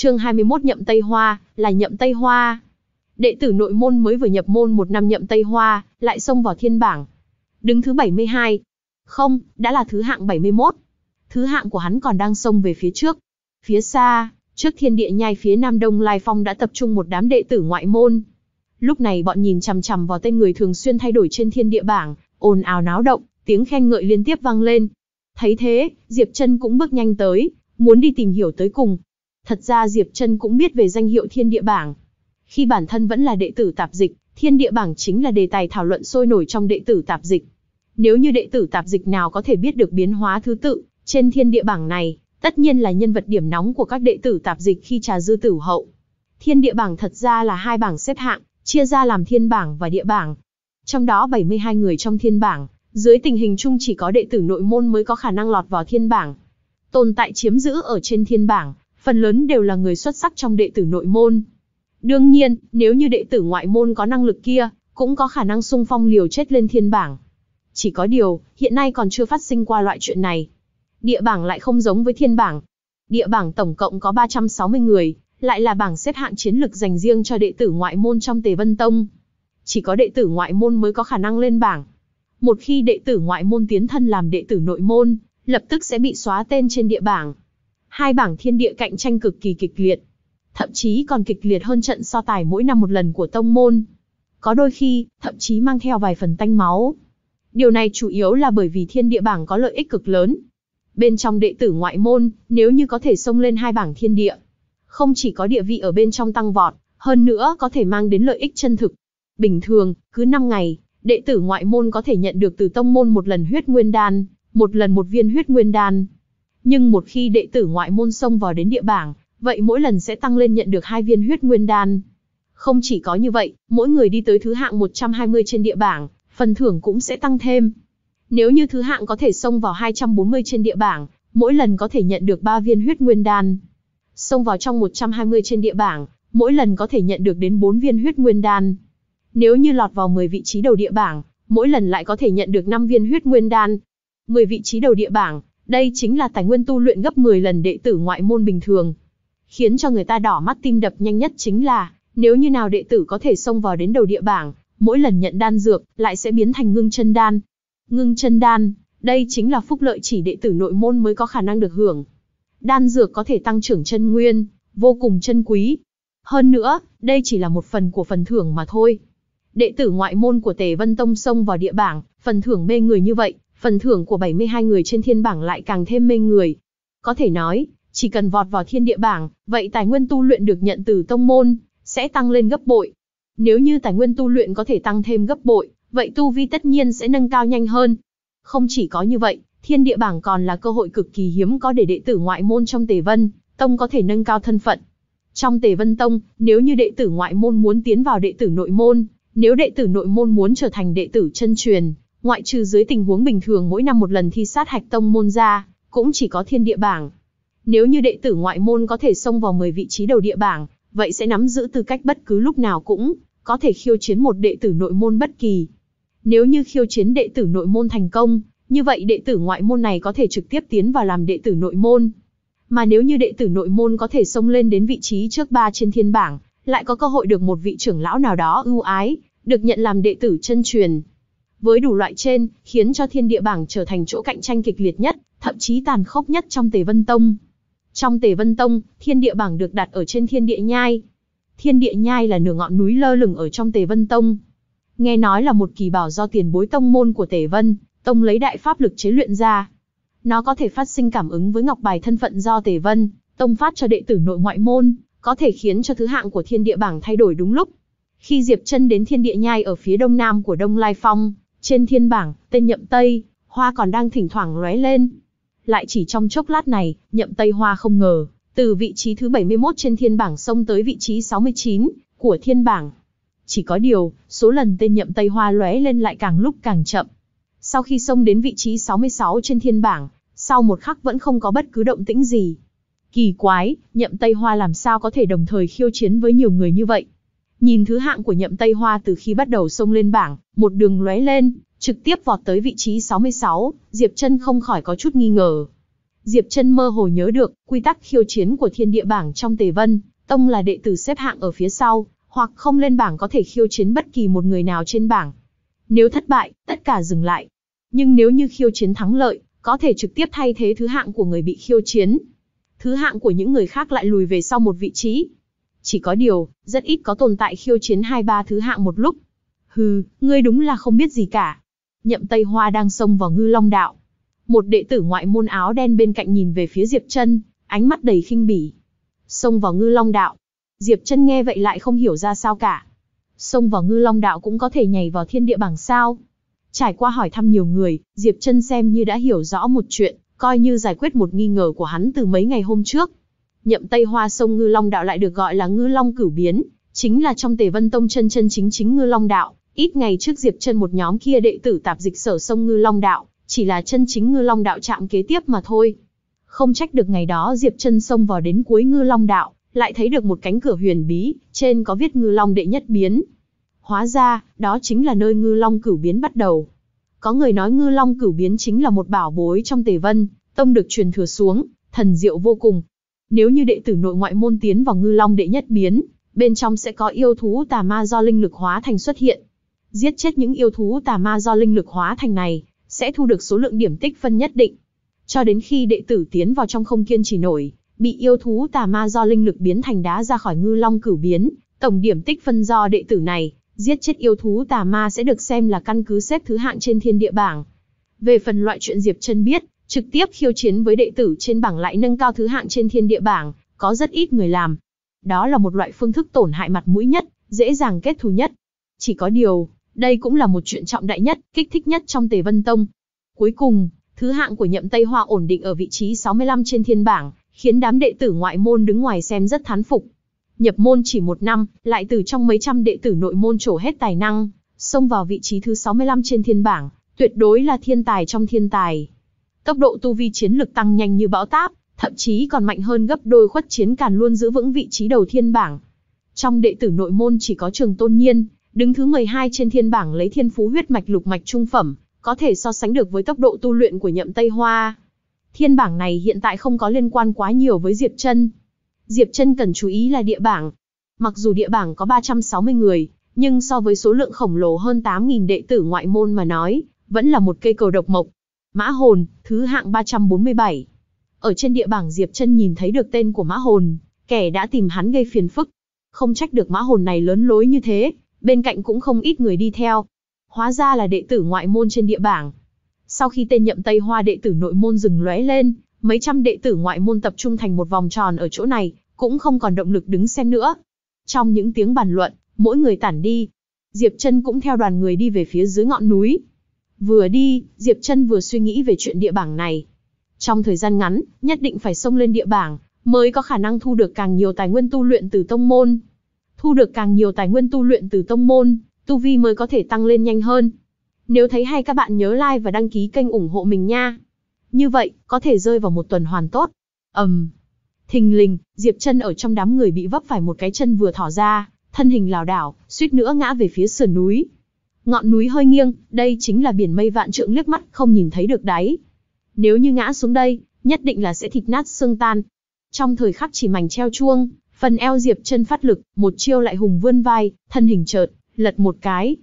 Chương 21 Nhậm Tây Hoa, là Nhậm Tây Hoa. Đệ tử nội môn mới vừa nhập môn một năm Nhậm Tây Hoa, lại xông vào thiên bảng. Đứng thứ 72. Không, đã là thứ hạng 71. Thứ hạng của hắn còn đang xông về phía trước. Phía xa, trước thiên địa nhai phía nam đông Lai Phong đã tập trung một đám đệ tử ngoại môn. Lúc này bọn nhìn chằm chằm vào tên người thường xuyên thay đổi trên thiên địa bảng, ồn ào náo động, tiếng khen ngợi liên tiếp vang lên. Thấy thế, Diệp Trân cũng bước nhanh tới, muốn đi tìm hiểu tới cùng. Thật ra Diệp Trân cũng biết về danh hiệu thiên địa bảng. Khi bản thân vẫn là đệ tử tạp dịch, thiên địa bảng chính là đề tài thảo luận sôi nổi trong đệ tử tạp dịch. Nếu như đệ tử tạp dịch nào có thể biết được biến hóa thứ tự trên thiên địa bảng này, tất nhiên là nhân vật điểm nóng của các đệ tử tạp dịch khi trà dư tử hậu. Thiên địa bảng thật ra là hai bảng xếp hạng, chia ra làm thiên bảng và địa bảng. Trong đó 72 người trong thiên bảng, dưới tình hình chung chỉ có đệ tử nội môn mới có khả năng lọt vào thiên bảng. Tồn tại chiếm giữ ở trên thiên bảng, phần lớn đều là người xuất sắc trong đệ tử nội môn. Đương nhiên, nếu như đệ tử ngoại môn có năng lực kia, cũng có khả năng sung phong liều chết lên thiên bảng. Chỉ có điều, hiện nay còn chưa phát sinh qua loại chuyện này. Địa bảng lại không giống với thiên bảng. Địa bảng tổng cộng có 360 người, lại là bảng xếp hạng chiến lực dành riêng cho đệ tử ngoại môn trong Tề Vân Tông. Chỉ có đệ tử ngoại môn mới có khả năng lên bảng. Một khi đệ tử ngoại môn tiến thân làm đệ tử nội môn, lập tức sẽ bị xóa tên trên địa bảng. Hai bảng thiên địa cạnh tranh cực kỳ kịch liệt. Thậm chí còn kịch liệt hơn trận so tài mỗi năm một lần của tông môn. Có đôi khi, thậm chí mang theo vài phần tanh máu. Điều này chủ yếu là bởi vì thiên địa bảng có lợi ích cực lớn. Bên trong đệ tử ngoại môn, nếu như có thể xông lên hai bảng thiên địa, không chỉ có địa vị ở bên trong tăng vọt, hơn nữa có thể mang đến lợi ích chân thực. Bình thường, cứ 5 ngày, đệ tử ngoại môn có thể nhận được từ tông môn một lần huyết nguyên đan, một lần một viên huyết nguyên đan. Nhưng một khi đệ tử ngoại môn xông vào đến địa bảng, vậy mỗi lần sẽ tăng lên nhận được hai viên huyết nguyên đan. Không chỉ có như vậy, mỗi người đi tới thứ hạng 120 trên địa bảng, phần thưởng cũng sẽ tăng thêm. Nếu như thứ hạng có thể xông vào 240 trên địa bảng, mỗi lần có thể nhận được 3 viên huyết nguyên đan. Xông vào trong 120 trên địa bảng, mỗi lần có thể nhận được đến 4 viên huyết nguyên đan. Nếu như lọt vào 10 vị trí đầu địa bảng, mỗi lần lại có thể nhận được 5 viên huyết nguyên đan. 10 vị trí đầu địa bảng, đây chính là tài nguyên tu luyện gấp 10 lần đệ tử ngoại môn bình thường. Khiến cho người ta đỏ mắt tim đập nhanh nhất chính là, nếu như nào đệ tử có thể xông vào đến đầu địa bảng, mỗi lần nhận đan dược, lại sẽ biến thành ngưng chân đan. Ngưng chân đan, đây chính là phúc lợi chỉ đệ tử nội môn mới có khả năng được hưởng. Đan dược có thể tăng trưởng chân nguyên, vô cùng chân quý. Hơn nữa, đây chỉ là một phần của phần thưởng mà thôi. Đệ tử ngoại môn của Tề Vân Tông xông vào địa bảng, phần thưởng mê người như vậy, phần thưởng của 72 người trên thiên bảng lại càng thêm mê người. Có thể nói, chỉ cần vọt vào thiên địa bảng, vậy tài nguyên tu luyện được nhận từ tông môn, sẽ tăng lên gấp bội. Nếu như tài nguyên tu luyện có thể tăng thêm gấp bội, vậy tu vi tất nhiên sẽ nâng cao nhanh hơn. Không chỉ có như vậy, thiên địa bảng còn là cơ hội cực kỳ hiếm có để đệ tử ngoại môn trong Tề Vân Tông có thể nâng cao thân phận. Trong Tề Vân Tông, nếu như đệ tử ngoại môn muốn tiến vào đệ tử nội môn, nếu đệ tử nội môn muốn trở thành đệ tử chân truyền, ngoại trừ dưới tình huống bình thường mỗi năm một lần thi sát hạch tông môn ra, cũng chỉ có thiên địa bảng. Nếu như đệ tử ngoại môn có thể xông vào 10 vị trí đầu địa bảng, vậy sẽ nắm giữ tư cách bất cứ lúc nào cũng có thể khiêu chiến một đệ tử nội môn bất kỳ. Nếu như khiêu chiến đệ tử nội môn thành công, như vậy đệ tử ngoại môn này có thể trực tiếp tiến vào làm đệ tử nội môn. Mà nếu như đệ tử nội môn có thể xông lên đến vị trí trước ba trên thiên bảng, lại có cơ hội được một vị trưởng lão nào đó ưu ái, được nhận làm đệ tử chân truyền. Với đủ loại trên, khiến cho thiên địa bảng trở thành chỗ cạnh tranh kịch liệt nhất, thậm chí tàn khốc nhất trong Tề Vân Tông. Trong Tề Vân Tông, thiên địa bảng được đặt ở trên thiên địa nhai. Thiên địa nhai là nửa ngọn núi lơ lửng ở trong Tề Vân Tông. Nghe nói là một kỳ bảo do tiền bối tông môn của Tề Vân, Tông lấy đại pháp lực chế luyện ra. Nó có thể phát sinh cảm ứng với ngọc bài thân phận do Tề Vân, Tông phát cho đệ tử nội ngoại môn, có thể khiến cho thứ hạng của thiên địa bảng thay đổi đúng lúc. Khi Diệp Chân đến thiên địa nhai ở phía đông nam của Đông Lai Phong, trên thiên bảng, tên Nhậm Tây, hoa còn đang thỉnh thoảng lóe lên. Lại chỉ trong chốc lát này, Nhậm Tây Hoa không ngờ, từ vị trí thứ 71 trên thiên bảng xông tới vị trí 69 của thiên bảng. Chỉ có điều, số lần tên Nhậm Tây Hoa lóe lên lại càng lúc càng chậm. Sau khi xông đến vị trí 66 trên thiên bảng, sau một khắc vẫn không có bất cứ động tĩnh gì. Kỳ quái, Nhậm Tây Hoa làm sao có thể đồng thời khiêu chiến với nhiều người như vậy? Nhìn thứ hạng của Nhậm Tây Hoa từ khi bắt đầu xông lên bảng, một đường lóe lên, trực tiếp vọt tới vị trí 66, Diệp Chân không khỏi có chút nghi ngờ. Diệp Trân mơ hồ nhớ được, quy tắc khiêu chiến của thiên địa bảng trong Tề Vân, Tông là đệ tử xếp hạng ở phía sau, hoặc không lên bảng có thể khiêu chiến bất kỳ một người nào trên bảng. Nếu thất bại, tất cả dừng lại. Nhưng nếu như khiêu chiến thắng lợi, có thể trực tiếp thay thế thứ hạng của người bị khiêu chiến. Thứ hạng của những người khác lại lùi về sau một vị trí. Chỉ có điều, rất ít có tồn tại khiêu chiến hai ba thứ hạng một lúc. Hừ, ngươi đúng là không biết gì cả. Nhậm Tây Hoa đang xông vào ngư long đạo. Một đệ tử ngoại môn áo đen bên cạnh nhìn về phía Diệp Trân, ánh mắt đầy khinh bỉ. Xông vào ngư long đạo. Diệp Trân nghe vậy lại không hiểu ra sao cả. Xông vào ngư long đạo cũng có thể nhảy vào thiên địa bảng sao. Trải qua hỏi thăm nhiều người, Diệp Trân xem như đã hiểu rõ một chuyện, coi như giải quyết một nghi ngờ của hắn từ mấy ngày hôm trước. Nhậm Tây Hoa sông Ngư Long Đạo lại được gọi là Ngư Long Cửu Biến, chính là trong Tề Vân Tông chân chân chính chính Ngư Long Đạo. Ít ngày trước Diệp Trân một nhóm kia đệ tử tạp dịch sở sông Ngư Long Đạo, chỉ là chân chính Ngư Long Đạo chạm kế tiếp mà thôi. Không trách được ngày đó Diệp Trân xông vào đến cuối Ngư Long Đạo, lại thấy được một cánh cửa huyền bí, trên có viết Ngư Long đệ nhất biến. Hóa ra, đó chính là nơi Ngư Long cửu biến bắt đầu. Có người nói Ngư Long cửu biến chính là một bảo bối trong Tề Vân, tông được truyền thừa xuống, thần diệu vô cùng. Nếu như đệ tử nội ngoại môn tiến vào Ngư Long đệ nhất biến, bên trong sẽ có yêu thú tà ma do linh lực hóa thành xuất hiện. Giết chết những yêu thú tà ma do linh lực hóa thành này, sẽ thu được số lượng điểm tích phân nhất định. Cho đến khi đệ tử tiến vào trong không kiên trì nổi, bị yêu thú tà ma do linh lực biến thành đá ra khỏi ngư long cửu biến, tổng điểm tích phân do đệ tử này, giết chết yêu thú tà ma sẽ được xem là căn cứ xếp thứ hạng trên thiên địa bảng. Về phần loại chuyện Diệp Trân biết, trực tiếp khiêu chiến với đệ tử trên bảng lại nâng cao thứ hạng trên thiên địa bảng, có rất ít người làm. Đó là một loại phương thức tổn hại mặt mũi nhất, dễ dàng kết thù nhất. Chỉ có điều, đây cũng là một chuyện trọng đại nhất, kích thích nhất trong Tề Vân Tông. Cuối cùng, thứ hạng của Nhậm Tây Hoa ổn định ở vị trí 65 trên thiên bảng, khiến đám đệ tử ngoại môn đứng ngoài xem rất thán phục. Nhập môn chỉ một năm, lại từ trong mấy trăm đệ tử nội môn trổ hết tài năng, xông vào vị trí thứ 65 trên thiên bảng, tuyệt đối là thiên tài trong thiên tài. Tốc độ tu vi chiến lực tăng nhanh như bão táp, thậm chí còn mạnh hơn gấp đôi khuất chiến càn luôn giữ vững vị trí đầu thiên bảng. Trong đệ tử nội môn chỉ có trường tôn nhiên, đứng thứ 12 trên thiên bảng lấy thiên phú huyết mạch lục mạch trung phẩm, có thể so sánh được với tốc độ tu luyện của nhậm Tây Hoa. Thiên bảng này hiện tại không có liên quan quá nhiều với Diệp Trân. Diệp Trân cần chú ý là địa bảng. Mặc dù địa bảng có 360 người, nhưng so với số lượng khổng lồ hơn 8.000 đệ tử ngoại môn mà nói, vẫn là một cây cầu độc mộc. Mã hồn, thứ hạng 347. Ở trên địa bảng Diệp Trân nhìn thấy được tên của mã hồn, kẻ đã tìm hắn gây phiền phức. Không trách được mã hồn này lớn lối như thế, bên cạnh cũng không ít người đi theo. Hóa ra là đệ tử ngoại môn trên địa bảng. Sau khi tên nhậm Tây Hoa đệ tử nội môn dừng lóe lên, mấy trăm đệ tử ngoại môn tập trung thành một vòng tròn ở chỗ này, cũng không còn động lực đứng xem nữa. Trong những tiếng bàn luận, mỗi người tản đi. Diệp Trân cũng theo đoàn người đi về phía dưới ngọn núi. Vừa đi, Diệp Trân vừa suy nghĩ về chuyện địa bảng này. Trong thời gian ngắn, nhất định phải xông lên địa bảng, mới có khả năng thu được càng nhiều tài nguyên tu luyện từ tông môn. Thu được càng nhiều tài nguyên tu luyện từ tông môn, tu vi mới có thể tăng lên nhanh hơn. Nếu thấy hay các bạn nhớ like và đăng ký kênh ủng hộ mình nha. Như vậy, có thể rơi vào một tuần hoàn tốt. ầm, um. Thình lình, Diệp Trân ở trong đám người bị vấp phải một cái chân vừa thỏ ra, thân hình lảo đảo, suýt nữa ngã về phía sườn núi. Ngọn núi hơi nghiêng, đây chính là biển mây vạn trượng liếc mắt không nhìn thấy được đáy. Nếu như ngã xuống đây, nhất định là sẽ thịt nát xương tan. Trong thời khắc chỉ mảnh treo chuông, phần eo Diệp chân phát lực, một chiêu lại hùng vươn vai, thân hình chợt lật một cái,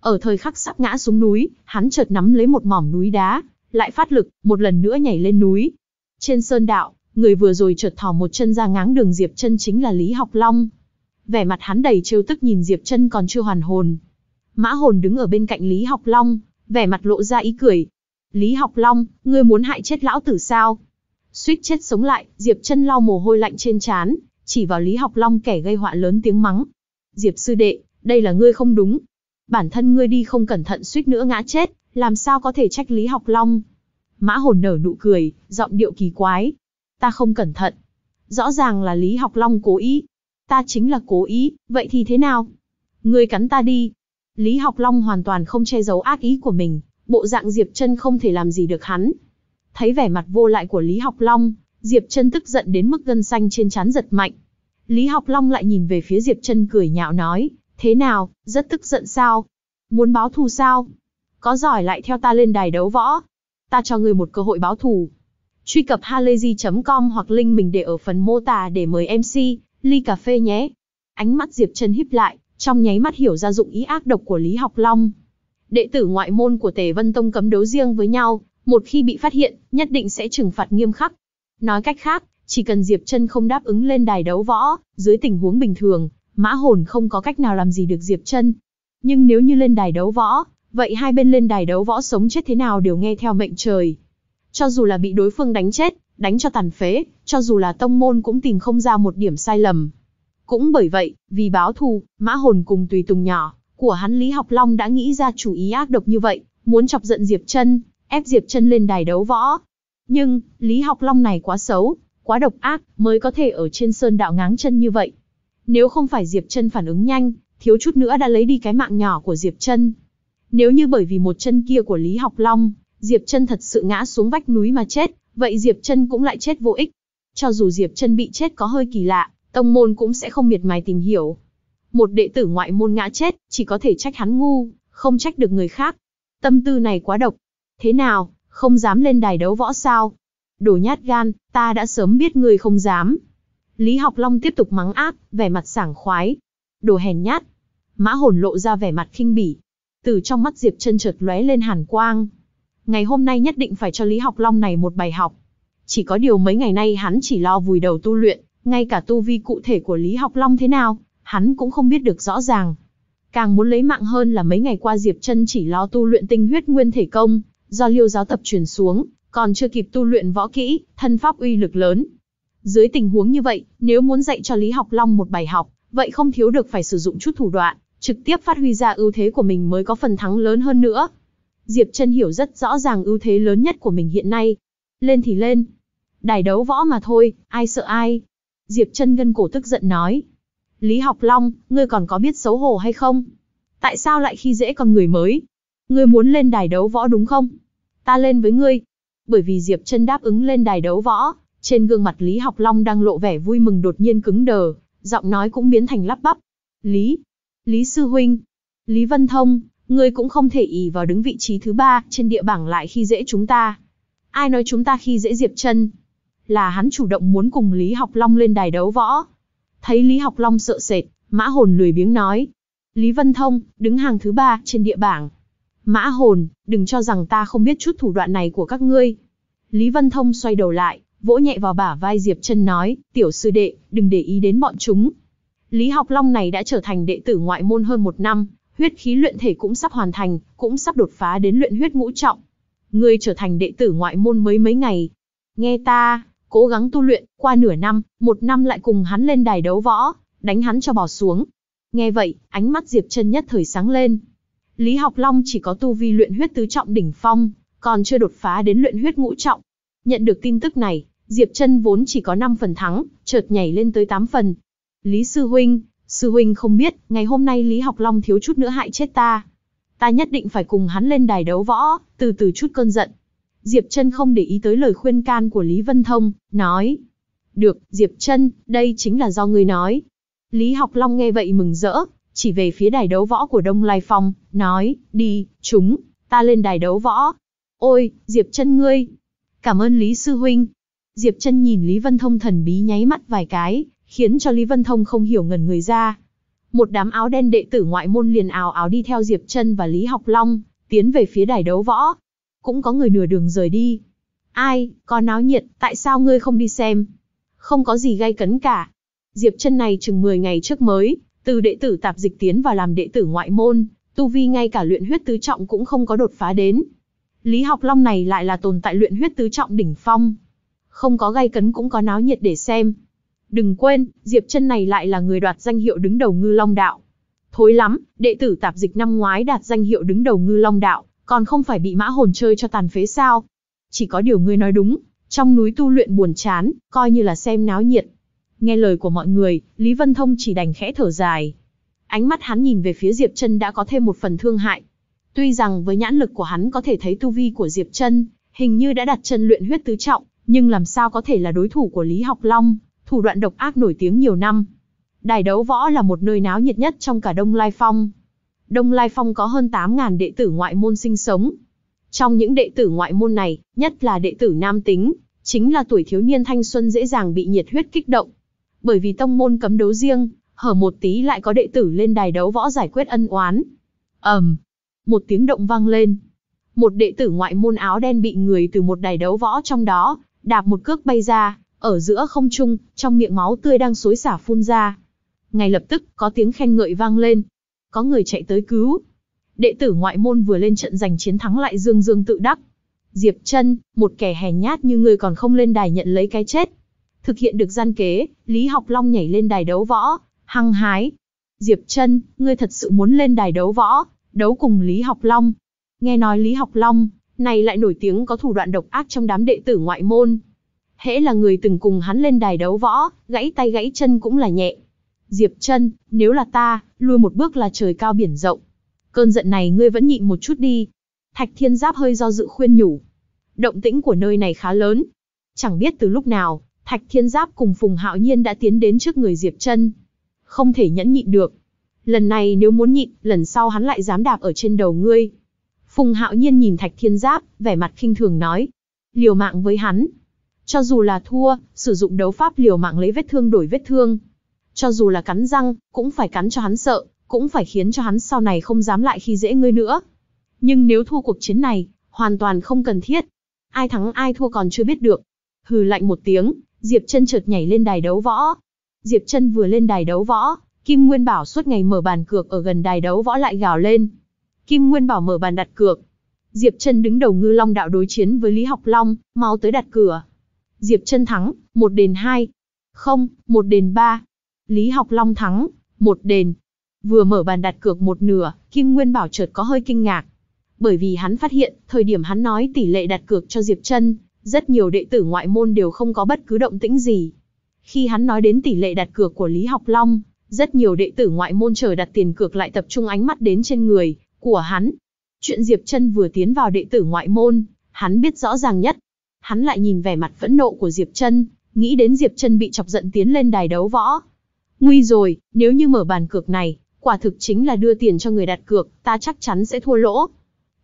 ở thời khắc sắp ngã xuống núi, hắn chợt nắm lấy một mỏm núi đá, lại phát lực, một lần nữa nhảy lên núi. Trên sơn đạo, người vừa rồi chợt thò một chân ra ngáng đường Diệp chân chính là Lý Học Long. Vẻ mặt hắn đầy trêu tức nhìn Diệp chân còn chưa hoàn hồn. Mã hồn đứng ở bên cạnh Lý Học Long, vẻ mặt lộ ra ý cười. Lý Học Long, ngươi muốn hại chết lão tử sao? Suýt chết sống lại, Diệp chân lau mồ hôi lạnh trên trán, chỉ vào Lý Học Long kẻ gây họa lớn tiếng mắng. Diệp sư đệ, đây là ngươi không đúng, bản thân ngươi đi không cẩn thận suýt nữa ngã chết, làm sao có thể trách Lý Học Long. Mã hồn nở nụ cười, giọng điệu kỳ quái. Ta không cẩn thận. Rõ ràng là Lý Học Long cố ý. Ta chính là cố ý, vậy thì thế nào? Ngươi cắn ta đi. Lý Học Long hoàn toàn không che giấu ác ý của mình, bộ dạng Diệp Trân không thể làm gì được hắn. Thấy vẻ mặt vô lại của Lý Học Long, Diệp Trân tức giận đến mức gân xanh trên trán giật mạnh. Lý Học Long lại nhìn về phía Diệp Trân cười nhạo nói, Thế nào, rất tức giận sao? Muốn báo thù sao? Có giỏi lại theo ta lên đài đấu võ. Ta cho người một cơ hội báo thù. Truy cập halayzi.com hoặc link mình để ở phần mô tả để mời MC, ly cà phê nhé. Ánh mắt Diệp Trân híp lại, trong nháy mắt hiểu ra dụng ý ác độc của Lý Học Long. Đệ tử ngoại môn của Tề Vân Tông cấm đấu riêng với nhau, một khi bị phát hiện, nhất định sẽ trừng phạt nghiêm khắc. Nói cách khác, chỉ cần Diệp Trân không đáp ứng lên đài đấu võ, dưới tình huống bình thường, Mã Hồn không có cách nào làm gì được Diệp Trân. Nhưng nếu như lên đài đấu võ, vậy hai bên lên đài đấu võ sống chết thế nào đều nghe theo mệnh trời. Cho dù là bị đối phương đánh chết, đánh cho tàn phế, cho dù là tông môn cũng tìm không ra một điểm sai lầm. Cũng bởi vậy, vì báo thù, Mã Hồn cùng tùy tùng nhỏ của hắn Lý Học Long đã nghĩ ra chủ ý ác độc như vậy, muốn chọc giận Diệp Trân, ép Diệp Trân lên đài đấu võ. Nhưng, Lý Học Long này quá xấu, quá độc ác, mới có thể ở trên sơn đạo ngáng chân như vậy. Nếu không phải Diệp Trân phản ứng nhanh, thiếu chút nữa đã lấy đi cái mạng nhỏ của Diệp Trân. Nếu như bởi vì một chân kia của Lý Học Long, Diệp Trân thật sự ngã xuống vách núi mà chết, vậy Diệp Trân cũng lại chết vô ích. Cho dù Diệp Trân bị chết có hơi kỳ lạ, tông môn cũng sẽ không miệt mài tìm hiểu. Một đệ tử ngoại môn ngã chết, chỉ có thể trách hắn ngu, không trách được người khác. Tâm tư này quá độc. Thế nào, không dám lên đài đấu võ sao? Đồ nhát gan, ta đã sớm biết người không dám. Lý Học Long tiếp tục mắng ác, vẻ mặt sảng khoái. Đồ hèn nhát. Mã hồn lộ ra vẻ mặt khinh bỉ. Từ trong mắt Diệp chân chợt lóe lên hàn quang. Ngày hôm nay nhất định phải cho Lý Học Long này một bài học. Chỉ có điều mấy ngày nay hắn chỉ lo vùi đầu tu luyện, ngay cả tu vi cụ thể của Lý Học Long thế nào, hắn cũng không biết được rõ ràng. Càng muốn lấy mạng hơn là mấy ngày qua Diệp Chân chỉ lo tu luyện tinh huyết nguyên thể công, do Liêu giáo tập truyền xuống, còn chưa kịp tu luyện võ kỹ, thân pháp uy lực lớn. Dưới tình huống như vậy, nếu muốn dạy cho Lý Học Long một bài học, vậy không thiếu được phải sử dụng chút thủ đoạn, trực tiếp phát huy ra ưu thế của mình mới có phần thắng lớn hơn nữa. Diệp Chân hiểu rất rõ ràng ưu thế lớn nhất của mình hiện nay. Lên thì lên. Đài đấu võ mà thôi, ai sợ ai. Diệp Chân gân cổ tức giận nói. Lý Học Long, ngươi còn có biết xấu hổ hay không? Tại sao lại khi dễ con người mới? Ngươi muốn lên đài đấu võ đúng không? Ta lên với ngươi. Bởi vì Diệp Chân đáp ứng lên đài đấu võ, trên gương mặt Lý Học Long đang lộ vẻ vui mừng đột nhiên cứng đờ, giọng nói cũng biến thành lắp bắp. Lý, Lý Sư Huynh, Lý Vân Thông, ngươi cũng không thể ỷ vào đứng vị trí thứ ba trên địa bảng lại khi dễ chúng ta. Ai nói chúng ta khi dễ Diệp Trân? Là hắn chủ động muốn cùng Lý Học Long lên đài đấu võ. Thấy Lý Học Long sợ sệt, Mã Hồn lười biếng nói. Lý Vân Thông, đứng hàng thứ ba trên địa bảng. Mã Hồn, đừng cho rằng ta không biết chút thủ đoạn này của các ngươi. Lý Vân Thông xoay đầu lại, vỗ nhẹ vào bả vai Diệp Trân nói, tiểu sư đệ, đừng để ý đến bọn chúng. Lý Học Long này đã trở thành đệ tử ngoại môn hơn một năm, huyết khí luyện thể cũng sắp hoàn thành, cũng sắp đột phá đến luyện huyết ngũ trọng. Ngươi trở thành đệ tử ngoại môn mới mấy ngày. Nghe ta, cố gắng tu luyện, qua nửa năm, một năm lại cùng hắn lên đài đấu võ, đánh hắn cho bỏ xuống. Nghe vậy, ánh mắt Diệp Trân nhất thời sáng lên. Lý Học Long chỉ có tu vi luyện huyết tứ trọng đỉnh phong, còn chưa đột phá đến luyện huyết ngũ trọng. Nhận được tin tức này, Diệp Trân vốn chỉ có 5 phần thắng, chợt nhảy lên tới 8 phần. Lý Sư Huynh, Sư Huynh không biết, ngày hôm nay Lý Học Long thiếu chút nữa hại chết ta. Ta nhất định phải cùng hắn lên đài đấu võ, từ từ chút cơn giận. Diệp Trân không để ý tới lời khuyên can của Lý Vân Thông, nói. Được, Diệp Trân, đây chính là do người nói. Lý Học Long nghe vậy mừng rỡ, chỉ về phía đài đấu võ của Đông Lai Phong, nói, đi, chúng, ta lên đài đấu võ. Ôi, Diệp Trân ngươi. Cảm ơn Lý Sư Huynh. Diệp Trân nhìn Lý Vân Thông thần bí nháy mắt vài cái, khiến cho Lý Vân Thông không hiểu ngần người ra. Một đám áo đen đệ tử ngoại môn liền ào áo đi theo Diệp Trân và Lý Học Long, tiến về phía đài đấu võ. Cũng có người nửa đường rời đi. Ai, có náo nhiệt, tại sao ngươi không đi xem? Không có gì gay cấn cả. Diệp chân này chừng 10 ngày trước mới, từ đệ tử tạp dịch tiến vào làm đệ tử ngoại môn, tu vi ngay cả luyện huyết tứ trọng cũng không có đột phá đến. Lý Học Long này lại là tồn tại luyện huyết tứ trọng đỉnh phong. Không có gay cấn cũng có náo nhiệt để xem. Đừng quên, Diệp chân này lại là người đoạt danh hiệu đứng đầu ngư long đạo. Thối lắm, đệ tử tạp dịch năm ngoái đạt danh hiệu đứng đầu ngư long đạo, còn không phải bị mã hồn chơi cho tàn phế sao. Chỉ có điều ngươi nói đúng, trong núi tu luyện buồn chán, coi như là xem náo nhiệt. Nghe lời của mọi người, Lý Vân Thông chỉ đành khẽ thở dài. Ánh mắt hắn nhìn về phía Diệp Trân đã có thêm một phần thương hại. Tuy rằng với nhãn lực của hắn có thể thấy tu vi của Diệp Trân, hình như đã đặt chân luyện huyết tứ trọng, nhưng làm sao có thể là đối thủ của Lý Học Long, thủ đoạn độc ác nổi tiếng nhiều năm. Đài đấu võ là một nơi náo nhiệt nhất trong cả Đông Lai Phong. Đông Lai Phong có hơn 8.000 đệ tử ngoại môn sinh sống. Trong những đệ tử ngoại môn này, nhất là đệ tử nam tính, chính là tuổi thiếu niên thanh xuân dễ dàng bị nhiệt huyết kích động. Bởi vì tông môn cấm đấu riêng, hở một tí lại có đệ tử lên đài đấu võ giải quyết ân oán. ầm, một tiếng động vang lên. Một đệ tử ngoại môn áo đen bị người từ một đài đấu võ trong đó, đạp một cước bay ra, ở giữa không trung, trong miệng máu tươi đang xối xả phun ra. Ngay lập tức, có tiếng khen ngợi vang lên. Có người chạy tới cứu. Đệ tử ngoại môn vừa lên trận giành chiến thắng lại dương dương tự đắc. Diệp chân một kẻ hèn nhát như người còn không lên đài nhận lấy cái chết. Thực hiện được gian kế, Lý Học Long nhảy lên đài đấu võ, hăng hái. Diệp chân ngươi thật sự muốn lên đài đấu võ, đấu cùng Lý Học Long. Nghe nói Lý Học Long, này lại nổi tiếng có thủ đoạn độc ác trong đám đệ tử ngoại môn. Hễ là người từng cùng hắn lên đài đấu võ, gãy tay gãy chân cũng là nhẹ. Diệp Trân, nếu là ta, lui một bước là trời cao biển rộng. Cơn giận này ngươi vẫn nhịn một chút đi. Thạch Thiên Giáp hơi do dự khuyên nhủ. Động tĩnh của nơi này khá lớn. Chẳng biết từ lúc nào, Thạch Thiên Giáp cùng Phùng Hạo Nhiên đã tiến đến trước người Diệp Trân. Không thể nhẫn nhịn được. Lần này nếu muốn nhịn, lần sau hắn lại dám đạp ở trên đầu ngươi. Phùng Hạo Nhiên nhìn Thạch Thiên Giáp, vẻ mặt khinh thường nói. Liều mạng với hắn. Cho dù là thua, sử dụng đấu pháp liều mạng lấy vết thương đổi vết thương. Cho dù là cắn răng, cũng phải cắn cho hắn sợ, cũng phải khiến cho hắn sau này không dám lại khi dễ ngươi nữa. Nhưng nếu thua cuộc chiến này, hoàn toàn không cần thiết. Ai thắng ai thua còn chưa biết được. Hừ lạnh một tiếng, Diệp Chân chợt nhảy lên đài đấu võ. Diệp Chân vừa lên đài đấu võ, Kim Nguyên Bảo suốt ngày mở bàn cược ở gần đài đấu võ lại gào lên. Kim Nguyên Bảo mở bàn đặt cược. Diệp Chân đứng đầu Ngư Long đạo đối chiến với Lý Học Long, mau tới đặt cửa. Diệp Chân thắng, một đền hai. Không, một đền ba. Lý Học Long thắng, một đền. Vừa mở bàn đặt cược một nửa, Kim Nguyên Bảo chợt có hơi kinh ngạc. Bởi vì hắn phát hiện, thời điểm hắn nói tỷ lệ đặt cược cho Diệp Trân, rất nhiều đệ tử ngoại môn đều không có bất cứ động tĩnh gì. Khi hắn nói đến tỷ lệ đặt cược của Lý Học Long, rất nhiều đệ tử ngoại môn chờ đặt tiền cược lại tập trung ánh mắt đến trên người của hắn. Chuyện Diệp Trân vừa tiến vào đệ tử ngoại môn, hắn biết rõ ràng nhất. Hắn lại nhìn vẻ mặt phẫn nộ của Diệp Trân, nghĩ đến Diệp Trân bị chọc giận tiến lên đài đấu võ. Nguy rồi, nếu như mở bàn cược này, quả thực chính là đưa tiền cho người đặt cược, ta chắc chắn sẽ thua lỗ.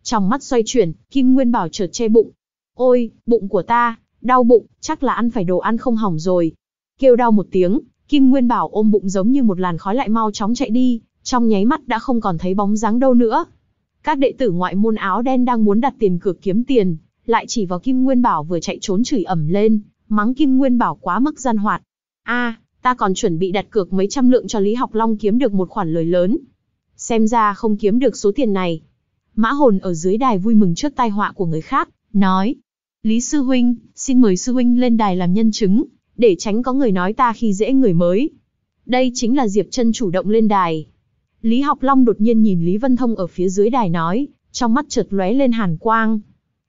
Trong mắt xoay chuyển, Kim Nguyên Bảo chợt che bụng. Ôi, bụng của ta, đau bụng, chắc là ăn phải đồ ăn không hỏng rồi. Kêu đau một tiếng, Kim Nguyên Bảo ôm bụng giống như một làn khói lại mau chóng chạy đi, trong nháy mắt đã không còn thấy bóng dáng đâu nữa. Các đệ tử ngoại môn áo đen đang muốn đặt tiền cược kiếm tiền, lại chỉ vào Kim Nguyên Bảo vừa chạy trốn chửi ẩm lên, mắng Kim Nguyên Bảo quá mức gian hoạt. A, ta còn chuẩn bị đặt cược mấy trăm lượng cho Lý Học Long kiếm được một khoản lời lớn. Xem ra không kiếm được số tiền này. Mã hồn ở dưới đài vui mừng trước tai họa của người khác, nói. Lý Sư Huynh, xin mời Sư Huynh lên đài làm nhân chứng, để tránh có người nói ta khi dễ người mới. Đây chính là Diệp Trân chủ động lên đài. Lý Học Long đột nhiên nhìn Lý Vân Thông ở phía dưới đài nói, trong mắt chợt lóe lên hàn quang.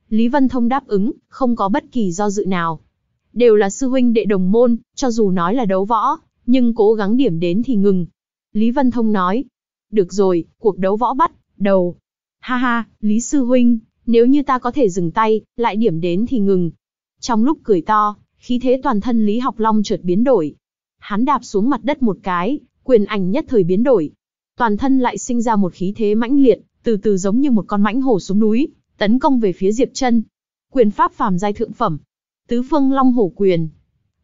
Lý Vân Thông đáp ứng, không có bất kỳ do dự nào. Đều là sư huynh đệ đồng môn, cho dù nói là đấu võ, nhưng cố gắng điểm đến thì ngừng. Lý Vân Thông nói, được rồi, cuộc đấu võ bắt, đầu. Ha ha, Lý Sư Huynh, nếu như ta có thể dừng tay, lại điểm đến thì ngừng. Trong lúc cười to, khí thế toàn thân Lý Học Long chợt biến đổi. Hắn đạp xuống mặt đất một cái, quyền ảnh nhất thời biến đổi. Toàn thân lại sinh ra một khí thế mãnh liệt, từ từ giống như một con mãnh hổ xuống núi, tấn công về phía Diệp Chân. Quyền pháp phàm giai thượng phẩm, Tứ Phương Long Hổ Quyền.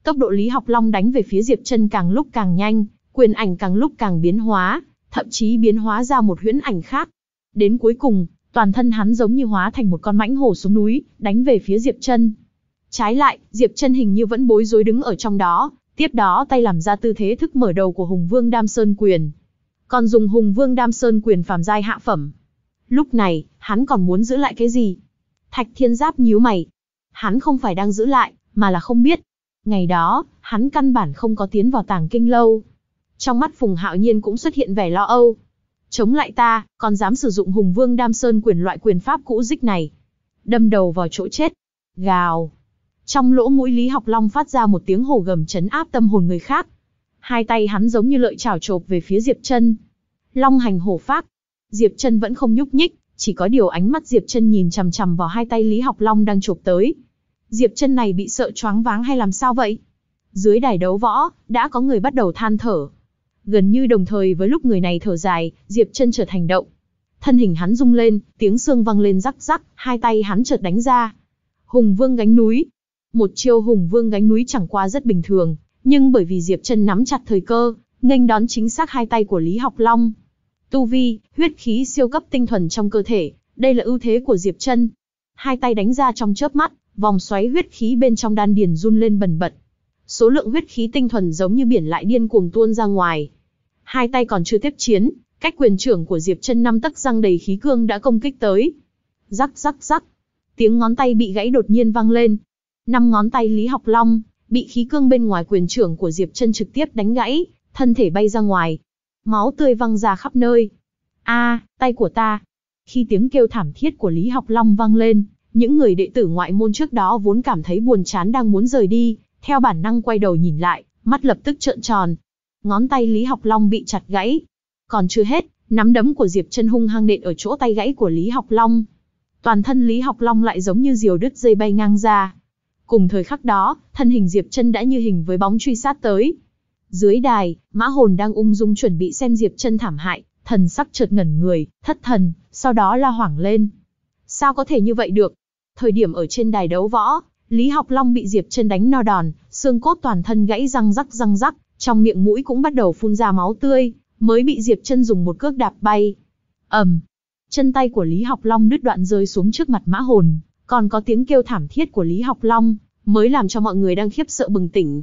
Tốc độ Lý Học Long đánh về phía Diệp Chân càng lúc càng nhanh, quyền ảnh càng lúc càng biến hóa, thậm chí biến hóa ra một huyễn ảnh khác. Đến cuối cùng, toàn thân hắn giống như hóa thành một con mãnh hổ xuống núi, đánh về phía Diệp Chân. Trái lại, Diệp Chân hình như vẫn bối rối đứng ở trong đó, tiếp đó tay làm ra tư thế thức mở đầu của Hùng Vương Đam Sơn quyền. Còn dùng Hùng Vương Đam Sơn quyền phàm giai hạ phẩm. Lúc này, hắn còn muốn giữ lại cái gì? Thạch Thiên Giáp nhíu mày. Hắn không phải đang giữ lại, mà là không biết. Ngày đó, hắn căn bản không có tiến vào tàng kinh lâu. Trong mắt Phùng Hạo Nhiên cũng xuất hiện vẻ lo âu. Chống lại ta, còn dám sử dụng Hùng Vương Đam Sơn quyền loại quyền pháp cũ dích này. Đâm đầu vào chỗ chết. Gào. Trong lỗ mũi Lý Học Long phát ra một tiếng hồ gầm chấn áp tâm hồn người khác. Hai tay hắn giống như lợi chảo chộp về phía Diệp Chân. Long hành hổ phát. Diệp Chân vẫn không nhúc nhích, chỉ có điều ánh mắt Diệp Chân nhìn chằm chằm vào hai tay Lý Học Long đang chụp tới. Diệp Chân này bị sợ choáng váng hay làm sao vậy? Dưới đài đấu võ, đã có người bắt đầu than thở. Gần như đồng thời với lúc người này thở dài, Diệp Chân chợt hành động. Thân hình hắn rung lên, tiếng xương vang lên rắc rắc, hai tay hắn chợt đánh ra. Hùng Vương gánh núi. Một chiêu hùng vương gánh núi chẳng qua rất bình thường, nhưng bởi vì Diệp Trân nắm chặt thời cơ, nghênh đón chính xác hai tay của Lý Học Long. Tu vi, huyết khí siêu cấp tinh thuần trong cơ thể, đây là ưu thế của Diệp Trân. Hai tay đánh ra trong chớp mắt, vòng xoáy huyết khí bên trong đan điền run lên bần bật. Số lượng huyết khí tinh thuần giống như biển lại điên cuồng tuôn ra ngoài. Hai tay còn chưa tiếp chiến, cách quyền trưởng của Diệp Trân năm tấc răng đầy khí cương đã công kích tới. Rắc rắc rắc. Tiếng ngón tay bị gãy đột nhiên vang lên. Năm ngón tay Lý Học Long bị khí cương bên ngoài quyền trưởng của Diệp Trân trực tiếp đánh gãy, thân thể bay ra ngoài. Máu tươi văng ra khắp nơi. A, tay của ta. Khi tiếng kêu thảm thiết của Lý Học Long vang lên, những người đệ tử ngoại môn trước đó vốn cảm thấy buồn chán đang muốn rời đi, theo bản năng quay đầu nhìn lại, mắt lập tức trợn tròn. Ngón tay Lý Học Long bị chặt gãy. Còn chưa hết, nắm đấm của Diệp Chân hung hăng nện ở chỗ tay gãy của Lý Học Long. Toàn thân Lý Học Long lại giống như diều đứt dây bay ngang ra. Cùng thời khắc đó, thân hình Diệp Chân đã như hình với bóng truy sát tới. Dưới đài, Mã Hồn đang ung dung chuẩn bị xem Diệp Chân thảm hại, thần sắc chợt ngẩn người, thất thần, sau đó la hoảng lên. Sao có thể như vậy được? Thời điểm ở trên đài đấu võ, Lý Học Long bị Diệp Chân đánh no đòn, xương cốt toàn thân gãy răng rắc răng rắc, trong miệng mũi cũng bắt đầu phun ra máu tươi, mới bị Diệp Chân dùng một cước đạp bay. Ầm. chân tay của Lý Học Long đứt đoạn rơi xuống trước mặt Mã Hồn, còn có tiếng kêu thảm thiết của Lý Học Long, mới làm cho mọi người đang khiếp sợ bừng tỉnh.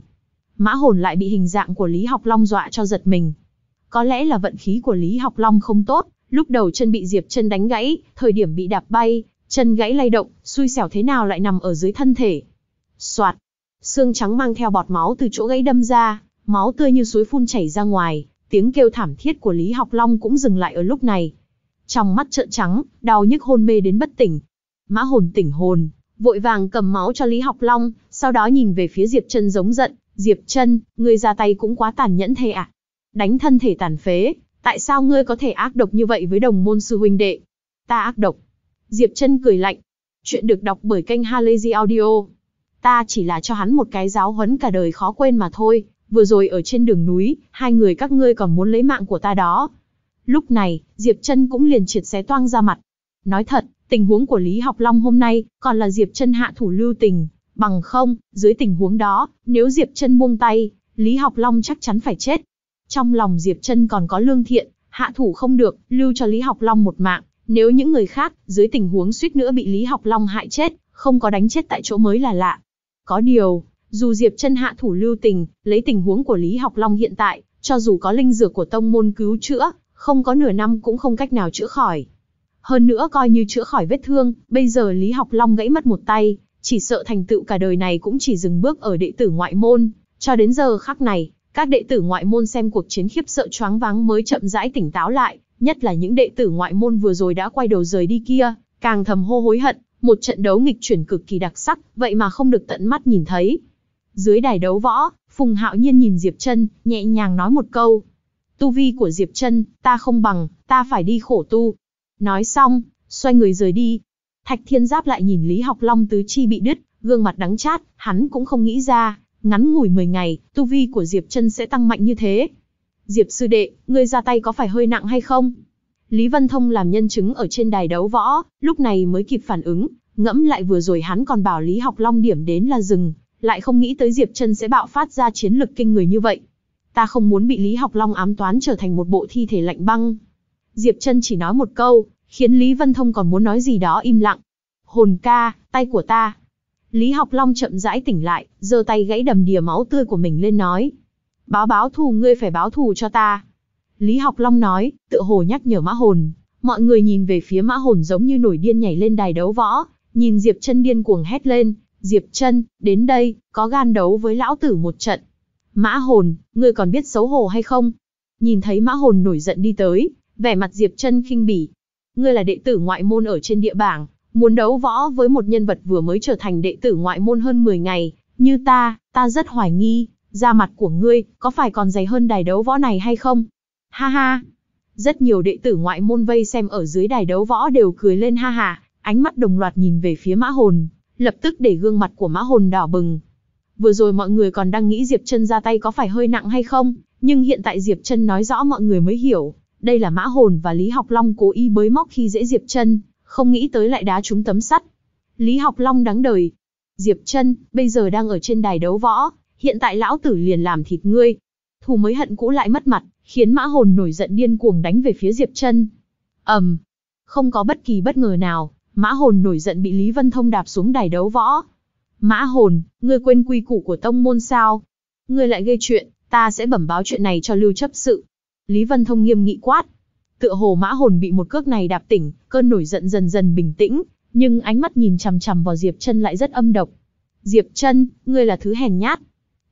Mã Hồn lại bị hình dạng của Lý Học Long dọa cho giật mình. Có lẽ là vận khí của Lý Học Long không tốt, lúc đầu chân bị Diệp Chân đánh gãy, thời điểm bị đạp bay, chân gãy lay động, xui xẻo thế nào lại nằm ở dưới thân thể. Soạt, xương trắng mang theo bọt máu từ chỗ gãy đâm ra, máu tươi như suối phun chảy ra ngoài, tiếng kêu thảm thiết của Lý Học Long cũng dừng lại ở lúc này. Trong mắt trợn trắng, đau nhức hôn mê đến bất tỉnh. Mã hồn tỉnh hồn, vội vàng cầm máu cho Lý Học Long, sau đó nhìn về phía Diệp Trân giống giận, Diệp Trân, ngươi ra tay cũng quá tàn nhẫn thế ạ. À? Đánh thân thể tàn phế, tại sao ngươi có thể ác độc như vậy với đồng môn sư huynh đệ? Ta ác độc, Diệp Trân cười lạnh. Chuyện được đọc bởi kênh Halazy Audio. Ta chỉ là cho hắn một cái giáo huấn cả đời khó quên mà thôi, vừa rồi ở trên đường núi, hai người các ngươi còn muốn lấy mạng của ta đó. Lúc này, Diệp Trân cũng liền triệt xé toang ra mặt. Nói thật, tình huống của Lý Học Long hôm nay, còn là Diệp Trân hạ thủ lưu tình, bằng không, dưới tình huống đó, nếu Diệp Trân buông tay, Lý Học Long chắc chắn phải chết. Trong lòng Diệp Trân còn có lương thiện, hạ thủ không được, lưu cho Lý Học Long một mạng, nếu những người khác, dưới tình huống suýt nữa bị Lý Học Long hại chết, không có đánh chết tại chỗ mới là lạ. Có điều, dù Diệp chân hạ thủ lưu tình, lấy tình huống của Lý Học Long hiện tại, cho dù có linh dược của tông môn cứu chữa, không có nửa năm cũng không cách nào chữa khỏi. Hơn nữa coi như chữa khỏi vết thương, bây giờ Lý Học Long gãy mất một tay, chỉ sợ thành tựu cả đời này cũng chỉ dừng bước ở đệ tử ngoại môn. Cho đến giờ khắc này, các đệ tử ngoại môn xem cuộc chiến khiếp sợ choáng váng mới chậm rãi tỉnh táo lại, nhất là những đệ tử ngoại môn vừa rồi đã quay đầu rời đi kia, càng thầm hô hối hận, một trận đấu nghịch chuyển cực kỳ đặc sắc, vậy mà không được tận mắt nhìn thấy. Dưới đài đấu võ, Phùng Hạo Nhiên nhìn Diệp Trân, nhẹ nhàng nói một câu. Tu vi của Diệp Trân, ta không bằng, ta phải đi khổ tu. Nói xong, xoay người rời đi. Thạch Thiên Giáp lại nhìn Lý Học Long tứ chi bị đứt, gương mặt đắng chát, hắn cũng không nghĩ ra, ngắn ngủi 10 ngày, tu vi của Diệp Trân sẽ tăng mạnh như thế. Diệp sư đệ, ngươi ra tay có phải hơi nặng hay không? Lý Vân Thông làm nhân chứng ở trên đài đấu võ, lúc này mới kịp phản ứng, ngẫm lại vừa rồi hắn còn bảo Lý Học Long điểm đến là dừng, lại không nghĩ tới Diệp Trân sẽ bạo phát ra chiến lực kinh người như vậy. Ta không muốn bị Lý Học Long ám toán trở thành một bộ thi thể lạnh băng. Diệp Trân chỉ nói một câu, khiến Lý Vân Thông còn muốn nói gì đó im lặng. Hồn ca, tay của ta. Lý Học Long chậm rãi tỉnh lại, giơ tay gãy đầm đìa máu tươi của mình lên nói. Báo báo thù ngươi phải báo thù cho ta. Lý Học Long nói, tự hồ nhắc nhở mã hồn. Mọi người nhìn về phía mã hồn giống như nổi điên nhảy lên đài đấu võ, nhìn Diệp chân điên cuồng hét lên, Diệp chân, đến đây, có gan đấu với lão tử một trận. Mã hồn, ngươi còn biết xấu hổ hay không? Nhìn thấy mã hồn nổi giận đi tới, vẻ mặt Diệp chân khinh bỉ. Ngươi là đệ tử ngoại môn ở trên địa bảng, muốn đấu võ với một nhân vật vừa mới trở thành đệ tử ngoại môn hơn 10 ngày, như ta, ta rất hoài nghi, da mặt của ngươi, có phải còn dày hơn đài đấu võ này hay không? Ha ha! Rất nhiều đệ tử ngoại môn vây xem ở dưới đài đấu võ đều cười lên ha ha, ánh mắt đồng loạt nhìn về phía mã hồn, lập tức để gương mặt của mã hồn đỏ bừng. Vừa rồi mọi người còn đang nghĩ Diệp chân ra tay có phải hơi nặng hay không, nhưng hiện tại Diệp chân nói rõ mọi người mới hiểu, đây là mã hồn và Lý Học Long cố ý bới móc khi dễ Diệp chân, không nghĩ tới lại đá trúng tấm sắt. Lý Học Long đáng đời. Diệp chân bây giờ đang ở trên đài đấu võ, hiện tại lão tử liền làm thịt ngươi. Thù mới hận cũ lại mất mặt, khiến mã hồn nổi giận điên cuồng đánh về phía Diệp chân ầm, um, không có bất kỳ bất ngờ nào, mã hồn nổi giận bị Lý Vân Thông đạp xuống đài đấu võ. Mã hồn, ngươi quên quy củ của tông môn sao? Ngươi lại gây chuyện, ta sẽ bẩm báo chuyện này cho lưu chấp sự. Lý Vân Thông nghiêm nghị quát. Tựa hồ mã hồn bị một cước này đạp tỉnh, cơn nổi giận dần dần bình tĩnh, nhưng ánh mắt nhìn chằm chằm vào Diệp Trân lại rất âm độc. Diệp Trân, ngươi là thứ hèn nhát.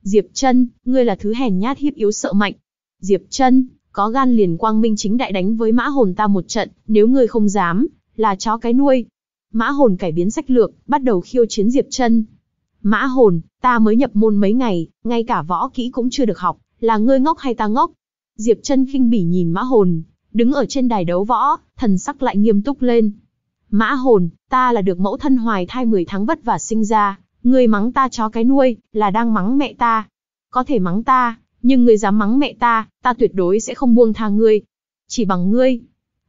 Diệp Trân, ngươi là thứ hèn nhát hiếp yếu sợ mạnh. Diệp Trân, có gan liền quang minh chính đại đánh với mã hồn ta một trận, nếu ngươi không dám, là chó cái nuôi. Mã hồn cải biến sách lược, bắt đầu khiêu chiến Diệp Trân. Mã hồn, ta mới nhập môn mấy ngày, ngay cả võ kỹ cũng chưa được học, là ngươi ngốc hay ta ngốc? Diệp Trân khinh bỉ nhìn mã hồn, đứng ở trên đài đấu võ, thần sắc lại nghiêm túc lên. Mã hồn, ta là được mẫu thân hoài thai 10 tháng vất vả sinh ra, ngươi mắng ta chó cái nuôi, là đang mắng mẹ ta. Có thể mắng ta, nhưng ngươi dám mắng mẹ ta, ta tuyệt đối sẽ không buông tha ngươi. Chỉ bằng ngươi.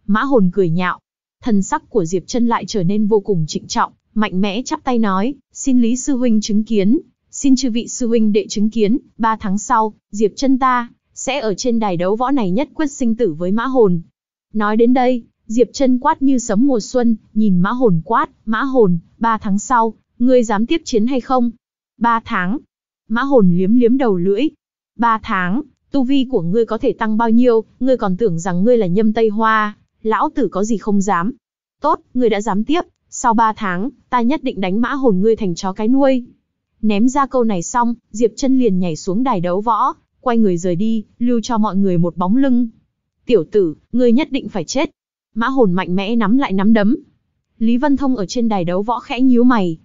Mã hồn cười nhạo. Thần sắc của Diệp Trân lại trở nên vô cùng trịnh trọng, mạnh mẽ chắp tay nói, xin Lý Sư Huynh chứng kiến, xin chư vị Sư Huynh đệ chứng kiến, ba tháng sau, Diệp Trân ta, sẽ ở trên đài đấu võ này nhất quyết sinh tử với mã hồn. Nói đến đây, Diệp chân quát như sấm mùa xuân, nhìn mã hồn quát, mã hồn, ba tháng sau, ngươi dám tiếp chiến hay không? Ba tháng. Mã hồn liếm liếm đầu lưỡi. Ba tháng, tu vi của ngươi có thể tăng bao nhiêu, ngươi còn tưởng rằng ngươi là nhâm Tây Hoa, lão tử có gì không dám. Tốt, ngươi đã dám tiếp, sau ba tháng, ta nhất định đánh mã hồn ngươi thành chó cái nuôi. Ném ra câu này xong, Diệp chân liền nhảy xuống đài đấu võ, quay người rời đi, lưu cho mọi người một bóng lưng. Tiểu tử, ngươi nhất định phải chết. Mã hồn mạnh mẽ nắm lại nắm đấm. Lý Vân Thông ở trên đài đấu võ khẽ nhíu mày.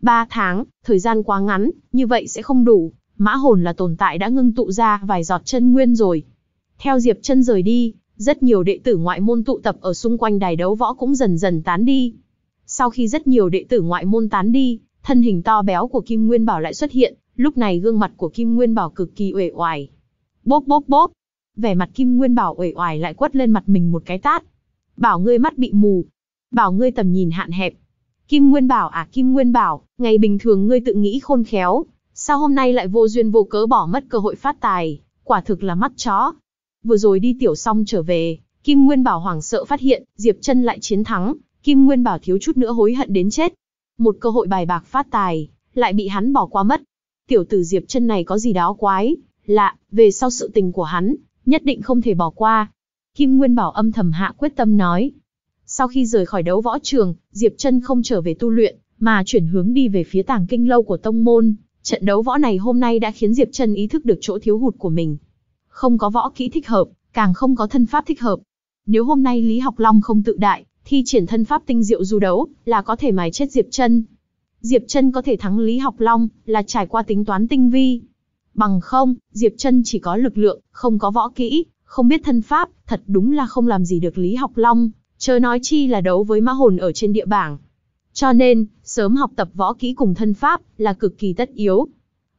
Ba tháng, thời gian quá ngắn, như vậy sẽ không đủ. Mã hồn là tồn tại đã ngưng tụ ra vài giọt chân nguyên rồi. Theo Diệp chân rời đi, rất nhiều đệ tử ngoại môn tụ tập ở xung quanh đài đấu võ cũng dần dần tán đi. Sau khi rất nhiều đệ tử ngoại môn tán đi, thân hình to béo của Kim Nguyên Bảo lại xuất hiện, lúc này gương mặt của Kim Nguyên Bảo cực kỳ uể oải. Bốp bốp bốp, vẻ mặt Kim Nguyên Bảo uể oải lại quất lên mặt mình một cái tát. Bảo ngươi mắt bị mù, bảo ngươi tầm nhìn hạn hẹp. Kim Nguyên Bảo à Kim Nguyên Bảo, ngày bình thường ngươi tự nghĩ khôn khéo, sao hôm nay lại vô duyên vô cớ bỏ mất cơ hội phát tài, quả thực là mắt chó. Vừa rồi đi tiểu xong trở về, Kim Nguyên Bảo hoảng sợ phát hiện, Diệp Chân lại chiến thắng, Kim Nguyên Bảo thiếu chút nữa hối hận đến chết. Một cơ hội bài bạc phát tài, lại bị hắn bỏ qua mất. Tiểu tử Diệp Chân này có gì đó quái, lạ, về sau sự tình của hắn, nhất định không thể bỏ qua. Kim Nguyên Bảo âm thầm hạ quyết tâm nói. Sau khi rời khỏi đấu võ trường, Diệp Chân không trở về tu luyện, mà chuyển hướng đi về phía tàng kinh lâu của tông môn. Trận đấu võ này hôm nay đã khiến Diệp Chân ý thức được chỗ thiếu hụt của mình. Không có võ kỹ thích hợp, càng không có thân pháp thích hợp. Nếu hôm nay Lý Học Long không tự đại, thi triển thân pháp tinh diệu du đấu, là có thể mài chết Diệp Chân. Diệp Trân có thể thắng Lý Học Long, là trải qua tính toán tinh vi. Bằng không, Diệp Trân chỉ có lực lượng, không có võ kỹ, không biết thân pháp, thật đúng là không làm gì được Lý Học Long, chớ nói chi là đấu với ma hồn ở trên địa bảng. Cho nên, sớm học tập võ kỹ cùng thân pháp là cực kỳ tất yếu.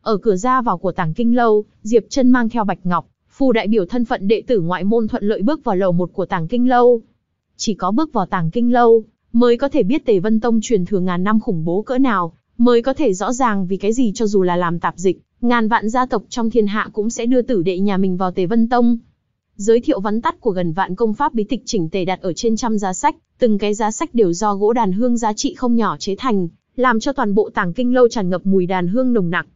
Ở cửa ra vào của tàng kinh lâu, Diệp Trân mang theo Bạch Ngọc, phù đại biểu thân phận đệ tử ngoại môn thuận lợi bước vào lầu một của tàng kinh lâu. Chỉ có bước vào tàng kinh lâu, mới có thể biết Tề Vân Tông truyền thừa ngàn năm khủng bố cỡ nào, mới có thể rõ ràng vì cái gì cho dù là làm tạp dịch, ngàn vạn gia tộc trong thiên hạ cũng sẽ đưa tử đệ nhà mình vào Tề Vân Tông. Giới thiệu vắn tắt của gần vạn công pháp bí tịch chỉnh tề đặt ở trên trăm giá sách, từng cái giá sách đều do gỗ đàn hương giá trị không nhỏ chế thành, làm cho toàn bộ tàng kinh lâu tràn ngập mùi đàn hương nồng nặc.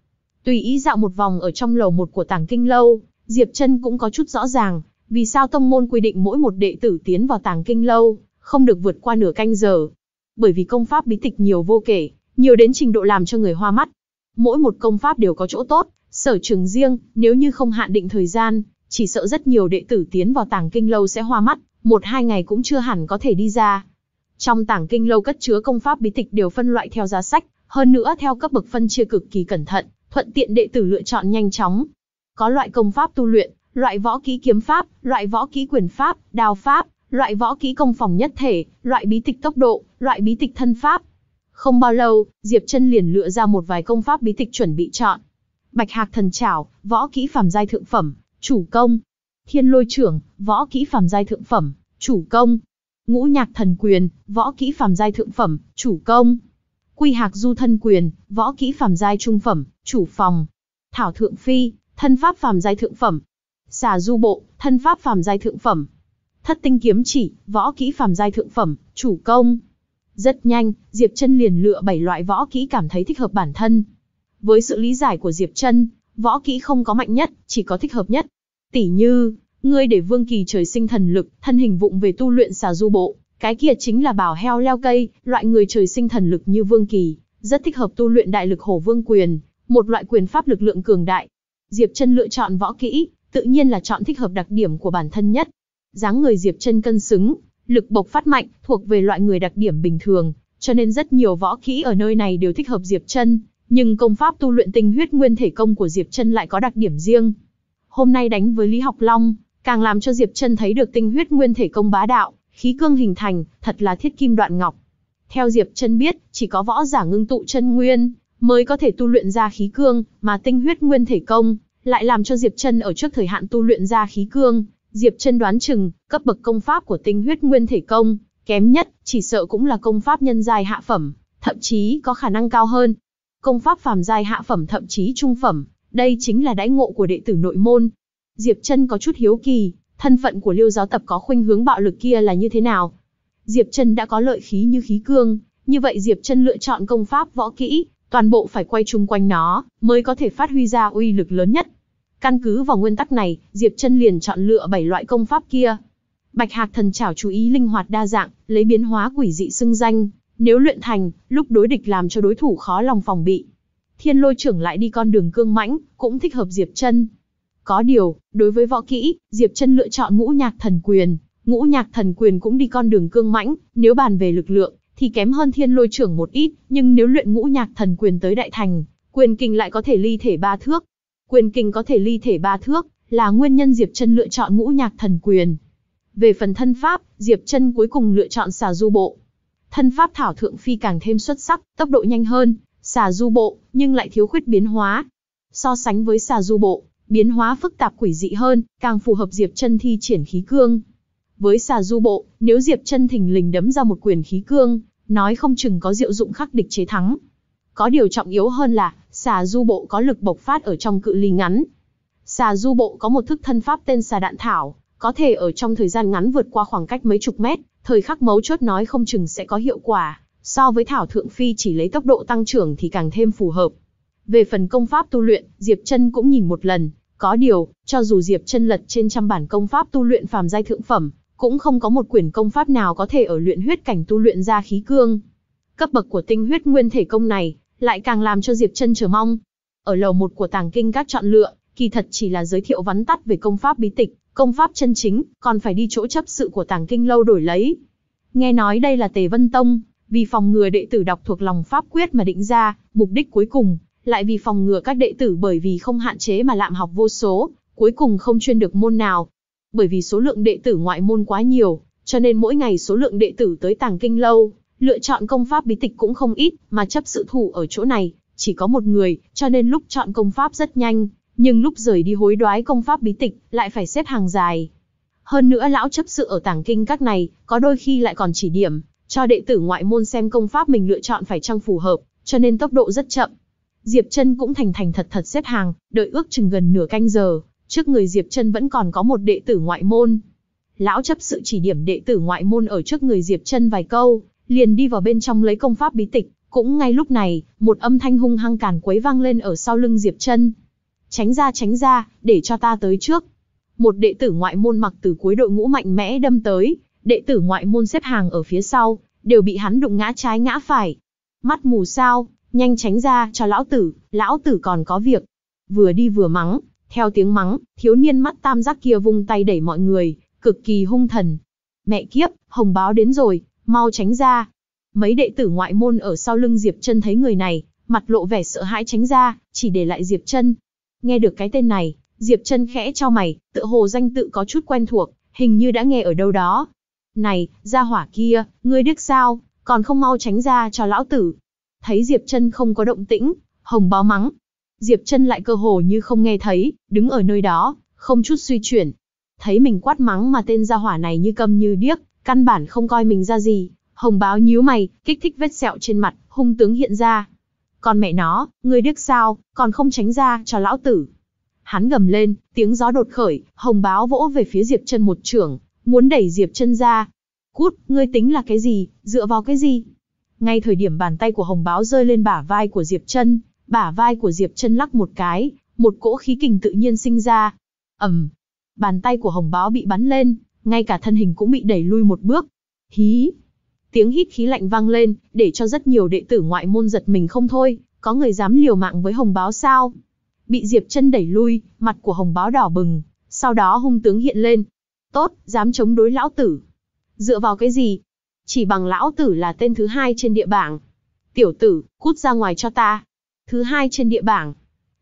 Tùy ý dạo một vòng ở trong lầu một của tàng kinh lâu, Diệp Trân cũng có chút rõ ràng, vì sao tông môn quy định mỗi một đệ tử tiến vào tàng kinh lâu, không được vượt qua nửa canh giờ. Bởi vì công pháp bí tịch nhiều vô kể, nhiều đến trình độ làm cho người hoa mắt. Mỗi một công pháp đều có chỗ tốt, sở trường riêng, nếu như không hạn định thời gian, chỉ sợ rất nhiều đệ tử tiến vào tàng kinh lâu sẽ hoa mắt, một hai ngày cũng chưa hẳn có thể đi ra. Trong tàng kinh lâu cất chứa công pháp bí tịch đều phân loại theo giá sách, hơn nữa theo cấp bậc phân chia cực kỳ cẩn thận, thuận tiện đệ tử lựa chọn nhanh chóng. Có loại công pháp tu luyện, loại võ kỹ kiếm pháp, loại võ kỹ quyền pháp, đao pháp, loại võ kỹ công phòng nhất thể, loại bí tịch tốc độ, loại bí tịch thân pháp. Không bao lâu, Diệp Chân liền lựa ra một vài công pháp bí tịch chuẩn bị chọn. Bạch Hạc thần trảo, võ kỹ phàm giai thượng phẩm, chủ công. Thiên lôi trưởng, võ kỹ phàm giai thượng phẩm, chủ công. Ngũ nhạc thần quyền, võ kỹ phàm giai thượng phẩm, chủ công. Quy Hạc Du thân quyền, võ kỹ phàm giai trung phẩm, chủ phòng. Thảo Thượng Phi, thân pháp phàm giai thượng phẩm. Xà Du Bộ, thân pháp phàm giai thượng phẩm. Thất tinh kiếm chỉ, võ kỹ phàm giai thượng phẩm, chủ công. Rất nhanh, Diệp Trân liền lựa bảy loại võ kỹ cảm thấy thích hợp bản thân. Với sự lý giải của Diệp Trân, võ kỹ không có mạnh nhất, chỉ có thích hợp nhất. Tỷ như, ngươi để Vương Kỳ trời sinh thần lực, thân hình vụng về tu luyện xà du bộ, cái kia chính là bảo heo leo cây, loại người trời sinh thần lực như Vương Kỳ, rất thích hợp tu luyện đại lực hổ vương quyền, một loại quyền pháp lực lượng cường đại. Diệp Trân lựa chọn võ kỹ, tự nhiên là chọn thích hợp đặc điểm của bản thân nhất dáng người Diệp Trân cân xứng, lực bộc phát mạnh, thuộc về loại người đặc điểm bình thường, cho nên rất nhiều võ kỹ ở nơi này đều thích hợp Diệp Trân, nhưng công pháp tu luyện tinh huyết nguyên thể công của Diệp Trân lại có đặc điểm riêng. Hôm nay đánh với Lý Học Long, càng làm cho Diệp Trân thấy được tinh huyết nguyên thể công bá đạo, khí cương hình thành, thật là thiết kim đoạn ngọc. Theo Diệp Trân biết, chỉ có võ giả ngưng tụ chân nguyên mới có thể tu luyện ra khí cương, mà tinh huyết nguyên thể công lại làm cho Diệp Trân ở trước thời hạn tu luyện ra khí cương. Diệp chân đoán chừng, cấp bậc công pháp của tinh huyết nguyên thể công, kém nhất, chỉ sợ cũng là công pháp nhân giai hạ phẩm, thậm chí có khả năng cao hơn. Công pháp phàm giai hạ phẩm thậm chí trung phẩm, đây chính là đãi ngộ của đệ tử nội môn. Diệp chân có chút hiếu kỳ, thân phận của Liêu giáo tập có khuynh hướng bạo lực kia là như thế nào? Diệp chân đã có lợi khí như khí cương, như vậy Diệp chân lựa chọn công pháp võ kỹ, toàn bộ phải quay chung quanh nó, mới có thể phát huy ra uy lực lớn nhất. Căn cứ vào nguyên tắc này, Diệp chân liền chọn lựa 7 loại công pháp kia. Bạch Hạc Thần Trảo chú ý linh hoạt đa dạng, lấy biến hóa quỷ dị xưng danh, nếu luyện thành, lúc đối địch làm cho đối thủ khó lòng phòng bị. Thiên Lôi trưởng lại đi con đường cương mãnh, cũng thích hợp Diệp chân. Có điều, đối với võ kỹ, Diệp chân lựa chọn Ngũ Nhạc Thần Quyền, Ngũ Nhạc Thần Quyền cũng đi con đường cương mãnh, nếu bàn về lực lượng thì kém hơn Thiên Lôi trưởng một ít, nhưng nếu luyện Ngũ Nhạc Thần Quyền tới đại thành, quyền kinh lại có thể ly thể ba thước. Quyền kinh có thể ly thể ba thước, là nguyên nhân Diệp Trân lựa chọn Ngũ Nhạc Thần Quyền. Về phần thân pháp, Diệp Trân cuối cùng lựa chọn xà du bộ. Thân pháp thảo thượng phi càng thêm xuất sắc, tốc độ nhanh hơn, xà du bộ, nhưng lại thiếu khuyết biến hóa. So sánh với xà du bộ, biến hóa phức tạp quỷ dị hơn, càng phù hợp Diệp Chân thi triển khí cương. Với xà du bộ, nếu Diệp Chân thình lình đấm ra một quyền khí cương, nói không chừng có diệu dụng khắc địch chế thắng. Có điều trọng yếu hơn là, xà du bộ có lực bộc phát ở trong cự ly ngắn. Xà du bộ có một thức thân pháp tên xà đạn thảo, có thể ở trong thời gian ngắn vượt qua khoảng cách mấy chục mét, thời khắc mấu chốt nói không chừng sẽ có hiệu quả, so với thảo thượng phi chỉ lấy tốc độ tăng trưởng thì càng thêm phù hợp. Về phần công pháp tu luyện, Diệp Chân cũng nhìn một lần, có điều, cho dù Diệp Chân lật trên trăm bản công pháp tu luyện phàm giai thượng phẩm, cũng không có một quyển công pháp nào có thể ở luyện huyết cảnh tu luyện ra khí cương. Cấp bậc của tinh huyết nguyên thể công này, lại càng làm cho Diệp Chân chờ mong. Ở lầu một của Tàng Kinh các chọn lựa, kỳ thật chỉ là giới thiệu vắn tắt về công pháp bí tịch, công pháp chân chính, còn phải đi chỗ chấp sự của Tàng Kinh lâu đổi lấy. Nghe nói đây là Tề Vân Tông, vì phòng ngừa đệ tử đọc thuộc lòng pháp quyết mà định ra, mục đích cuối cùng lại vì phòng ngừa các đệ tử bởi vì không hạn chế mà lạm học vô số, cuối cùng không chuyên được môn nào. Bởi vì số lượng đệ tử ngoại môn quá nhiều, cho nên mỗi ngày số lượng đệ tử tới tàng kinh lâu, lựa chọn công pháp bí tịch cũng không ít, mà chấp sự thủ ở chỗ này, chỉ có một người, cho nên lúc chọn công pháp rất nhanh, nhưng lúc rời đi hối đoái công pháp bí tịch, lại phải xếp hàng dài. Hơn nữa lão chấp sự ở tảng kinh các này, có đôi khi lại còn chỉ điểm, cho đệ tử ngoại môn xem công pháp mình lựa chọn phải chăng phù hợp, cho nên tốc độ rất chậm. Diệp Trân cũng thành thành thật thật xếp hàng, đợi ước chừng gần nửa canh giờ, trước người Diệp Trân vẫn còn có một đệ tử ngoại môn. Lão chấp sự chỉ điểm đệ tử ngoại môn ở trước người Diệp Trân vài câu, liền đi vào bên trong lấy công pháp bí tịch, cũng ngay lúc này, một âm thanh hung hăng càn quấy vang lên ở sau lưng Diệp Trân. Tránh ra tránh ra, để cho ta tới trước. Một đệ tử ngoại môn mặc từ cuối đội ngũ mạnh mẽ đâm tới, đệ tử ngoại môn xếp hàng ở phía sau, đều bị hắn đụng ngã trái ngã phải. Mắt mù sao, nhanh tránh ra cho lão tử, lão tử còn có việc. Vừa đi vừa mắng, theo tiếng mắng, thiếu niên mắt tam giác kia vung tay đẩy mọi người, cực kỳ hung thần. Mẹ kiếp, hồng báo đến rồi, mau tránh ra. Mấy đệ tử ngoại môn ở sau lưng Diệp Trân thấy người này, mặt lộ vẻ sợ hãi tránh ra, chỉ để lại Diệp Trân. Nghe được cái tên này, Diệp Trân khẽ cho mày, tự hồ danh tự có chút quen thuộc, hình như đã nghe ở đâu đó. Này, gia hỏa kia, ngươi điếc sao, còn không mau tránh ra cho lão tử. Thấy Diệp Trân không có động tĩnh, Hồng báo mắng. Diệp Trân lại cơ hồ như không nghe thấy, đứng ở nơi đó, không chút suy chuyển. Thấy mình quát mắng mà tên gia hỏa này như câm như điếc, căn bản không coi mình ra gì, Hồng báo nhíu mày, kích thích vết sẹo trên mặt, hung tướng hiện ra. Còn mẹ nó, người điếc sao, còn không tránh ra cho lão tử. Hắn gầm lên, tiếng gió đột khởi, hồng báo vỗ về phía Diệp chân một trưởng, muốn đẩy Diệp chân ra. Cút, ngươi tính là cái gì, dựa vào cái gì? Ngay thời điểm bàn tay của hồng báo rơi lên bả vai của Diệp chân, bả vai của Diệp chân lắc một cái, một cỗ khí kình tự nhiên sinh ra. ầm, bàn tay của hồng báo bị bắn lên, ngay cả thân hình cũng bị đẩy lui một bước. Hí! Tiếng hít khí lạnh vang lên, để cho rất nhiều đệ tử ngoại môn giật mình không thôi, có người dám liều mạng với hồng báo sao? Bị Diệp chân đẩy lui, mặt của hồng báo đỏ bừng, sau đó hung tướng hiện lên. Tốt, dám chống đối lão tử. Dựa vào cái gì? Chỉ bằng lão tử là tên thứ hai trên địa bảng. Tiểu tử, cút ra ngoài cho ta. Thứ hai trên địa bảng.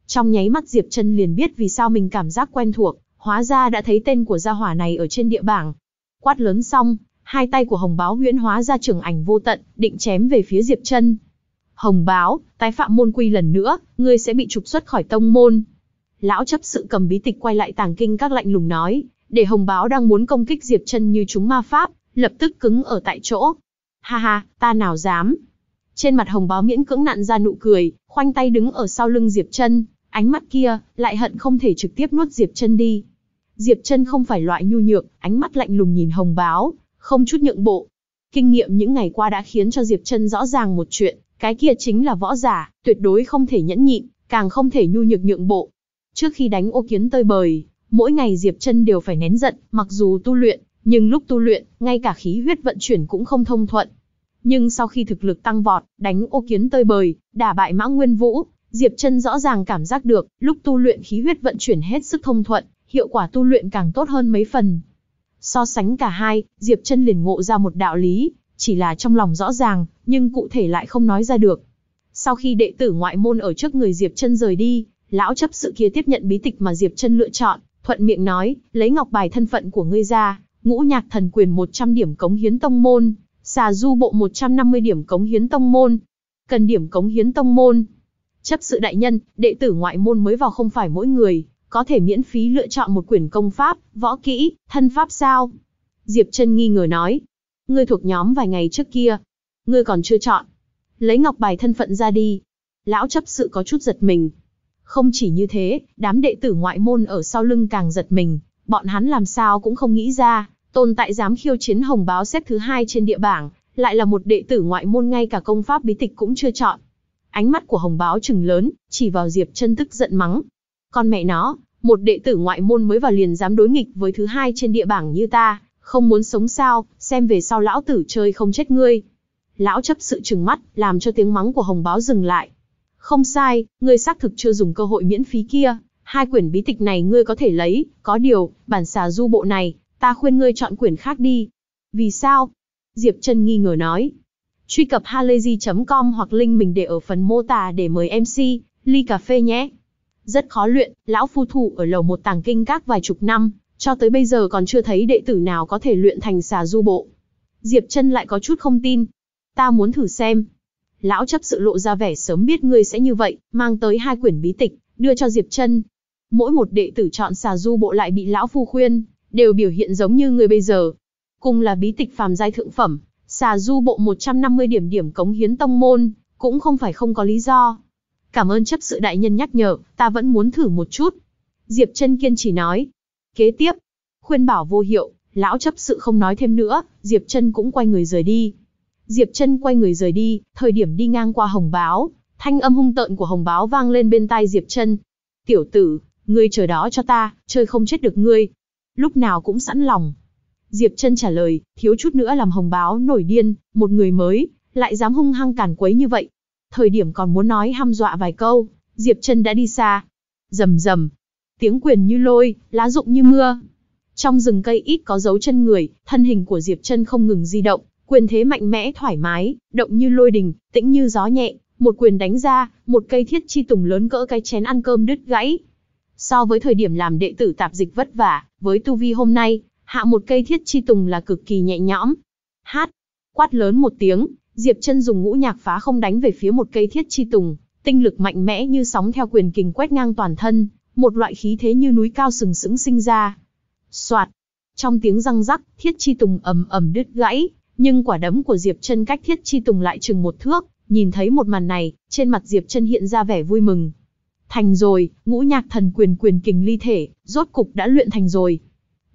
Trong nháy mắt Diệp chân liền biết vì sao mình cảm giác quen thuộc, hóa ra đã thấy tên của gia hỏa này ở trên địa bảng. Quát lớn xong, hai tay của Hồng Báo huyễn hóa ra trường ảnh vô tận, định chém về phía Diệp Chân. Hồng Báo, tái phạm môn quy lần nữa, ngươi sẽ bị trục xuất khỏi tông môn. Lão chấp sự cầm bí tịch quay lại tàng kinh các lạnh lùng nói, để Hồng Báo đang muốn công kích Diệp Chân như chúng ma pháp, lập tức cứng ở tại chỗ. Ha ha, ta nào dám. Trên mặt Hồng Báo miễn cưỡng nặn ra nụ cười, khoanh tay đứng ở sau lưng Diệp Chân, ánh mắt kia lại hận không thể trực tiếp nuốt Diệp Chân đi. Diệp Trân không phải loại nhu nhược, ánh mắt lạnh lùng nhìn Hồng Báo, không chút nhượng bộ. Kinh nghiệm những ngày qua đã khiến cho Diệp Trân rõ ràng một chuyện, cái kia chính là võ giả, tuyệt đối không thể nhẫn nhịn, càng không thể nhu nhược nhượng bộ. Trước khi đánh ô kiến tơi bời, mỗi ngày Diệp Trân đều phải nén giận, mặc dù tu luyện, nhưng lúc tu luyện, ngay cả khí huyết vận chuyển cũng không thông thuận. Nhưng sau khi thực lực tăng vọt, đánh ô kiến tơi bời, đả bại Mã Nguyên Vũ, Diệp Trân rõ ràng cảm giác được, lúc tu luyện khí huyết vận chuyển hết sức thông thuận, hiệu quả tu luyện càng tốt hơn mấy phần. So sánh cả hai, Diệp Trân liền ngộ ra một đạo lý, chỉ là trong lòng rõ ràng, nhưng cụ thể lại không nói ra được. Sau khi đệ tử ngoại môn ở trước người Diệp Trân rời đi, lão chấp sự kia tiếp nhận bí tịch mà Diệp Trân lựa chọn, thuận miệng nói, lấy ngọc bài thân phận của ngươi ra, ngũ nhạc thần quyền 100 điểm cống hiến tông môn, xà du bộ 150 điểm cống hiến tông môn. Cần điểm cống hiến tông môn. Chấp sự đại nhân, đệ tử ngoại môn mới vào không phải mỗi người, có thể miễn phí lựa chọn một quyển công pháp, võ kỹ, thân pháp sao? Diệp Trân nghi ngờ nói. Ngươi thuộc nhóm vài ngày trước kia. Ngươi còn chưa chọn. Lấy ngọc bài thân phận ra đi. Lão chấp sự có chút giật mình. Không chỉ như thế, đám đệ tử ngoại môn ở sau lưng càng giật mình. Bọn hắn làm sao cũng không nghĩ ra, tồn tại dám khiêu chiến hồng báo xếp thứ hai trên địa bảng, lại là một đệ tử ngoại môn ngay cả công pháp bí tịch cũng chưa chọn. Ánh mắt của hồng báo trừng lớn, chỉ vào Diệp chân tức giận mắng, con mẹ nó, một đệ tử ngoại môn mới vào liền dám đối nghịch với thứ hai trên địa bảng như ta, không muốn sống sao, xem về sau lão tử chơi không chết ngươi. Lão chấp sự trừng mắt, làm cho tiếng mắng của hồng báo dừng lại. Không sai, ngươi xác thực chưa dùng cơ hội miễn phí kia, hai quyển bí tịch này ngươi có thể lấy, có điều, bản xà du bộ này, ta khuyên ngươi chọn quyển khác đi. Vì sao? Diệp Trân nghi ngờ nói. Truy cập halayzi.com hoặc link mình để ở phần mô tả để mời MC, ly cà phê nhé. Rất khó luyện, lão phu thủ ở lầu một tàng kinh các vài chục năm, cho tới bây giờ còn chưa thấy đệ tử nào có thể luyện thành xà du bộ. Diệp chân lại có chút không tin. Ta muốn thử xem. Lão chấp sự lộ ra vẻ sớm biết ngươi sẽ như vậy, mang tới hai quyển bí tịch, đưa cho Diệp chân. Mỗi một đệ tử chọn xà du bộ lại bị lão phu khuyên, đều biểu hiện giống như người bây giờ. Cùng là bí tịch phàm giai thượng phẩm, xà du bộ 150 điểm điểm cống hiến tông môn, cũng không phải không có lý do. Cảm ơn chấp sự đại nhân nhắc nhở, ta vẫn muốn thử một chút. Diệp chân kiên chỉ nói. Kế tiếp, khuyên bảo vô hiệu, lão chấp sự không nói thêm nữa, Diệp chân cũng quay người rời đi. Diệp chân quay người rời đi, thời điểm đi ngang qua hồng báo, thanh âm hung tợn của hồng báo vang lên bên tai Diệp chân. Tiểu tử, ngươi chờ đó cho ta, chơi không chết được ngươi. Lúc nào cũng sẵn lòng. Diệp chân trả lời, thiếu chút nữa làm hồng báo nổi điên, một người mới, lại dám hung hăng cản quấy như vậy, Thời điểm còn muốn nói hăm dọa vài câu, Diệp Trân đã đi xa. Rầm rầm, tiếng quyền như lôi, lá rụng như mưa. Trong rừng cây ít có dấu chân người, thân hình của Diệp Trân không ngừng di động, quyền thế mạnh mẽ thoải mái, động như lôi đình, tĩnh như gió nhẹ, một quyền đánh ra, một cây thiết chi tùng lớn cỡ cái chén ăn cơm đứt gãy. So với thời điểm làm đệ tử tạp dịch vất vả, với tu vi hôm nay, hạ một cây thiết chi tùng là cực kỳ nhẹ nhõm. Hát, quát lớn một tiếng, Diệp Chân dùng ngũ nhạc phá không đánh về phía một cây thiết chi tùng, tinh lực mạnh mẽ như sóng theo quyền kình quét ngang toàn thân, một loại khí thế như núi cao sừng sững sinh ra. Soạt, trong tiếng răng rắc, thiết chi tùng ầm ầm đứt gãy, Nhưng quả đấm của Diệp Trân cách thiết chi tùng lại chừng một thước, nhìn thấy một màn này, trên mặt Diệp Trân hiện ra vẻ vui mừng. Thành rồi, ngũ nhạc thần quyền quyền kình ly thể, rốt cục đã luyện thành rồi.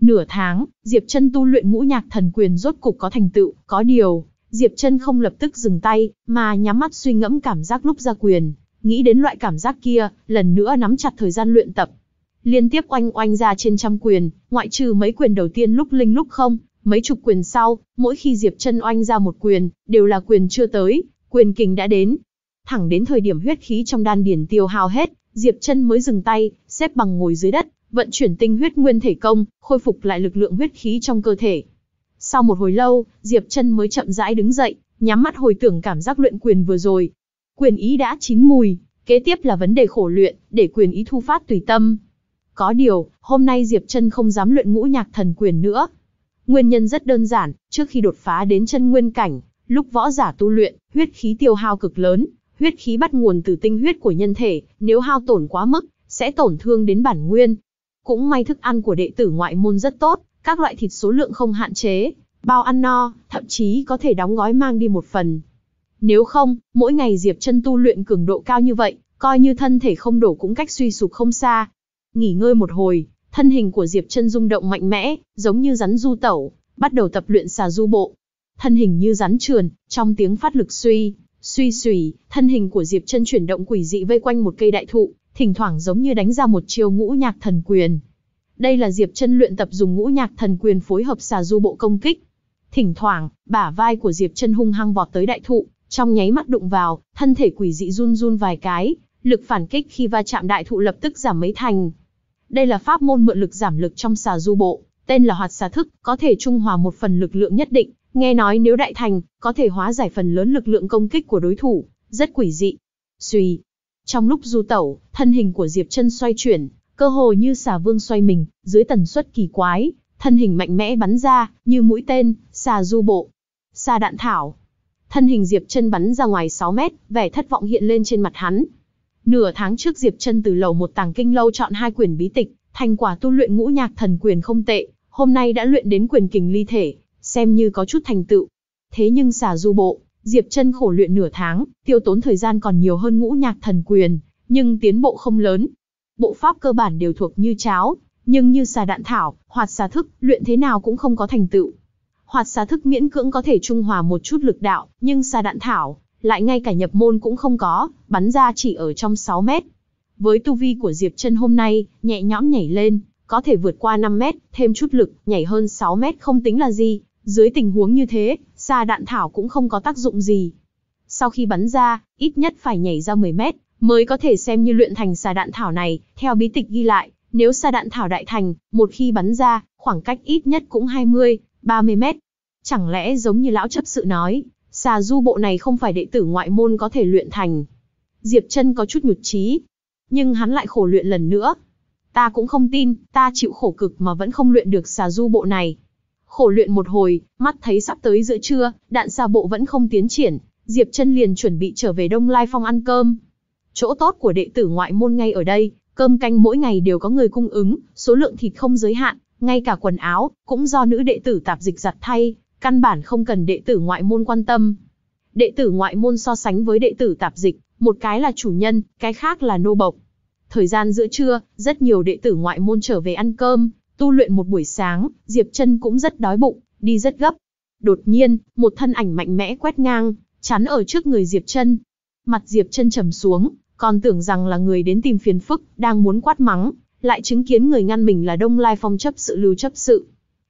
Nửa tháng, Diệp Trân tu luyện ngũ nhạc thần quyền rốt cục có thành tựu, có điều, Diệp Trân không lập tức dừng tay, mà nhắm mắt suy ngẫm cảm giác lúc ra quyền, nghĩ đến loại cảm giác kia, lần nữa nắm chặt thời gian luyện tập. Liên tiếp oanh oanh ra trên trăm quyền, ngoại trừ mấy quyền đầu tiên lúc linh lúc không, mấy chục quyền sau, mỗi khi Diệp Trân oanh ra một quyền, đều là quyền chưa tới, quyền kình đã đến. Thẳng đến thời điểm huyết khí trong đan điển tiêu hao hết, Diệp Trân mới dừng tay, xếp bằng ngồi dưới đất, vận chuyển tinh huyết nguyên thể công, khôi phục lại lực lượng huyết khí trong cơ thể. Sau một hồi lâu, Diệp Trân mới chậm rãi đứng dậy, nhắm mắt hồi tưởng cảm giác luyện quyền vừa rồi. Quyền ý đã chín mùi, kế tiếp là vấn đề khổ luyện, để quyền ý thu phát tùy tâm. Có điều, hôm nay Diệp Trân không dám luyện ngũ nhạc thần quyền nữa. Nguyên nhân rất đơn giản, trước khi đột phá đến chân nguyên cảnh, lúc võ giả tu luyện, huyết khí tiêu hao cực lớn, huyết khí bắt nguồn từ tinh huyết của nhân thể, nếu hao tổn quá mức, sẽ tổn thương đến bản nguyên. Cũng may thức ăn của đệ tử ngoại môn rất tốt, các loại thịt số lượng không hạn chế, bao ăn no, thậm chí có thể đóng gói mang đi một phần. Nếu không, mỗi ngày Diệp chân tu luyện cường độ cao như vậy, coi như thân thể không đổ cũng cách suy sụp không xa. Nghỉ ngơi một hồi, thân hình của Diệp chân rung động mạnh mẽ, giống như rắn du tẩu, bắt đầu tập luyện xà du bộ. Thân hình như rắn trườn, trong tiếng phát lực suy, suy suy, thân hình của Diệp chân chuyển động quỷ dị vây quanh một cây đại thụ, thỉnh thoảng giống như đánh ra một chiêu ngũ nhạc thần quyền. Đây là Diệp chân luyện tập dùng ngũ nhạc thần quyền phối hợp xà du bộ công kích. Thỉnh thoảng, bả vai của Diệp chân hung hăng vọt tới đại thụ, trong nháy mắt đụng vào, thân thể quỷ dị run run vài cái, lực phản kích khi va chạm đại thụ lập tức giảm mấy thành. Đây là pháp môn mượn lực giảm lực trong xà du bộ, tên là hoạt xà thức, có thể trung hòa một phần lực lượng nhất định, nghe nói nếu đại thành, có thể hóa giải phần lớn lực lượng công kích của đối thủ, rất quỷ dị. Xuy. Trong lúc du tẩu, thân hình của Diệp chân xoay chuyển, cơ hồ như xà vương xoay mình, dưới tần suất kỳ quái, thân hình mạnh mẽ bắn ra, như mũi tên, xà du bộ. Xà đạn thảo. Thân hình Diệp chân bắn ra ngoài 6 mét, vẻ thất vọng hiện lên trên mặt hắn. Nửa tháng trước Diệp chân từ lầu một tàng kinh lâu chọn hai quyển bí tịch, thành quả tu luyện ngũ nhạc thần quyền không tệ, hôm nay đã luyện đến quyền kình ly thể, xem như có chút thành tựu. Thế nhưng xà du bộ, Diệp chân khổ luyện nửa tháng, tiêu tốn thời gian còn nhiều hơn ngũ nhạc thần quyền, nhưng tiến bộ không lớn. Bộ pháp cơ bản đều thuộc như cháo, nhưng như xà đạn thảo, hoạt xà thức, luyện thế nào cũng không có thành tựu. Hoạt xà thức miễn cưỡng có thể trung hòa một chút lực đạo, nhưng xà đạn thảo, lại ngay cả nhập môn cũng không có, bắn ra chỉ ở trong 6 mét. Với tu vi của Diệp chân hôm nay, nhẹ nhõm nhảy lên, có thể vượt qua 5 mét, thêm chút lực, nhảy hơn 6 mét không tính là gì. Dưới tình huống như thế, xa đạn thảo cũng không có tác dụng gì. Sau khi bắn ra, ít nhất phải nhảy ra 10 mét, mới có thể xem như luyện thành xà đạn thảo này, theo bí tịch ghi lại, nếu xà đạn thảo đại thành, một khi bắn ra, khoảng cách ít nhất cũng 20, 30 mét. Chẳng lẽ giống như lão chấp sự nói, xà du bộ này không phải đệ tử ngoại môn có thể luyện thành. Diệp chân có chút nhụt chí, nhưng hắn lại khổ luyện lần nữa. Ta cũng không tin, ta chịu khổ cực mà vẫn không luyện được xà du bộ này. Khổ luyện một hồi, mắt thấy sắp tới giữa trưa, đạn xà bộ vẫn không tiến triển, Diệp chân liền chuẩn bị trở về Đông Lai Phong ăn cơm. Chỗ tốt của đệ tử ngoại môn ngay ở đây, cơm canh mỗi ngày đều có người cung ứng, số lượng thịt không giới hạn, ngay cả quần áo, cũng do nữ đệ tử tạp dịch giặt thay, căn bản không cần đệ tử ngoại môn quan tâm. Đệ tử ngoại môn so sánh với đệ tử tạp dịch, một cái là chủ nhân, cái khác là nô bộc. Thời gian giữa trưa, rất nhiều đệ tử ngoại môn trở về ăn cơm, tu luyện một buổi sáng, Diệp chân cũng rất đói bụng, đi rất gấp. Đột nhiên, một thân ảnh mạnh mẽ quét ngang, chắn ở trước người Diệp chân Mặt Diệp chân trầm xuống, còn tưởng rằng là người đến tìm phiền phức, đang muốn quát mắng, lại chứng kiến người ngăn mình là Đông Lai Phong chấp sự Lưu chấp sự.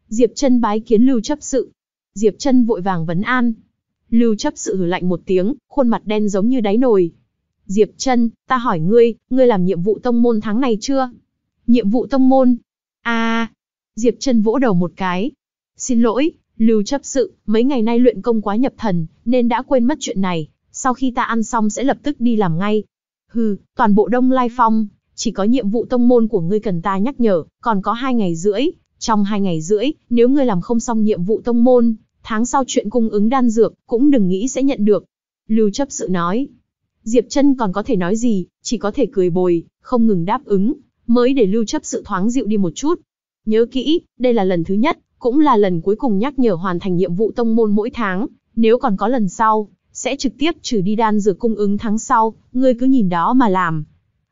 Diệp chân bái kiến Lưu chấp sự. Diệp chân vội vàng vấn an. Lưu chấp sự hừ lạnh một tiếng, khuôn mặt đen giống như đáy nồi. Diệp chân, ta hỏi ngươi, ngươi làm nhiệm vụ tông môn tháng này chưa? Nhiệm vụ tông môn? À, Diệp chân vỗ đầu một cái. Xin lỗi, Lưu chấp sự, mấy ngày nay luyện công quá nhập thần, nên đã quên mất chuyện này. Sau khi ta ăn xong sẽ lập tức đi làm ngay. Hừ, toàn bộ Đông Lai Phong, chỉ có nhiệm vụ tông môn của ngươi cần ta nhắc nhở, còn có hai ngày rưỡi. Trong hai ngày rưỡi, nếu ngươi làm không xong nhiệm vụ tông môn, tháng sau chuyện cung ứng đan dược, cũng đừng nghĩ sẽ nhận được. Lưu chấp sự nói. Diệp chân còn có thể nói gì, chỉ có thể cười bồi, không ngừng đáp ứng, mới để lưu chấp sự thoáng dịu đi một chút. Nhớ kỹ, đây là lần thứ nhất, cũng là lần cuối cùng nhắc nhở hoàn thành nhiệm vụ tông môn mỗi tháng, nếu còn có lần sau, sẽ trực tiếp trừ đi đan dược cung ứng tháng sau, ngươi cứ nhìn đó mà làm.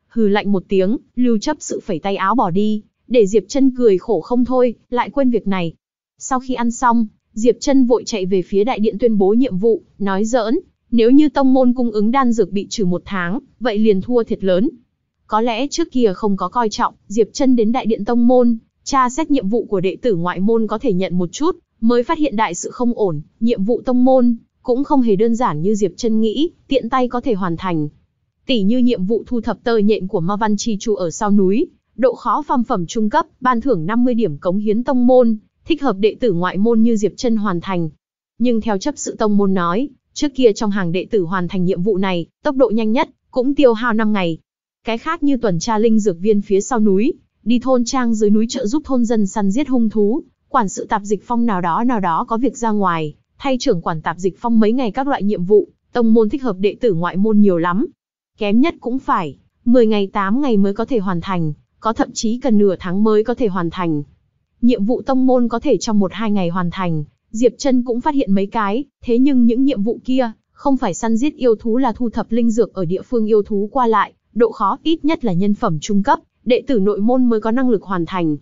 Hừ lạnh một tiếng, lưu chấp sự phẩy tay áo bỏ đi, để Diệp Trân cười khổ không thôi, lại quên việc này. Sau khi ăn xong, Diệp Trân vội chạy về phía đại điện tuyên bố nhiệm vụ, nói giỡn, nếu như tông môn cung ứng đan dược bị trừ một tháng, vậy liền thua thiệt lớn. Có lẽ trước kia không có coi trọng, Diệp Trân đến đại điện tông môn, tra xét nhiệm vụ của đệ tử ngoại môn có thể nhận một chút, mới phát hiện đại sự không ổn, nhiệm vụ tông môn cũng không hề đơn giản như Diệp Trân nghĩ, tiện tay có thể hoàn thành. Tỷ như nhiệm vụ thu thập tơ nhện của Ma Văn Chi Chu ở sau núi, độ khó phàm phẩm trung cấp, ban thưởng 50 điểm cống hiến tông môn, thích hợp đệ tử ngoại môn như Diệp Trân hoàn thành. Nhưng theo chấp sự tông môn nói, trước kia trong hàng đệ tử hoàn thành nhiệm vụ này, tốc độ nhanh nhất, cũng tiêu hao 5 ngày. Cái khác như tuần tra linh dược viên phía sau núi, đi thôn trang dưới núi trợ giúp thôn dân săn giết hung thú, quản sự tạp dịch phong nào đó nào đó có việc ra ngoài, thay trưởng quản tạp dịch phong mấy ngày các loại nhiệm vụ, tông môn thích hợp đệ tử ngoại môn nhiều lắm. Kém nhất cũng phải, 10 ngày 8 ngày mới có thể hoàn thành, có thậm chí cần nửa tháng mới có thể hoàn thành. Nhiệm vụ tông môn có thể trong 1-2 ngày hoàn thành, Diệp Trân cũng phát hiện mấy cái, thế nhưng những nhiệm vụ kia, không phải săn giết yêu thú là thu thập linh dược ở địa phương yêu thú qua lại, độ khó ít nhất là nhân phẩm trung cấp, đệ tử nội môn mới có năng lực hoàn thành.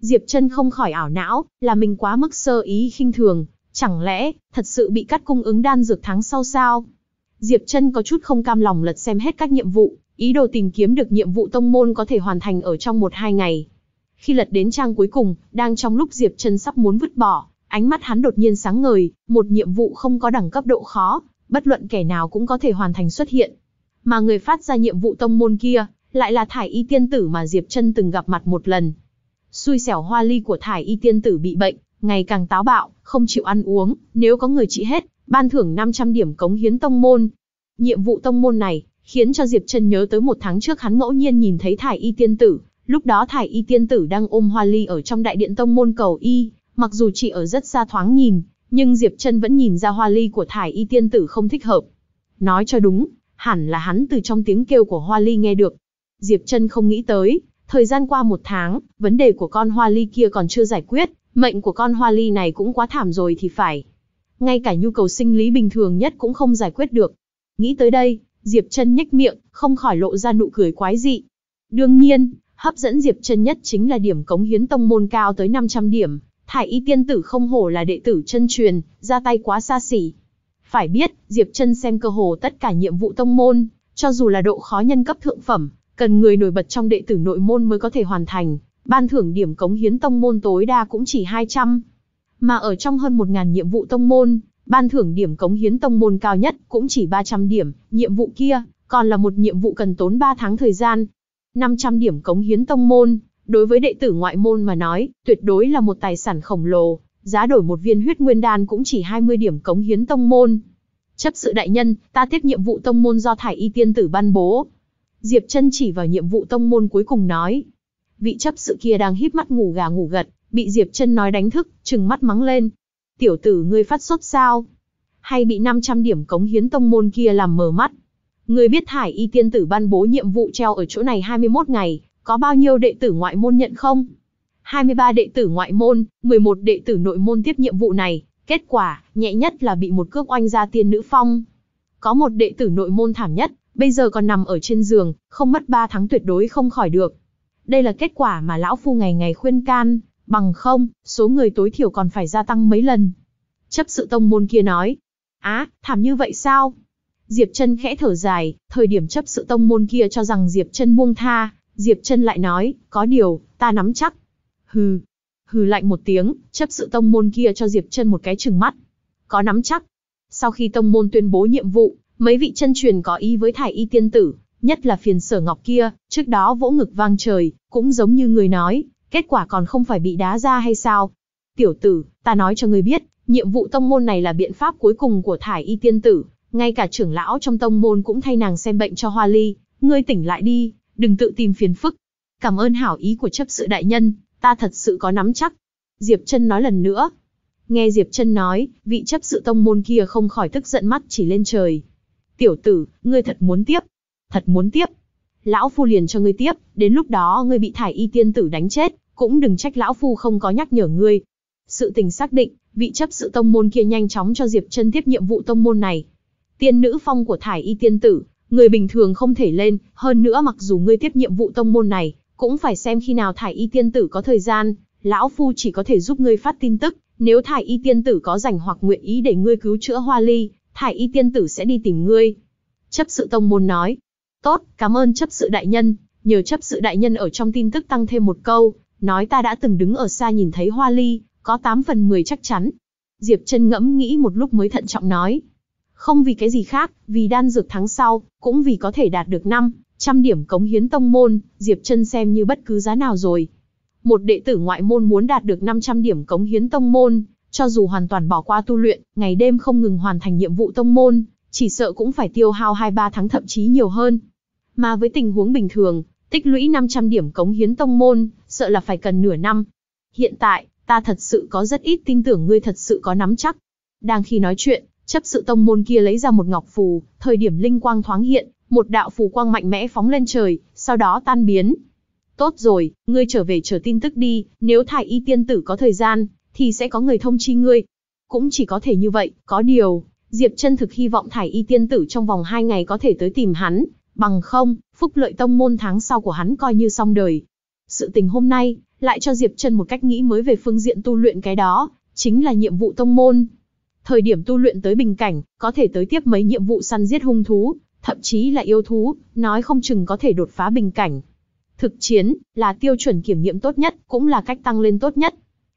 Diệp Trân không khỏi ảo não, là mình quá mức sơ ý khinh thường, chẳng lẽ, thật sự bị cắt cung ứng đan dược tháng sau sao? Diệp Trân có chút không cam lòng lật xem hết các nhiệm vụ, ý đồ tìm kiếm được nhiệm vụ tông môn có thể hoàn thành ở trong một hai ngày. Khi lật đến trang cuối cùng, đang trong lúc Diệp Trân sắp muốn vứt bỏ, ánh mắt hắn đột nhiên sáng ngời, một nhiệm vụ không có đẳng cấp độ khó, bất luận kẻ nào cũng có thể hoàn thành xuất hiện. Mà người phát ra nhiệm vụ tông môn kia, lại là thải y tiên tử mà Diệp Trân từng gặp mặt một lần. Xui xẻo hoa ly của thải y tiên tử bị bệnh, ngày càng táo bạo, không chịu ăn uống, nếu có người trị hết, ban thưởng 500 điểm cống hiến tông môn. Nhiệm vụ tông môn này, khiến cho Diệp Trân nhớ tới một tháng trước hắn ngẫu nhiên nhìn thấy thải y tiên tử, lúc đó thải y tiên tử đang ôm hoa ly ở trong đại điện tông môn cầu y, mặc dù chỉ ở rất xa thoáng nhìn, nhưng Diệp Trân vẫn nhìn ra hoa ly của thải y tiên tử không thích hợp. Nói cho đúng, hẳn là hắn từ trong tiếng kêu của hoa ly nghe được. Diệp Trân không nghĩ tới, thời gian qua một tháng, vấn đề của con hoa ly kia còn chưa giải quyết, mệnh của con hoa ly này cũng quá thảm rồi thì phải. Ngay cả nhu cầu sinh lý bình thường nhất cũng không giải quyết được. Nghĩ tới đây, Diệp Trân nhếch miệng, không khỏi lộ ra nụ cười quái dị. Đương nhiên, hấp dẫn Diệp Trân nhất chính là điểm cống hiến tông môn cao tới 500 điểm. Thải y tiên tử không hổ là đệ tử chân truyền, ra tay quá xa xỉ. Phải biết, Diệp Trân xem cơ hồ tất cả nhiệm vụ tông môn, cho dù là độ khó nhân cấp thượng phẩm, cần người nổi bật trong đệ tử nội môn mới có thể hoàn thành, ban thưởng điểm cống hiến tông môn tối đa cũng chỉ 200. Mà ở trong hơn 1.000 nhiệm vụ tông môn, ban thưởng điểm cống hiến tông môn cao nhất cũng chỉ 300 điểm, nhiệm vụ kia, còn là một nhiệm vụ cần tốn 3 tháng thời gian. 500 điểm cống hiến tông môn, đối với đệ tử ngoại môn mà nói, tuyệt đối là một tài sản khổng lồ, giá đổi một viên huyết nguyên đan cũng chỉ 20 điểm cống hiến tông môn. Chấp sự đại nhân, ta tiếp nhiệm vụ tông môn do thải y tiên tử ban bố. Diệp chân chỉ vào nhiệm vụ tông môn cuối cùng nói. Vị chấp sự kia đang híp mắt ngủ gà ngủ gật, bị Diệp chân nói đánh thức, trừng mắt mắng lên. Tiểu tử ngươi phát sốt sao? Hay bị 500 điểm cống hiến tông môn kia làm mờ mắt? Ngươi biết thải y tiên tử ban bố nhiệm vụ treo ở chỗ này 21 ngày, có bao nhiêu đệ tử ngoại môn nhận không? 23 đệ tử ngoại môn, 11 đệ tử nội môn tiếp nhiệm vụ này, kết quả, nhẹ nhất là bị một cước oanh ra tiên nữ phong. Có một đệ tử nội môn thảm nhất, bây giờ còn nằm ở trên giường, không mất 3 tháng tuyệt đối không khỏi được. Đây là kết quả mà lão phu ngày ngày khuyên can, bằng không, số người tối thiểu còn phải gia tăng mấy lần. Chấp sự tông môn kia nói, á, thảm như vậy sao? Diệp chân khẽ thở dài, thời điểm chấp sự tông môn kia cho rằng Diệp chân buông tha, Diệp chân lại nói, có điều, ta nắm chắc. Hừ, hừ lạnh một tiếng, chấp sự tông môn kia cho Diệp chân một cái chừng mắt. Có nắm chắc. Sau khi tông môn tuyên bố nhiệm vụ, mấy vị chân truyền có ý với thải y tiên tử, nhất là phiền sở ngọc kia, trước đó vỗ ngực vang trời, cũng giống như người nói, kết quả còn không phải bị đá ra hay sao? Tiểu tử, ta nói cho ngươi biết, nhiệm vụ tông môn này là biện pháp cuối cùng của thải y tiên tử, ngay cả trưởng lão trong tông môn cũng thay nàng xem bệnh cho hoa ly, ngươi tỉnh lại đi, đừng tự tìm phiền phức. Cảm ơn hảo ý của chấp sự đại nhân, ta thật sự có nắm chắc. Diệp chân nói lần nữa. Nghe Diệp chân nói, vị chấp sự tông môn kia không khỏi tức giận mắt chỉ lên trời. Tiểu tử, ngươi thật muốn tiếp. Thật muốn tiếp. Lão Phu liền cho ngươi tiếp, đến lúc đó ngươi bị thải y tiên tử đánh chết, cũng đừng trách Lão Phu không có nhắc nhở ngươi. Sự tình xác định, vị chấp sự tông môn kia nhanh chóng cho Diệp Trân tiếp nhiệm vụ tông môn này. Tiên nữ phong của thải y tiên tử, người bình thường không thể lên, hơn nữa mặc dù ngươi tiếp nhiệm vụ tông môn này, cũng phải xem khi nào thải y tiên tử có thời gian, lão phu chỉ có thể giúp ngươi phát tin tức, nếu thải y tiên tử có rảnh hoặc nguyện ý để ngươi cứu chữa hoa ly, thải y tiên tử sẽ đi tìm ngươi. Chấp sự tông môn nói, tốt, cảm ơn chấp sự đại nhân, nhờ chấp sự đại nhân ở trong tin tức tăng thêm một câu, nói ta đã từng đứng ở xa nhìn thấy hoa ly, có 8 phần 10 chắc chắn. Diệp chân ngẫm nghĩ một lúc mới thận trọng nói. Không vì cái gì khác, vì đan dược tháng sau, cũng vì có thể đạt được 5, trăm điểm cống hiến tông môn, Diệp chân xem như bất cứ giá nào rồi. Một đệ tử ngoại môn muốn đạt được 500 điểm cống hiến tông môn, cho dù hoàn toàn bỏ qua tu luyện, ngày đêm không ngừng hoàn thành nhiệm vụ tông môn, chỉ sợ cũng phải tiêu hao 2-3 tháng thậm chí nhiều hơn. Mà với tình huống bình thường, tích lũy 500 điểm cống hiến tông môn, sợ là phải cần nửa năm. Hiện tại, ta thật sự có rất ít tin tưởng ngươi thật sự có nắm chắc. Đang khi nói chuyện, chấp sự tông môn kia lấy ra một ngọc phù, thời điểm linh quang thoáng hiện, một đạo phù quang mạnh mẽ phóng lên trời, sau đó tan biến. Tốt rồi, ngươi trở về chờ tin tức đi, nếu thải y tiên tử có thời gian, thì sẽ có người thông chi ngươi. Cũng chỉ có thể như vậy, có điều, Diệp chân thực hy vọng thải y tiên tử trong vòng 2 ngày có thể tới tìm hắn, bằng không, phúc lợi tông môn tháng sau của hắn coi như xong đời. Sự tình hôm nay, lại cho Diệp Trần một cách nghĩ mới về phương diện tu luyện cái đó, chính là nhiệm vụ tông môn. Thời điểm tu luyện tới bình cảnh, có thể tới tiếp mấy nhiệm vụ săn giết hung thú, thậm chí là yêu thú, nói không chừng có thể đột phá bình cảnh. Thực chiến, là tiêu chuẩn kiểm nghiệm tốt nhất, cũng là cách tăng lên tốt nhất.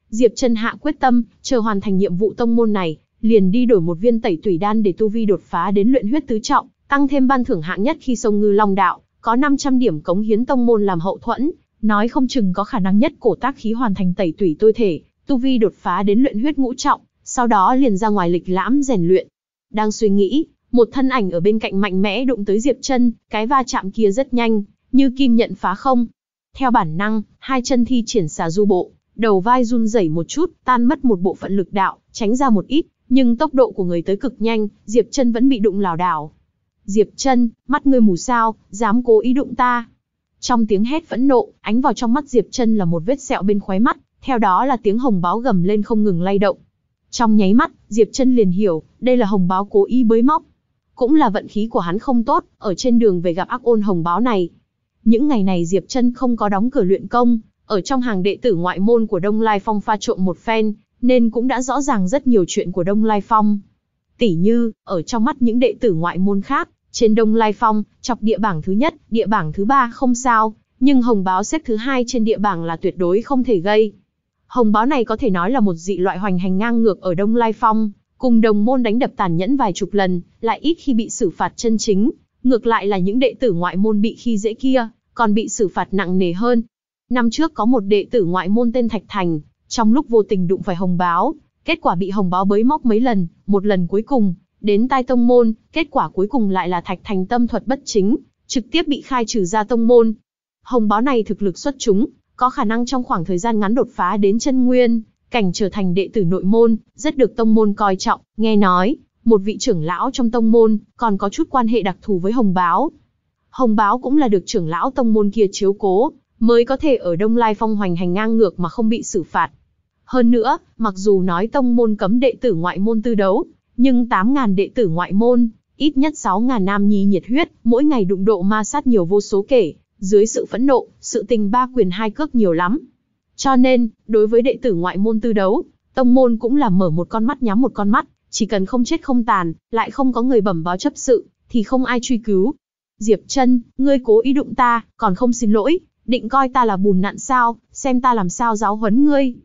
Diệp Trần hạ quyết tâm, chờ hoàn thành nhiệm vụ tông môn này, liền đi đổi một viên tẩy tủy đan để tu vi đột phá đến luyện huyết tứ trọng, tăng thêm ban thưởng hạng nhất khi sông ngư long đạo, có 500 điểm cống hiến tông môn làm hậu thuẫn, nói không chừng có khả năng nhất cổ tác khí hoàn thành tẩy tủy tôi thể, tu vi đột phá đến luyện huyết ngũ trọng, sau đó liền ra ngoài lịch lãm rèn luyện. Đang suy nghĩ, một thân ảnh ở bên cạnh mạnh mẽ đụng tới Diệp Chân, cái va chạm kia rất nhanh, như kim nhận phá không. Theo bản năng, hai chân thi triển xà du bộ, đầu vai run rẩy một chút, tan mất một bộ phận lực đạo, tránh ra một ít, nhưng tốc độ của người tới cực nhanh, Diệp Chân vẫn bị đụng lảo đảo. Diệp Chân, mắt ngươi mù sao, dám cố ý đụng ta? Trong tiếng hét phẫn nộ, ánh vào trong mắt Diệp Chân là một vết sẹo bên khóe mắt, theo đó là tiếng hồng báo gầm lên không ngừng lay động. Trong nháy mắt, Diệp Chân liền hiểu, đây là hồng báo cố ý bới móc. Cũng là vận khí của hắn không tốt, ở trên đường về gặp ác ôn hồng báo này. Những ngày này Diệp Chân không có đóng cửa luyện công, ở trong hàng đệ tử ngoại môn của Đông Lai Phong pha trộn một phen, nên cũng đã rõ ràng rất nhiều chuyện của Đông Lai Phong. Tỷ như, ở trong mắt những đệ tử ngoại môn khác, trên Đông Lai Phong, chọc địa bảng thứ nhất, địa bảng thứ ba không sao, nhưng hồng báo xếp thứ hai trên địa bảng là tuyệt đối không thể gây. Hồng báo này có thể nói là một dị loại hoành hành ngang ngược ở Đông Lai Phong, cùng đồng môn đánh đập tàn nhẫn vài chục lần, lại ít khi bị xử phạt chân chính, ngược lại là những đệ tử ngoại môn bị khi dễ kia, còn bị xử phạt nặng nề hơn. Năm trước có một đệ tử ngoại môn tên Thạch Thành, trong lúc vô tình đụng phải hồng báo, kết quả bị hồng báo bới móc mấy lần, một lần cuối cùng, đến tai tông môn, kết quả cuối cùng lại là Thạch Thành tâm thuật bất chính, trực tiếp bị khai trừ ra tông môn. Hồng báo này thực lực xuất chúng, có khả năng trong khoảng thời gian ngắn đột phá đến chân nguyên, cảnh trở thành đệ tử nội môn, rất được tông môn coi trọng, nghe nói, một vị trưởng lão trong tông môn, còn có chút quan hệ đặc thù với Hồng Báo. Hồng Báo cũng là được trưởng lão tông môn kia chiếu cố, mới có thể ở Đông Lai Phong hoành hành ngang ngược mà không bị xử phạt. Hơn nữa, mặc dù nói tông môn cấm đệ tử ngoại môn tư đấu, nhưng 8.000 đệ tử ngoại môn, ít nhất 6.000 nam nhi nhiệt huyết, mỗi ngày đụng độ ma sát nhiều vô số kể, dưới sự phẫn nộ, sự tình ba quyền hai cước nhiều lắm. Cho nên, đối với đệ tử ngoại môn tư đấu, tông môn cũng là mở một con mắt nhắm một con mắt, chỉ cần không chết không tàn, lại không có người bẩm báo chấp sự, thì không ai truy cứu. Diệp chân, ngươi cố ý đụng ta, còn không xin lỗi, định coi ta là bùn nặn sao, xem ta làm sao giáo huấn ngươi.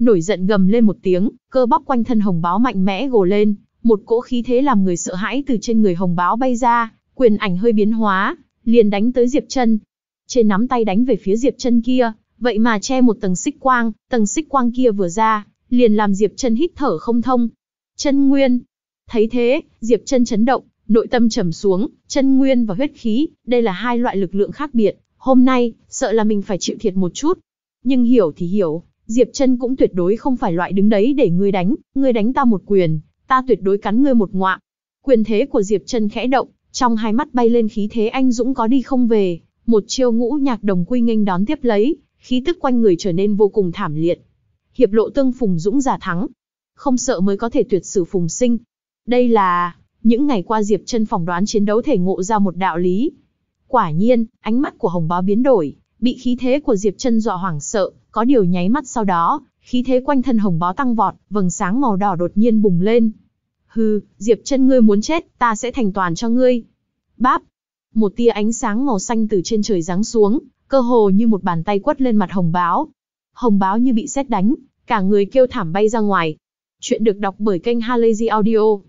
Nổi giận gầm lên một tiếng, cơ bắp quanh thân hồng báo mạnh mẽ gồ lên, một cỗ khí thế làm người sợ hãi từ trên người hồng báo bay ra, quyền ảnh hơi biến hóa, liền đánh tới Diệp chân. Trên nắm tay đánh về phía Diệp chân kia, vậy mà che một tầng xích quang, tầng xích quang kia vừa ra, liền làm Diệp chân hít thở không thông. Chân nguyên. Thấy thế, Diệp chân chấn động, nội tâm trầm xuống, chân nguyên và huyết khí, đây là hai loại lực lượng khác biệt, hôm nay, sợ là mình phải chịu thiệt một chút. Nhưng hiểu thì hiểu, Diệp chân cũng tuyệt đối không phải loại đứng đấy để ngươi đánh, ngươi đánh ta một quyền, ta tuyệt đối cắn ngươi một ngoạ. Quyền thế của Diệp chân khẽ động, trong hai mắt bay lên khí thế anh dũng có đi không về, một chiêu ngũ nhạc đồng quy nghênh đón tiếp lấy, khí tức quanh người trở nên vô cùng thảm liệt. hiệp lộ tương phùng dũng giả thắng. Không sợ mới có thể tuyệt sử phùng sinh. Đây là, những ngày qua Diệp chân phỏng đoán chiến đấu thể ngộ ra một đạo lý. Quả nhiên, ánh mắt của hồng báo biến đổi, bị khí thế của Diệp chân dọa hoảng sợ, có điều nháy mắt sau đó, khí thế quanh thân hồng báo tăng vọt, vầng sáng màu đỏ đột nhiên bùng lên. Hừ, Diệp chân ngươi muốn chết, ta sẽ thành toàn cho ngươi. Báp, một tia ánh sáng màu xanh từ trên trời giáng xuống, cơ hồ như một bàn tay quất lên mặt hồng báo. Hồng báo như bị sét đánh, cả người kêu thảm bay ra ngoài. Chuyện được đọc bởi kênh Halazy Audio.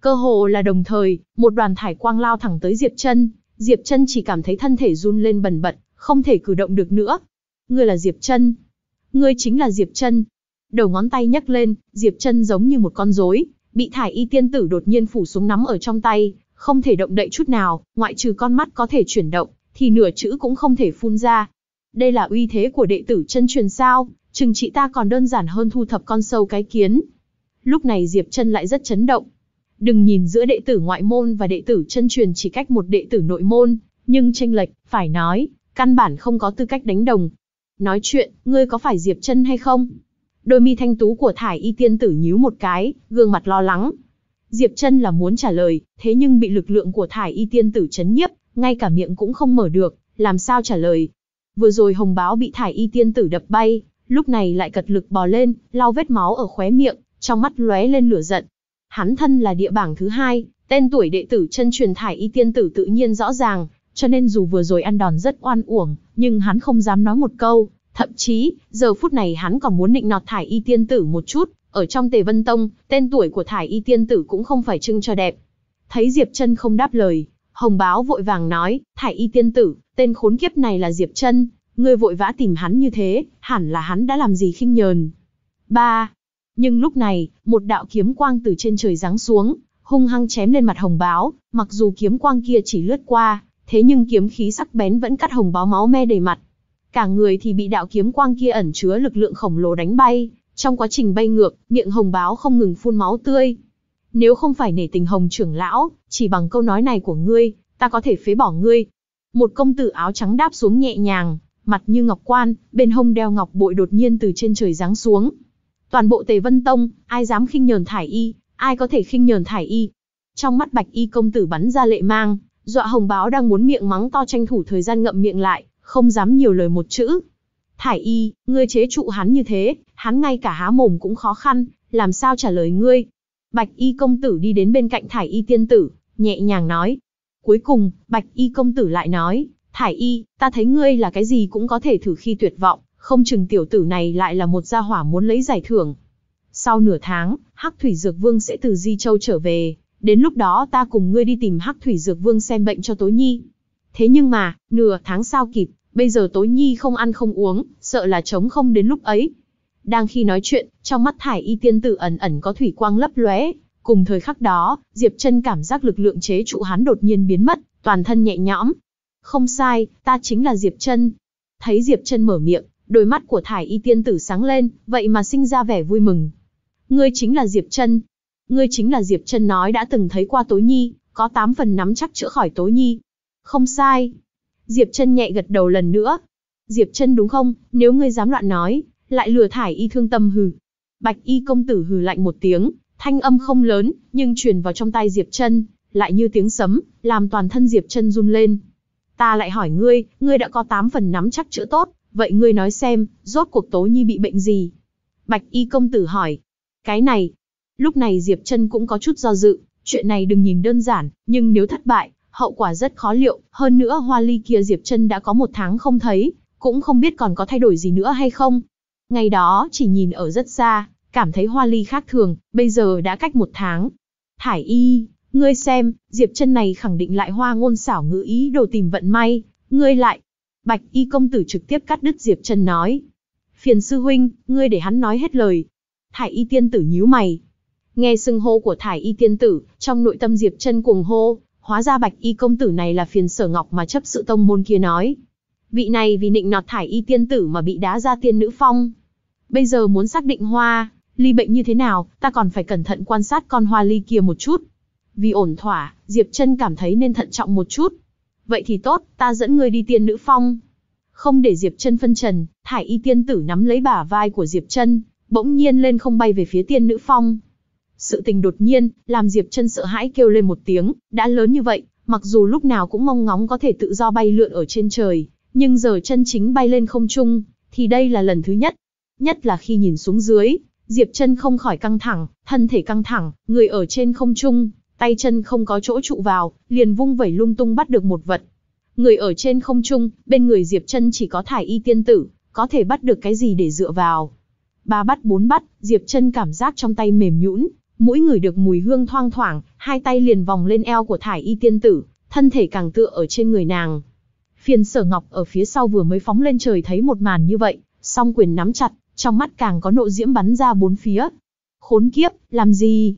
Cơ hồ là đồng thời, một đoàn thải quang lao thẳng tới Diệp Chân, Diệp Chân chỉ cảm thấy thân thể run lên bần bật, không thể cử động được nữa. Ngươi là Diệp Chân? Ngươi chính là Diệp Chân? Đầu ngón tay nhấc lên, Diệp Chân giống như một con rối, bị thải y tiên tử đột nhiên phủ xuống nắm ở trong tay, không thể động đậy chút nào, ngoại trừ con mắt có thể chuyển động, thì nửa chữ cũng không thể phun ra. Đây là uy thế của đệ tử chân truyền sao, chừng trị ta còn đơn giản hơn thu thập con sâu cái kiến. Lúc này Diệp chân lại rất chấn động. Đừng nhìn giữa đệ tử ngoại môn và đệ tử chân truyền chỉ cách một đệ tử nội môn, nhưng tranh lệch, phải nói, căn bản không có tư cách đánh đồng. Nói chuyện, ngươi có phải Diệp chân hay không? Đôi mi thanh tú của thải y tiên tử nhíu một cái, gương mặt lo lắng. Diệp chân là muốn trả lời, thế nhưng bị lực lượng của thải y tiên tử chấn nhiếp, ngay cả miệng cũng không mở được, làm sao trả lời. Vừa rồi hồng báo bị thải y tiên tử đập bay, lúc này lại cật lực bò lên, lau vết máu ở khóe miệng, trong mắt lóe lên lửa giận. Hắn thân là địa bảng thứ hai, tên tuổi đệ tử chân truyền thải y tiên tử tự nhiên rõ ràng, cho nên dù vừa rồi ăn đòn rất oan uổng, nhưng hắn không dám nói một câu, thậm chí, giờ phút này hắn còn muốn định nọt thải y tiên tử một chút, ở trong Tề Vân Tông, tên tuổi của thải y tiên tử cũng không phải trưng cho đẹp. Thấy Diệp Trân không đáp lời, Hồng Báo vội vàng nói, thải y tiên tử, tên khốn kiếp này là Diệp Trân, ngươi vội vã tìm hắn như thế, hẳn là hắn đã làm gì khinh nhờn. Ba. Nhưng lúc này, một đạo kiếm quang từ trên trời giáng xuống, hung hăng chém lên mặt Hồng Báo, mặc dù kiếm quang kia chỉ lướt qua, thế nhưng kiếm khí sắc bén vẫn cắt Hồng Báo máu me đầy mặt. Cả người thì bị đạo kiếm quang kia ẩn chứa lực lượng khổng lồ đánh bay, trong quá trình bay ngược, miệng hồng báo không ngừng phun máu tươi. Nếu không phải nể tình hồng trưởng lão, chỉ bằng câu nói này của ngươi, ta có thể phế bỏ ngươi. Một công tử áo trắng đáp xuống nhẹ nhàng, mặt như ngọc quan, bên hông đeo ngọc bội đột nhiên từ trên trời giáng xuống. Toàn bộ Tề Vân Tông, ai dám khinh nhờn thải y, ai có thể khinh nhờn thải y. Trong mắt bạch y công tử bắn ra lệ mang, dọa hồng báo đang muốn miệng mắng to tranh thủ thời gian ngậm miệng lại, không dám nhiều lời một chữ. Thải y, ngươi chế trụ hắn như thế, hắn ngay cả há mồm cũng khó khăn, làm sao trả lời ngươi. Bạch y công tử đi đến bên cạnh thải y tiên tử, nhẹ nhàng nói. Cuối cùng, bạch y công tử lại nói, thải y, ta thấy ngươi là cái gì cũng có thể thử khi tuyệt vọng, không chừng tiểu tử này lại là một gia hỏa muốn lấy giải thưởng. Sau nửa tháng, Hắc Thủy Dược Vương sẽ từ Di Châu trở về, đến lúc đó ta cùng ngươi đi tìm Hắc Thủy Dược Vương xem bệnh cho Tối Nhi. Thế nhưng mà, nửa tháng sau kịp, bây giờ Tối Nhi không ăn không uống, sợ là chống không đến lúc ấy. Đang khi nói chuyện, trong mắt thải y tiên tử ẩn ẩn có thủy quang lấp lóe. Cùng thời khắc đó, Diệp chân cảm giác lực lượng chế trụ hắn đột nhiên biến mất, toàn thân nhẹ nhõm. Không sai, ta chính là Diệp chân. Thấy Diệp chân mở miệng, đôi mắt của thải y tiên tử sáng lên, vậy mà sinh ra vẻ vui mừng. Ngươi chính là Diệp chân. Ngươi chính là Diệp Trân nói đã từng thấy qua Tối Nhi, có 8 phần nắm chắc chữa khỏi Tối Nhi. Không sai. Diệp Trân nhẹ gật đầu lần nữa. Diệp Trân đúng không, nếu ngươi dám loạn nói, lại lừa thải y thương tâm hừ. Bạch y công tử hừ lạnh một tiếng, thanh âm không lớn, nhưng truyền vào trong tai Diệp Trân, lại như tiếng sấm, làm toàn thân Diệp Trân run lên. Ta lại hỏi ngươi, ngươi đã có 8 phần nắm chắc chữa tốt, vậy ngươi nói xem, rốt cuộc Tố Nhi bị bệnh gì? Bạch y công tử hỏi. Cái này. Lúc này Diệp Trân cũng có chút do dự, chuyện này đừng nhìn đơn giản, nhưng nếu thất bại, hậu quả rất khó liệu, hơn nữa hoa ly kia Diệp Trân đã có một tháng không thấy, cũng không biết còn có thay đổi gì nữa hay không. Ngày đó chỉ nhìn ở rất xa, cảm thấy hoa ly khác thường, bây giờ đã cách một tháng. Thải y, ngươi xem, Diệp chân này khẳng định lại hoa ngôn xảo ngữ ý đồ tìm vận may, ngươi lại. Bạch y công tử trực tiếp cắt đứt Diệp chân nói. Phiền sư huynh, ngươi để hắn nói hết lời. Thải y tiên tử nhíu mày. Nghe xưng hô của thải y tiên tử, trong nội tâm Diệp chân cuồng hô, hóa ra bạch y công tử này là phiền sở ngọc mà chấp sự tông môn kia nói. Vị này vì nịnh nọt thải y tiên tử mà bị đá ra tiên nữ phong. Bây giờ muốn xác định hoa, ly bệnh như thế nào, ta còn phải cẩn thận quan sát con hoa ly kia một chút. Vì ổn thỏa, Diệp Trân cảm thấy nên thận trọng một chút. Vậy thì tốt, ta dẫn ngươi đi tiên nữ phong. Không để Diệp Trân phân trần, thải y tiên tử nắm lấy bả vai của Diệp Trân, bỗng nhiên lên không bay về phía tiên nữ phong. Sự tình đột nhiên, làm Diệp chân sợ hãi kêu lên một tiếng, đã lớn như vậy, mặc dù lúc nào cũng mong ngóng có thể tự do bay lượn ở trên trời, nhưng giờ chân chính bay lên không trung, thì đây là lần thứ nhất. Nhất là khi nhìn xuống dưới, Diệp chân không khỏi căng thẳng, thân thể căng thẳng, người ở trên không trung, tay chân không có chỗ trụ vào, liền vung vẩy lung tung bắt được một vật. Người ở trên không trung, bên người Diệp chân chỉ có thải y tiên tử, có thể bắt được cái gì để dựa vào. Ba bắt bốn bắt, Diệp chân cảm giác trong tay mềm nhũn, mỗi người được mùi hương thoang thoảng, hai tay liền vòng lên eo của thải y tiên tử, thân thể càng tựa ở trên người nàng. Phiền sở ngọc ở phía sau vừa mới phóng lên trời thấy một màn như vậy, song quyền nắm chặt, trong mắt càng có nộ diễm bắn ra bốn phía. Khốn kiếp, làm gì?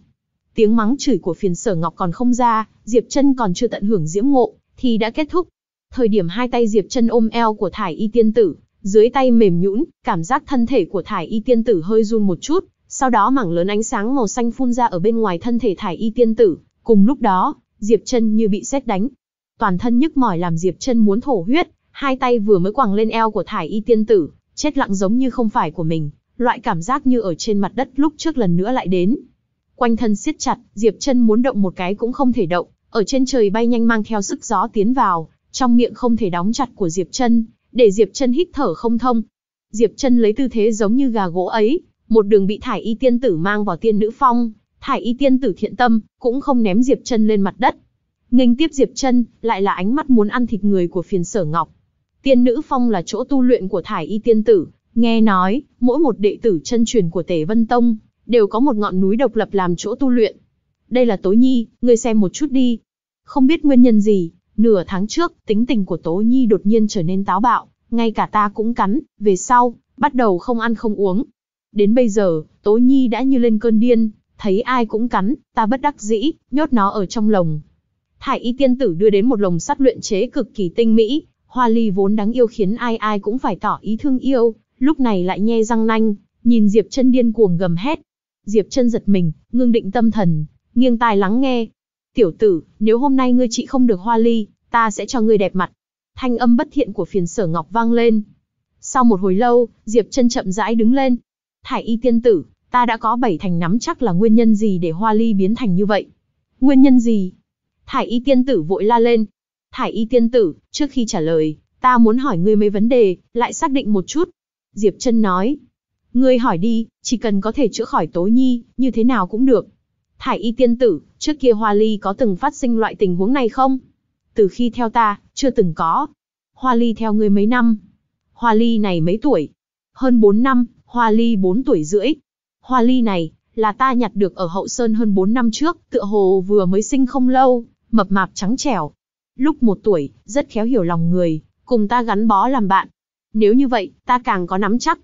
Tiếng mắng chửi của phiền sở ngọc còn không ra, Diệp chân còn chưa tận hưởng diễm ngộ, thì đã kết thúc. Thời điểm hai tay Diệp chân ôm eo của thải y tiên tử, dưới tay mềm nhũn, cảm giác thân thể của thải y tiên tử hơi run một chút, sau đó mảng lớn ánh sáng màu xanh phun ra ở bên ngoài thân thể thải y tiên tử. Cùng lúc đó, Diệp chân như bị sét đánh, toàn thân nhức mỏi làm Diệp chân muốn thổ huyết, hai tay vừa mới quàng lên eo của thải y tiên tử, chết lặng giống như không phải của mình, loại cảm giác như ở trên mặt đất lúc trước lần nữa lại đến. Quanh thân siết chặt, Diệp chân muốn động một cái cũng không thể động, ở trên trời bay nhanh mang theo sức gió tiến vào, trong miệng không thể đóng chặt của Diệp chân, để Diệp chân hít thở không thông. Diệp chân lấy tư thế giống như gà gỗ ấy, một đường bị thải y tiên tử mang vào tiên nữ phong, thải y tiên tử thiện tâm, cũng không ném Diệp chân lên mặt đất. Nghênh tiếp Diệp chân, lại là ánh mắt muốn ăn thịt người của phiền sở ngọc. Tiên nữ phong là chỗ tu luyện của thải y tiên tử, nghe nói, mỗi một đệ tử chân truyền của Tề Vân Tông, đều có một ngọn núi độc lập làm chỗ tu luyện. Đây là Tố Nhi, ngươi xem một chút đi. Không biết nguyên nhân gì, nửa tháng trước, tính tình của Tố Nhi đột nhiên trở nên táo bạo, ngay cả ta cũng cắn, về sau, bắt đầu không ăn không uống. Đến bây giờ, Tố Nhi đã như lên cơn điên, thấy ai cũng cắn, ta bất đắc dĩ, nhốt nó ở trong lồng. Thải y tiên tử đưa đến một lồng sắt luyện chế cực kỳ tinh mỹ, hoa ly vốn đáng yêu khiến ai ai cũng phải tỏ ý thương yêu, lúc này lại nhe răng nanh, nhìn Diệp chân điên cuồng gầm hét. Diệp chân giật mình, ngưng định tâm thần, nghiêng tai lắng nghe. Tiểu tử, nếu hôm nay ngươi chị không được hoa ly, ta sẽ cho ngươi đẹp mặt. Thanh âm bất thiện của phiền sở ngọc vang lên. Sau một hồi lâu, Diệp chân chậm rãi đứng lên. Thải y tiên tử, ta đã có bảy thành nắm chắc là nguyên nhân gì để hoa ly biến thành như vậy. Nguyên nhân gì? Thải y tiên tử vội la lên. Thải y tiên tử, trước khi trả lời, ta muốn hỏi ngươi mấy vấn đề, lại xác định một chút. Diệp chân nói. Ngươi hỏi đi, chỉ cần có thể chữa khỏi tố nhi, như thế nào cũng được. Thải y tiên tử, trước kia Hoa Ly có từng phát sinh loại tình huống này không? Từ khi theo ta, chưa từng có. Hoa Ly theo ngươi mấy năm? Hoa Ly này mấy tuổi? Hơn 4 năm, Hoa Ly 4 tuổi rưỡi. Hoa Ly này, là ta nhặt được ở hậu sơn hơn 4 năm trước, tựa hồ vừa mới sinh không lâu, mập mạp trắng trẻo. Lúc một tuổi, rất khéo hiểu lòng người, cùng ta gắn bó làm bạn. Nếu như vậy, ta càng có nắm chắc.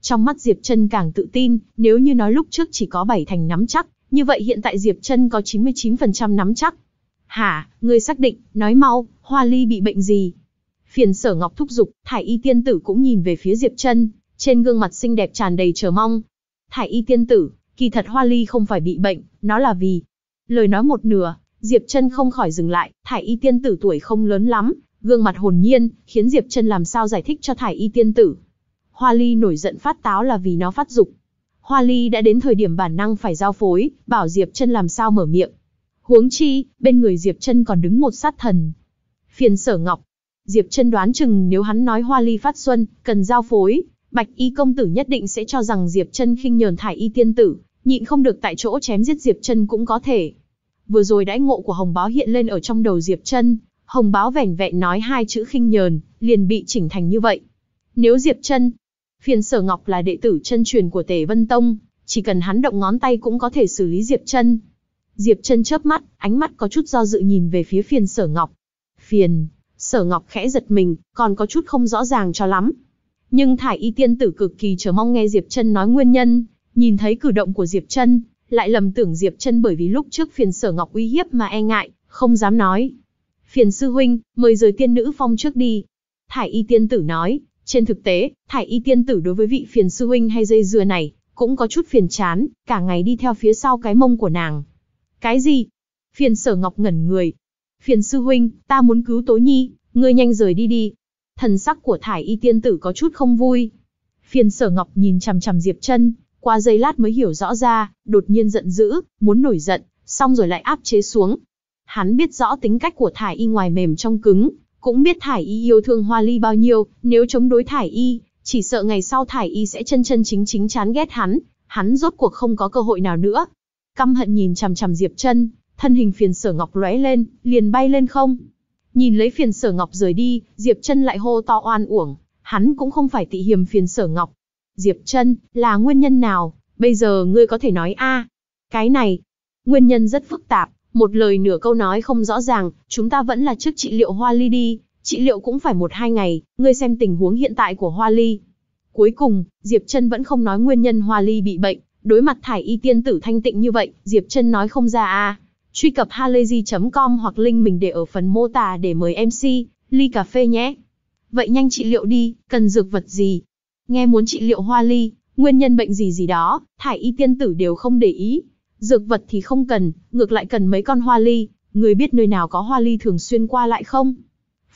Trong mắt Diệp Trân càng tự tin, nếu như nói lúc trước chỉ có 7 thành nắm chắc, như vậy hiện tại Diệp Trân có 99% nắm chắc. Hả, ngươi xác định, nói mau, Hoa Ly bị bệnh gì? Phiền sở ngọc thúc giục, thải y tiên tử cũng nhìn về phía Diệp Trân, trên gương mặt xinh đẹp tràn đầy chờ mong. Thải y tiên tử, kỳ thật Hoa Ly không phải bị bệnh, nó là vì... Lời nói một nửa, Diệp Chân không khỏi dừng lại, thải y tiên tử tuổi không lớn lắm, gương mặt hồn nhiên, khiến Diệp Chân làm sao giải thích cho thải y tiên tử. Hoa Ly nổi giận phát táo là vì nó phát dục. Hoa Ly đã đến thời điểm bản năng phải giao phối, bảo Diệp Chân làm sao mở miệng. Huống chi, bên người Diệp Chân còn đứng một sát thần. Phiền sở ngọc. Diệp Chân đoán chừng nếu hắn nói Hoa Ly phát xuân, cần giao phối, Bạch Y công tử nhất định sẽ cho rằng Diệp Trân khinh nhờn thải y tiên tử, nhịn không được tại chỗ chém giết Diệp Trân cũng có thể. Vừa rồi đãi ngộ của Hồng Báo hiện lên ở trong đầu Diệp Trân, Hồng Báo vẻn vẹn nói hai chữ khinh nhờn, liền bị chỉnh thành như vậy. Nếu Diệp Trân, phiền sở ngọc là đệ tử chân truyền của Tề Vân Tông, chỉ cần hắn động ngón tay cũng có thể xử lý Diệp Trân. Diệp Trân chớp mắt, ánh mắt có chút do dự nhìn về phía phiền sở ngọc. Phiền, sở ngọc khẽ giật mình, còn có chút không rõ ràng cho lắm. Nhưng thải y tiên tử cực kỳ chờ mong nghe Diệp Trân nói nguyên nhân, nhìn thấy cử động của Diệp Trân, lại lầm tưởng Diệp Trân bởi vì lúc trước phiền sở ngọc uy hiếp mà e ngại, không dám nói. Phiền sư huynh, mời rời tiên nữ phong trước đi. Thải y tiên tử nói, trên thực tế, thải y tiên tử đối với vị phiền sư huynh hay dây dưa này, cũng có chút phiền chán, cả ngày đi theo phía sau cái mông của nàng. Cái gì? Phiền sở ngọc ngẩn người. Phiền sư huynh, ta muốn cứu tố nhi, ngươi nhanh rời đi đi. Thần sắc của thải y tiên tử có chút không vui. Phiền sở ngọc nhìn chằm chằm Diệp chân Qua giây lát mới hiểu rõ ra, đột nhiên giận dữ, muốn nổi giận, xong rồi lại áp chế xuống. Hắn biết rõ tính cách của thải y ngoài mềm trong cứng, cũng biết thải y yêu thương hoa ly bao nhiêu, nếu chống đối thải y, chỉ sợ ngày sau thải y sẽ chân chân chính chính chán ghét hắn, hắn rốt cuộc không có cơ hội nào nữa. Căm hận nhìn chằm chằm Diệp Chân, thân hình phiền sở ngọc lóe lên, liền bay lên không. Nhìn lấy phiền sở ngọc rời đi, Diệp Chân lại hô to oan uổng, hắn cũng không phải tị hiềm phiền sở ngọc. Diệp Chân, là nguyên nhân nào, bây giờ ngươi có thể nói a? Cái này, nguyên nhân rất phức tạp, một lời nửa câu nói không rõ ràng, chúng ta vẫn là trước trị liệu Hoa Ly đi, trị liệu cũng phải một hai ngày, ngươi xem tình huống hiện tại của Hoa Ly. Cuối cùng, Diệp Trân vẫn không nói nguyên nhân Hoa Ly bị bệnh, đối mặt thải y tiên tử thanh tịnh như vậy, Diệp Trân nói không ra a. Truy cập halayzi.com hoặc link mình để ở phần mô tả để mời MC, ly cà phê nhé. Vậy nhanh trị liệu đi, cần dược vật gì? Nghe muốn trị liệu Hoa Ly, nguyên nhân bệnh gì gì đó, thải y tiên tử đều không để ý. Dược vật thì không cần, ngược lại cần mấy con hoa ly, người biết nơi nào có hoa ly thường xuyên qua lại không?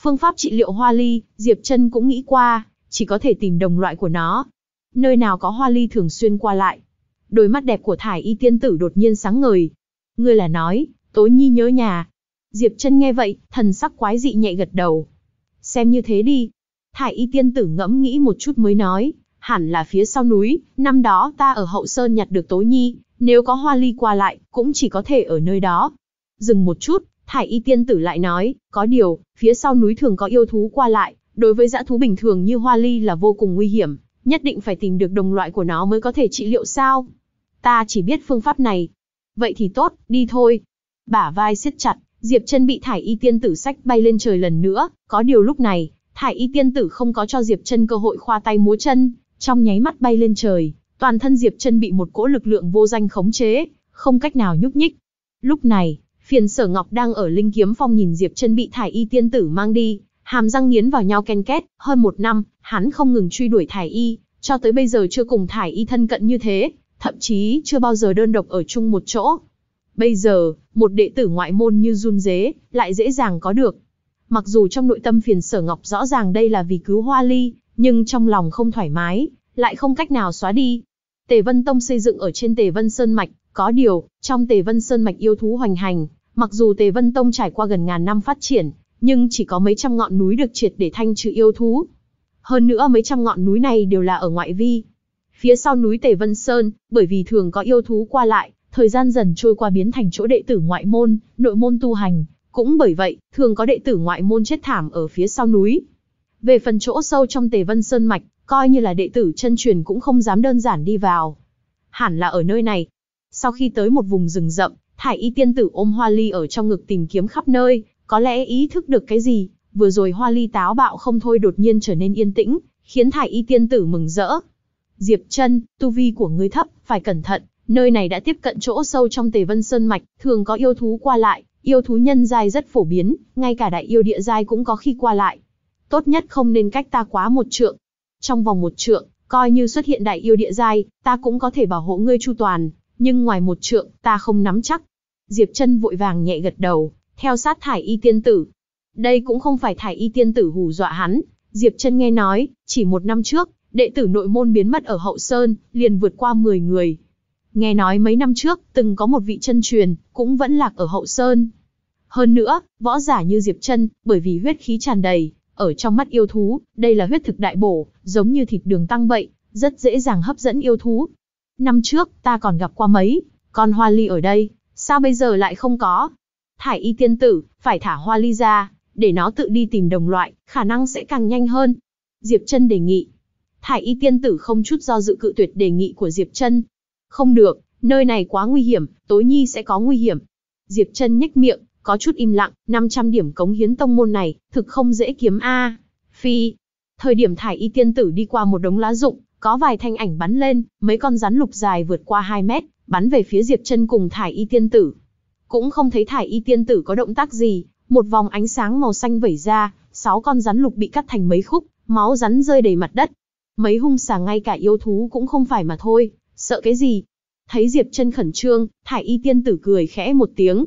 Phương pháp trị liệu hoa ly, Diệp Trân cũng nghĩ qua, chỉ có thể tìm đồng loại của nó. Nơi nào có hoa ly thường xuyên qua lại. Đôi mắt đẹp của thải y tiên tử đột nhiên sáng ngời. Ngươi là nói, tối nhi nhớ nhà. Diệp Trân nghe vậy, thần sắc quái dị nhẹ gật đầu. Xem như thế đi. Thải y tiên tử ngẫm nghĩ một chút mới nói, hẳn là phía sau núi, năm đó ta ở hậu sơn nhặt được tối nhi, nếu có hoa ly qua lại, cũng chỉ có thể ở nơi đó. Dừng một chút, Thải y tiên tử lại nói, có điều, phía sau núi thường có yêu thú qua lại, đối với dã thú bình thường như hoa ly là vô cùng nguy hiểm, nhất định phải tìm được đồng loại của nó mới có thể trị liệu sao. Ta chỉ biết phương pháp này. Vậy thì tốt, đi thôi. Bả vai siết chặt, Diệp chân bị thải y tiên tử sách bay lên trời lần nữa, có điều lúc này, thải y tiên tử không có cho Diệp chân cơ hội khoa tay múa chân, trong nháy mắt bay lên trời, toàn thân Diệp chân bị một cỗ lực lượng vô danh khống chế, không cách nào nhúc nhích. Lúc này, phiền sở ngọc đang ở linh kiếm phong nhìn Diệp chân bị thải y tiên tử mang đi, hàm răng nghiến vào nhau ken két, hơn một năm, hắn không ngừng truy đuổi thải y, cho tới bây giờ chưa cùng thải y thân cận như thế, thậm chí chưa bao giờ đơn độc ở chung một chỗ. Bây giờ, một đệ tử ngoại môn như run dế, lại dễ dàng có được. Mặc dù trong nội tâm phiền sở ngọc rõ ràng đây là vì cứu hoa ly, nhưng trong lòng không thoải mái, lại không cách nào xóa đi. Tề Vân Tông xây dựng ở trên Tề Vân Sơn Mạch, có điều, trong Tề Vân Sơn Mạch yêu thú hoành hành, mặc dù Tề Vân Tông trải qua gần ngàn năm phát triển, nhưng chỉ có mấy trăm ngọn núi được triệt để thanh trừ yêu thú. Hơn nữa mấy trăm ngọn núi này đều là ở ngoại vi. Phía sau núi Tề Vân Sơn, bởi vì thường có yêu thú qua lại, thời gian dần trôi qua biến thành chỗ đệ tử ngoại môn, nội môn tu hành. Cũng bởi vậy, thường có đệ tử ngoại môn chết thảm ở phía sau núi. Về phần chỗ sâu trong Tề Vân Sơn Mạch, coi như là đệ tử chân truyền cũng không dám đơn giản đi vào. Hẳn là ở nơi này. Sau khi tới một vùng rừng rậm, thải y tiên tử ôm hoa ly ở trong ngực tìm kiếm khắp nơi, có lẽ ý thức được cái gì, vừa rồi hoa ly táo bạo không thôi đột nhiên trở nên yên tĩnh, khiến thải y tiên tử mừng rỡ. Diệp chân, tu vi của ngươi thấp, phải cẩn thận, nơi này đã tiếp cận chỗ sâu trong tề vân sơn mạch, thường có yêu thú qua lại, yêu thú nhân giai rất phổ biến, ngay cả đại yêu địa giai cũng có khi qua lại. Tốt nhất không nên cách ta quá một trượng, trong vòng một trượng, coi như xuất hiện đại yêu địa giai, ta cũng có thể bảo hộ ngươi chu toàn, nhưng ngoài một trượng, ta không nắm chắc. Diệp chân vội vàng nhẹ gật đầu, theo sát thải y tiên tử. Đây cũng không phải thải y tiên tử hù dọa hắn, Diệp chân nghe nói, chỉ một năm trước, đệ tử nội môn biến mất ở hậu sơn, liền vượt qua 10 người. Nghe nói mấy năm trước, từng có một vị chân truyền, cũng vẫn lạc ở hậu sơn. Hơn nữa, võ giả như Diệp chân, bởi vì huyết khí tràn đầy, ở trong mắt yêu thú, đây là huyết thực đại bổ, giống như thịt đường tăng vậy, rất dễ dàng hấp dẫn yêu thú. Năm trước, ta còn gặp qua mấy, con hoa ly ở đây, sao bây giờ lại không có? Thải y tiên tử, phải thả hoa ly ra, để nó tự đi tìm đồng loại, khả năng sẽ càng nhanh hơn. Diệp chân đề nghị. Thải y tiên tử không chút do dự cự tuyệt đề nghị của Diệp Trân. Không được, nơi này quá nguy hiểm, tối nhi sẽ có nguy hiểm. Diệp Trân nhếch miệng, có chút im lặng, 500 điểm cống hiến tông môn này, thực không dễ kiếm a. Phi. Thời điểm thải y tiên tử đi qua một đống lá rụng, có vài thanh ảnh bắn lên, mấy con rắn lục dài vượt qua 2 mét, bắn về phía Diệp Chân cùng thải y tiên tử. Cũng không thấy thải y tiên tử có động tác gì, một vòng ánh sáng màu xanh vẩy ra, sáu con rắn lục bị cắt thành mấy khúc, máu rắn rơi đầy mặt đất. Mấy hung xà ngay cả yêu thú cũng không phải mà thôi, sợ cái gì? Thấy Diệp Chân khẩn trương, thải y tiên tử cười khẽ một tiếng,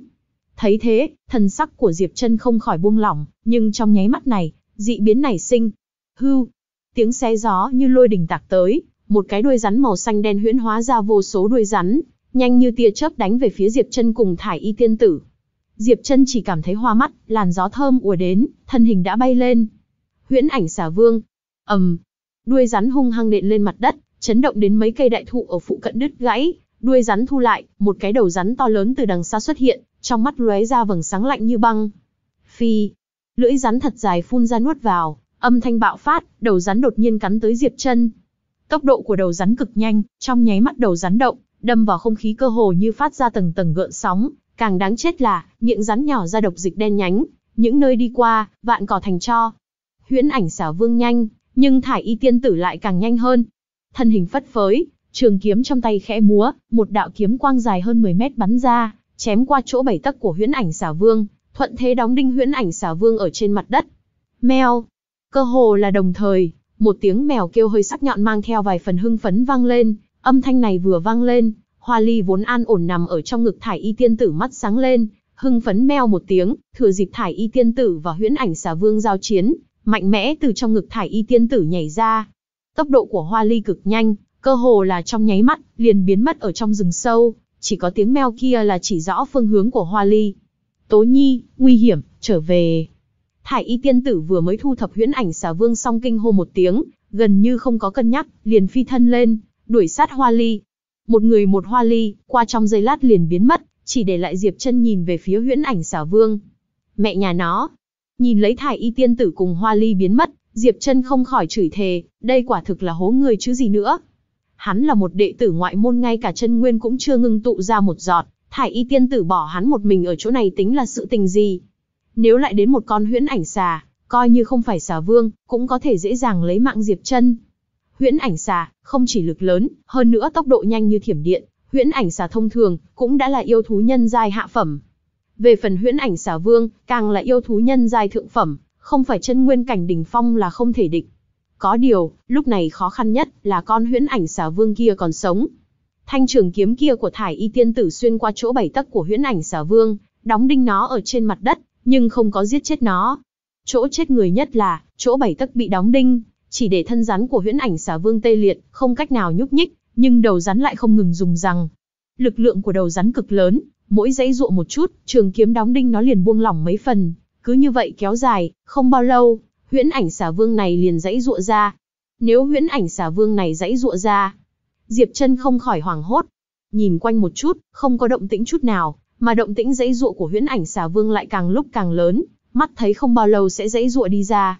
Thấy thế, thần sắc của Diệp Trân không khỏi buông lỏng, nhưng trong nháy mắt này, dị biến nảy sinh. Hưu, tiếng xé gió như lôi đình tạc tới, một cái đuôi rắn màu xanh đen huyễn hóa ra vô số đuôi rắn, nhanh như tia chớp đánh về phía Diệp Chân cùng Thải Y tiên tử. Diệp Chân chỉ cảm thấy hoa mắt, làn gió thơm ùa đến, thân hình đã bay lên. Huyễn ảnh xà vương. Ầm đuôi rắn hung hăng nện lên mặt đất, chấn động đến mấy cây đại thụ ở phụ cận đứt gãy, đuôi rắn thu lại, một cái đầu rắn to lớn từ đằng xa xuất hiện, trong mắt lóe ra vầng sáng lạnh như băng. Phi. Lưỡi rắn thật dài phun ra nuốt vào, âm thanh bạo phát, đầu rắn đột nhiên cắn tới Diệp Chân. Tốc độ của đầu rắn cực nhanh, trong nháy mắt đầu rắn động, đâm vào không khí cơ hồ như phát ra tầng tầng gợn sóng, càng đáng chết là, miệng rắn nhỏ ra độc dịch đen nhánh, những nơi đi qua, vạn cỏ thành cho. Huyễn ảnh xảo vương nhanh, nhưng thải y tiên tử lại càng nhanh hơn. Thân hình phất phới, trường kiếm trong tay khẽ múa, một đạo kiếm quang dài hơn 10 mét bắn ra, chém qua chỗ bảy tấc của huyễn ảnh Xà vương, thuận thế đóng đinh huyễn ảnh Xà vương ở trên mặt đất. Mèo, cơ hồ là đồng thời, một tiếng mèo kêu hơi sắc nhọn mang theo vài phần hưng phấn vang lên, âm thanh này vừa vang lên, Hoa Ly vốn an ổn nằm ở trong ngực thải y tiên tử mắt sáng lên, hưng phấn meo một tiếng, thừa dịp thải y tiên tử và huyễn ảnh xà vương giao chiến, mạnh mẽ từ trong ngực thải y tiên tử nhảy ra. Tốc độ của Hoa Ly cực nhanh, cơ hồ là trong nháy mắt, liền biến mất ở trong rừng sâu, chỉ có tiếng meo kia là chỉ rõ phương hướng của Hoa Ly. Tố Nhi, nguy hiểm, trở về. Thải y tiên tử vừa mới thu thập huyễn ảnh xà vương xong kinh hô một tiếng, gần như không có cân nhắc, liền phi thân lên, đuổi sát Hoa Ly. Một người một Hoa Ly, qua trong giây lát liền biến mất, chỉ để lại Diệp Chân nhìn về phía huyễn ảnh xà vương. Mẹ nhà nó. Nhìn lấy thải y tiên tử cùng Hoa Ly biến mất, Diệp Chân không khỏi chửi thề, đây quả thực là hố người chứ gì nữa. Hắn là một đệ tử ngoại môn ngay cả chân nguyên cũng chưa ngưng tụ ra một giọt, thải y tiên tử bỏ hắn một mình ở chỗ này tính là sự tình gì? Nếu lại đến một con huyễn ảnh xà, coi như không phải xà vương, cũng có thể dễ dàng lấy mạng Diệp Chân. Huyễn ảnh xà, không chỉ lực lớn, hơn nữa tốc độ nhanh như thiểm điện, huyễn ảnh xà thông thường, cũng đã là yêu thú nhân giai hạ phẩm. Về phần huyễn ảnh xà vương, càng là yêu thú nhân giai thượng phẩm, không phải chân nguyên cảnh đỉnh phong là không thể địch. Có điều, lúc này khó khăn nhất là con huyễn ảnh xà vương kia còn sống. Thanh trường kiếm kia của thải y tiên tử xuyên qua chỗ bảy tấc của huyễn ảnh xà vương, đóng đinh nó ở trên mặt đất, nhưng không có giết chết nó. Chỗ chết người nhất là, chỗ bảy tấc bị đóng đinh, chỉ để thân rắn của huyễn ảnh xà vương tê liệt, không cách nào nhúc nhích, nhưng đầu rắn lại không ngừng dùng răng. Lực lượng của đầu rắn cực lớn, mỗi dãy dụa một chút, trường kiếm đóng đinh nó liền buông lỏng mấy phần, cứ như vậy kéo dài, không bao lâu, huyễn ảnh xà vương này liền dãy dụa ra. Nếu huyễn ảnh xà vương này dãy dụa ra, Diệp chân không khỏi hoảng hốt. Nhìn quanh một chút, không có động tĩnh chút nào, mà động tĩnh dãy dụa của huyễn ảnh xà vương lại càng lúc càng lớn, mắt thấy không bao lâu sẽ dãy dụa đi ra.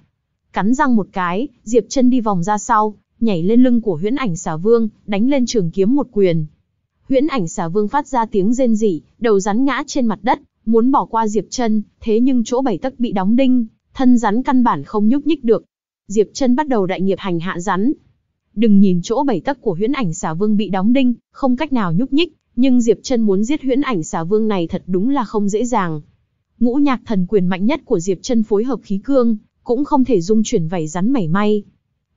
Cắn răng một cái, Diệp chân đi vòng ra sau, nhảy lên lưng của huyễn ảnh xà vương, đánh lên trường kiếm một quyền. Huyễn ảnh xà vương phát ra tiếng rên rỉ, đầu rắn ngã trên mặt đất, muốn bỏ qua Diệp chân, thế nhưng chỗ bảy tấc bị đóng đinh, thân rắn căn bản không nhúc nhích được. Diệp chân bắt đầu đại nghiệp hành hạ rắn. Đừng nhìn chỗ bảy tấc của huyễn ảnh xà vương bị đóng đinh, không cách nào nhúc nhích, nhưng Diệp chân muốn giết huyễn ảnh xà vương này thật đúng là không dễ dàng. Ngũ nhạc thần quyền mạnh nhất của Diệp chân phối hợp khí cương, cũng không thể dung chuyển vảy rắn mảy may.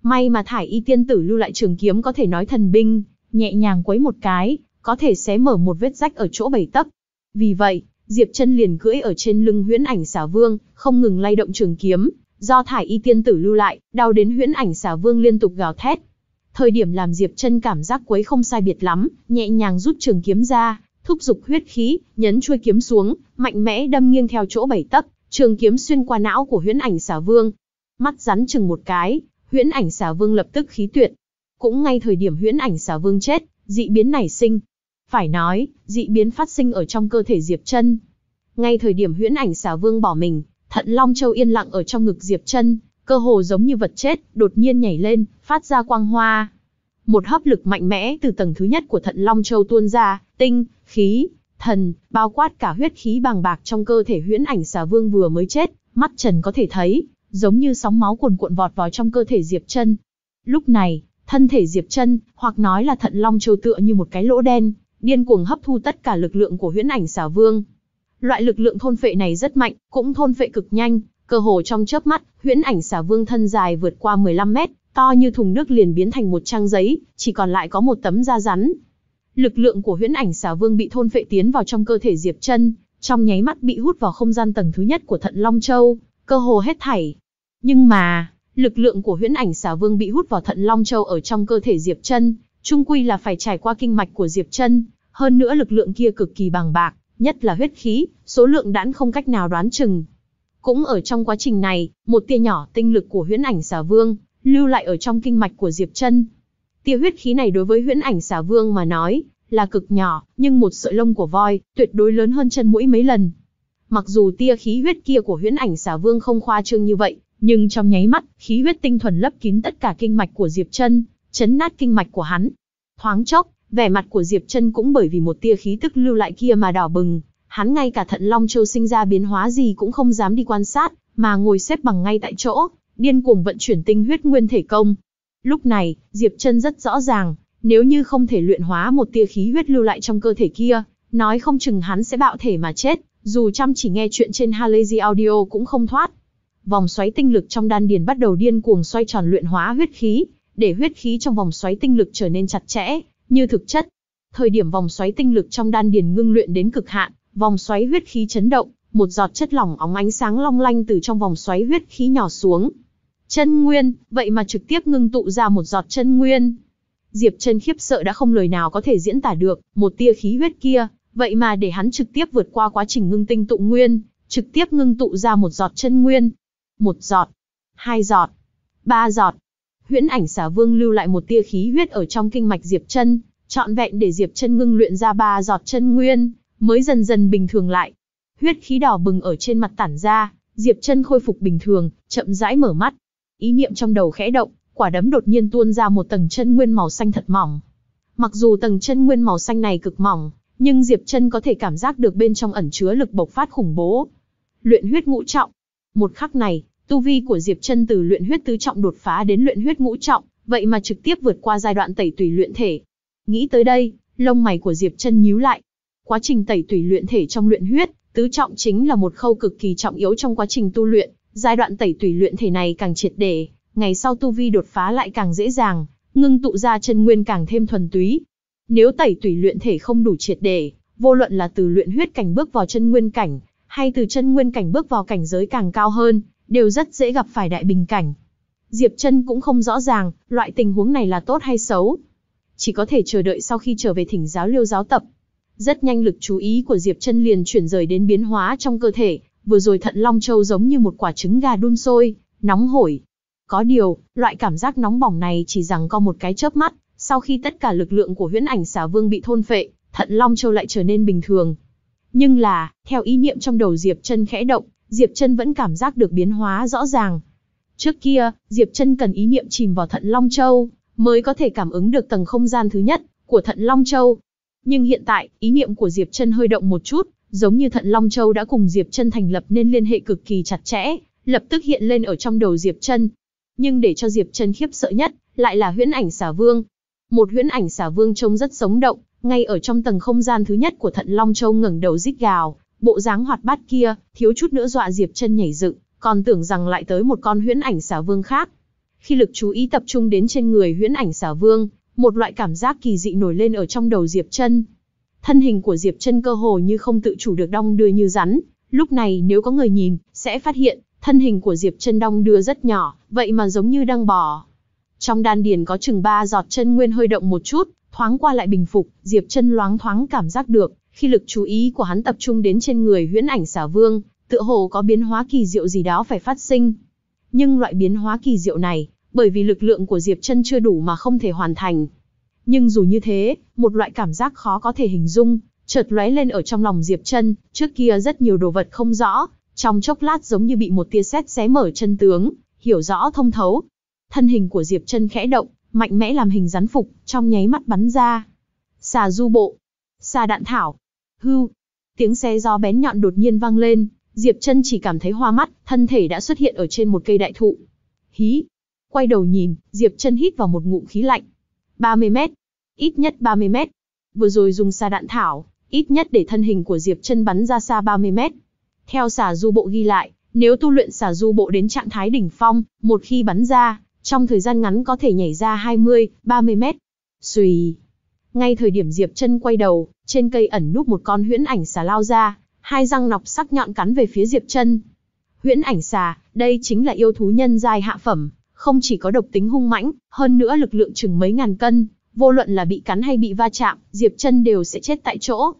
May mà thải y tiên tử lưu lại trường kiếm có thể nói thần binh, nhẹ nhàng quấy một cái, có thể xé mở một vết rách ở chỗ bảy tấc. Vì vậy, Diệp chân liền cưỡi ở trên lưng huyễn ảnh xà vương, không ngừng lay động trường kiếm, do thải y tiên tử lưu lại, đau đến huyễn ảnh xà vương liên tục gào thét. Thời điểm làm Diệp chân cảm giác quấy không sai biệt lắm, nhẹ nhàng rút trường kiếm ra, thúc dục huyết khí, nhấn chuôi kiếm xuống, mạnh mẽ đâm nghiêng theo chỗ bảy tấc, trường kiếm xuyên qua não của huyễn ảnh xà vương. Mắt rắn chừng một cái, huyễn ảnh xà vương lập tức khí tuyệt. Cũng ngay thời điểm huyễn ảnh xà vương chết, dị biến nảy sinh. Phải nói, dị biến phát sinh ở trong cơ thể Diệp Trân. Ngay thời điểm huyễn ảnh xà vương bỏ mình, thận Long Châu yên lặng ở trong ngực Diệp Trân, cơ hồ giống như vật chết, đột nhiên nhảy lên, phát ra quang hoa. Một hấp lực mạnh mẽ từ tầng thứ nhất của thận Long Châu tuôn ra, tinh, khí, thần, bao quát cả huyết khí bàng bạc trong cơ thể huyễn ảnh xà vương vừa mới chết, mắt trần có thể thấy, giống như sóng máu cuồn cuộn vọt vào trong cơ thể Diệp Trân. Lúc này, thân thể Diệp Trân, hoặc nói là thận long châu tựa như một cái lỗ đen, điên cuồng hấp thu tất cả lực lượng của huyễn ảnh xà vương. Loại lực lượng thôn phệ này rất mạnh, cũng thôn phệ cực nhanh, cơ hồ trong chớp mắt, huyễn ảnh xà vương thân dài vượt qua 15 mét, to như thùng nước liền biến thành một trang giấy, chỉ còn lại có một tấm da rắn. Lực lượng của huyễn ảnh xà vương bị thôn phệ tiến vào trong cơ thể Diệp chân, trong nháy mắt bị hút vào không gian tầng thứ nhất của thận Long Châu, cơ hồ hết thảy. Nhưng mà, Lực lượng của huyễn ảnh xà vương bị hút vào thận long châu ở trong cơ thể Diệp chân, trung quy là phải trải qua kinh mạch của Diệp chân hơn nữa lực lượng kia cực kỳ bằng bạc, nhất là huyết khí, số lượng đãn không cách nào đoán chừng. Cũng ở trong quá trình này, một tia nhỏ tinh lực của huyễn ảnh xà vương lưu lại ở trong kinh mạch của Diệp Chân Tia huyết khí này đối với huyễn ảnh xà vương mà nói, là cực nhỏ, nhưng một sợi lông của voi, tuyệt đối lớn hơn chân mũi mấy lần. Mặc dù tia khí huyết kia của huyễn ảnh xà vương không khoa trương như vậy, nhưng trong nháy mắt, khí huyết tinh thuần lấp kín tất cả kinh mạch của Diệp Chân chấn nát kinh mạch của hắn. Thoáng chốc, vẻ mặt của Diệp Trân cũng bởi vì một tia khí tức lưu lại kia mà đỏ bừng, hắn ngay cả thận long châu sinh ra biến hóa gì cũng không dám đi quan sát, mà ngồi xếp bằng ngay tại chỗ, điên cuồng vận chuyển tinh huyết nguyên thể công. Lúc này, Diệp Trân rất rõ ràng, nếu như không thể luyện hóa một tia khí huyết lưu lại trong cơ thể kia, nói không chừng hắn sẽ bạo thể mà chết, dù chăm chỉ nghe chuyện trên Halazy Audio cũng không thoát. Vòng xoáy tinh lực trong đan điền bắt đầu điên cuồng xoay tròn luyện hóa huyết khí, để huyết khí trong vòng xoáy tinh lực trở nên chặt chẽ, như thực chất. Thời điểm vòng xoáy tinh lực trong đan điền ngưng luyện đến cực hạn, vòng xoáy huyết khí chấn động, một giọt chất lỏng óng ánh sáng long lanh từ trong vòng xoáy huyết khí nhỏ xuống. Chân nguyên, vậy mà trực tiếp ngưng tụ ra một giọt chân nguyên. Diệp chân khiếp sợ đã không lời nào có thể diễn tả được, một tia khí huyết kia, vậy mà để hắn trực tiếp vượt qua quá trình ngưng tinh tụ nguyên, trực tiếp ngưng tụ ra một giọt chân nguyên. Một giọt, hai giọt, ba giọt. Huyễn ảnh xả vương lưu lại một tia khí huyết ở trong kinh mạch Diệp chân, trọn vẹn để Diệp chân ngưng luyện ra ba giọt chân nguyên, mới dần dần bình thường lại. Huyết khí đỏ bừng ở trên mặt tản ra, Diệp chân khôi phục bình thường, chậm rãi mở mắt. Ý niệm trong đầu khẽ động, quả đấm đột nhiên tuôn ra một tầng chân nguyên màu xanh thật mỏng. Mặc dù tầng chân nguyên màu xanh này cực mỏng, nhưng Diệp chân có thể cảm giác được bên trong ẩn chứa lực bộc phát khủng bố. Luyện huyết ngũ trọng. Một khắc này, tu vi của Diệp chân từ luyện huyết tứ trọng đột phá đến luyện huyết ngũ trọng, vậy mà trực tiếp vượt qua giai đoạn tẩy tùy luyện thể. Nghĩ tới đây, lông mày của Diệp chân nhíu lại. Quá trình tẩy tùy luyện thể trong luyện huyết, tứ trọng chính là một khâu cực kỳ trọng yếu trong quá trình tu luyện, giai đoạn tẩy tùy luyện thể này càng triệt để, ngày sau tu vi đột phá lại càng dễ dàng, ngưng tụ ra chân nguyên càng thêm thuần túy. Nếu tẩy tùy luyện thể không đủ triệt để, vô luận là từ luyện huyết cảnh bước vào chân nguyên cảnh, hay từ chân nguyên cảnh bước vào cảnh giới càng cao hơn, đều rất dễ gặp phải đại bình cảnh. Diệp Trân cũng không rõ ràng, loại tình huống này là tốt hay xấu. Chỉ có thể chờ đợi sau khi trở về thỉnh giáo liêu giáo tập. Rất nhanh lực chú ý của Diệp Trân liền chuyển rời đến biến hóa trong cơ thể, vừa rồi thận long châu giống như một quả trứng gà đun sôi, nóng hổi, có điều, loại cảm giác nóng bỏng này chỉ rằng có một cái chớp mắt, sau khi tất cả lực lượng của huyễn ảnh xà vương bị thôn phệ, thận Long Châu lại trở nên bình thường. Nhưng là, theo ý niệm trong đầu Diệp Trân khẽ động, Diệp Trân vẫn cảm giác được biến hóa rõ ràng. Trước kia, Diệp Trân cần ý niệm chìm vào thận Long Châu, mới có thể cảm ứng được tầng không gian thứ nhất của thận Long Châu. Nhưng hiện tại, ý niệm của Diệp Trân hơi động một chút, giống như thận Long Châu đã cùng Diệp Trân thành lập nên liên hệ cực kỳ chặt chẽ, lập tức hiện lên ở trong đầu Diệp Trân, nhưng để cho Diệp Trân khiếp sợ nhất, lại là huyễn ảnh xà vương. Một huyễn ảnh xà vương trông rất sống động, ngay ở trong tầng không gian thứ nhất của thận Long Châu ngẩng đầu rít gào, bộ dáng hoạt bát kia, thiếu chút nữa dọa Diệp Trân nhảy dựng, còn tưởng rằng lại tới một con huyễn ảnh xà vương khác. Khi lực chú ý tập trung đến trên người huyễn ảnh xà vương, một loại cảm giác kỳ dị nổi lên ở trong đầu Diệp Trân. Thân hình của Diệp Trân cơ hồ như không tự chủ được đong đưa như rắn, lúc này nếu có người nhìn, sẽ phát hiện, Thân hình của Diệp Chân Đông đưa rất nhỏ, vậy mà giống như đang bò. Trong đan điền có chừng ba giọt chân nguyên hơi động một chút, thoáng qua lại bình phục, Diệp Chân loáng thoáng cảm giác được, khi lực chú ý của hắn tập trung đến trên người Huyễn Ảnh Xà Vương, tựa hồ có biến hóa kỳ diệu gì đó phải phát sinh. Nhưng loại biến hóa kỳ diệu này, bởi vì lực lượng của Diệp Chân chưa đủ mà không thể hoàn thành. Nhưng dù như thế, một loại cảm giác khó có thể hình dung, chợt lóe lên ở trong lòng Diệp Chân, trước kia rất nhiều đồ vật không rõ, trong chốc lát giống như bị một tia sét xé mở chân tướng, hiểu rõ thông thấu. Thân hình của Diệp Chân khẽ động, mạnh mẽ làm hình rắn phục, trong nháy mắt bắn ra. Xà du bộ, xà đạn thảo, hưu. Tiếng xe gió bén nhọn đột nhiên vang lên, Diệp Chân chỉ cảm thấy hoa mắt, thân thể đã xuất hiện ở trên một cây đại thụ. Hí. Quay đầu nhìn, Diệp Chân hít vào một ngụm khí lạnh. 30 mét, ít nhất 30 mét. Vừa rồi dùng xà đạn thảo, ít nhất để thân hình của Diệp Chân bắn ra xa 30 mét. Theo xà du bộ ghi lại, nếu tu luyện xà du bộ đến trạng thái đỉnh phong, một khi bắn ra, trong thời gian ngắn có thể nhảy ra 20, 30 mét. Xùy. Ngay thời điểm Diệp chân quay đầu, trên cây ẩn núp một con huyễn ảnh xà lao ra, hai răng nọc sắc nhọn cắn về phía Diệp chân. Huyễn ảnh xà, đây chính là yêu thú nhân giai hạ phẩm, Không chỉ có độc tính hung mãnh, hơn nữa lực lượng chừng mấy ngàn cân, vô luận là bị cắn hay bị va chạm, Diệp Trân đều sẽ chết tại chỗ.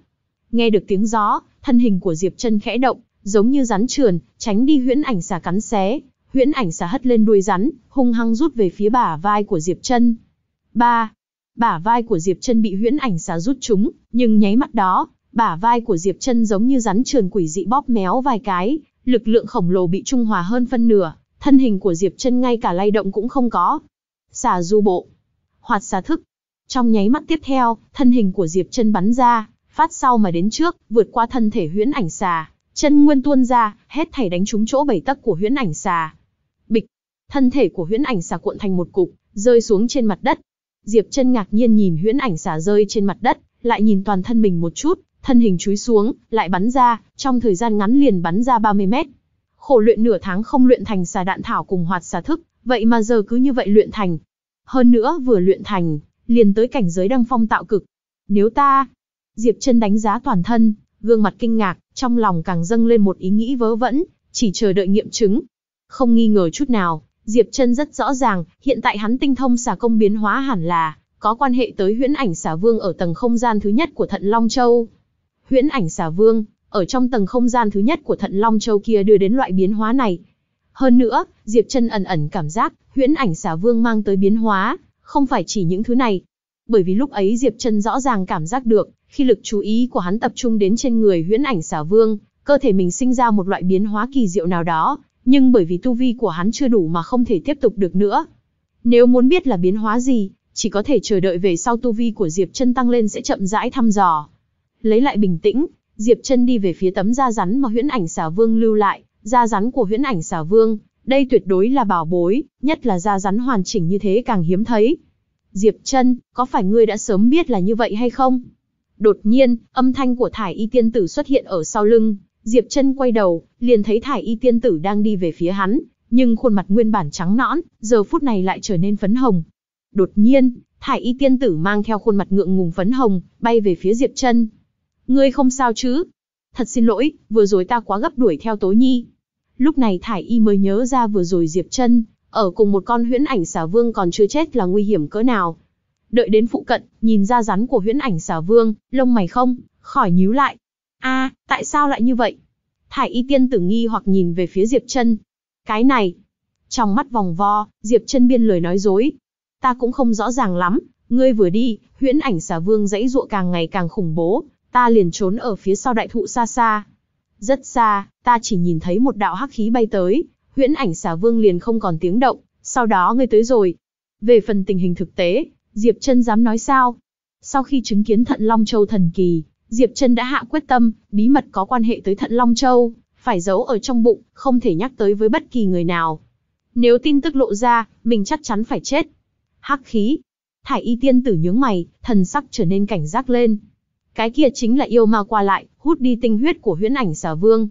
Nghe được tiếng gió, thân hình của Diệp Trân khẽ động, giống như rắn trườn, tránh đi huyễn ảnh xà cắn xé. Huyễn ảnh xà hất lên đuôi rắn, hung hăng rút về phía bả vai của Diệp Trân. Ba, Bả vai của Diệp Trân bị huyễn ảnh xà rút trúng, nhưng nháy mắt đó, bả vai của Diệp Trân giống như rắn trườn quỷ dị bóp méo vài cái, lực lượng khổng lồ bị trung hòa hơn phân nửa, thân hình của Diệp Trân ngay cả lay động cũng không có. Xà du bộ, hoạt xà thức. Trong nháy mắt tiếp theo, thân hình của Diệp Trân bắn ra, phát sau mà đến trước, vượt qua thân thể huyễn ảnh xà, chân nguyên tuôn ra, hết thảy đánh trúng chỗ bảy tấc của huyễn ảnh xà. Bịch, thân thể của huyễn ảnh xà cuộn thành một cục, rơi xuống trên mặt đất. Diệp Trân ngạc nhiên nhìn huyễn ảnh xả rơi trên mặt đất, lại nhìn toàn thân mình một chút, thân hình chúi xuống, lại bắn ra, trong thời gian ngắn liền bắn ra 30 mét. Khổ luyện nửa tháng không luyện thành xà đạn thảo cùng hoạt xà thức, vậy mà giờ cứ như vậy luyện thành. Hơn nữa vừa luyện thành, liền tới cảnh giới đăng phong tạo cực. Nếu ta, Diệp Trân đánh giá toàn thân, gương mặt kinh ngạc, trong lòng càng dâng lên một ý nghĩ vớ vẩn, chỉ chờ đợi nghiệm chứng. Không nghi ngờ chút nào, Diệp Trân rất rõ ràng, hiện tại hắn tinh thông xà công biến hóa hẳn là có quan hệ tới huyễn ảnh xà vương ở tầng không gian thứ nhất của thận Long Châu. Huyễn ảnh xà vương, ở trong tầng không gian thứ nhất của thận Long Châu kia đưa đến loại biến hóa này. Hơn nữa, Diệp Trân ẩn ẩn cảm giác, huyễn ảnh xà vương mang tới biến hóa, không phải chỉ những thứ này. Bởi vì lúc ấy Diệp Trân rõ ràng cảm giác được, khi lực chú ý của hắn tập trung đến trên người huyễn ảnh xà vương, cơ thể mình sinh ra một loại biến hóa kỳ diệu nào đó, nhưng bởi vì tu vi của hắn chưa đủ mà không thể tiếp tục được nữa. Nếu muốn biết là biến hóa gì, chỉ có thể chờ đợi về sau tu vi của Diệp Trân tăng lên sẽ chậm rãi thăm dò. Lấy lại bình tĩnh, Diệp Trân đi về phía tấm da rắn mà huyễn ảnh xà vương lưu lại, da rắn của huyễn ảnh xà vương, đây tuyệt đối là bảo bối, nhất là da rắn hoàn chỉnh như thế càng hiếm thấy. Diệp Trân, có phải ngươi đã sớm biết là như vậy hay không? Đột nhiên, âm thanh của thải y tiên tử xuất hiện ở sau lưng, Diệp Trân quay đầu, liền thấy thải y tiên tử đang đi về phía hắn, nhưng khuôn mặt nguyên bản trắng nõn, giờ phút này lại trở nên phấn hồng. Đột nhiên, thải y tiên tử mang theo khuôn mặt ngượng ngùng phấn hồng, bay về phía Diệp Trân. Ngươi không sao chứ? Thật xin lỗi, vừa rồi ta quá gấp đuổi theo Tố Nhi. Lúc này thải y mới nhớ ra vừa rồi Diệp Trân, ở cùng một con huyễn ảnh xà vương còn chưa chết là nguy hiểm cỡ nào. Đợi đến phụ cận, nhìn ra rắn của huyễn ảnh xà vương, lông mày không, khỏi nhíu lại, a tại sao lại như vậy? Thải y tiên tử nghi hoặc nhìn về phía Diệp Trân. Cái này. Trong mắt vòng vo, Diệp Trân biên lời nói dối. Ta cũng không rõ ràng lắm, ngươi vừa đi, huyễn ảnh xà vương dãy dụa càng ngày càng khủng bố, ta liền trốn ở phía sau đại thụ xa xa. Rất xa, ta chỉ nhìn thấy một đạo hắc khí bay tới, huyễn ảnh xà vương liền không còn tiếng động, sau đó ngươi tới rồi. Về phần tình hình thực tế, Diệp Trân dám nói sao? Sau khi chứng kiến thận Long Châu thần kỳ, Diệp Trân đã hạ quyết tâm, bí mật có quan hệ tới thận Long Châu, phải giấu ở trong bụng, không thể nhắc tới với bất kỳ người nào. Nếu tin tức lộ ra, mình chắc chắn phải chết. Hắc khí. Thải y tiên tử nhướng mày, thần sắc trở nên cảnh giác lên. Cái kia chính là yêu ma qua lại, hút đi tinh huyết của huyễn ảnh xà vương.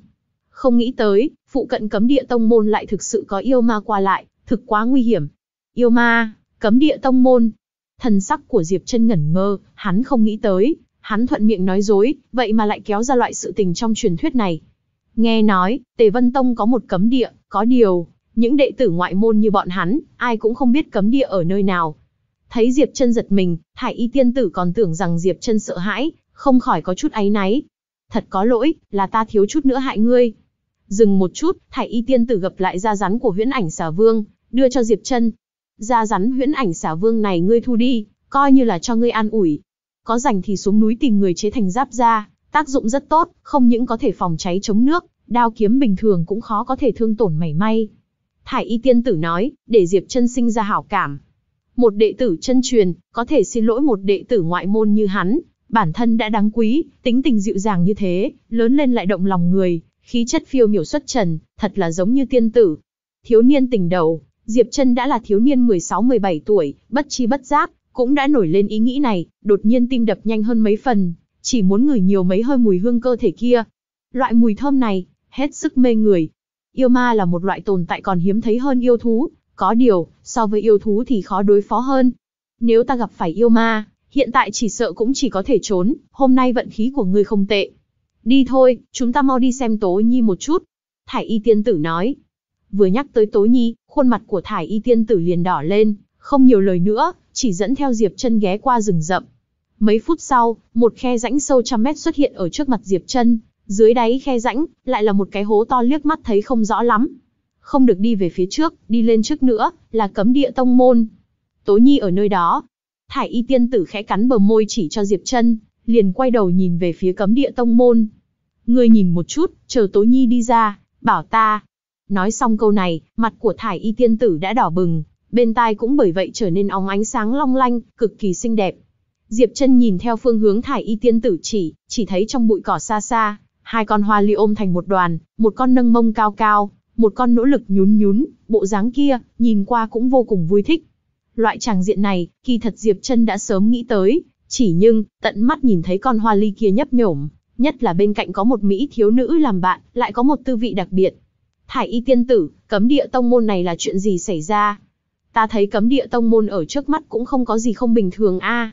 Không nghĩ tới, phụ cận cấm địa tông môn lại thực sự có yêu ma qua lại, thực quá nguy hiểm. Yêu ma, cấm địa tông môn. Thần sắc của Diệp Trân ngẩn ngơ, hắn không nghĩ tới, Hắn thuận miệng nói dối, vậy mà lại kéo ra loại sự tình trong truyền thuyết này. Nghe nói, Tề Vân Tông có một cấm địa, có điều, những đệ tử ngoại môn như bọn hắn, ai cũng không biết cấm địa ở nơi nào. Thấy Diệp chân giật mình, Thải Y tiên tử còn tưởng rằng Diệp chân sợ hãi, không khỏi có chút áy náy. Thật có lỗi, là ta thiếu chút nữa hại ngươi. Dừng một chút, Thải Y tiên tử gặp lại da rắn của Huyễn Ảnh Xà Vương, đưa cho Diệp chân. Da rắn Huyễn Ảnh Xà Vương này ngươi thu đi, coi như là cho ngươi an ủi, có rảnh thì xuống núi tìm người chế thành giáp ra, tác dụng rất tốt, không những có thể phòng cháy chống nước, đao kiếm bình thường cũng khó có thể thương tổn mảy may. Thải y tiên tử nói, để Diệp chân sinh ra hảo cảm. Một đệ tử chân truyền, có thể xin lỗi một đệ tử ngoại môn như hắn, bản thân đã đáng quý, tính tình dịu dàng như thế, lớn lên lại động lòng người, khí chất phiêu miểu xuất trần, thật là giống như tiên tử. Thiếu niên tình đầu, Diệp chân đã là thiếu niên 16-17 tuổi, bất chi bất giác, cũng đã nổi lên ý nghĩ này, đột nhiên tim đập nhanh hơn mấy phần, chỉ muốn ngửi nhiều mấy hơi mùi hương cơ thể kia. Loại mùi thơm này, hết sức mê người. Yêu ma là một loại tồn tại còn hiếm thấy hơn yêu thú, có điều, so với yêu thú thì khó đối phó hơn. Nếu ta gặp phải yêu ma, hiện tại chỉ sợ cũng chỉ có thể trốn, hôm nay vận khí của ngươi không tệ. Đi thôi, chúng ta mau đi xem Tố Nhi một chút. Thải y tiên tử nói. Vừa nhắc tới Tố Nhi, khuôn mặt của thải y tiên tử liền đỏ lên, không nhiều lời nữa, chỉ dẫn theo Diệp chân ghé qua rừng rậm. Mấy phút sau, một khe rãnh sâu trăm mét xuất hiện ở trước mặt Diệp chân. dưới đáy khe rãnh, lại là một cái hố to liếc mắt thấy không rõ lắm. Không được đi về phía trước, đi lên trước nữa, là cấm địa tông môn. Tố Nhi ở nơi đó. Thải y tiên tử khẽ cắn bờ môi chỉ cho Diệp chân, liền quay đầu nhìn về phía cấm địa tông môn. Ngươi nhìn một chút, chờ Tố Nhi đi ra, bảo ta. Nói xong câu này, mặt của thải y tiên tử đã đỏ bừng, bên tai cũng bởi vậy trở nên óng ánh sáng long lanh, cực kỳ xinh đẹp. Diệp chân nhìn theo phương hướng thải y tiên tử chỉ, chỉ thấy trong bụi cỏ xa xa, hai con hoa ly ôm thành một đoàn, một con nâng mông cao cao, một con nỗ lực nhún nhún, bộ dáng kia, nhìn qua cũng vô cùng vui thích. Loại tràng diện này, kỳ thật Diệp chân đã sớm nghĩ tới, chỉ nhưng, tận mắt nhìn thấy con hoa ly kia nhấp nhổm, nhất là bên cạnh có một mỹ thiếu nữ làm bạn, lại có một tư vị đặc biệt. Thải y tiên tử, cấm địa tông môn này là chuyện gì xảy ra? Ta thấy cấm địa tông môn ở trước mắt cũng không có gì không bình thường a.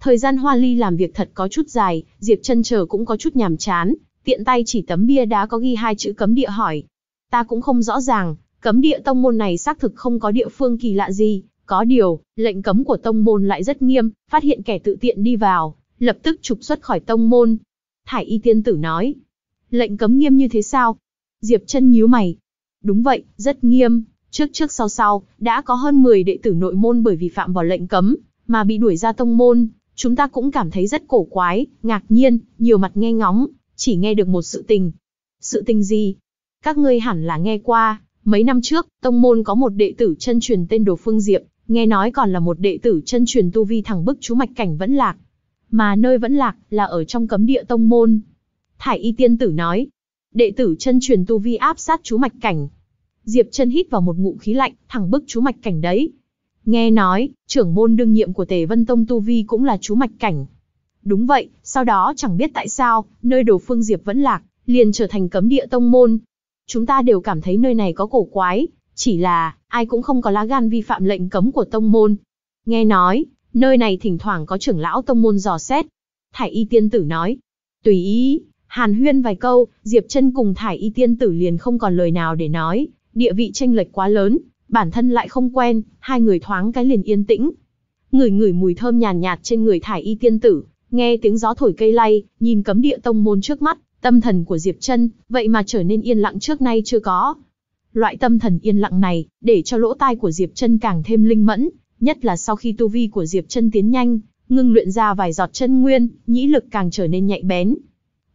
Thời gian Hoa Ly làm việc thật có chút dài, Diệp chân chờ cũng có chút nhàm chán, tiện tay chỉ tấm bia đá có ghi hai chữ cấm địa hỏi. Ta cũng không rõ ràng, cấm địa tông môn này xác thực không có địa phương kỳ lạ gì, có điều, lệnh cấm của tông môn lại rất nghiêm, phát hiện kẻ tự tiện đi vào, lập tức trục xuất khỏi tông môn. Thải y tiên tử nói, lệnh cấm nghiêm như thế sao? Diệp chân nhíu mày. Đúng vậy, rất nghiêm, trước trước sau sau, đã có hơn 10 đệ tử nội môn bởi vì phạm vào lệnh cấm, mà bị đuổi ra tông môn. Chúng ta cũng cảm thấy rất cổ quái, ngạc nhiên, nhiều mặt nghe ngóng, chỉ nghe được một sự tình. Sự tình gì? Các ngươi hẳn là nghe qua, mấy năm trước, tông môn có một đệ tử chân truyền tên Đồ Phương Diệp, nghe nói còn là một đệ tử chân truyền tu vi thẳng bức chú mạch cảnh vẫn lạc. Mà nơi vẫn lạc là ở trong cấm địa tông môn. Thải y tiên tử nói, đệ tử chân truyền tu vi áp sát chú mạch cảnh. Diệp chân hít vào một ngụm khí lạnh, thẳng bức chú mạch cảnh đấy. Nghe nói, trưởng môn đương nhiệm của Tề Vân Tông tu vi cũng là chú mạch cảnh. Đúng vậy, sau đó chẳng biết tại sao, nơi đồ phương Diệp vẫn lạc, liền trở thành cấm địa tông môn. Chúng ta đều cảm thấy nơi này có cổ quái, chỉ là, ai cũng không có lá gan vi phạm lệnh cấm của tông môn. Nghe nói, nơi này thỉnh thoảng có trưởng lão tông môn dò xét. Thải y tiên tử nói, tùy ý, hàn huyên vài câu, Diệp chân cùng thải y tiên tử liền không còn lời nào để nói, địa vị tranh lệch quá lớn, bản thân lại không quen, hai người thoáng cái liền yên tĩnh. người ngửi mùi thơm nhàn nhạt, trên người thải y tiên tử, nghe tiếng gió thổi cây lay, nhìn cấm địa tông môn trước mắt, tâm thần của Diệp Trân, vậy mà trở nên yên lặng trước nay chưa có. Loại tâm thần yên lặng này, để cho lỗ tai của Diệp Trân càng thêm linh mẫn, nhất là sau khi tu vi của Diệp Trân tiến nhanh, ngưng luyện ra vài giọt chân nguyên, nhĩ lực càng trở nên nhạy bén.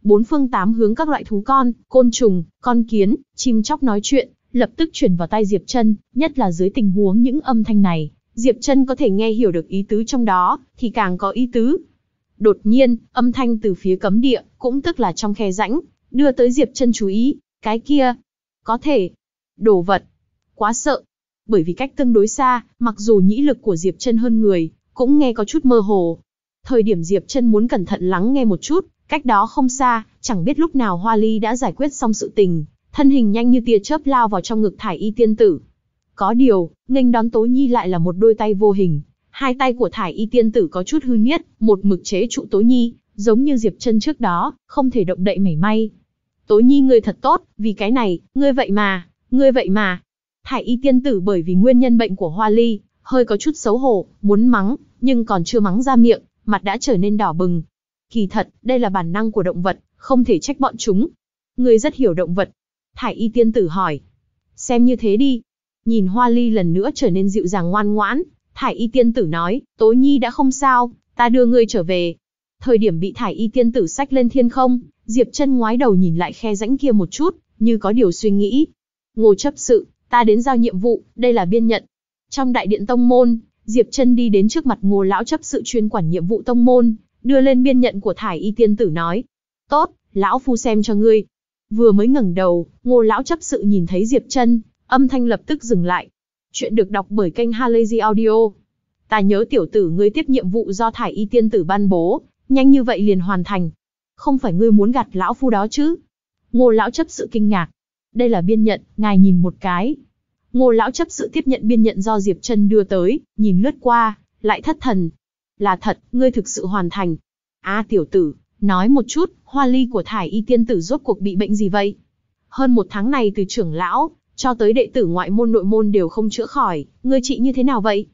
Bốn phương tám hướng các loại thú con, côn trùng, con kiến, chim chóc nói chuyện, lập tức chuyển vào tai Diệp Trân, nhất là dưới tình huống những âm thanh này, Diệp Trân có thể nghe hiểu được ý tứ trong đó, thì càng có ý tứ. Đột nhiên, âm thanh từ phía cấm địa, cũng tức là trong khe rãnh, đưa tới Diệp Trân chú ý, cái kia, có thể, đồ vật, quá sợ. Bởi vì cách tương đối xa, mặc dù nhĩ lực của Diệp Trân hơn người, cũng nghe có chút mơ hồ. Thời điểm Diệp Trân muốn cẩn thận lắng nghe một chút, cách đó không xa, chẳng biết lúc nào Hoa Ly đã giải quyết xong sự tình, thân hình nhanh như tia chớp lao vào trong ngực thải y tiên tử. Có điều, nghênh đón Tố Nhi lại là một đôi tay vô hình. Hai tay của thải y tiên tử có chút hư niết, một mực chế trụ Tố Nhi, giống như Diệp chân trước đó, không thể động đậy mảy may. Tố Nhi ngươi thật tốt, vì cái này, ngươi vậy mà, ngươi vậy mà. Thải y tiên tử bởi vì nguyên nhân bệnh của Hoa Ly, hơi có chút xấu hổ, muốn mắng, nhưng còn chưa mắng ra miệng, mặt đã trở nên đỏ bừng. Kỳ thật, đây là bản năng của động vật, không thể trách bọn chúng. Ngươi rất hiểu động vật, Thải y tiên tử hỏi. Xem như thế đi. Nhìn hoa ly lần nữa trở nên dịu dàng ngoan ngoãn, thải y tiên tử nói, Tối nhi đã không sao, ta đưa ngươi trở về. Thời điểm bị thải y tiên tử sách lên thiên không, Diệp chân ngoái đầu nhìn lại khe rãnh kia một chút, như có điều suy nghĩ. Ngô chấp sự, ta đến giao nhiệm vụ, đây là biên nhận. Trong đại điện tông môn, Diệp chân đi đến trước mặt ngô lão chấp sự chuyên quản nhiệm vụ tông môn, đưa lên biên nhận của thải y tiên tử nói. Tốt, lão phu xem cho ngươi. Vừa mới ngẩng đầu, ngô lão chấp sự nhìn thấy Diệp Trân, âm thanh lập tức dừng lại. Chuyện được đọc bởi kênh Halazy Audio. Ta nhớ tiểu tử ngươi tiếp nhiệm vụ do thải y tiên tử ban bố, nhanh như vậy liền hoàn thành. Không phải ngươi muốn gạt lão phu đó chứ? Ngô lão chấp sự kinh ngạc. Đây là biên nhận, ngài nhìn một cái. Ngô lão chấp sự tiếp nhận biên nhận do Diệp Trân đưa tới, nhìn lướt qua, lại thất thần. Là thật, ngươi thực sự hoàn thành. À tiểu tử, Nói một chút, hoa ly của thải y tiên tử rốt cuộc bị bệnh gì vậy? Hơn một tháng này từ trưởng lão, Cho tới đệ tử ngoại môn nội môn đều không chữa khỏi, ngươi trị như thế nào vậy?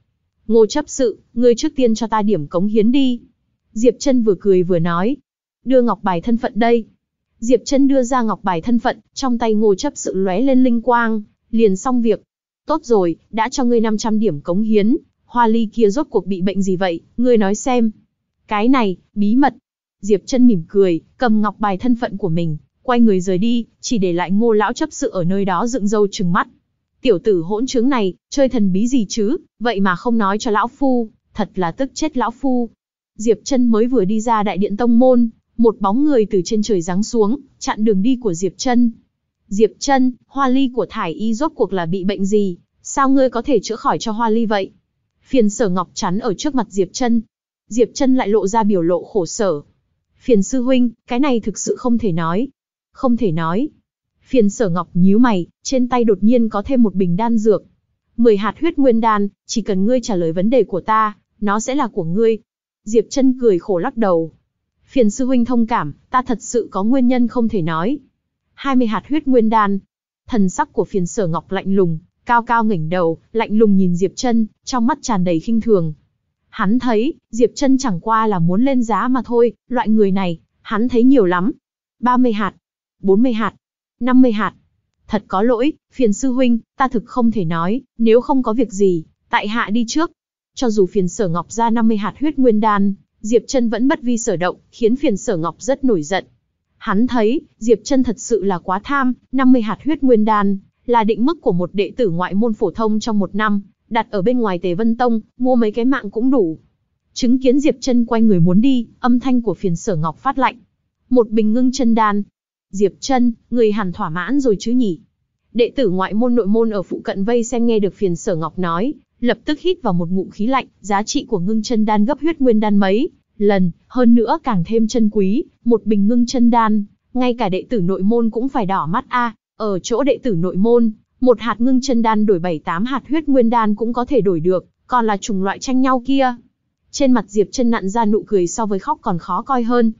Ngô chấp sự, ngươi trước tiên cho ta điểm cống hiến đi. Diệp chân vừa cười vừa nói. Đưa ngọc bài thân phận đây. Diệp chân đưa ra ngọc bài thân phận, trong tay ngô chấp sự lóe lên linh quang, liền xong việc. Tốt rồi, đã cho ngươi 500 điểm cống hiến, hoa ly kia rốt cuộc bị bệnh gì vậy, ngươi nói xem. Cái này, bí mật. Diệp Trân mỉm cười, cầm ngọc bài thân phận của mình, quay người rời đi, chỉ để lại ngô lão chấp sự ở nơi đó dựng râu trừng mắt. Tiểu tử hỗn trướng này, chơi thần bí gì chứ, vậy mà không nói cho lão phu, thật là tức chết lão phu. Diệp Trân mới vừa đi ra đại điện tông môn, một bóng người từ trên trời giáng xuống, chặn đường đi của Diệp Trân. Diệp Trân, hoa ly của thải y rốt cuộc là bị bệnh gì, sao ngươi có thể chữa khỏi cho hoa ly vậy? Phiền sở ngọc chắn ở trước mặt Diệp Trân. Diệp Trân lại lộ ra biểu lộ khổ sở. Phiền sư huynh, cái này thực sự không thể nói. Không thể nói. Phiền sở ngọc nhíu mày, trên tay đột nhiên có thêm một bình đan dược. Mười hạt huyết nguyên đan, chỉ cần ngươi trả lời vấn đề của ta, nó sẽ là của ngươi. Diệp chân cười khổ lắc đầu. Phiền sư huynh thông cảm, ta thật sự có nguyên nhân không thể nói. 20 hạt huyết nguyên đan. Thần sắc của phiền sở ngọc lạnh lùng, cao cao ngẩng đầu, lạnh lùng nhìn Diệp chân, trong mắt tràn đầy khinh thường. Hắn thấy, Diệp Trân chẳng qua là muốn lên giá mà thôi, loại người này, hắn thấy nhiều lắm. 30 hạt, 40 hạt, 50 hạt. Thật có lỗi, phiền sư huynh, ta thực không thể nói, nếu không có việc gì, tại hạ đi trước. Cho dù phiền sở ngọc ra 50 hạt huyết nguyên đan, Diệp Trân vẫn bất vi sở động, khiến phiền sở ngọc rất nổi giận. Hắn thấy, Diệp Trân thật sự là quá tham, 50 hạt huyết nguyên đan, là định mức của một đệ tử ngoại môn phổ thông trong một năm, đặt ở bên ngoài Tề Vân Tông, mua mấy cái mạng cũng đủ. Chứng kiến Diệp chân quay người muốn đi, âm thanh của phiền sở ngọc phát lạnh. Một bình ngưng chân đan. Diệp chân người hẳn thỏa mãn rồi chứ nhỉ? Đệ tử ngoại môn nội môn ở phụ cận vây xem nghe được phiền sở ngọc nói, lập tức hít vào một ngụm khí lạnh, giá trị của ngưng chân đan gấp huyết nguyên đan mấy lần, hơn nữa càng thêm chân quý, một bình ngưng chân đan, ngay cả đệ tử nội môn cũng phải đỏ mắt a. ở chỗ đệ tử nội môn, một hạt ngưng chân đan đổi bảy tám hạt huyết nguyên đan cũng có thể đổi được, còn là chủng loại tranh nhau kia. Trên mặt Diệp chân nặn ra nụ cười so với khóc còn khó coi hơn.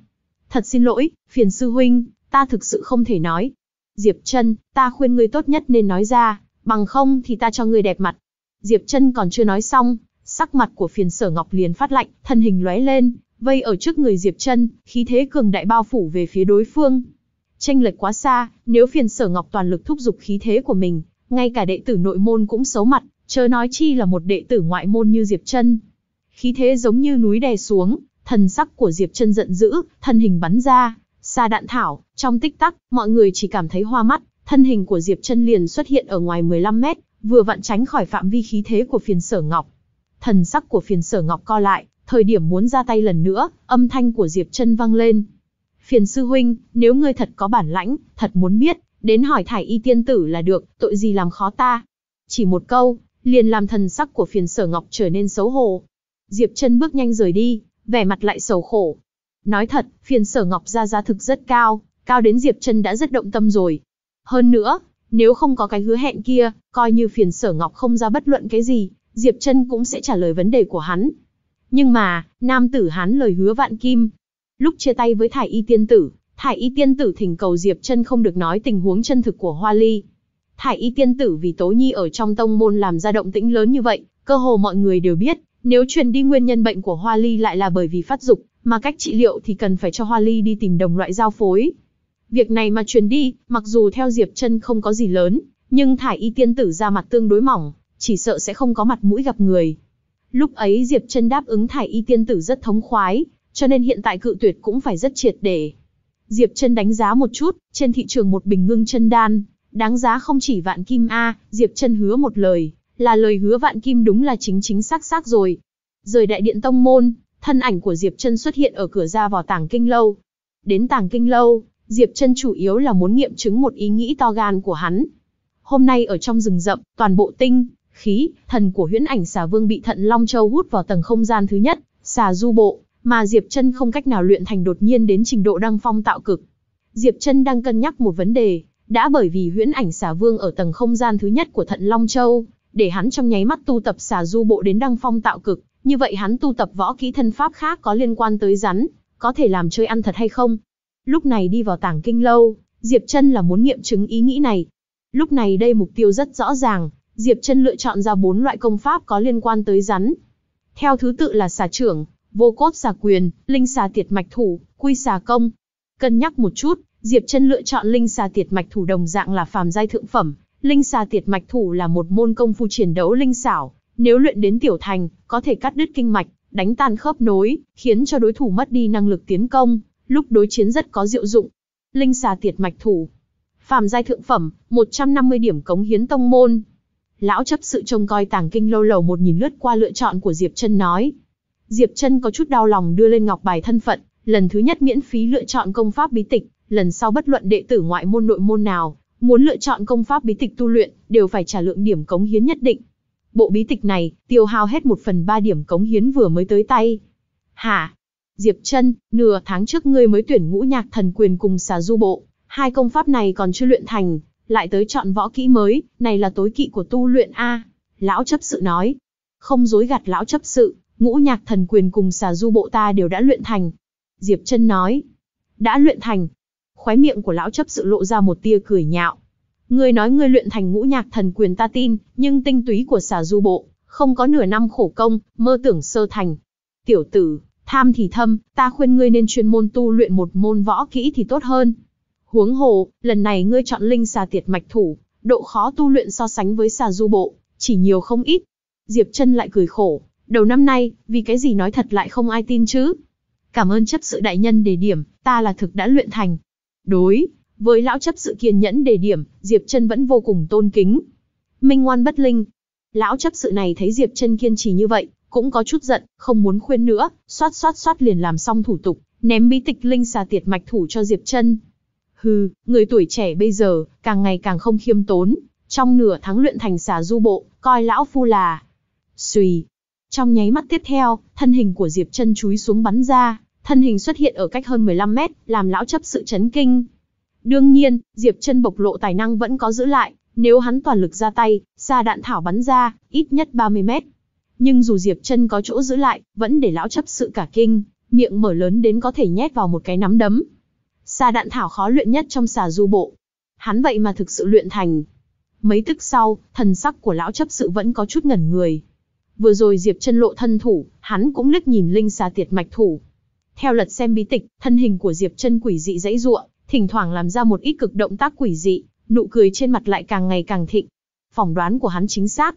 Thật xin lỗi, phiền sư huynh, ta thực sự không thể nói. Diệp chân, ta khuyên ngươi tốt nhất nên nói ra, bằng không thì ta cho ngươi đẹp mặt. Diệp chân còn chưa nói xong, sắc mặt của phiền sở ngọc liền phát lạnh, thân hình lóe lên, vây ở trước người Diệp chân, khí thế cường đại bao phủ về phía đối phương. Tranh lệch quá xa, nếu phiền sở ngọc toàn lực thúc giục khí thế của mình, ngay cả đệ tử nội môn cũng xấu mặt, chớ nói chi là một đệ tử ngoại môn như Diệp chân. Khí thế giống như núi đè xuống, thần sắc của Diệp chân giận dữ, thân hình bắn ra, xa đạn thảo, trong tích tắc, mọi người chỉ cảm thấy hoa mắt, thân hình của Diệp chân liền xuất hiện ở ngoài 15 mét, vừa vặn tránh khỏi phạm vi khí thế của phiền sở ngọc. Thần sắc của phiền sở ngọc co lại, thời điểm muốn ra tay lần nữa, âm thanh của Diệp chân vang lên. Phiền sư huynh, nếu ngươi thật có bản lãnh, thật muốn biết, đến hỏi thải y tiên tử là được, tội gì làm khó ta. Chỉ một câu, liền làm thần sắc của phiền sở ngọc trở nên xấu hổ. Diệp chân bước nhanh rời đi, vẻ mặt lại sầu khổ. Nói thật, phiền sở ngọc ra ra thực rất cao, cao đến Diệp chân đã rất động tâm rồi. Hơn nữa, nếu không có cái hứa hẹn kia, coi như phiền sở ngọc không ra bất luận cái gì, Diệp chân cũng sẽ trả lời vấn đề của hắn. Nhưng mà, nam tử hắn lời hứa vạn kim. Lúc chia tay với thải y tiên tử, thải y tiên tử thỉnh cầu Diệp chân không được nói tình huống chân thực của Hoa Ly. Thải y tiên tử vì Tố Nhi ở trong tông môn làm ra động tĩnh lớn như vậy, cơ hồ mọi người đều biết, nếu truyền đi nguyên nhân bệnh của Hoa Ly lại là bởi vì phát dục, mà cách trị liệu thì cần phải cho Hoa Ly đi tìm đồng loại giao phối. Việc này mà truyền đi, mặc dù theo Diệp chân không có gì lớn, nhưng thải y tiên tử ra mặt tương đối mỏng, chỉ sợ sẽ không có mặt mũi gặp người. Lúc ấy Diệp chân đáp ứng thải y tiên tử rất thống khoái, cho nên hiện tại cự tuyệt cũng phải rất triệt để. Diệp Trân đánh giá một chút, trên thị trường một bình ngưng chân đan, đáng giá không chỉ vạn kim A, Diệp Trân hứa một lời, là lời hứa vạn kim đúng là chính chính xác xác rồi. Rời đại điện tông môn, thân ảnh của Diệp Trân xuất hiện ở cửa ra vào tàng kinh lâu. Đến tàng kinh lâu, Diệp Trân chủ yếu là muốn nghiệm chứng một ý nghĩ to gan của hắn. Hôm nay ở trong rừng rậm, toàn bộ tinh, khí, thần của huyễn ảnh xà vương bị thận Long Châu hút vào tầng không gian thứ nhất, xà du bộ, mà Diệp Trân không cách nào luyện thành đột nhiên đến trình độ đăng phong tạo cực. Diệp Trân đang cân nhắc một vấn đề, đã bởi vì huyễn ảnh xà vương ở tầng không gian thứ nhất của thận Long Châu, để hắn trong nháy mắt tu tập xà du bộ đến đăng phong tạo cực, như vậy hắn tu tập võ kỹ thân pháp khác có liên quan tới rắn, có thể làm chơi ăn thật hay không? Lúc này đi vào tảng kinh lâu, Diệp Trân là muốn nghiệm chứng ý nghĩ này. Lúc này đây mục tiêu rất rõ ràng, Diệp Trân lựa chọn ra bốn loại công pháp có liên quan tới rắn. Theo thứ tự là xà trưởng, vô cốt xà quyền, linh xà tiệt mạch thủ, quy xà công. Cân nhắc một chút, Diệp Trân lựa chọn linh xà tiệt mạch thủ đồng dạng là phàm giai thượng phẩm. Linh xà tiệt mạch thủ là một môn công phu chiến đấu linh xảo, nếu luyện đến tiểu thành, có thể cắt đứt kinh mạch, đánh tan khớp nối, khiến cho đối thủ mất đi năng lực tiến công, lúc đối chiến rất có diệu dụng. Linh xà tiệt mạch thủ. Phàm giai thượng phẩm, 150 điểm cống hiến tông môn. Lão chấp sự trông coi tàng kinh lâu lầu một nhìn lướt qua lựa chọn của Diệp Trân nói. Diệp Trân có chút đau lòng đưa lên ngọc bài thân phận, lần thứ nhất miễn phí lựa chọn công pháp bí tịch, lần sau bất luận đệ tử ngoại môn nội môn nào, muốn lựa chọn công pháp bí tịch tu luyện, đều phải trả lượng điểm cống hiến nhất định. Bộ bí tịch này, tiêu hao hết một phần ba điểm cống hiến vừa mới tới tay. Hả? Diệp Trân, nửa tháng trước ngươi mới tuyển ngũ nhạc thần quyền cùng xà du bộ, hai công pháp này còn chưa luyện thành, lại tới chọn võ kỹ mới, này là tối kỵ của tu luyện A. Lão chấp sự nói. Không dối gạt lão chấp sự, ngũ nhạc thần quyền cùng xà du bộ ta đều đã luyện thành. Diệp chân nói. Đã luyện thành. Khóe miệng của lão chấp sự lộ ra một tia cười nhạo. Ngươi nói ngươi luyện thành ngũ nhạc thần quyền ta tin, nhưng tinh túy của xà du bộ, không có nửa năm khổ công, mơ tưởng sơ thành. Tiểu tử, tham thì thâm, ta khuyên ngươi nên chuyên môn tu luyện một môn võ kỹ thì tốt hơn. Huống hồ, lần này ngươi chọn linh xà tiệt mạch thủ, độ khó tu luyện so sánh với xà du bộ, chỉ nhiều không ít. Diệp chân lại cười khổ, đầu năm nay, vì cái gì nói thật lại không ai tin chứ. Cảm ơn chấp sự đại nhân đề điểm, ta là thực đã luyện thành. Đối, với lão chấp sự kiên nhẫn đề điểm, Diệp chân vẫn vô cùng tôn kính. Minh ngoan bất linh. Lão chấp sự này thấy Diệp chân kiên trì như vậy, cũng có chút giận, không muốn khuyên nữa, xoát xoát xoát liền làm xong thủ tục, ném bí tịch linh xà tiệt mạch thủ cho Diệp chân. Hừ, người tuổi trẻ bây giờ, càng ngày càng không khiêm tốn, trong nửa tháng luyện thành xà du bộ, coi lão phu là... Xùy. Trong nháy mắt tiếp theo, thân hình của Diệp Trân chúi xuống bắn ra, thân hình xuất hiện ở cách hơn 15 mét, làm lão chấp sự chấn kinh. Đương nhiên, Diệp Trân bộc lộ tài năng vẫn có giữ lại, nếu hắn toàn lực ra tay, xa đạn thảo bắn ra, ít nhất 30 mét. Nhưng dù Diệp Trân có chỗ giữ lại, vẫn để lão chấp sự cả kinh, miệng mở lớn đến có thể nhét vào một cái nắm đấm. Xa đạn thảo khó luyện nhất trong xà du bộ. Hắn vậy mà thực sự luyện thành. Mấy tức sau, thần sắc của lão chấp sự vẫn có chút ngẩn người. Vừa rồi Diệp Trân lộ thân thủ, hắn cũng liếc nhìn linh xà tiệt mạch thủ. Theo lật xem bí tịch, thân hình của Diệp Trân quỷ dị dãy ruộng, thỉnh thoảng làm ra một ít cực động tác quỷ dị, nụ cười trên mặt lại càng ngày càng thịnh. Phỏng đoán của hắn chính xác.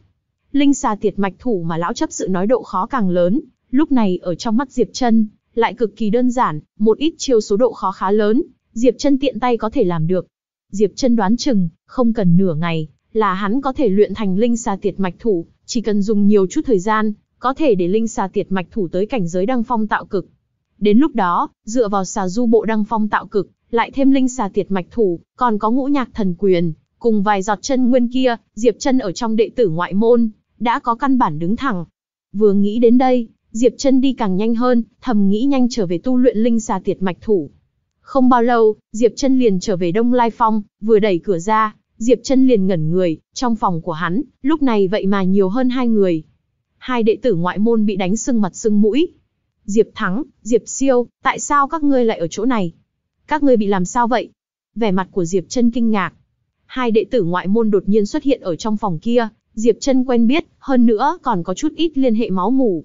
Linh xà tiệt mạch thủ mà lão chấp sự nói độ khó càng lớn, lúc này ở trong mắt Diệp Trân, lại cực kỳ đơn giản, một ít chiêu số độ khó khá lớn, Diệp Trân tiện tay có thể làm được. Diệp Trân đoán chừng, không cần nửa ngày, là hắn có thể luyện thành linh xà tiệt mạch thủ, chỉ cần dùng nhiều chút thời gian, có thể để linh xà tiệt mạch thủ tới cảnh giới đăng phong tạo cực. Đến lúc đó, dựa vào xà du bộ đăng phong tạo cực, lại thêm linh xà tiệt mạch thủ, còn có ngũ nhạc thần quyền, cùng vài giọt chân nguyên kia, Diệp chân ở trong đệ tử ngoại môn, đã có căn bản đứng thẳng. Vừa nghĩ đến đây, Diệp chân đi càng nhanh hơn, thầm nghĩ nhanh trở về tu luyện linh xà tiệt mạch thủ. Không bao lâu, Diệp chân liền trở về Đông Lai Phong, vừa đẩy cửa ra, Diệp Trân liền ngẩn người, trong phòng của hắn, lúc này vậy mà nhiều hơn hai người. Hai đệ tử ngoại môn bị đánh sưng mặt sưng mũi. Diệp Thắng, Diệp Siêu, tại sao các ngươi lại ở chỗ này? Các ngươi bị làm sao vậy? Vẻ mặt của Diệp Trân kinh ngạc. Hai đệ tử ngoại môn đột nhiên xuất hiện ở trong phòng kia, Diệp Trân quen biết, hơn nữa còn có chút ít liên hệ máu mủ.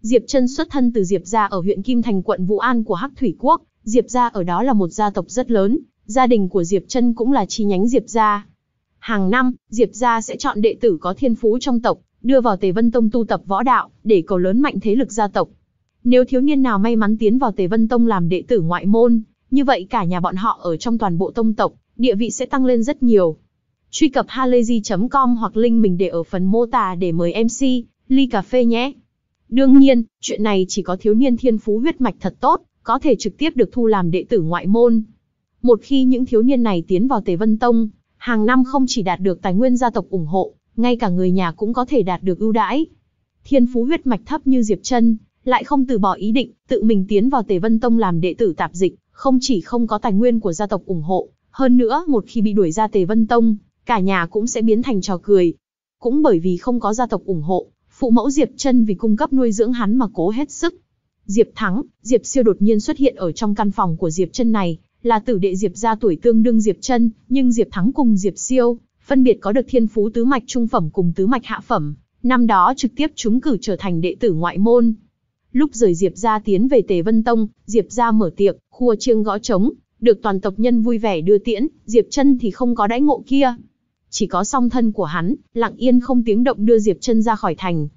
Diệp Trân xuất thân từ Diệp gia ở huyện Kim Thành quận Vũ An của Hắc Thủy Quốc, Diệp gia ở đó là một gia tộc rất lớn, gia đình của Diệp Trân cũng là chi nhánh Diệp gia. Hàng năm, Diệp gia sẽ chọn đệ tử có thiên phú trong tộc, đưa vào Tề Vân Tông tu tập võ đạo, để cầu lớn mạnh thế lực gia tộc. Nếu thiếu niên nào may mắn tiến vào Tề Vân Tông làm đệ tử ngoại môn, như vậy cả nhà bọn họ ở trong toàn bộ tông tộc, địa vị sẽ tăng lên rất nhiều. Truy cập halayzi.com hoặc link mình để ở phần mô tả để mời MC, ly cà phê nhé. Đương nhiên, chuyện này chỉ có thiếu niên thiên phú huyết mạch thật tốt, có thể trực tiếp được thu làm đệ tử ngoại môn. Một khi những thiếu niên này tiến vào Tề Vân Tông, hàng năm không chỉ đạt được tài nguyên gia tộc ủng hộ, ngay cả người nhà cũng có thể đạt được ưu đãi. Thiên phú huyết mạch thấp như Diệp Trân, lại không từ bỏ ý định, tự mình tiến vào Tề Vân Tông làm đệ tử tạp dịch, không chỉ không có tài nguyên của gia tộc ủng hộ, hơn nữa một khi bị đuổi ra Tề Vân Tông, cả nhà cũng sẽ biến thành trò cười. Cũng bởi vì không có gia tộc ủng hộ, phụ mẫu Diệp Trân vì cung cấp nuôi dưỡng hắn mà cố hết sức. Diệp Thắng, Diệp Siêu đột nhiên xuất hiện ở trong căn phòng của Diệp Trân này, là tử đệ Diệp gia tuổi tương đương Diệp Trân, nhưng Diệp Thắng cùng Diệp Siêu, phân biệt có được thiên phú tứ mạch trung phẩm cùng tứ mạch hạ phẩm, năm đó trực tiếp trúng cử trở thành đệ tử ngoại môn. Lúc rời Diệp gia tiến về Tề Vân Tông, Diệp gia mở tiệc, khua chiêng gõ trống, được toàn tộc nhân vui vẻ đưa tiễn, Diệp Chân thì không có đãi ngộ kia. Chỉ có song thân của hắn, lặng yên không tiếng động đưa Diệp Chân ra khỏi thành.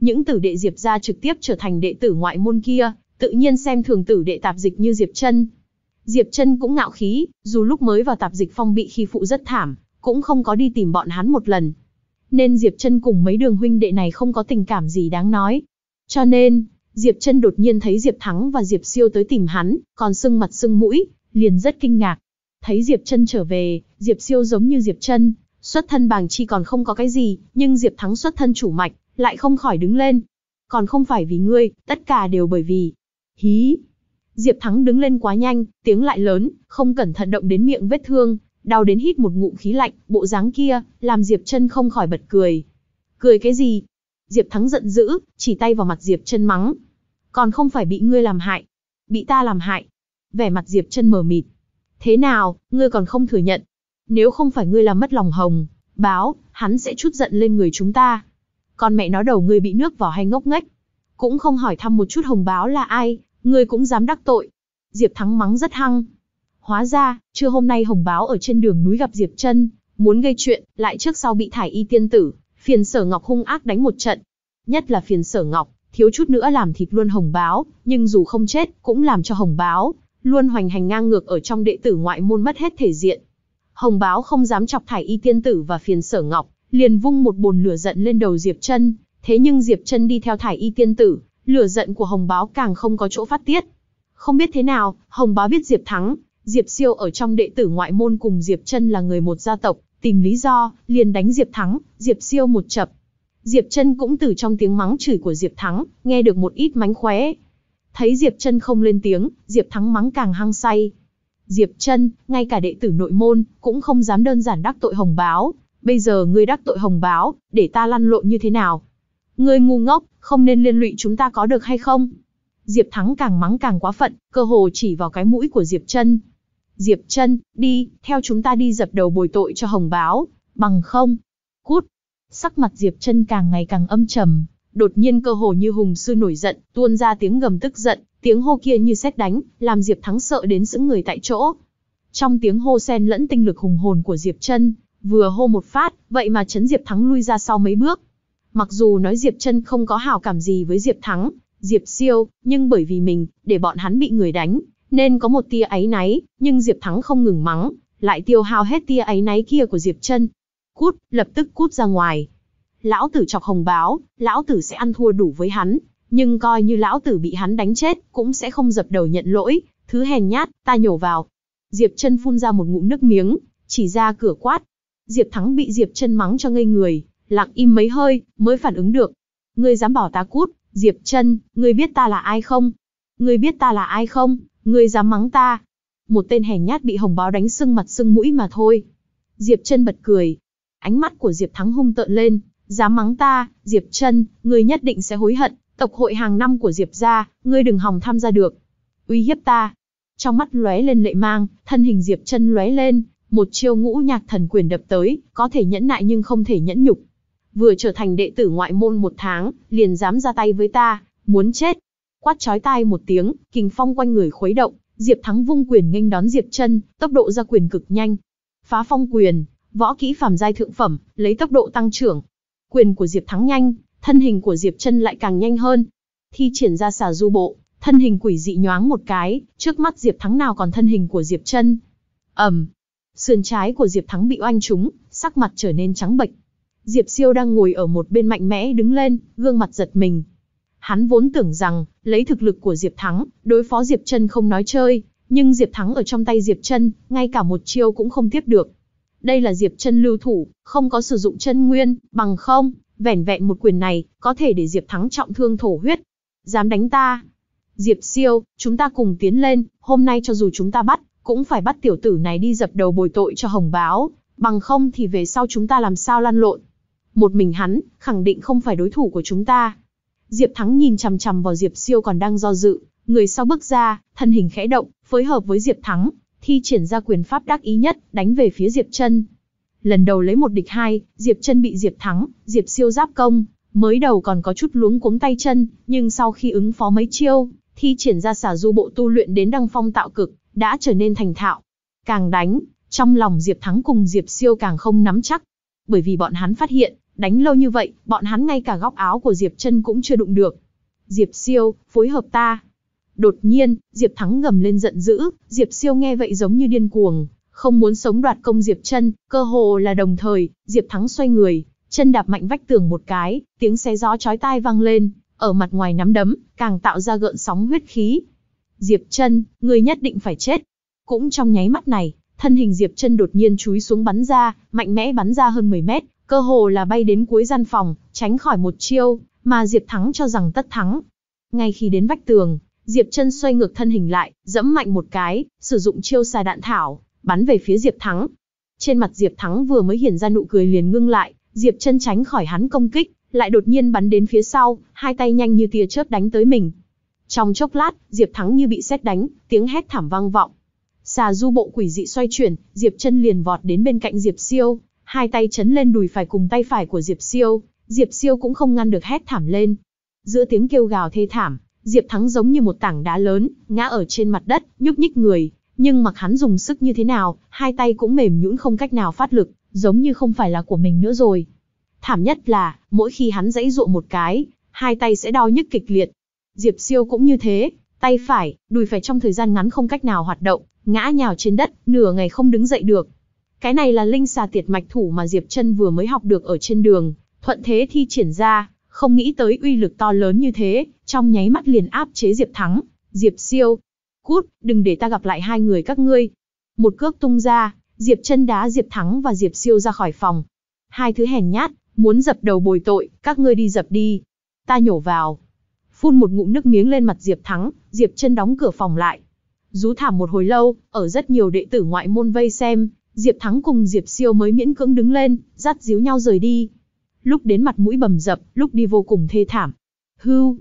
Những tử đệ Diệp gia trực tiếp trở thành đệ tử ngoại môn kia, tự nhiên xem thường tử đệ tạp dịch như Diệp Chân. Diệp Trân cũng ngạo khí, dù lúc mới vào tạp dịch phong bị khi phụ rất thảm, cũng không có đi tìm bọn hắn một lần. Nên Diệp Trân cùng mấy đường huynh đệ này không có tình cảm gì đáng nói. Cho nên, Diệp Trân đột nhiên thấy Diệp Thắng và Diệp Siêu tới tìm hắn, còn sưng mặt sưng mũi, liền rất kinh ngạc. Thấy Diệp Trân trở về, Diệp Siêu giống như Diệp Trân, xuất thân bàng chi còn không có cái gì, nhưng Diệp Thắng xuất thân chủ mạch, lại không khỏi đứng lên. Còn không phải vì ngươi, tất cả đều bởi vì... Hí! Diệp Thắng đứng lên quá nhanh, tiếng lại lớn, không cẩn thận động đến miệng vết thương, đau đến hít một ngụm khí lạnh, bộ dáng kia, làm Diệp Chân không khỏi bật cười. Cười cái gì? Diệp Thắng giận dữ, chỉ tay vào mặt Diệp Chân mắng. Còn không phải bị ngươi làm hại, bị ta làm hại. Vẻ mặt Diệp Chân mờ mịt. Thế nào, ngươi còn không thừa nhận? Nếu không phải ngươi làm mất lòng Hồng, báo, hắn sẽ chút giận lên người chúng ta. Còn mẹ nó đầu ngươi bị nước vào hay ngốc nghếch, cũng không hỏi thăm một chút Hồng báo là ai, ngươi cũng dám đắc tội. Diệp Thắng mắng rất hăng. Hóa ra, trưa hôm nay Hồng báo ở trên đường núi gặp Diệp Trân, muốn gây chuyện, lại trước sau bị thải y tiên tử, phiền Sở Ngọc hung ác đánh một trận. Nhất là phiền Sở Ngọc, thiếu chút nữa làm thịt luôn Hồng báo, nhưng dù không chết, cũng làm cho Hồng báo luôn hoành hành ngang ngược ở trong đệ tử ngoại môn mất hết thể diện. Hồng báo không dám chọc thải y tiên tử và phiền Sở Ngọc, liền vung một bồn lửa giận lên đầu Diệp Trân. thế nhưng Diệp Trân đi theo thải y tiên tử, lửa giận của Hồng báo càng không có chỗ phát tiết. Không biết thế nào, Hồng báo biết Diệp thắng, Diệp Siêu ở trong đệ tử ngoại môn cùng Diệp Chân là người một gia tộc, tìm lý do, liền đánh Diệp Thắng, Diệp Siêu một chập. Diệp Chân cũng từ trong tiếng mắng chửi của Diệp Thắng, nghe được một ít mánh khóe. Thấy Diệp Chân không lên tiếng, Diệp Thắng mắng càng hăng say. Diệp Chân, ngay cả đệ tử nội môn cũng không dám đơn giản đắc tội Hồng Báo, bây giờ ngươi đắc tội Hồng Báo, để ta lăn lộn như thế nào? Ngươi ngu ngốc, không nên liên lụy chúng ta có được hay không? Diệp Thắng càng mắng càng quá phận, cơ hồ chỉ vào cái mũi của Diệp Trân. Diệp Trân, đi, theo chúng ta đi dập đầu bồi tội cho Hồng Báo, bằng không. Cút. Sắc mặt Diệp Trân càng ngày càng âm trầm, đột nhiên cơ hồ như hùng sư nổi giận, tuôn ra tiếng gầm tức giận, tiếng hô kia như sét đánh, làm Diệp Thắng sợ đến sững người tại chỗ. Trong tiếng hô xen lẫn tinh lực hùng hồn của Diệp Trân, vừa hô một phát, vậy mà chấn Diệp Thắng lui ra sau mấy bước. Mặc dù nói Diệp Trân không có hảo cảm gì với Diệp Thắng, Diệp Siêu, nhưng bởi vì mình, để bọn hắn bị người đánh, nên có một tia áy náy, nhưng Diệp Thắng không ngừng mắng, lại tiêu hao hết tia áy náy kia của Diệp Trân. Cút, lập tức cút ra ngoài. Lão tử chọc hồng báo, lão tử sẽ ăn thua đủ với hắn, nhưng coi như lão tử bị hắn đánh chết, cũng sẽ không dập đầu nhận lỗi, thứ hèn nhát, ta nhổ vào. Diệp Trân phun ra một ngụm nước miếng, chỉ ra cửa quát. Diệp Thắng bị Diệp Trân mắng cho ngây người, lặng im mấy hơi, mới phản ứng được. Ngươi dám bảo ta cút, Diệp Trân, ngươi biết ta là ai không? Ngươi biết ta là ai không? Ngươi dám mắng ta? Một tên hèn nhát bị hồng báo đánh sưng mặt sưng mũi mà thôi. Diệp chân bật cười. Ánh mắt của Diệp Thắng hung tợn lên, dám mắng ta, Diệp chân, ngươi nhất định sẽ hối hận, tộc hội hàng năm của Diệp gia, ngươi đừng hòng tham gia được. Uy hiếp ta. Trong mắt lóe lên lệ mang, thân hình Diệp chân lóe lên, một chiêu ngũ nhạc thần quyền đập tới, có thể nhẫn nại nhưng không thể nhẫn nhục. Vừa trở thành đệ tử ngoại môn một tháng, liền dám ra tay với ta, muốn chết. Quát chói tai một tiếng, kình phong quanh người khuấy động, Diệp Thắng vung quyền nghênh đón Diệp Chân, tốc độ ra quyền cực nhanh. Phá phong quyền, võ kỹ phàm giai thượng phẩm, lấy tốc độ tăng trưởng. Quyền của Diệp Thắng nhanh, thân hình của Diệp Chân lại càng nhanh hơn. Thi triển ra xà du bộ, thân hình quỷ dị nhoáng một cái, trước mắt Diệp Thắng nào còn thân hình của Diệp Chân. Ầm. Sườn trái của Diệp Thắng bị oanh trúng, sắc mặt trở nên trắng bệch. Diệp Siêu đang ngồi ở một bên mạnh mẽ đứng lên, gương mặt giật mình, Hắn vốn tưởng rằng, lấy thực lực của Diệp Thắng, đối phó Diệp Trân không nói chơi, nhưng Diệp Thắng ở trong tay Diệp Trân, ngay cả một chiêu cũng không tiếp được. Đây là Diệp Trân lưu thủ, không có sử dụng chân nguyên, bằng không, vẻn vẹn một quyền này, có thể để Diệp Thắng trọng thương thổ huyết. Dám đánh ta. Diệp siêu, chúng ta cùng tiến lên, hôm nay cho dù chúng ta bắt, cũng phải bắt tiểu tử này đi dập đầu bồi tội cho hồng báo, bằng không thì về sau chúng ta làm sao lăn lộn. Một mình hắn, khẳng định không phải đối thủ của chúng ta. Diệp Thắng nhìn chằm chằm vào Diệp Siêu còn đang do dự, người sau bước ra, thân hình khẽ động, phối hợp với Diệp Thắng, thi triển ra quyền pháp đắc ý nhất, đánh về phía Diệp Chân. lần đầu lấy một địch hai, Diệp Chân bị Diệp Thắng, Diệp Siêu giáp công, mới đầu còn có chút luống cuống tay chân, nhưng sau khi ứng phó mấy chiêu, thi triển ra xả du bộ tu luyện đến đăng phong tạo cực, đã trở nên thành thạo. Càng đánh, trong lòng Diệp Thắng cùng Diệp Siêu càng không nắm chắc. Bởi vì bọn hắn phát hiện, đánh lâu như vậy, bọn hắn ngay cả góc áo của Diệp Chân cũng chưa đụng được. Diệp Siêu, phối hợp ta. Đột nhiên, Diệp Thắng gầm lên giận dữ, Diệp Siêu nghe vậy giống như điên cuồng, không muốn sống đoạt công Diệp Chân, cơ hồ là đồng thời, Diệp Thắng xoay người, chân đạp mạnh vách tường một cái, tiếng xé gió chói tai vang lên, ở mặt ngoài nắm đấm, càng tạo ra gợn sóng huyết khí. Diệp Chân, người nhất định phải chết. Cũng trong nháy mắt này, thân hình Diệp Chân đột nhiên chúi xuống bắn ra, mạnh mẽ bắn ra hơn 10 mét, cơ hồ là bay đến cuối gian phòng, tránh khỏi một chiêu, mà Diệp Thắng cho rằng tất thắng. Ngay khi đến vách tường, Diệp Chân xoay ngược thân hình lại, dẫm mạnh một cái, sử dụng chiêu xà đạn thảo, bắn về phía Diệp Thắng. Trên mặt Diệp Thắng vừa mới hiện ra nụ cười liền ngưng lại, Diệp Chân tránh khỏi hắn công kích, lại đột nhiên bắn đến phía sau, hai tay nhanh như tia chớp đánh tới mình. Trong chốc lát, Diệp Thắng như bị sét đánh, tiếng hét thảm vang vọng. Xà du bộ quỷ dị xoay chuyển, Diệp Chân liền vọt đến bên cạnh Diệp Siêu, hai tay chấn lên đùi phải cùng tay phải của Diệp Siêu, Diệp Siêu cũng không ngăn được hét thảm lên. Giữa tiếng kêu gào thê thảm, Diệp Thắng giống như một tảng đá lớn, ngã ở trên mặt đất, nhúc nhích người, nhưng mặc hắn dùng sức như thế nào, hai tay cũng mềm nhũn không cách nào phát lực, giống như không phải là của mình nữa rồi. Thảm nhất là, mỗi khi hắn dãy dụa một cái, hai tay sẽ đau nhức kịch liệt. Diệp Siêu cũng như thế, tay phải, đùi phải trong thời gian ngắn không cách nào hoạt động, ngã nhào trên đất, nửa ngày không đứng dậy được. Cái này là linh xà tiệt mạch thủ mà Diệp Chân vừa mới học được ở trên đường, thuận thế thi triển ra, không nghĩ tới uy lực to lớn như thế, trong nháy mắt liền áp chế Diệp Thắng, Diệp Siêu. Cút, đừng để ta gặp lại hai người các ngươi. Một cước tung ra, Diệp chân đá Diệp Thắng và Diệp Siêu ra khỏi phòng. Hai thứ hèn nhát, muốn dập đầu bồi tội, các ngươi đi dập đi. Ta nhổ vào. Phun một ngụm nước miếng lên mặt Diệp Thắng, Diệp chân đóng cửa phòng lại. Rú thảm một hồi lâu, ở rất nhiều đệ tử ngoại môn vây xem, Diệp Thắng cùng Diệp Siêu mới miễn cưỡng đứng lên, dắt díu nhau rời đi. Lúc đến mặt mũi bầm dập, lúc đi vô cùng thê thảm. Hưu.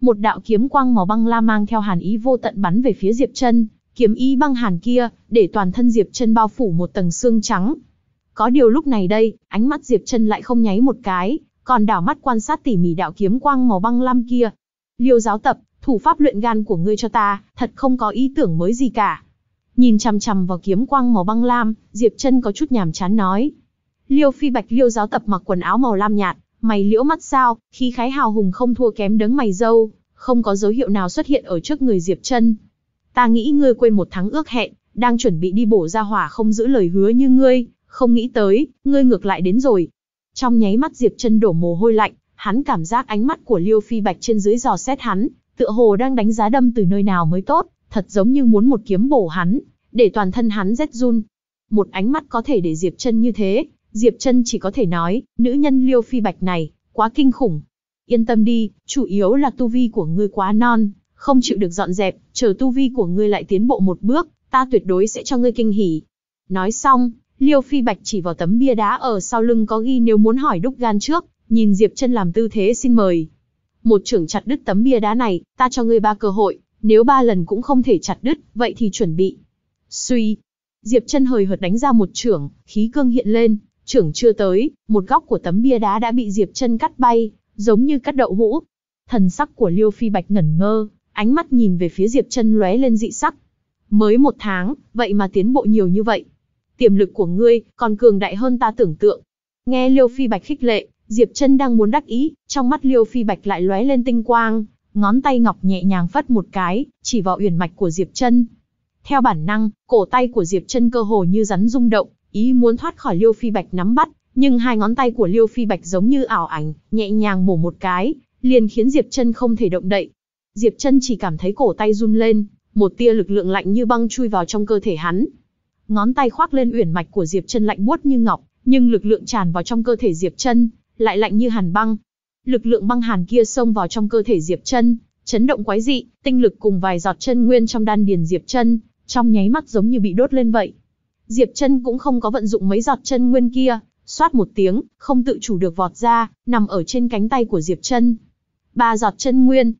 Một đạo kiếm quang màu băng la mang theo hàn ý vô tận bắn về phía Diệp Chân, kiếm ý băng hàn kia, để toàn thân Diệp Chân bao phủ một tầng xương trắng. Có điều lúc này đây, ánh mắt Diệp Chân lại không nháy một cái, còn đảo mắt quan sát tỉ mỉ đạo kiếm quang màu băng lam kia. Liêu giáo tập, thủ pháp luyện gan của ngươi cho ta, thật không có ý tưởng mới gì cả. Nhìn chằm chằm vào kiếm quang màu băng lam, Diệp Chân có chút nhàm chán nói. Liêu Phi Bạch Liêu giáo tập mặc quần áo màu lam nhạt, mày liễu mắt sao, khí khái hào hùng không thua kém đấng mày dâu, không có dấu hiệu nào xuất hiện ở trước người Diệp Chân. Ta nghĩ ngươi quên một tháng ước hẹn, đang chuẩn bị đi bổ ra hỏa không giữ lời hứa như ngươi, không nghĩ tới, ngươi ngược lại đến rồi. Trong nháy mắt Diệp Chân đổ mồ hôi lạnh, hắn cảm giác ánh mắt của Liêu Phi Bạch trên dưới dò xét hắn, tựa hồ đang đánh giá đâm từ nơi nào mới tốt, thật giống như muốn một kiếm bổ hắn, để toàn thân hắn rét run. Một ánh mắt có thể để Diệp Chân như thế, Diệp Chân chỉ có thể nói, nữ nhân Liêu Phi Bạch này, quá kinh khủng. Yên tâm đi, chủ yếu là tu vi của ngươi quá non, không chịu được dọn dẹp, chờ tu vi của ngươi lại tiến bộ một bước, ta tuyệt đối sẽ cho ngươi kinh hỉ. Nói xong, Liêu Phi Bạch chỉ vào tấm bia đá ở sau lưng có ghi nếu muốn hỏi đúc gan trước, nhìn Diệp Chân làm tư thế xin mời. Một trưởng chặt đứt tấm bia đá này, ta cho ngươi ba cơ hội, nếu ba lần cũng không thể chặt đứt, vậy thì chuẩn bị. Suy, Diệp Chân hời hợt đánh ra một trưởng, khí cương hiện lên, trưởng chưa tới, một góc của tấm bia đá đã bị Diệp Chân cắt bay, giống như cắt đậu hũ. Thần sắc của Liêu Phi Bạch ngẩn ngơ, ánh mắt nhìn về phía Diệp Chân lóe lên dị sắc. Mới một tháng, vậy mà tiến bộ nhiều như vậy. Tiềm lực của ngươi còn cường đại hơn ta tưởng tượng. Nghe Liêu Phi Bạch khích lệ, Diệp Chân đang muốn đắc ý, trong mắt Liêu Phi Bạch lại lóe lên tinh quang, ngón tay ngọc nhẹ nhàng phất một cái, chỉ vào uyển mạch của Diệp Chân. Theo bản năng, cổ tay của Diệp Chân cơ hồ như rắn rung động, ý muốn thoát khỏi Liêu Phi Bạch nắm bắt, nhưng hai ngón tay của Liêu Phi Bạch giống như ảo ảnh, nhẹ nhàng mổ một cái, liền khiến Diệp Chân không thể động đậy. Diệp Chân chỉ cảm thấy cổ tay run lên, một tia lực lượng lạnh như băng chui vào trong cơ thể hắn. Ngón tay khoác lên uyển mạch của Diệp Chân lạnh buốt như ngọc, nhưng lực lượng tràn vào trong cơ thể Diệp Chân lại lạnh như hàn băng. Lực lượng băng hàn kia xông vào trong cơ thể Diệp Chân, chấn động quái dị, tinh lực cùng vài giọt chân nguyên trong đan điền Diệp Chân, trong nháy mắt giống như bị đốt lên vậy. Diệp Chân cũng không có vận dụng mấy giọt chân nguyên kia, xoát một tiếng, không tự chủ được vọt ra, nằm ở trên cánh tay của Diệp Chân. Ba giọt chân nguyên.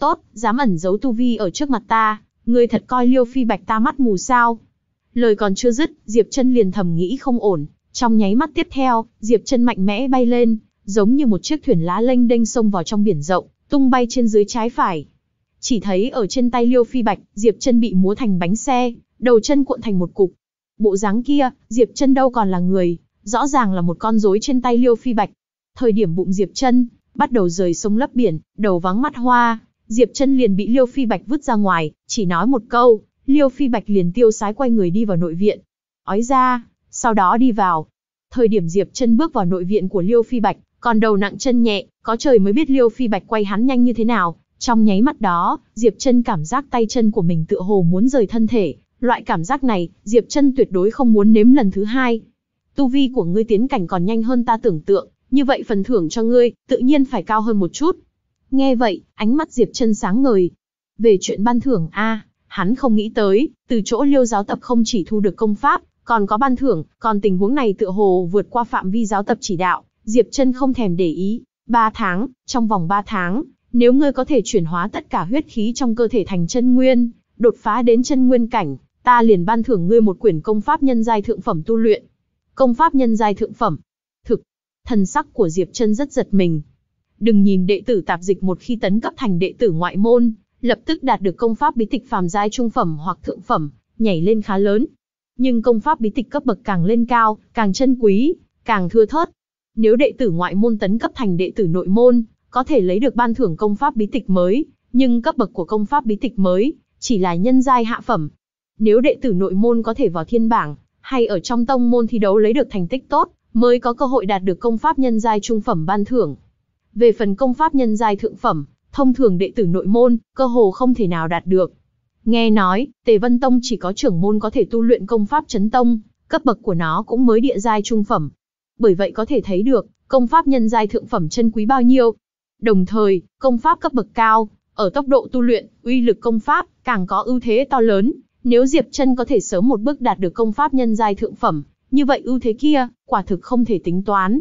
Tốt, dám ẩn giấu tu vi ở trước mặt ta, ngươi thật coi Liêu Phi Bạch ta mắt mù sao? Lời còn chưa dứt, Diệp Chân liền thầm nghĩ không ổn, trong nháy mắt tiếp theo, Diệp Chân mạnh mẽ bay lên, giống như một chiếc thuyền lá lênh đênh xông vào trong biển rộng, tung bay trên dưới trái phải. Chỉ thấy ở trên tay Liêu Phi Bạch, Diệp Chân bị múa thành bánh xe, đầu chân cuộn thành một cục. Bộ dáng kia, Diệp Chân đâu còn là người, rõ ràng là một con rối trên tay Liêu Phi Bạch. Thời điểm bụng Diệp Chân bắt đầu rời sông lấp biển, đầu vắng mắt hoa, Diệp Chân liền bị Liêu Phi Bạch vứt ra ngoài, chỉ nói một câu, Liêu Phi Bạch liền tiêu sái quay người đi vào nội viện. Ói ra, sau đó đi vào. Thời điểm Diệp Chân bước vào nội viện của Liêu Phi Bạch, còn đầu nặng chân nhẹ, có trời mới biết Liêu Phi Bạch quay hắn nhanh như thế nào. Trong nháy mắt đó, Diệp Chân cảm giác tay chân của mình tựa hồ muốn rời thân thể, loại cảm giác này, Diệp Chân tuyệt đối không muốn nếm lần thứ hai. Tu vi của ngươi tiến cảnh còn nhanh hơn ta tưởng tượng, như vậy phần thưởng cho ngươi, tự nhiên phải cao hơn một chút. Nghe vậy, ánh mắt Diệp Chân sáng ngời. Về chuyện ban thưởng a, hắn không nghĩ tới, từ chỗ Liêu giáo tập không chỉ thu được công pháp, còn có ban thưởng, còn tình huống này tựa hồ vượt qua phạm vi giáo tập chỉ đạo, Diệp Chân không thèm để ý. Ba tháng, trong vòng ba tháng, nếu ngươi có thể chuyển hóa tất cả huyết khí trong cơ thể thành chân nguyên, đột phá đến chân nguyên cảnh, ta liền ban thưởng ngươi một quyển công pháp nhân giai thượng phẩm tu luyện. Công pháp nhân giai thượng phẩm. Thực, thần sắc của Diệp Chân rất giật mình. Đừng nhìn đệ tử tạp dịch một khi tấn cấp thành đệ tử ngoại môn, lập tức đạt được công pháp bí tịch phàm giai trung phẩm hoặc thượng phẩm, nhảy lên khá lớn. Nhưng công pháp bí tịch cấp bậc càng lên cao, càng chân quý, càng thưa thớt. Nếu đệ tử ngoại môn tấn cấp thành đệ tử nội môn, có thể lấy được ban thưởng công pháp bí tịch mới, nhưng cấp bậc của công pháp bí tịch mới chỉ là nhân giai hạ phẩm. Nếu đệ tử nội môn có thể vào thiên bảng, hay ở trong tông môn thi đấu lấy được thành tích tốt, mới có cơ hội đạt được công pháp nhân giai trung phẩm ban thưởng. Về phần công pháp nhân giai thượng phẩm, thông thường đệ tử nội môn, cơ hồ không thể nào đạt được. Nghe nói, Tề Vân Tông chỉ có trưởng môn có thể tu luyện công pháp chấn tông, cấp bậc của nó cũng mới địa giai trung phẩm. Bởi vậy có thể thấy được, công pháp nhân giai thượng phẩm chân quý bao nhiêu. Đồng thời, công pháp cấp bậc cao, ở tốc độ tu luyện, uy lực công pháp, càng có ưu thế to lớn. Nếu Diệp Chân có thể sớm một bước đạt được công pháp nhân giai thượng phẩm, như vậy ưu thế kia, quả thực không thể tính toán.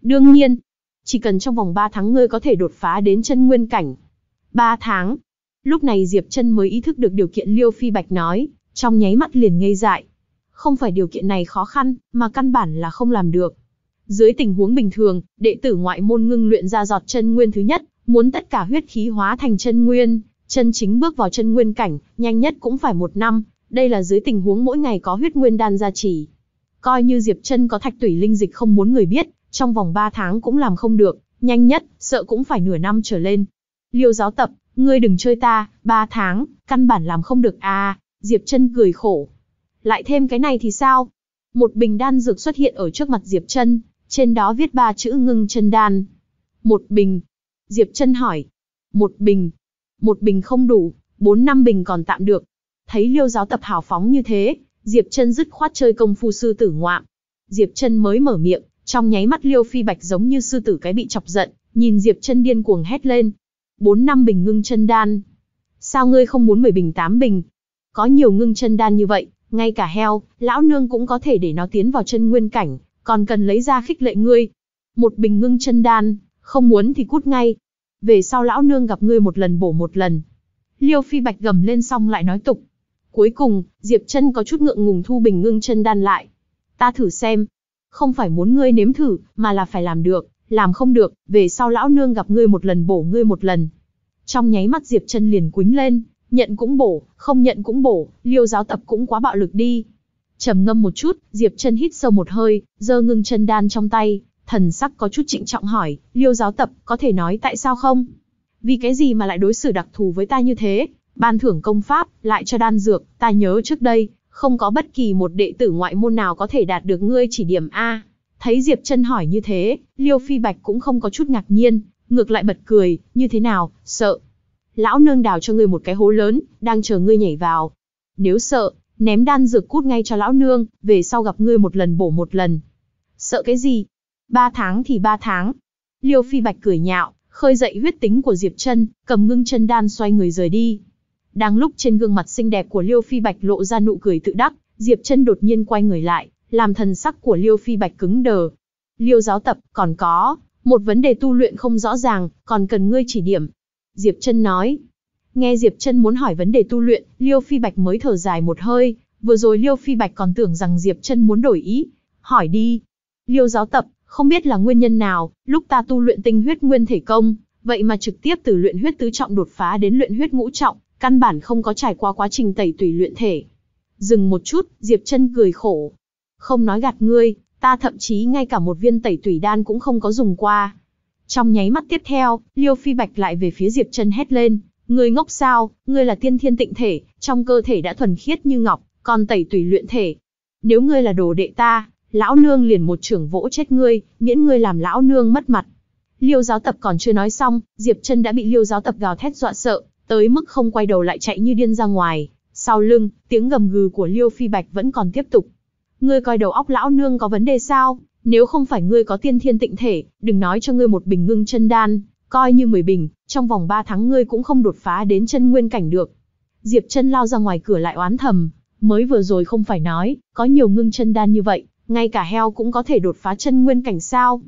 Đương nhiên, chỉ cần trong vòng 3 tháng ngươi có thể đột phá đến chân nguyên cảnh. 3 tháng. Lúc này Diệp Chân mới ý thức được điều kiện Liêu Phi Bạch nói, trong nháy mắt liền ngây dại. Không phải điều kiện này khó khăn, mà căn bản là không làm được. Dưới tình huống bình thường, đệ tử ngoại môn ngưng luyện ra giọt chân nguyên thứ nhất, muốn tất cả huyết khí hóa thành chân nguyên, chân chính bước vào chân nguyên cảnh, nhanh nhất cũng phải một năm, đây là dưới tình huống mỗi ngày có huyết nguyên đan gia trì. Coi như Diệp Chân có thạch tủy linh dịch không muốn người biết, trong vòng 3 tháng cũng làm không được, nhanh nhất, sợ cũng phải nửa năm trở lên. Liêu giáo tập, ngươi đừng chơi ta, ba tháng, căn bản làm không được à, Diệp Trân cười khổ. Lại thêm cái này thì sao? Một bình đan dược xuất hiện ở trước mặt Diệp Trân, trên đó viết ba chữ ngưng chân đan. Một bình. Diệp Trân hỏi. Một bình. Một bình không đủ, bốn năm bình còn tạm được. Thấy Liêu giáo tập hào phóng như thế, Diệp Trân dứt khoát chơi công phu sư tử ngoạm. Diệp Trân mới mở miệng, trong nháy mắt Liêu Phi Bạch giống như sư tử cái bị chọc giận, nhìn Diệp Trân điên cuồng hét lên. Bốn năm bình ngưng chân đan. Sao ngươi không muốn 10 bình 8 bình? Có nhiều ngưng chân đan như vậy, ngay cả heo, lão nương cũng có thể để nó tiến vào chân nguyên cảnh, còn cần lấy ra khích lệ ngươi. Một bình ngưng chân đan, không muốn thì cút ngay. Về sau lão nương gặp ngươi một lần bổ một lần. Liêu Phi Bạch gầm lên xong lại nói tục. Cuối cùng, Diệp Chân có chút ngượng ngùng thu bình ngưng chân đan lại. Ta thử xem, không phải muốn ngươi nếm thử, mà là phải làm được, làm không được, về sau lão nương gặp ngươi một lần bổ ngươi một lần. Trong nháy mắt Diệp Chân liền quính lên, nhận cũng bổ, không nhận cũng bổ, Liêu giáo tập cũng quá bạo lực đi. Trầm ngâm một chút, Diệp Chân hít sâu một hơi, giơ ngưng chân đan trong tay, thần sắc có chút trịnh trọng hỏi, Liêu giáo tập, có thể nói tại sao không? Vì cái gì mà lại đối xử đặc thù với ta như thế? Ban thưởng công pháp, lại cho đan dược, ta nhớ trước đây, không có bất kỳ một đệ tử ngoại môn nào có thể đạt được ngươi chỉ điểm A. Thấy Diệp Trân hỏi như thế, Liêu Phi Bạch cũng không có chút ngạc nhiên, ngược lại bật cười, như thế nào, sợ. Lão nương đào cho ngươi một cái hố lớn, đang chờ ngươi nhảy vào. Nếu sợ, ném đan dược cút ngay cho lão nương, về sau gặp ngươi một lần bổ một lần. Sợ cái gì? Ba tháng thì ba tháng. Liêu Phi Bạch cười nhạo, khơi dậy huyết tính của Diệp Trân, cầm ngưng chân đan xoay người rời đi. Đang lúc trên gương mặt xinh đẹp của Liêu Phi Bạch lộ ra nụ cười tự đắc, Diệp Trân đột nhiên quay người lại, làm thần sắc của Liêu Phi Bạch cứng đờ. Liêu giáo tập, còn có, một vấn đề tu luyện không rõ ràng, còn cần ngươi chỉ điểm. Diệp Chân nói. Nghe Diệp Chân muốn hỏi vấn đề tu luyện, Liêu Phi Bạch mới thở dài một hơi, vừa rồi Liêu Phi Bạch còn tưởng rằng Diệp Chân muốn đổi ý. Hỏi đi. Liêu giáo tập, không biết là nguyên nhân nào, lúc ta tu luyện tinh huyết nguyên thể công, vậy mà trực tiếp từ luyện huyết tứ trọng đột phá đến luyện huyết ngũ trọng, căn bản không có trải qua quá trình tẩy tùy luyện thể. Dừng một chút, Diệp Trân cười khổ. Không nói gạt ngươi, ta thậm chí ngay cả một viên tẩy tùy đan cũng không có dùng qua. Trong nháy mắt tiếp theo, Liêu Phi Bạch lại về phía Diệp Trần hét lên, ngươi ngốc sao, ngươi là tiên thiên tịnh thể, trong cơ thể đã thuần khiết như ngọc, còn tẩy tùy luyện thể. Nếu ngươi là đồ đệ ta, lão nương liền một trưởng vỗ chết ngươi, miễn ngươi làm lão nương mất mặt. Liêu giáo tập còn chưa nói xong, Diệp Trần đã bị Liêu giáo tập gào thét dọa sợ, tới mức không quay đầu lại chạy như điên ra ngoài. Sau lưng, tiếng gầm gừ của Liêu Phi Bạch vẫn còn tiếp tục. Ngươi coi đầu óc lão nương có vấn đề sao? Nếu không phải ngươi có tiên thiên tịnh thể, đừng nói cho ngươi một bình ngưng chân đan, coi như 10 bình, trong vòng 3 tháng ngươi cũng không đột phá đến chân nguyên cảnh được. Diệp Trân lao ra ngoài cửa lại oán thầm, mới vừa rồi không phải nói, có nhiều ngưng chân đan như vậy, ngay cả heo cũng có thể đột phá chân nguyên cảnh sao.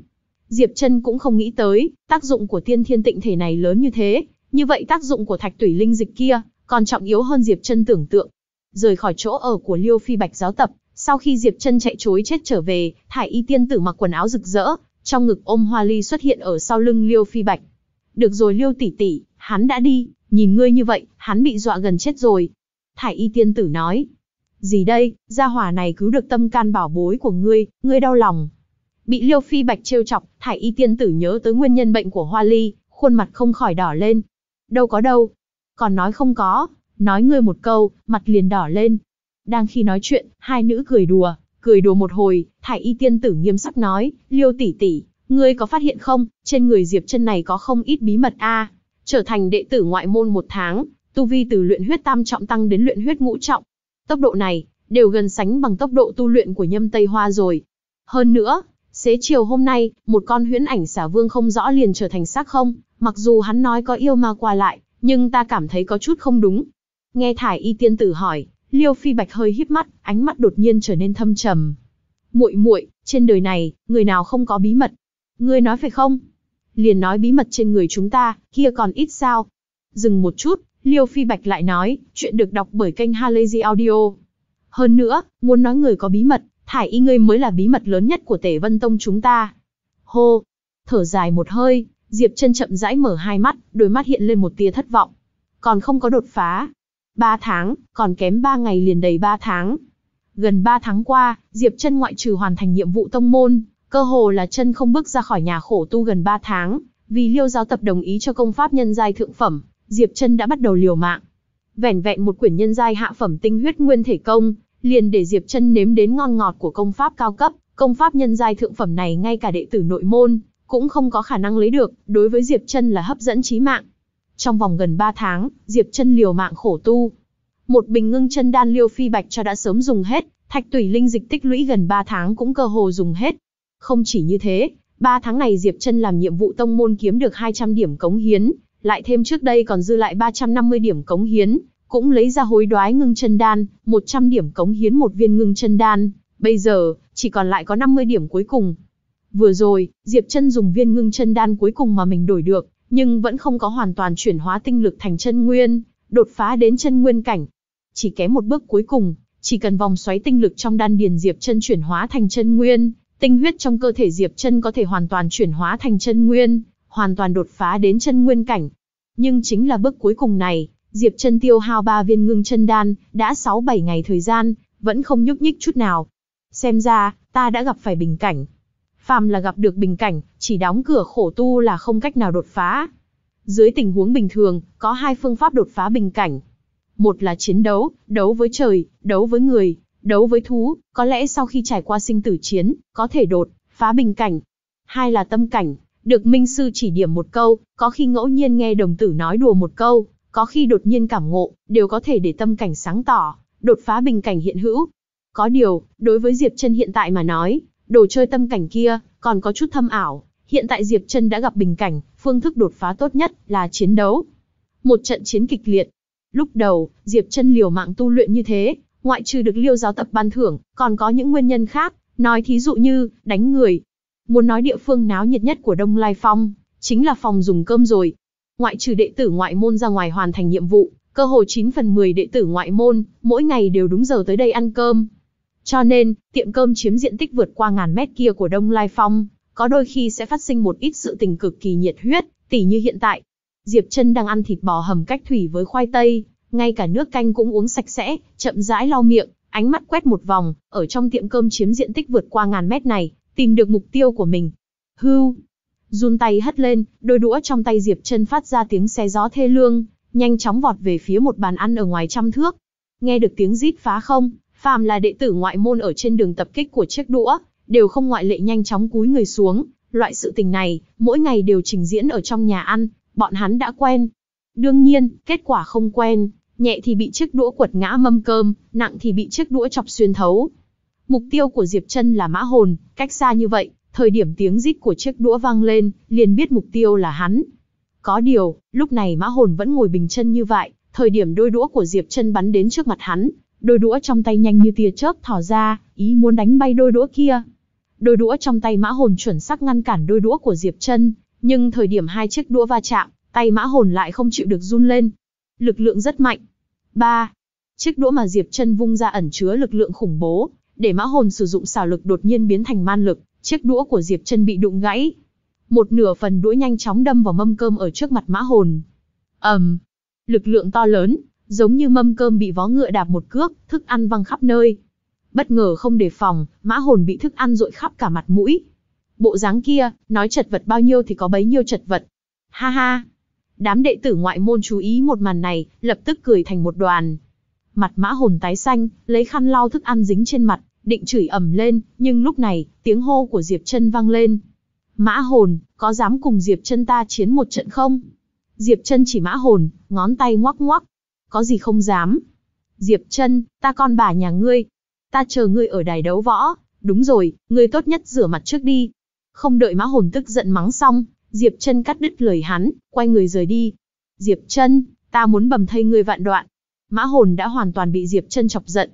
Diệp Trân cũng không nghĩ tới, tác dụng của tiên thiên tịnh thể này lớn như thế, như vậy tác dụng của thạch tủy linh dịch kia, còn trọng yếu hơn Diệp Trân tưởng tượng. Rời khỏi chỗ ở của Liêu Phi Bạch giáo tập, sau khi Diệp Trân chạy chối chết trở về, thải y tiên tử mặc quần áo rực rỡ, trong ngực ôm hoa ly xuất hiện ở sau lưng Liêu Phi Bạch. Được rồi Liêu tỷ tỷ, hắn đã đi, nhìn ngươi như vậy, hắn bị dọa gần chết rồi. Thải y tiên tử nói, gì đây, gia hỏa này cứu được tâm can bảo bối của ngươi, ngươi đau lòng. Bị Liêu Phi Bạch trêu chọc, Thải y tiên tử nhớ tới nguyên nhân bệnh của Hoa Ly, khuôn mặt không khỏi đỏ lên. Đâu có đâu. Còn nói không có, nói ngươi một câu, mặt liền đỏ lên. Đang khi nói chuyện, hai nữ cười đùa, cười đùa một hồi, Thải y tiên tử nghiêm sắc nói, Liêu tỷ tỷ, ngươi có phát hiện không, trên người Diệp chân này có không ít bí mật a. Trở thành đệ tử ngoại môn một tháng, tu vi từ luyện huyết tam trọng tăng đến luyện huyết ngũ trọng, Tốc độ này, đều gần sánh bằng tốc độ tu luyện của nhâm Tây Hoa rồi. Hơn nữa, xế chiều hôm nay, một con huyễn ảnh xả vương không rõ liền trở thành xác không, mặc dù hắn nói có yêu ma qua lại, nhưng ta cảm thấy có chút không đúng. Nghe thải y tiên tử hỏi, Liêu Phi Bạch hơi híp mắt, ánh mắt đột nhiên trở nên thâm trầm. Muội muội, trên đời này, người nào không có bí mật? Ngươi nói phải không? Liền nói bí mật trên người chúng ta, kia còn ít sao? Dừng một chút, Liêu Phi Bạch lại nói, chuyện được đọc bởi kênh Halazy Audio. Hơn nữa, muốn nói người có bí mật, thải y ngươi mới là bí mật lớn nhất của Tể Vân Tông chúng ta. Hô, thở dài một hơi, Diệp chân chậm rãi mở hai mắt, đôi mắt hiện lên một tia thất vọng. Còn không có đột phá. Ba tháng, còn kém ba ngày liền đầy ba tháng. Gần ba tháng qua, Diệp chân ngoại trừ hoàn thành nhiệm vụ tông môn, cơ hồ là chân không bước ra khỏi nhà khổ tu gần ba tháng, vì liêu giáo tập đồng ý cho công pháp nhân giai thượng phẩm, Diệp Trân đã bắt đầu liều mạng. Vẻn vẹn một quyển nhân giai hạ phẩm tinh huyết nguyên thể công, liền để Diệp Trân nếm đến ngon ngọt của công pháp cao cấp, công pháp nhân giai thượng phẩm này ngay cả đệ tử nội môn cũng không có khả năng lấy được, đối với Diệp Trân là hấp dẫn chí mạng. Trong vòng gần 3 tháng, Diệp Trân liều mạng khổ tu. Một bình ngưng chân đan liêu phi bạch cho đã sớm dùng hết, thạch tủy linh dịch tích lũy gần 3 tháng cũng cơ hồ dùng hết. Không chỉ như thế, 3 tháng này Diệp Trân làm nhiệm vụ tông môn kiếm được 200 điểm cống hiến, lại thêm trước đây còn dư lại 350 điểm cống hiến, cũng lấy ra hối đoái ngưng chân đan, 100 điểm cống hiến một viên ngưng chân đan, bây giờ, chỉ còn lại có 50 điểm cuối cùng. Vừa rồi, Diệp chân dùng viên ngưng chân đan cuối cùng mà mình đổi được, nhưng vẫn không có hoàn toàn chuyển hóa tinh lực thành chân nguyên, đột phá đến chân nguyên cảnh. Chỉ kém một bước cuối cùng, chỉ cần vòng xoáy tinh lực trong đan điền Diệp chân chuyển hóa thành chân nguyên, tinh huyết trong cơ thể Diệp chân có thể hoàn toàn chuyển hóa thành chân nguyên, hoàn toàn đột phá đến chân nguyên cảnh. Nhưng chính là bước cuối cùng này, Diệp chân tiêu hao ba viên ngưng chân đan, đã 6-7 ngày thời gian, vẫn không nhúc nhích chút nào. Xem ra, ta đã gặp phải bình cảnh. Phàm là gặp được bình cảnh, chỉ đóng cửa khổ tu là không cách nào đột phá. Dưới tình huống bình thường, có hai phương pháp đột phá bình cảnh. Một là chiến đấu, đấu với trời, đấu với người, đấu với thú, có lẽ sau khi trải qua sinh tử chiến, có thể đột phá bình cảnh. Hai là tâm cảnh, được minh sư chỉ điểm một câu, có khi ngẫu nhiên nghe đồng tử nói đùa một câu, có khi đột nhiên cảm ngộ, đều có thể để tâm cảnh sáng tỏ, đột phá bình cảnh hiện hữu. Có điều, đối với Diệp Trân hiện tại mà nói, đồ chơi tâm cảnh kia, còn có chút thâm ảo. Hiện tại Diệp Trân đã gặp bình cảnh, phương thức đột phá tốt nhất là chiến đấu. Một trận chiến kịch liệt. Lúc đầu, Diệp Trân liều mạng tu luyện như thế, ngoại trừ được liêu giáo tập ban thưởng, còn có những nguyên nhân khác, nói thí dụ như, đánh người, Muốn nói địa phương náo nhiệt nhất của Đông Lai Phong, chính là phòng dùng cơm rồi. Ngoại trừ đệ tử ngoại môn ra ngoài hoàn thành nhiệm vụ, cơ hồ 9 phần 10 đệ tử ngoại môn, mỗi ngày đều đúng giờ tới đây ăn cơm. Cho nên, tiệm cơm chiếm diện tích vượt qua ngàn mét kia của Đông Lai Phong, có đôi khi sẽ phát sinh một ít sự tình cực kỳ nhiệt huyết, tỉ như hiện tại. Diệp Trân đang ăn thịt bò hầm cách thủy với khoai tây, ngay cả nước canh cũng uống sạch sẽ, chậm rãi lau miệng, ánh mắt quét một vòng, ở trong tiệm cơm chiếm diện tích vượt qua ngàn mét này, tìm được mục tiêu của mình. Hưu, run tay hất lên, đôi đũa trong tay Diệp Trân phát ra tiếng xe gió thê lương, nhanh chóng vọt về phía một bàn ăn ở ngoài trăm thước. Nghe được tiếng rít phá không, phàm là đệ tử ngoại môn ở trên đường tập kích của chiếc đũa, đều không ngoại lệ nhanh chóng cúi người xuống, loại sự tình này, mỗi ngày đều trình diễn ở trong nhà ăn, bọn hắn đã quen. Đương nhiên, kết quả không quen, nhẹ thì bị chiếc đũa quật ngã mâm cơm, nặng thì bị chiếc đũa chọc xuyên thấu. Mục tiêu của Diệp Trân là mã hồn, cách xa như vậy, thời điểm tiếng rít của chiếc đũa vang lên, liền biết mục tiêu là hắn. Có điều, lúc này mã hồn vẫn ngồi bình chân như vậy, thời điểm đôi đũa của Diệp Trân bắn đến trước mặt hắn, đôi đũa trong tay nhanh như tia chớp thò ra, ý muốn đánh bay đôi đũa kia. Đôi đũa trong tay mã hồn chuẩn xác ngăn cản đôi đũa của Diệp Trân, nhưng thời điểm hai chiếc đũa va chạm, tay mã hồn lại không chịu được run lên. Lực lượng rất mạnh. 3. Chiếc đũa mà Diệp Trân vung ra ẩn chứa lực lượng khủng bố, để mã hồn sử dụng xảo lực đột nhiên biến thành man lực, chiếc đũa của Diệp Trân bị đụng gãy. Một nửa phần đũa nhanh chóng đâm vào mâm cơm ở trước mặt mã hồn. ầm, um, lực lượng to lớn, giống như mâm cơm bị vó ngựa đạp một cước, thức ăn văng khắp nơi. Bất ngờ không đề phòng, mã hồn bị thức ăn rội khắp cả mặt mũi. Bộ dáng kia, nói chật vật bao nhiêu thì có bấy nhiêu chật vật. Ha ha! Đám đệ tử ngoại môn chú ý một màn này, lập tức cười thành một đoàn. Mặt mã hồn tái xanh, lấy khăn lau thức ăn dính trên mặt, định chửi ầm lên, nhưng lúc này, tiếng hô của Diệp chân vang lên. Mã hồn, có dám cùng Diệp chân ta chiến một trận không? Diệp chân chỉ mã hồn, ngón tay ngoắc ngoắc. Có gì không dám? Diệp Trân, ta con bà nhà ngươi. Ta chờ ngươi ở đài đấu võ. Đúng rồi, ngươi tốt nhất rửa mặt trước đi. Không đợi mã hồn tức giận mắng xong, Diệp Trân cắt đứt lời hắn, quay người rời đi. Diệp Trân, ta muốn bầm thây ngươi vạn đoạn. Mã hồn đã hoàn toàn bị Diệp Trân chọc giận.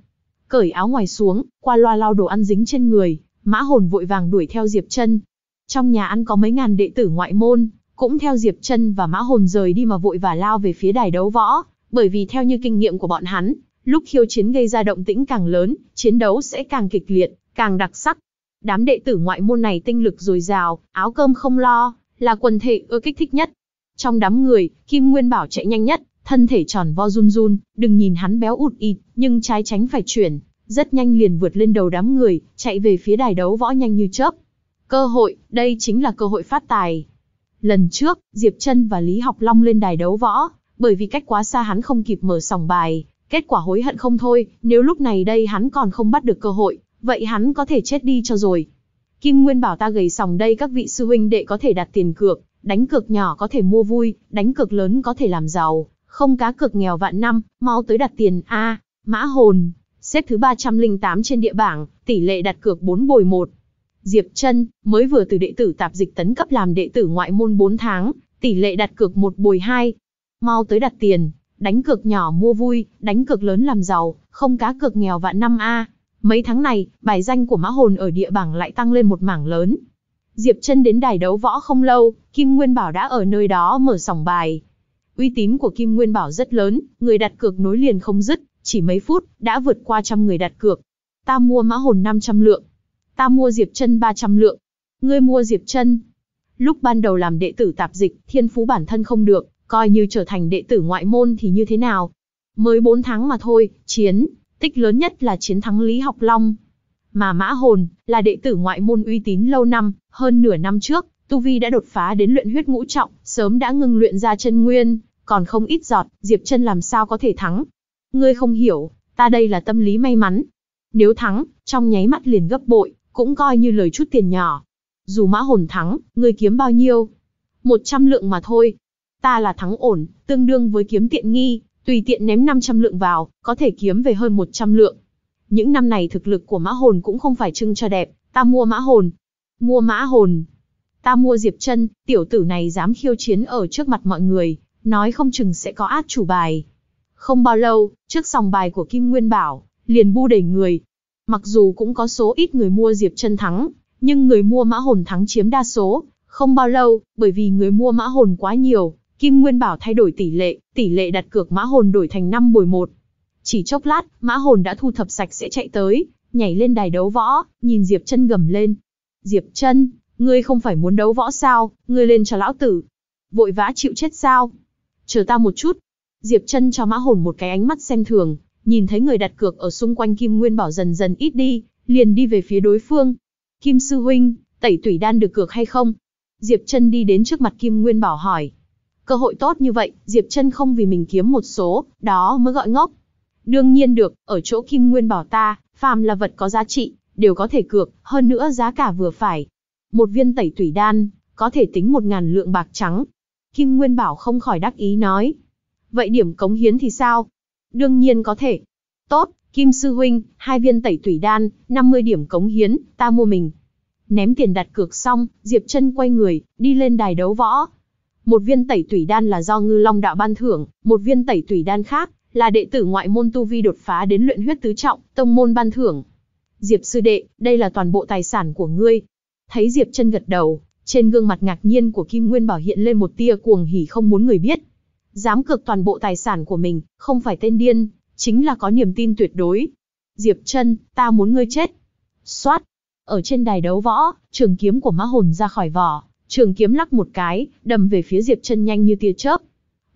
Cởi áo ngoài xuống, qua loa lau đồ ăn dính trên người, mã hồn vội vàng đuổi theo Diệp Trân. Trong nhà ăn có mấy ngàn đệ tử ngoại môn, cũng theo Diệp Trân và mã hồn rời đi mà vội và lao về phía đài đấu võ, bởi vì theo như kinh nghiệm của bọn hắn, lúc khiêu chiến gây ra động tĩnh càng lớn, chiến đấu sẽ càng kịch liệt, càng đặc sắc. Đám đệ tử ngoại môn này tinh lực dồi dào, áo cơm không lo, là quần thể ưa kích thích nhất. Trong đám người, Kim Nguyên Bảo chạy nhanh nhất, thân thể tròn vo run run, đừng nhìn hắn béo ụt ịt, nhưng trái tránh phải chuyển, rất nhanh liền vượt lên đầu đám người, chạy về phía đài đấu võ nhanh như chớp. Cơ hội, đây chính là cơ hội phát tài. Lần trước, Diệp Trân và Lý Học Long lên đài đấu võ, bởi vì cách quá xa hắn không kịp mở sòng bài, kết quả hối hận không thôi, nếu lúc này đây hắn còn không bắt được cơ hội, vậy hắn có thể chết đi cho rồi. Kim Nguyên bảo ta gầy sòng đây các vị sư huynh đệ có thể đặt tiền cược, đánh cược nhỏ có thể mua vui, đánh cược lớn có thể làm giàu, không cá cược nghèo vạn năm, mau tới đặt tiền a. Mã Hồn, xếp thứ 308 trên địa bảng, tỷ lệ đặt cược 4 bồi 1. Diệp chân mới vừa từ đệ tử tạp dịch tấn cấp làm đệ tử ngoại môn 4 tháng, tỷ lệ đặt cược 1 bồi 2. Mau tới đặt tiền, đánh cược nhỏ mua vui, đánh cược lớn làm giàu, không cá cược nghèo vạn năm a. Mấy tháng này, bài danh của Mã Hồn ở địa bảng lại tăng lên một mảng lớn. Diệp chân đến đài đấu võ không lâu, Kim Nguyên Bảo đã ở nơi đó mở sòng bài. Uy tín của Kim Nguyên Bảo rất lớn, người đặt cược nối liền không dứt, chỉ mấy phút, đã vượt qua trăm người đặt cược. Ta mua Mã Hồn 500 lượng. Ta mua Diệp Chân 300 lượng. Ngươi mua Diệp chân. Lúc ban đầu làm đệ tử tạp dịch, thiên phú bản thân không được, coi như trở thành đệ tử ngoại môn thì như thế nào. Mới 4 tháng mà thôi, chiến, tích lớn nhất là chiến thắng Lý Học Long. Mà Mã Hồn, là đệ tử ngoại môn uy tín lâu năm, hơn nửa năm trước, Tu Vi đã đột phá đến luyện huyết ngũ trọng, sớm đã ngưng luyện ra chân nguyên, còn không ít giọt, Diệp chân làm sao có thể thắng. Ngươi không hiểu, ta đây là tâm lý may mắn. Nếu thắng, trong nháy mắt liền gấp bội, cũng coi như lời chút tiền nhỏ. Dù mã hồn thắng, ngươi kiếm bao nhiêu? Một trăm lượng mà thôi. Ta là thắng ổn, tương đương với kiếm tiện nghi, tùy tiện ném 500 lượng vào, có thể kiếm về hơn 100 lượng. Những năm này thực lực của mã hồn cũng không phải trưng cho đẹp, ta mua mã hồn. Mua mã hồn. Ta mua Diệp chân tiểu tử này dám khiêu chiến ở trước mặt mọi người, nói không chừng sẽ có át chủ bài. Không bao lâu, trước sòng bài của Kim Nguyên Bảo, liền bu đẩy người. Mặc dù cũng có số ít người mua Diệp chân thắng, nhưng người mua mã hồn thắng chiếm đa số. Không bao lâu, bởi vì người mua mã hồn quá nhiều, Kim Nguyên Bảo thay đổi tỷ lệ, tỷ lệ đặt cược mã hồn đổi thành 5 bồi 1. Chỉ chốc lát, mã hồn đã thu thập sạch sẽ chạy tới, nhảy lên đài đấu võ, nhìn Diệp Chân gầm lên. Diệp Chân, ngươi không phải muốn đấu võ sao, ngươi lên cho lão tử. Vội vã chịu chết sao? Chờ ta một chút. Diệp Chân cho mã hồn một cái ánh mắt xem thường, nhìn thấy người đặt cược ở xung quanh Kim Nguyên Bảo dần dần ít đi, liền đi về phía đối phương. Kim Sư Huynh, tẩy tủy đan được cược hay không? Diệp Chân đi đến trước mặt Kim Nguyên Bảo hỏi. Cơ hội tốt như vậy, Diệp Chân không vì mình kiếm một số, đó mới gọi ngốc. Đương nhiên được, ở chỗ Kim Nguyên Bảo ta, phàm là vật có giá trị, đều có thể cược, hơn nữa giá cả vừa phải. Một viên tẩy tủy đan, có thể tính một ngàn lượng bạc trắng. Kim Nguyên Bảo không khỏi đắc ý nói. Vậy điểm cống hiến thì sao? Đương nhiên có thể. Tốt, Kim Sư Huynh, hai viên tẩy tủy đan, 50 điểm cống hiến, ta mua mình. Ném tiền đặt cược xong, Diệp Trân quay người, đi lên đài đấu võ. Một viên tẩy tủy đan là do ngư long đạo ban thưởng, một viên tẩy tủy đan khác, là đệ tử ngoại môn tu vi đột phá đến luyện huyết tứ trọng, tông môn ban thưởng. Diệp sư đệ, đây là toàn bộ tài sản của ngươi. Thấy Diệp chân gật đầu, trên gương mặt ngạc nhiên của Kim Nguyên Bảo hiện lên một tia cuồng hỉ không muốn người biết. Dám cược toàn bộ tài sản của mình, không phải tên điên, chính là có niềm tin tuyệt đối. Diệp chân, ta muốn ngươi chết. Xoát. Ở trên đài đấu võ, trường kiếm của mã hồn ra khỏi vỏ, trường kiếm lắc một cái, đâm về phía Diệp Trân nhanh như tia chớp.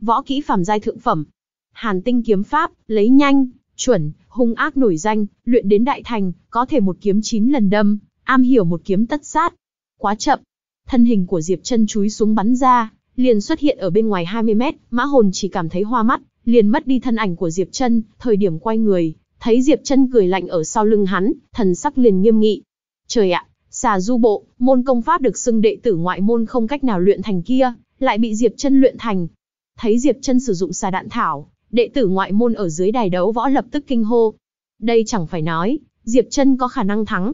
Võ kỹ phàm giai thượng phẩm. Hàn tinh kiếm pháp, lấy nhanh, chuẩn, hung ác nổi danh, luyện đến đại thành, có thể một kiếm chín lần đâm, am hiểu một kiếm tất sát. Quá chậm. Thân hình của Diệp Trân chúi xuống bắn ra, liền xuất hiện ở bên ngoài 20 mét, mã hồn chỉ cảm thấy hoa mắt, liền mất đi thân ảnh của Diệp Trân, thời điểm quay người, thấy Diệp Trân cười lạnh ở sau lưng hắn, thần sắc liền nghiêm nghị. Trời ạ, xà du bộ, môn công pháp được xưng đệ tử ngoại môn không cách nào luyện thành kia, lại bị Diệp chân luyện thành. Thấy Diệp chân sử dụng xà đạn thảo, đệ tử ngoại môn ở dưới đài đấu võ lập tức kinh hô. Đây chẳng phải nói, Diệp chân có khả năng thắng.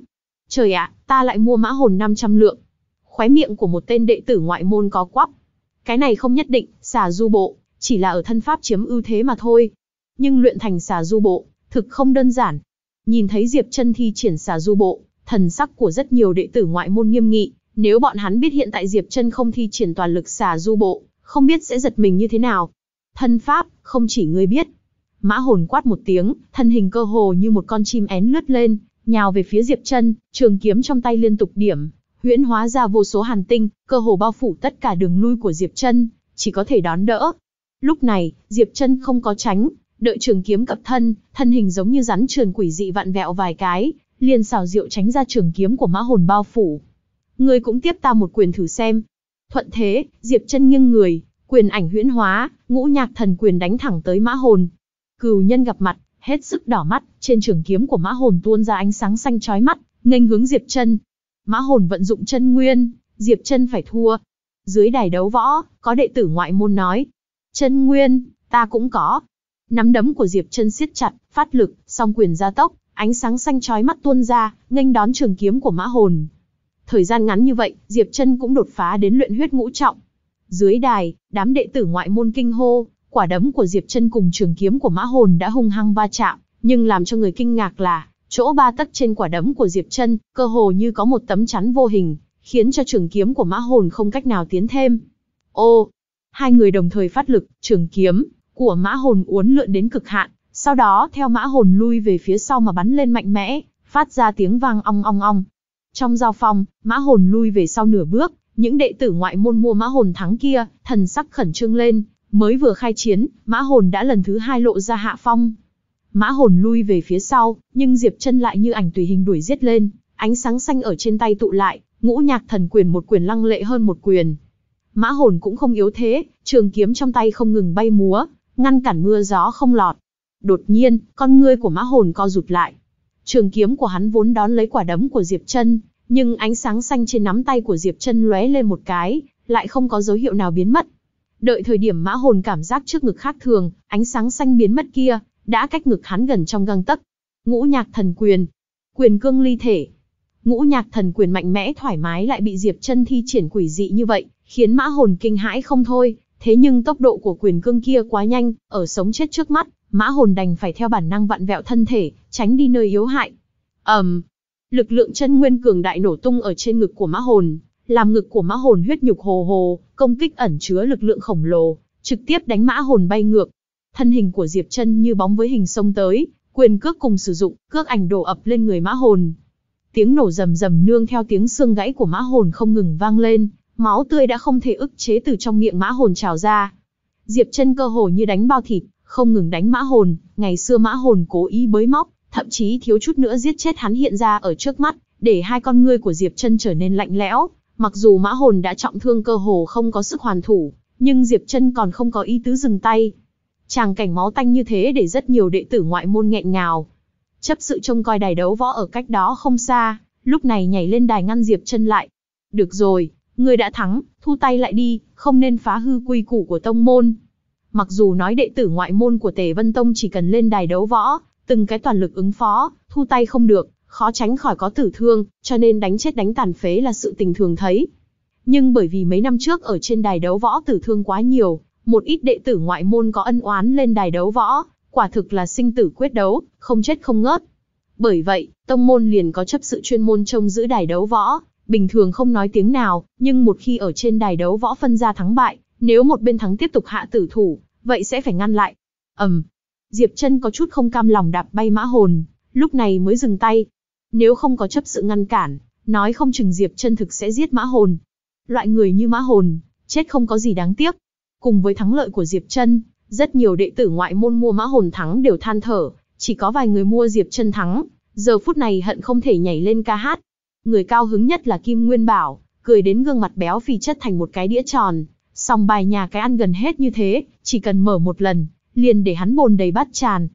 Trời ạ, ta lại mua mã hồn 500 lượng. Khóe miệng của một tên đệ tử ngoại môn có quắp. Cái này không nhất định, xà du bộ, chỉ là ở thân pháp chiếm ưu thế mà thôi. Nhưng luyện thành xà du bộ, thực không đơn giản. Nhìn thấy Diệp Chân thi triển xà du bộ, thần sắc của rất nhiều đệ tử ngoại môn nghiêm nghị, nếu bọn hắn biết hiện tại Diệp Chân không thi triển toàn lực xà du bộ, không biết sẽ giật mình như thế nào. Thân pháp, không chỉ ngươi biết. Mã hồn quát một tiếng, thân hình cơ hồ như một con chim én lướt lên, nhào về phía Diệp Chân, trường kiếm trong tay liên tục điểm, huyễn hóa ra vô số hàn tinh, cơ hồ bao phủ tất cả đường lui của Diệp Chân, chỉ có thể đón đỡ. Lúc này, Diệp Chân không có tránh, đợi trường kiếm cập thân, thân hình giống như rắn trườn quỷ dị vặn vẹo vài cái, liền xảo diệu tránh ra trường kiếm của mã hồn bao phủ. Ngươi cũng tiếp ta một quyền thử xem. Thuận thế, Diệp Chân nghiêng người, quyền ảnh huyễn hóa, ngũ nhạc thần quyền đánh thẳng tới mã hồn. Cừu nhân gặp mặt, hết sức đỏ mắt, trên trường kiếm của mã hồn tuôn ra ánh sáng xanh chói mắt, nghênh hướng Diệp Chân. Mã hồn vận dụng chân nguyên, Diệp Chân phải thua. Dưới đài đấu võ, có đệ tử ngoại môn nói, chân nguyên, ta cũng có. Nắm đấm của Diệp Chân siết chặt, phát lực, song quyền gia tốc, ánh sáng xanh chói mắt tuôn ra, nghênh đón trường kiếm của Mã Hồn. Thời gian ngắn như vậy, Diệp Chân cũng đột phá đến luyện huyết ngũ trọng. Dưới đài, đám đệ tử ngoại môn kinh hô, quả đấm của Diệp Chân cùng trường kiếm của Mã Hồn đã hung hăng va chạm, nhưng làm cho người kinh ngạc là, chỗ ba tấc trên quả đấm của Diệp Chân, cơ hồ như có một tấm chắn vô hình, khiến cho trường kiếm của Mã Hồn không cách nào tiến thêm. Ô, hai người đồng thời phát lực, trường kiếm của Mã Hồn uốn lượn đến cực hạn, sau đó theo Mã Hồn lui về phía sau mà bắn lên mạnh mẽ, phát ra tiếng vang ong ong ong. Trong giao phong, Mã Hồn lui về sau nửa bước, những đệ tử ngoại môn mua Mã Hồn thắng kia, thần sắc khẩn trương lên, mới vừa khai chiến, Mã Hồn đã lần thứ hai lộ ra hạ phong, Mã hồn lui về phía sau, nhưng Diệp chân lại như ảnh tùy hình đuổi giết lên, ánh sáng xanh ở trên tay tụ lại, ngũ nhạc thần quyền một quyền lăng lệ hơn một quyền. Mã hồn cũng không yếu thế, trường kiếm trong tay không ngừng bay múa, ngăn cản mưa gió không lọt. Đột nhiên, con ngươi của mã hồn co rụt lại. Trường kiếm của hắn vốn đón lấy quả đấm của Diệp chân, nhưng ánh sáng xanh trên nắm tay của Diệp chân lóe lên một cái, lại không có dấu hiệu nào biến mất. Đợi thời điểm mã hồn cảm giác trước ngực khác thường, ánh sáng xanh biến mất kia, đã cách ngực hắn gần trong găng tấc. Ngũ nhạc thần quyền, quyền cương ly thể. Ngũ nhạc thần quyền mạnh mẽ thoải mái lại bị Diệp chân thi triển quỷ dị như vậy, khiến mã hồn kinh hãi không thôi. Thế nhưng tốc độ của quyền cương kia quá nhanh, ở sống chết trước mắt, mã hồn đành phải theo bản năng vặn vẹo thân thể, tránh đi nơi yếu hại. ầm, um, lực lượng chân nguyên cường đại nổ tung ở trên ngực của mã hồn, làm ngực của mã hồn huyết nhục hồ hồ, công kích ẩn chứa lực lượng khổng lồ, trực tiếp đánh mã hồn bay ngược, thân hình của Diệp Chân như bóng với hình sông tới, quyền cước cùng sử dụng, cước ảnh đổ ập lên người mã hồn. Tiếng nổ rầm rầm nương theo tiếng xương gãy của mã hồn không ngừng vang lên, máu tươi đã không thể ức chế từ trong miệng mã hồn trào ra. Diệp chân cơ hồ như đánh bao thịt, không ngừng đánh mã hồn, ngày xưa mã hồn cố ý bới móc, thậm chí thiếu chút nữa giết chết hắn hiện ra ở trước mắt, để hai con ngươi của Diệp chân trở nên lạnh lẽo. Mặc dù mã hồn đã trọng thương cơ hồ không có sức hoàn thủ, nhưng Diệp chân còn không có ý tứ dừng tay. Tràng cảnh máu tanh như thế để rất nhiều đệ tử ngoại môn nghẹn ngào. Chấp sự trông coi đài đấu võ ở cách đó không xa, lúc này nhảy lên đài ngăn Diệp chân lại. Được rồi, người đã thắng, thu tay lại đi, không nên phá hư quy củ của tông môn. Mặc dù nói đệ tử ngoại môn của Tề Vân Tông chỉ cần lên đài đấu võ, từng cái toàn lực ứng phó, thu tay không được, khó tránh khỏi có tử thương, cho nên đánh chết đánh tàn phế là sự tình thường thấy. Nhưng bởi vì mấy năm trước ở trên đài đấu võ tử thương quá nhiều, một ít đệ tử ngoại môn có ân oán lên đài đấu võ, quả thực là sinh tử quyết đấu, không chết không ngớt. Bởi vậy, tông môn liền có chấp sự chuyên môn trông giữ đài đấu võ, bình thường không nói tiếng nào, nhưng một khi ở trên đài đấu võ phân ra thắng bại, nếu một bên thắng tiếp tục hạ tử thủ, vậy sẽ phải ngăn lại. ầm, Diệp chân có chút không cam lòng đạp bay mã hồn, lúc này mới dừng tay. Nếu không có chấp sự ngăn cản, nói không chừng Diệp chân thực sẽ giết mã hồn. Loại người như mã hồn, chết không có gì đáng tiếc. Cùng với thắng lợi của Diệp chân, rất nhiều đệ tử ngoại môn mua mã hồn thắng đều than thở, chỉ có vài người mua Diệp chân thắng, giờ phút này hận không thể nhảy lên ca hát. Người cao hứng nhất là Kim Nguyên Bảo, cười đến gương mặt béo phì chất thành một cái đĩa tròn, song bài nhà cái ăn gần hết như thế, chỉ cần mở một lần, liền để hắn bồn đầy bát tràn.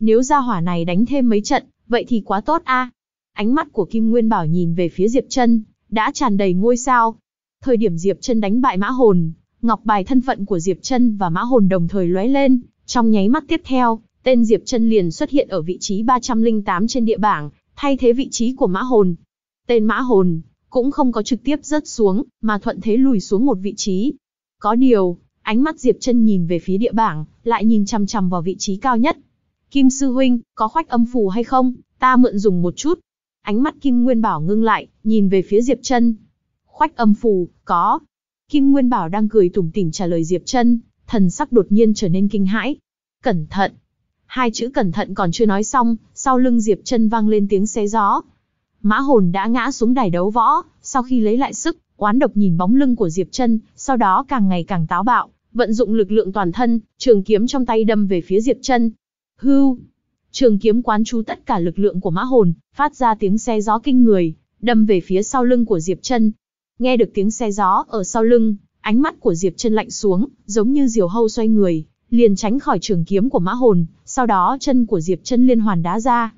Nếu gia hỏa này đánh thêm mấy trận, vậy thì quá tốt a. Ánh mắt của Kim Nguyên Bảo nhìn về phía Diệp Trân, đã tràn đầy ngôi sao. Thời điểm Diệp Trân đánh bại Mã Hồn, ngọc bài thân phận của Diệp Trân và Mã Hồn đồng thời lóe lên, trong nháy mắt tiếp theo, tên Diệp Trân liền xuất hiện ở vị trí 308 trên địa bảng, thay thế vị trí của Mã Hồn. Tên Mã Hồn cũng không có trực tiếp rớt xuống, mà thuận thế lùi xuống một vị trí. Có điều, ánh mắt Diệp Trân nhìn về phía địa bảng, lại nhìn chằm chằm vào vị trí cao nhất. Kim sư huynh, có khoách âm phù hay không? Ta mượn dùng một chút. Ánh mắt Kim Nguyên Bảo ngưng lại, nhìn về phía Diệp Trân. Khoách âm phù, có. Kim Nguyên Bảo đang cười tủm tỉm trả lời Diệp Trân, thần sắc đột nhiên trở nên kinh hãi. Cẩn thận. Hai chữ cẩn thận còn chưa nói xong, sau lưng Diệp Trân vang lên tiếng xé gió. Mã hồn đã ngã xuống đài đấu võ, sau khi lấy lại sức, oán độc nhìn bóng lưng của Diệp Trân, sau đó càng ngày càng táo bạo, vận dụng lực lượng toàn thân, trường kiếm trong tay đâm về phía Diệp Trân. Hưu! Trường kiếm quán chú tất cả lực lượng của mã hồn, phát ra tiếng xe gió kinh người, đâm về phía sau lưng của Diệp Trân. Nghe được tiếng xe gió ở sau lưng, ánh mắt của Diệp Trân lạnh xuống, giống như diều hâu xoay người, liền tránh khỏi trường kiếm của mã hồn, sau đó chân của Diệp Trân liên hoàn đá ra.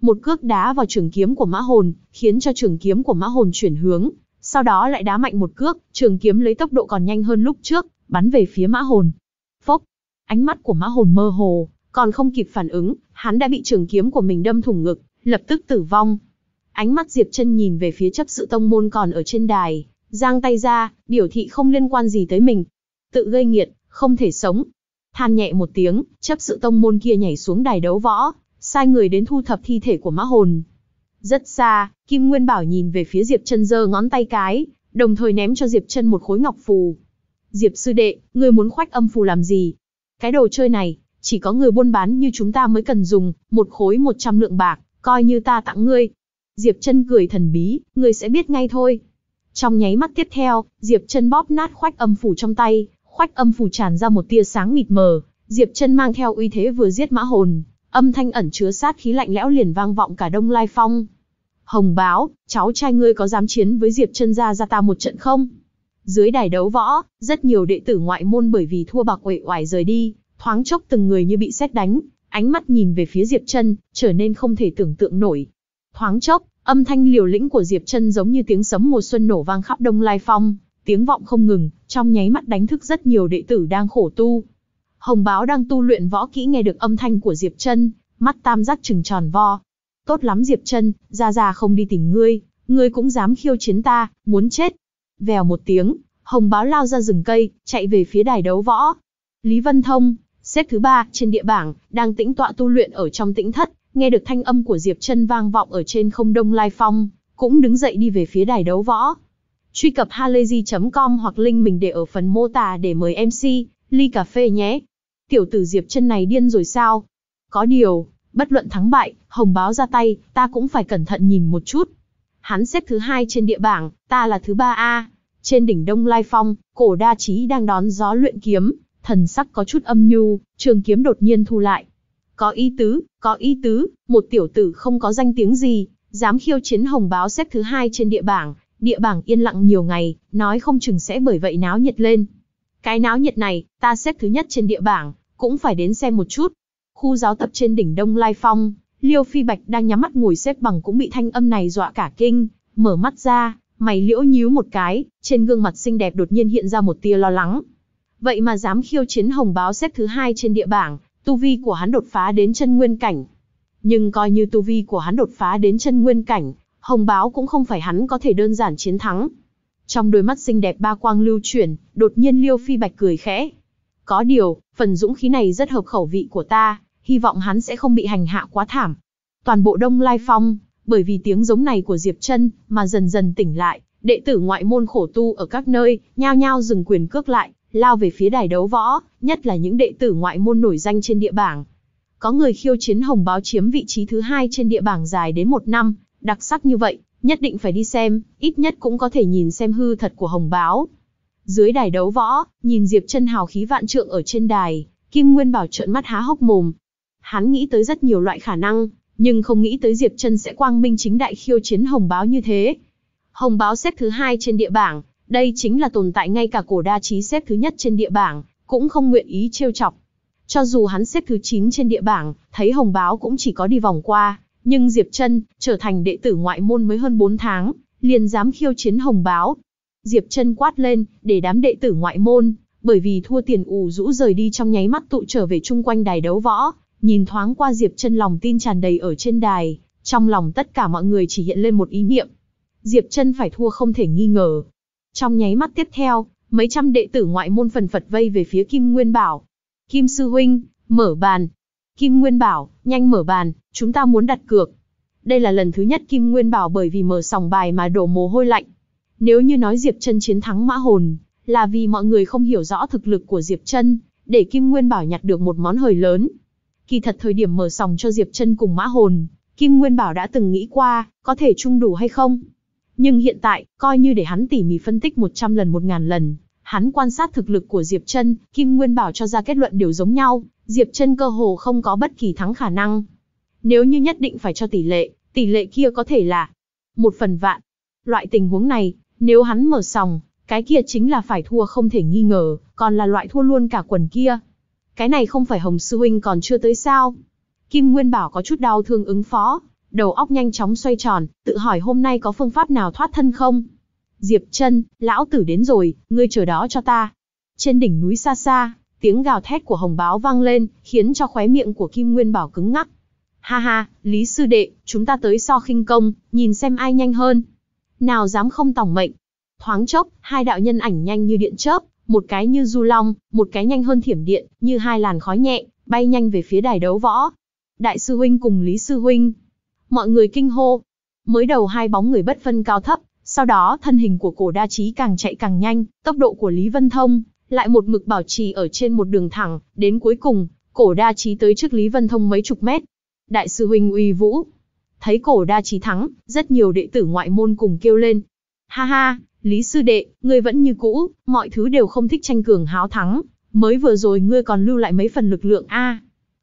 Một cước đá vào trường kiếm của mã hồn, khiến cho trường kiếm của mã hồn chuyển hướng, sau đó lại đá mạnh một cước, trường kiếm lấy tốc độ còn nhanh hơn lúc trước, bắn về phía mã hồn. Phốc, ánh mắt của mã hồn mơ hồ, còn không kịp phản ứng, hắn đã bị trường kiếm của mình đâm thủng ngực, lập tức tử vong. Ánh mắt Diệp Chân nhìn về phía chấp sự tông môn còn ở trên đài, giang tay ra, biểu thị không liên quan gì tới mình. Tự gây nghiệt, không thể sống. Than nhẹ một tiếng, chấp sự tông môn kia nhảy xuống đài đấu võ, sai người đến thu thập thi thể của mã hồn. Rất xa, Kim Nguyên Bảo nhìn về phía Diệp Chân giơ ngón tay cái, đồng thời ném cho Diệp Chân một khối ngọc phù. Diệp sư đệ, ngươi muốn khoách âm phù làm gì? Cái đồ chơi này, chỉ có người buôn bán như chúng ta mới cần dùng, một khối 100 lượng bạc, coi như ta tặng ngươi. Diệp Chân cười thần bí, ngươi sẽ biết ngay thôi. Trong nháy mắt tiếp theo, Diệp Chân bóp nát khoách âm phù trong tay, khoách âm phù tràn ra một tia sáng mịt mờ, Diệp Chân mang theo uy thế vừa giết mã hồn, âm thanh ẩn chứa sát khí lạnh lẽo liền vang vọng cả Đông Lai Phong. Hồng báo, cháu trai ngươi có dám chiến với Diệp chân gia ra ta một trận không? Dưới đài đấu võ, rất nhiều đệ tử ngoại môn bởi vì thua bạc uể oải rời đi, thoáng chốc từng người như bị xét đánh, ánh mắt nhìn về phía Diệp chân, trở nên không thể tưởng tượng nổi. Thoáng chốc, âm thanh liều lĩnh của Diệp chân giống như tiếng sấm mùa xuân nổ vang khắp Đông Lai Phong, tiếng vọng không ngừng, trong nháy mắt đánh thức rất nhiều đệ tử đang khổ tu. Hồng báo đang tu luyện võ kỹ nghe được âm thanh của Diệp Trân, mắt tam giác trừng tròn vo, Tốt lắm Diệp Trân, ra ra không đi tìm ngươi, ngươi cũng dám khiêu chiến ta, muốn chết. Vèo một tiếng, hồng báo lao ra rừng cây, chạy về phía đài đấu võ. Lý Vân Thông, xếp thứ ba trên địa bảng, đang tĩnh tọa tu luyện ở trong tĩnh thất, nghe được thanh âm của Diệp Trân vang vọng ở trên không đông lai phong, cũng đứng dậy đi về phía đài đấu võ. Truy cập halayzi.com hoặc link mình để ở phần mô tả để mời MC, ly cà phê nhé. Tiểu tử Diệp chân này điên rồi sao? Có điều, Bất luận thắng bại, hồng báo ra tay, ta cũng phải cẩn thận nhìn một chút. Hắn xếp thứ hai trên địa bảng, ta là thứ ba A. Trên đỉnh Đông Lai Phong, cổ đa trí đang đón gió luyện kiếm, thần sắc có chút âm nhu, trường kiếm đột nhiên thu lại. Có ý tứ, có ý tứ, một tiểu tử không có danh tiếng gì, dám khiêu chiến hồng báo xếp thứ hai trên địa bảng, địa bảng yên lặng nhiều ngày, nói không chừng sẽ bởi vậy náo nhiệt lên. Cái náo nhiệt này, ta xếp thứ nhất trên địa bảng, cũng phải đến xem một chút. Khu giáo tập trên đỉnh Đông Lai Phong, Liêu Phi Bạch đang nhắm mắt ngồi xếp bằng cũng bị thanh âm này dọa cả kinh, mở mắt ra, mày liễu nhíu một cái, trên gương mặt xinh đẹp đột nhiên hiện ra một tia lo lắng. Vậy mà dám khiêu chiến hồng báo xếp thứ hai trên địa bảng, tu vi của hắn đột phá đến chân nguyên cảnh. Nhưng coi như tu vi của hắn đột phá đến chân nguyên cảnh, hồng báo cũng không phải hắn có thể đơn giản chiến thắng. Trong đôi mắt xinh đẹp ba quang lưu chuyển, đột nhiên Liêu Phi Bạch cười khẽ. Có điều, phần dũng khí này rất hợp khẩu vị của ta, hy vọng hắn sẽ không bị hành hạ quá thảm. Toàn bộ Đông Lai Phong, bởi vì tiếng giống này của Diệp Trân mà dần dần tỉnh lại, đệ tử ngoại môn khổ tu ở các nơi, nhao nhao dừng quyền cước lại, lao về phía đài đấu võ, nhất là những đệ tử ngoại môn nổi danh trên địa bảng. Có người khiêu chiến hồng báo chiếm vị trí thứ hai trên địa bảng dài đến một năm, đặc sắc như vậy, nhất định phải đi xem, ít nhất cũng có thể nhìn xem hư thật của hồng báo. Dưới đài đấu võ, nhìn Diệp chân hào khí vạn trượng ở trên đài, Kim Nguyên Bảo trợn mắt há hốc mồm. Hắn nghĩ tới rất nhiều loại khả năng, nhưng không nghĩ tới Diệp chân sẽ quang minh chính đại khiêu chiến hồng báo như thế. Hồng báo xếp thứ hai trên địa bảng, đây chính là tồn tại ngay cả cổ đa trí xếp thứ nhất trên địa bảng, cũng không nguyện ý trêu chọc. Cho dù hắn xếp thứ 9 trên địa bảng, thấy hồng báo cũng chỉ có đi vòng qua, nhưng Diệp Trân, trở thành đệ tử ngoại môn mới hơn 4 tháng, liền dám khiêu chiến hồng báo. Diệp Trân quát lên, để đám đệ tử ngoại môn, bởi vì thua tiền ù rũ rời đi trong nháy mắt tụ trở về chung quanh đài đấu võ, nhìn thoáng qua Diệp Trân lòng tin tràn đầy ở trên đài, trong lòng tất cả mọi người chỉ hiện lên một ý niệm. Diệp Trân phải thua không thể nghi ngờ. Trong nháy mắt tiếp theo, mấy trăm đệ tử ngoại môn phần phật vây về phía Kim Nguyên Bảo. Kim Sư Huynh, mở bàn, Kim Nguyên bảo, nhanh mở bàn, chúng ta muốn đặt cược. Đây là lần thứ nhất Kim Nguyên bảo bởi vì mở sòng bài mà đổ mồ hôi lạnh. Nếu như nói Diệp Trân chiến thắng Mã Hồn, là vì mọi người không hiểu rõ thực lực của Diệp Trân, để Kim Nguyên bảo nhặt được một món hời lớn. Kỳ thật thời điểm mở sòng cho Diệp Trân cùng Mã Hồn, Kim Nguyên bảo đã từng nghĩ qua, có thể chung đủ hay không. Nhưng hiện tại, coi như để hắn tỉ mỉ phân tích 100 lần 1000 lần, hắn quan sát thực lực của Diệp Trân, Kim Nguyên bảo cho ra kết luận đều giống nhau, Diệp Trân cơ hồ không có bất kỳ thắng khả năng. Nếu như nhất định phải cho tỷ lệ, tỷ lệ kia có thể là một phần vạn. Loại tình huống này, nếu hắn mở sòng, cái kia chính là phải thua không thể nghi ngờ, còn là loại thua luôn cả quần kia. Cái này không phải Hồng Sư Huynh còn chưa tới sao. Kim Nguyên Bảo có chút đau thương ứng phó, đầu óc nhanh chóng xoay tròn, tự hỏi hôm nay có phương pháp nào thoát thân không? Diệp chân lão tử đến rồi, ngươi chờ đó cho ta. Trên đỉnh núi xa xa, Tiếng gào thét của hồng báo vang lên, khiến cho khóe miệng của Kim Nguyên Bảo cứng ngắc. Ha ha, Lý Sư Đệ, chúng ta tới so khinh công, nhìn xem ai nhanh hơn. Nào dám không tỏng mệnh. Thoáng chốc, hai đạo nhân ảnh nhanh như điện chớp, một cái như du long, một cái nhanh hơn thiểm điện, như hai làn khói nhẹ, bay nhanh về phía đài đấu võ. Đại sư huynh cùng Lý sư huynh. Mọi người kinh hô. Mới đầu hai bóng người bất phân cao thấp, sau đó thân hình của cổ đa trí càng chạy càng nhanh, tốc độ của Lý Vân Thông, lại một mực bảo trì ở trên một đường thẳng, đến cuối cùng, cổ đa trí tới trước Lý Vân Thông mấy chục mét. Đại sư huynh uy vũ. Thấy cổ đa trí thắng, rất nhiều đệ tử ngoại môn cùng kêu lên. Ha ha, Lý sư đệ, ngươi vẫn như cũ, mọi thứ đều không thích tranh cường háo thắng, mới vừa rồi ngươi còn lưu lại mấy phần lực lượng a.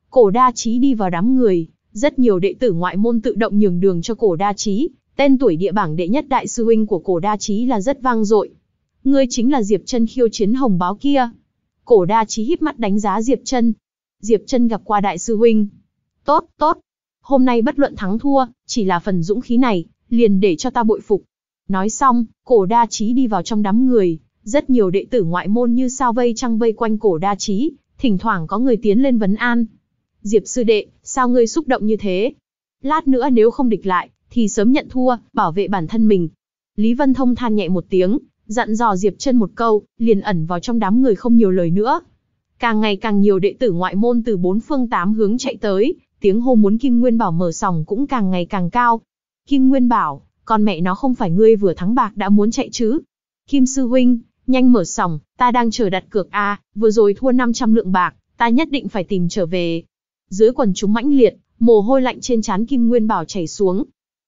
Cổ đa trí đi vào đám người, rất nhiều đệ tử ngoại môn tự động nhường đường cho cổ đa trí, tên tuổi địa bảng đệ nhất đại sư huynh của cổ đa trí là rất vang dội. Ngươi chính là Diệp chân khiêu chiến hồng báo kia. Cổ đa trí híp mắt đánh giá Diệp chân. Diệp chân gặp qua đại sư huynh. Tốt, tốt. Hôm nay bất luận thắng thua, chỉ là phần dũng khí này, liền để cho ta bội phục. Nói xong, cổ đa trí đi vào trong đám người, rất nhiều đệ tử ngoại môn như sao vây trăng vây quanh cổ đa trí, thỉnh thoảng có người tiến lên vấn an. Diệp sư đệ, sao ngươi xúc động như thế? Lát nữa nếu không địch lại, thì sớm nhận thua, bảo vệ bản thân mình. Lý Vân Thông than nhẹ một tiếng, dặn dò Diệp Trân một câu, liền ẩn vào trong đám người không nhiều lời nữa. Càng ngày càng nhiều đệ tử ngoại môn từ bốn phương tám hướng chạy tới, tiếng hô muốn Kim Nguyên Bảo mở sòng cũng càng ngày càng cao. Kim Nguyên Bảo, con mẹ nó không phải ngươi vừa thắng bạc đã muốn chạy chứ? Kim Sư Huynh, nhanh mở sòng, ta đang chờ đặt cược A, vừa rồi thua 500 lượng bạc, ta nhất định phải tìm trở về. Dưới quần chúng mãnh liệt, Mồ hôi lạnh trên trán Kim Nguyên Bảo chảy xuống.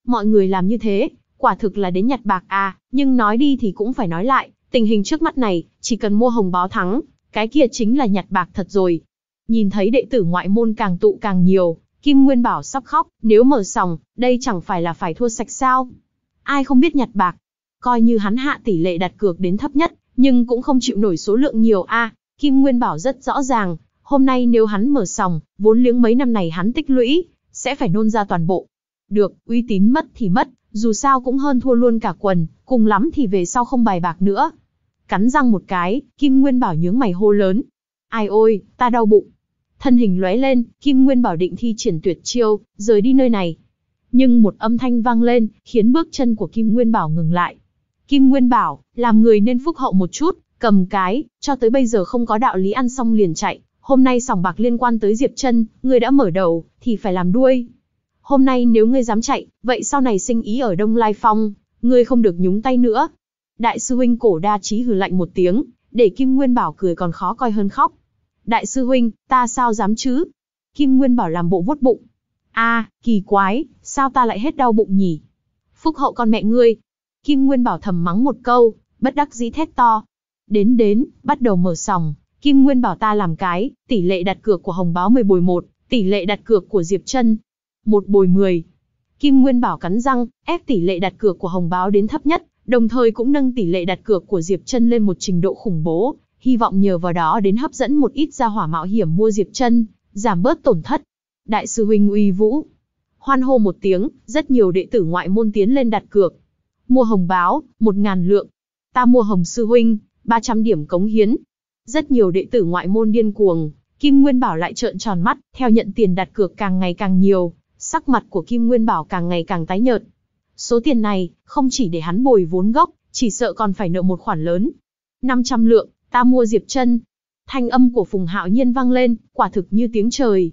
Mọi người làm như thế, quả thực là đến nhặt bạc à, nhưng nói đi thì cũng phải nói lại, tình hình trước mắt này, chỉ cần mua hồng báo thắng, cái kia chính là nhặt bạc thật rồi. Nhìn thấy đệ tử ngoại môn càng tụ càng nhiều, Kim Nguyên Bảo sắp khóc, nếu mở sòng, đây chẳng phải là phải thua sạch sao. Ai không biết nhặt bạc, coi như hắn hạ tỷ lệ đặt cược đến thấp nhất, nhưng cũng không chịu nổi số lượng nhiều a. Kim Nguyên Bảo rất rõ ràng, hôm nay nếu hắn mở sòng, vốn liếng mấy năm này hắn tích lũy, sẽ phải nôn ra toàn bộ. Được, uy tín mất thì mất, dù sao cũng hơn thua luôn cả quần, cùng lắm thì về sau không bài bạc nữa. Cắn răng một cái, Kim Nguyên Bảo nhướng mày hô lớn. Ai ôi, ta đau bụng. Thân hình lóe lên, Kim Nguyên Bảo định thi triển tuyệt chiêu, rời đi nơi này. Nhưng một âm thanh vang lên, khiến bước chân của Kim Nguyên Bảo ngừng lại. Kim Nguyên Bảo, làm người nên phúc hậu một chút, cầm cái, cho tới bây giờ không có đạo lý ăn xong liền chạy. Hôm nay sòng bạc liên quan tới Diệp Trân, ngươi đã mở đầu, thì phải làm đuôi. Hôm nay nếu ngươi dám chạy, vậy sau này sinh ý ở Đông Lai Phong, ngươi không được nhúng tay nữa. Đại sư huynh cổ đa trí hừ lạnh một tiếng, để Kim Nguyên Bảo cười còn khó coi hơn khóc. Đại sư huynh, ta sao dám chứ? Kim Nguyên Bảo làm bộ vuốt bụng. a kỳ quái, sao ta lại hết đau bụng nhỉ? Phúc hậu con mẹ ngươi. Kim Nguyên Bảo thầm mắng một câu, bất đắc dĩ thét to. Đến đến, bắt đầu mở sòng. Kim Nguyên Bảo ta làm cái, tỷ lệ đặt cược của Hồng Báo 10 bồi 1, tỷ lệ đặt cược của Diệp Trân một bồi 10. Kim Nguyên Bảo cắn răng, ép tỷ lệ đặt cược của Hồng Báo đến thấp nhất, đồng thời cũng nâng tỷ lệ đặt cược của Diệp Trân lên một trình độ khủng bố, hy vọng nhờ vào đó đến hấp dẫn một ít gia hỏa mạo hiểm mua Diệp chân giảm bớt tổn thất. Đại sư huynh uy vũ. Hoan hô một tiếng, rất nhiều đệ tử ngoại môn tiến lên đặt cược. Mua hồng báo, một ngàn lượng. Ta mua hồng sư huynh, 300 điểm cống hiến. Rất nhiều đệ tử ngoại môn điên cuồng, Kim Nguyên Bảo lại trợn tròn mắt, theo nhận tiền đặt cược càng ngày càng nhiều, sắc mặt của Kim Nguyên Bảo càng ngày càng tái nhợt. Số tiền này, không chỉ để hắn bồi vốn gốc, chỉ sợ còn phải nợ một khoản lớn. 500 lượng, ta mua Diệp Trân. Thanh âm của Phùng Hạo Nhiên vang lên, quả thực như tiếng trời.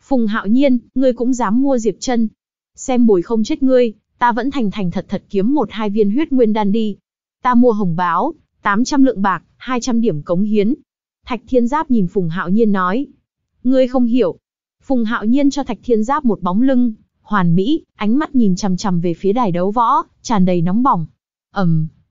Phùng Hạo Nhiên, ngươi cũng dám mua Diệp Trân. Xem bồi không chết ngươi, ta vẫn thành thành thật thật kiếm một hai viên huyết nguyên đan đi. Ta mua hồng báo, 800 lượng bạc, 200 điểm cống hiến. Thạch Thiên Giáp nhìn Phùng Hạo Nhiên nói. Ngươi không hiểu, Phùng Hạo Nhiên cho Thạch Thiên Giáp một bóng lưng, hoàn mỹ, ánh mắt nhìn chằm chằm về phía đài đấu võ, tràn đầy nóng bỏng. ầm, um.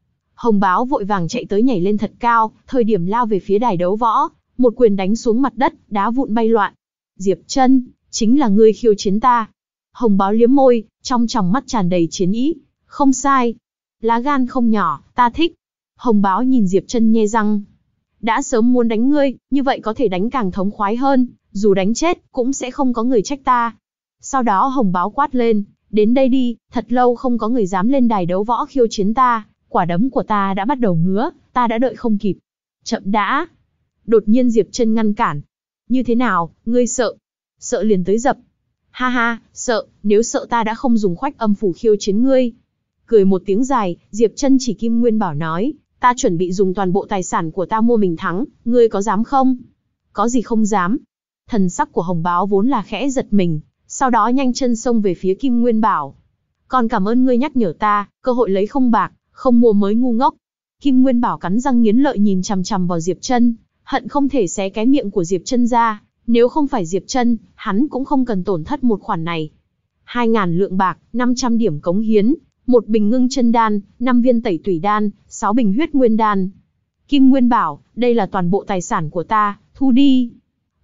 Hồng Báo vội vàng chạy tới nhảy lên thật cao, thời điểm lao về phía đài đấu võ, một quyền đánh xuống mặt đất, đá vụn bay loạn. Diệp Chân, chính là ngươi khiêu chiến ta. Hồng Báo liếm môi, trong tròng mắt tràn đầy chiến ý. Không sai, lá gan không nhỏ, ta thích. Hồng Báo nhìn Diệp Chân nhe răng. Đã sớm muốn đánh ngươi, như vậy có thể đánh càng thống khoái hơn, dù đánh chết, cũng sẽ không có người trách ta. Sau đó hồng báo quát lên, đến đây đi, thật lâu không có người dám lên đài đấu võ khiêu chiến ta, quả đấm của ta đã bắt đầu ngứa, ta đã đợi không kịp. Chậm đã. Đột nhiên Diệp chân ngăn cản. Như thế nào, ngươi sợ? Sợ liền tới dập. Ha ha, sợ, nếu sợ ta đã không dùng khoách âm phủ khiêu chiến ngươi. Cười một tiếng dài, Diệp chân chỉ Kim Nguyên Bảo nói, ta chuẩn bị dùng toàn bộ tài sản của ta mua mình thắng, ngươi có dám không? Có gì không dám, Thần sắc của Hồng Báo vốn là khẽ giật mình, sau đó nhanh chân xông về phía Kim Nguyên Bảo. Còn cảm ơn ngươi nhắc nhở ta, cơ hội lấy không bạc, không mua mới ngu ngốc. Kim Nguyên Bảo cắn răng nghiến lợi nhìn chằm chằm vào Diệp Trân, hận không thể xé cái miệng của Diệp Trân ra, nếu không phải Diệp Trân, hắn cũng không cần tổn thất một khoản này. Hai ngàn lượng bạc, 500 điểm cống hiến, một bình ngưng chân đan, 5 viên tẩy tủy đan, 6 bình huyết nguyên đan. Kim Nguyên bảo, đây là toàn bộ tài sản của ta, thu đi.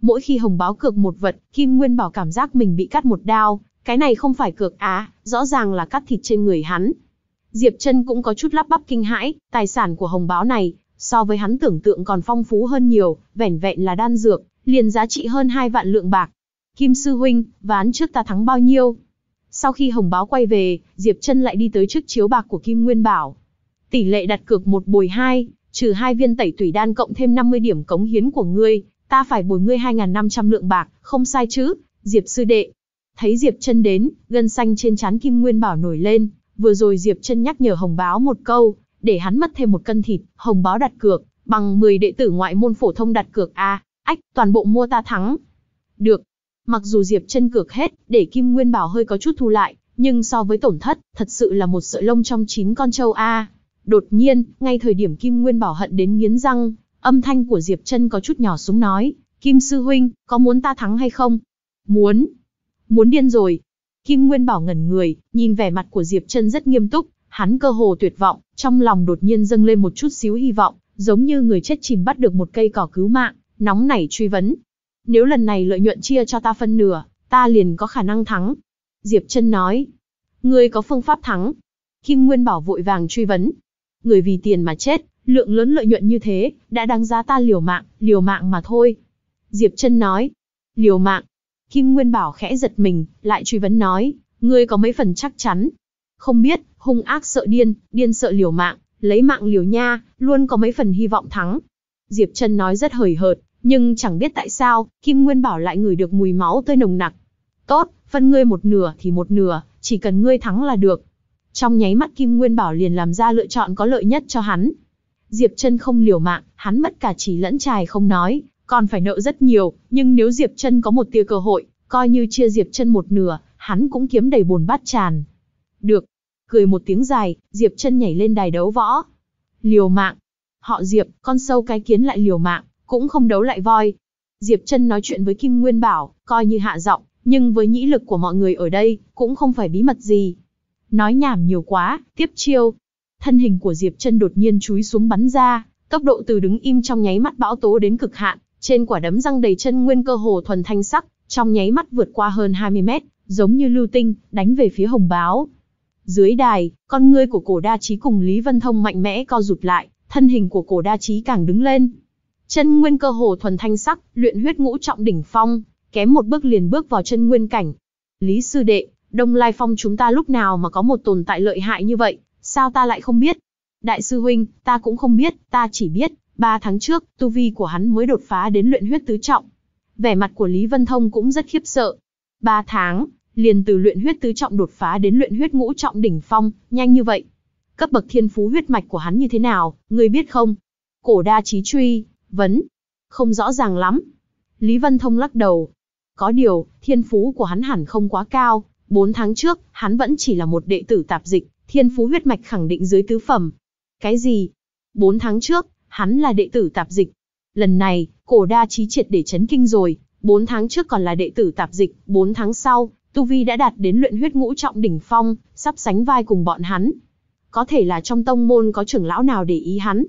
Mỗi khi hồng báo cược một vật, Kim Nguyên Bảo cảm giác mình bị cắt một đao, cái này không phải cược á, rõ ràng là cắt thịt trên người hắn. Diệp Trân cũng có chút lắp bắp kinh hãi, tài sản của hồng báo này, so với hắn tưởng tượng còn phong phú hơn nhiều, vẻn vẹn là đan dược, liền giá trị hơn hai vạn lượng bạc. Kim Sư Huynh, ván trước ta thắng bao nhiêu? Sau khi hồng báo quay về, Diệp Trân lại đi tới trước chiếu bạc của Kim Nguyên Bảo. Tỷ lệ đặt cược một bồi hai, trừ hai viên tẩy tủy đan cộng thêm 50 điểm cống hiến của ngươi, ta phải bồi ngươi 2.500 lượng bạc, không sai chứ, Diệp sư đệ. Thấy Diệp Trân đến, gân xanh trên trán Kim Nguyên Bảo nổi lên, vừa rồi Diệp chân nhắc nhở Hồng Báo một câu, để hắn mất thêm một cân thịt, Hồng Báo đặt cược, bằng 10 đệ tử ngoại môn phổ thông đặt cược a, ách, toàn bộ mua ta thắng. Được. Mặc dù Diệp chân cược hết, để Kim Nguyên Bảo hơi có chút thu lại, nhưng so với tổn thất, thật sự là một sợi lông trong chín con trâu a. Đột nhiên, ngay thời điểm Kim Nguyên Bảo hận đến nghiến răng, Âm thanh của Diệp Trân có chút nhỏ xuống nói, Kim Sư Huynh, có muốn ta thắng hay không? Muốn. Muốn điên rồi. Kim Nguyên Bảo ngẩn người, nhìn vẻ mặt của Diệp Trân rất nghiêm túc, hắn cơ hồ tuyệt vọng, trong lòng đột nhiên dâng lên một chút xíu hy vọng, giống như người chết chìm bắt được một cây cỏ cứu mạng, nóng nảy truy vấn. Nếu lần này lợi nhuận chia cho ta phân nửa, ta liền có khả năng thắng. Diệp Trân nói. Ngươi có phương pháp thắng. Kim Nguyên Bảo vội vàng truy vấn. Người vì tiền mà chết, lượng lớn lợi nhuận như thế, đã đáng giá ta liều mạng, liều mạng mà thôi. Diệp Trân nói. Liều mạng. Kim Nguyên Bảo khẽ giật mình, lại truy vấn nói. Ngươi có mấy phần chắc chắn. Không biết, hung ác sợ điên, điên sợ liều mạng, lấy mạng liều nha, luôn có mấy phần hy vọng thắng. Diệp Trân nói rất hời hợt, nhưng chẳng biết tại sao, Kim Nguyên Bảo lại ngửi được mùi máu tươi nồng nặc. Tốt, phân ngươi một nửa thì một nửa, chỉ cần ngươi thắng là được. Trong nháy mắt Kim Nguyên Bảo liền làm ra lựa chọn có lợi nhất cho hắn. Diệp Trân không liều mạng, hắn mất cả chỉ lẫn trài không nói, còn phải nợ rất nhiều, nhưng nếu Diệp Trân có một tia cơ hội, coi như chia Diệp Trân một nửa, hắn cũng kiếm đầy bồn bát tràn. Được. Cười một tiếng dài, Diệp Trân nhảy lên đài đấu võ. Liều mạng. Họ Diệp, con sâu cái kiến lại liều mạng, cũng không đấu lại voi. Diệp Trân nói chuyện với Kim Nguyên Bảo, coi như hạ giọng, nhưng với nhĩ lực của mọi người ở đây, cũng không phải bí mật gì. Nói nhảm nhiều quá, tiếp chiêu. Thân hình của Diệp Trân đột nhiên chúi xuống bắn ra, tốc độ từ đứng im trong nháy mắt bão tố đến cực hạn, trên quả đấm răng đầy chân nguyên cơ hồ thuần thanh sắc, trong nháy mắt vượt qua hơn 20 mét, giống như lưu tinh, đánh về phía hồng báo. Dưới đài, con ngươi của cổ đa trí cùng Lý Vân Thông mạnh mẽ co rụt lại, thân hình của cổ đa trí càng đứng lên. Chân nguyên cơ hồ thuần thanh sắc, luyện huyết ngũ trọng đỉnh phong, kém một bước liền bước vào chân nguyên cảnh. Lý sư đệ, Đông Lai Phong chúng ta lúc nào mà có một tồn tại lợi hại như vậy, sao ta lại không biết? Đại sư huynh, ta cũng không biết, ta chỉ biết, ba tháng trước, tu vi của hắn mới đột phá đến luyện huyết tứ trọng. Vẻ mặt của Lý Vân Thông cũng rất khiếp sợ. Ba tháng, liền từ luyện huyết tứ trọng đột phá đến luyện huyết ngũ trọng đỉnh phong, nhanh như vậy. Cấp bậc thiên phú huyết mạch của hắn như thế nào, ngươi biết không? Cổ đa trí truy, vấn. Không rõ ràng lắm. Lý Vân Thông lắc đầu. Có điều, thiên phú của hắn hẳn không quá cao. Bốn tháng trước, hắn vẫn chỉ là một đệ tử tạp dịch, thiên phú huyết mạch khẳng định dưới tứ phẩm. Cái gì? Bốn tháng trước, hắn là đệ tử tạp dịch. Lần này, cổ đa trí triệt để chấn kinh rồi. Bốn tháng trước còn là đệ tử tạp dịch, bốn tháng sau, Tu Vi đã đạt đến luyện huyết ngũ trọng đỉnh phong, sắp sánh vai cùng bọn hắn. Có thể là trong tông môn có trưởng lão nào để ý hắn?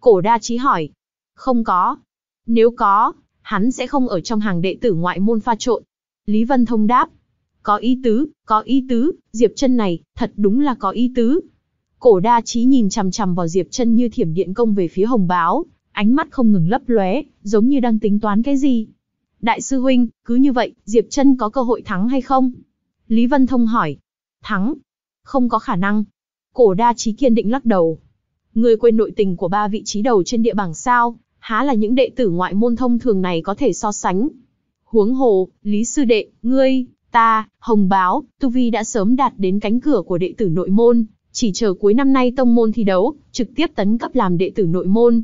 Cổ đa trí hỏi. Không có. Nếu có, hắn sẽ không ở trong hàng đệ tử ngoại môn pha trộn. Lý Vân Thông đáp. Có ý tứ, có ý tứ, Diệp chân này, thật đúng là có ý tứ. Cổ đa trí nhìn chằm chằm vào Diệp chân như thiểm điện công về phía hồng báo, ánh mắt không ngừng lấp lóe, giống như đang tính toán cái gì. Đại sư huynh, cứ như vậy, Diệp Trân có cơ hội thắng hay không? Lý Vân Thông hỏi. Thắng? Không có khả năng. Cổ đa trí kiên định lắc đầu. Người quên nội tình của ba vị trí đầu trên địa bảng sao, há là những đệ tử ngoại môn thông thường này có thể so sánh. Huống hồ, Lý Sư Đệ, ngươi, ta, Hồng Báo, Tu Vi đã sớm đạt đến cánh cửa của đệ tử nội môn, chỉ chờ cuối năm nay tông môn thi đấu, trực tiếp tấn cấp làm đệ tử nội môn,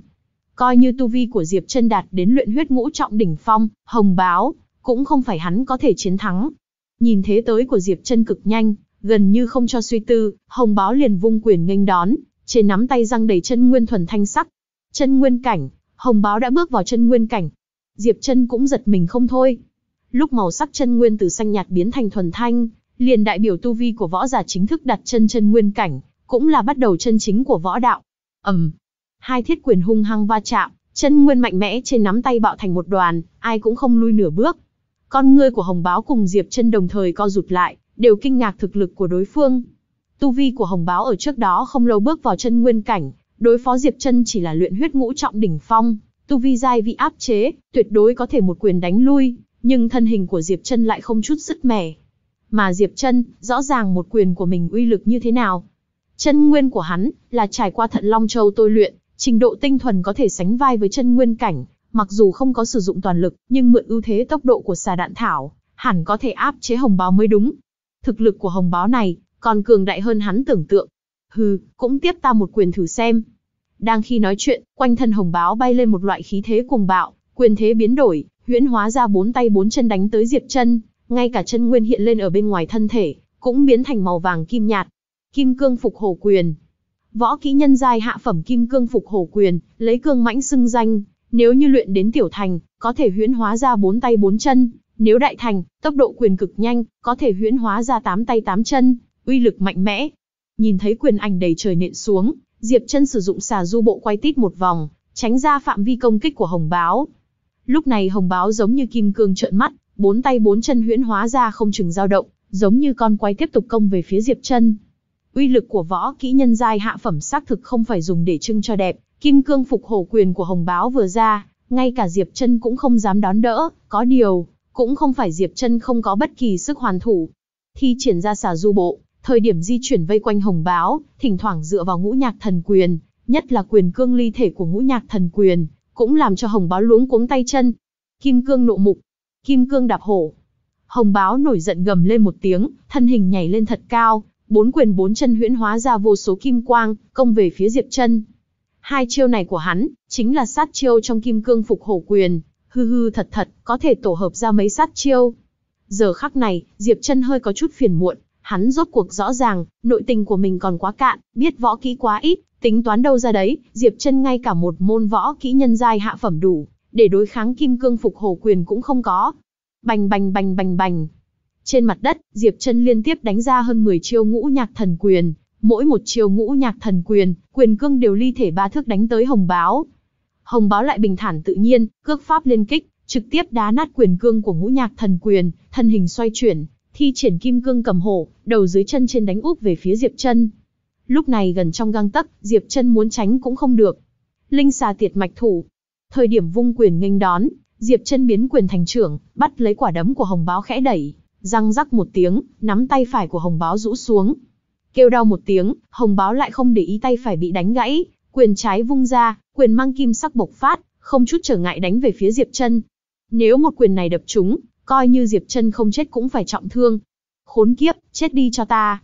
Coi như tu vi của Diệp Trân đạt đến luyện huyết ngũ trọng đỉnh phong, hồng báo, cũng không phải hắn có thể chiến thắng. Nhìn thế tới của Diệp Trân cực nhanh, gần như không cho suy tư, hồng báo liền vung quyền nghênh đón, trên nắm tay răng đầy chân nguyên thuần thanh sắc. Chân nguyên cảnh, hồng báo đã bước vào chân nguyên cảnh. Diệp Trân cũng giật mình không thôi. Lúc màu sắc chân nguyên từ xanh nhạt biến thành thuần thanh, liền đại biểu tu vi của võ giả chính thức đặt chân chân nguyên cảnh, cũng là bắt đầu chân chính của võ đạo. ầm, hai thiết quyền hung hăng va chạm, chân nguyên mạnh mẽ trên nắm tay bạo thành một đoàn, ai cũng không lui nửa bước. Con ngươi của Hồng Báo cùng Diệp Chân đồng thời co rụt lại, đều kinh ngạc thực lực của đối phương. Tu vi của Hồng Báo ở trước đó không lâu bước vào chân nguyên cảnh, đối phó Diệp Chân chỉ là luyện huyết ngũ trọng đỉnh phong, tu vi giai vị áp chế, tuyệt đối có thể một quyền đánh lui, nhưng thân hình của Diệp Chân lại không chút sức mẻ. Mà Diệp Chân, rõ ràng một quyền của mình uy lực như thế nào. Chân nguyên của hắn là trải qua Thận Long Châu tôi luyện, Trình độ tinh thuần có thể sánh vai với chân nguyên cảnh, mặc dù không có sử dụng toàn lực, nhưng mượn ưu thế tốc độ của xà đạn thảo, hẳn có thể áp chế hồng báo mới đúng. Thực lực của hồng báo này, còn cường đại hơn hắn tưởng tượng. Hừ, cũng tiếp ta một quyền thử xem. Đang khi nói chuyện, quanh thân hồng báo bay lên một loại khí thế cuồng bạo, quyền thế biến đổi, huyễn hóa ra bốn tay bốn chân đánh tới Diệp chân, ngay cả chân nguyên hiện lên ở bên ngoài thân thể, cũng biến thành màu vàng kim nhạt. Kim cương phục hồ quyền, Võ kỹ nhân giai hạ phẩm kim cương phục hồ quyền, lấy cương mãnh xưng danh, nếu như luyện đến tiểu thành, có thể huyễn hóa ra bốn tay bốn chân, Nếu đại thành, tốc độ quyền cực nhanh, có thể huyễn hóa ra tám tay tám chân, uy lực mạnh mẽ. Nhìn thấy quyền ảnh đầy trời nện xuống, Diệp Chân sử dụng xà du bộ quay tít một vòng, tránh ra phạm vi công kích của Hồng Báo. Lúc này Hồng Báo giống như kim cương trợn mắt, bốn tay bốn chân huyễn hóa ra không chừng dao động, giống như con quay tiếp tục công về phía Diệp Chân. Uy lực của võ kỹ nhân giai hạ phẩm xác thực không phải dùng để trưng cho đẹp, kim cương phục hổ quyền của Hồng Báo vừa ra, ngay cả Diệp Chân cũng không dám đón đỡ, có điều, cũng không phải Diệp Chân không có bất kỳ sức hoàn thủ. Thi triển ra xà du bộ, thời điểm di chuyển vây quanh Hồng Báo, thỉnh thoảng dựa vào ngũ nhạc thần quyền, nhất là quyền cương ly thể của ngũ nhạc thần quyền, cũng làm cho Hồng Báo luống cuống tay chân. Kim cương nộ mục, kim cương đạp hổ. Hồng Báo nổi giận gầm lên một tiếng, thân hình nhảy lên thật cao, bốn quyền bốn chân huyễn hóa ra vô số kim quang, công về phía Diệp Chân. Hai chiêu này của hắn, chính là sát chiêu trong kim cương phục hổ quyền, hư hư thật thật, có thể tổ hợp ra mấy sát chiêu. Giờ khắc này, Diệp Chân hơi có chút phiền muộn, hắn rốt cuộc rõ ràng, nội tình của mình còn quá cạn, biết võ kỹ quá ít, tính toán đâu ra đấy, Diệp Chân ngay cả một môn võ kỹ nhân giai hạ phẩm đủ, để đối kháng kim cương phục hồ quyền cũng không có. Bành bành bành bành bành. Trên mặt đất, Diệp Chân liên tiếp đánh ra hơn 10 chiêu ngũ nhạc thần quyền, mỗi một chiêu ngũ nhạc thần quyền, quyền cương đều ly thể ba thước đánh tới Hồng Báo. Hồng Báo lại bình thản tự nhiên, cước pháp liên kích, trực tiếp đá nát quyền cương của ngũ nhạc thần quyền, thân hình xoay chuyển, thi triển kim cương cầm hổ, đầu dưới chân trên đánh úp về phía Diệp Chân. Lúc này gần trong gang tấc, Diệp Chân muốn tránh cũng không được. Linh xà tiệt mạch thủ. Thời điểm vung quyền nghênh đón, Diệp Chân biến quyền thành trưởng, bắt lấy quả đấm của Hồng Báo khẽ đẩy, răng rắc một tiếng, nắm tay phải của Hồng Báo rũ xuống. Kêu đau một tiếng, Hồng Báo lại không để ý tay phải bị đánh gãy, quyền trái vung ra, quyền mang kim sắc bộc phát, không chút trở ngại đánh về phía Diệp Chân. Nếu một quyền này đập trúng, coi như Diệp Chân không chết cũng phải trọng thương. Khốn kiếp, chết đi cho ta.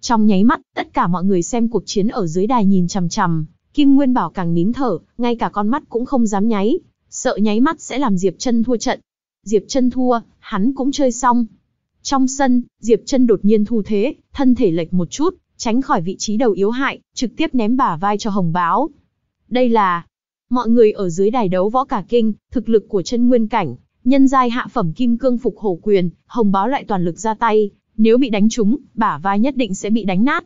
Trong nháy mắt, tất cả mọi người xem cuộc chiến ở dưới đài nhìn chằm chằm, Kim Nguyên Bảo càng nín thở, ngay cả con mắt cũng không dám nháy, sợ nháy mắt sẽ làm Diệp Chân thua trận. Diệp Chân thua, hắn cũng chơi xong. Trong sân, Diệp Chân đột nhiên thu thế, thân thể lệch một chút, tránh khỏi vị trí đầu yếu hại, trực tiếp ném bả vai cho Hồng Báo. Đây là mọi người ở dưới đài đấu võ cả kinh, thực lực của chân nguyên cảnh, nhân giai hạ phẩm kim cương phục hổ quyền, Hồng Báo lại toàn lực ra tay, nếu bị đánh trúng, bả vai nhất định sẽ bị đánh nát.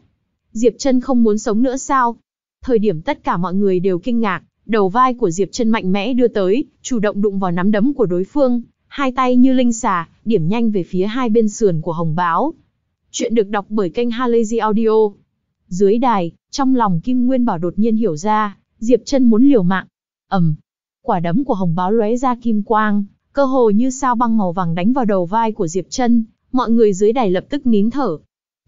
Diệp Chân không muốn sống nữa sao? Thời điểm tất cả mọi người đều kinh ngạc, đầu vai của Diệp Chân mạnh mẽ đưa tới, chủ động đụng vào nắm đấm của đối phương, hai tay như linh xà, điểm nhanh về phía hai bên sườn của Hồng Báo. Chuyện được đọc bởi kênh Halazy Audio. Dưới đài, trong lòng Kim Nguyên Bảo đột nhiên hiểu ra, Diệp Chân muốn liều mạng. Ầm. quả đấm của Hồng Báo lóe ra kim quang, cơ hồ như sao băng màu vàng đánh vào đầu vai của Diệp Chân, mọi người dưới đài lập tức nín thở.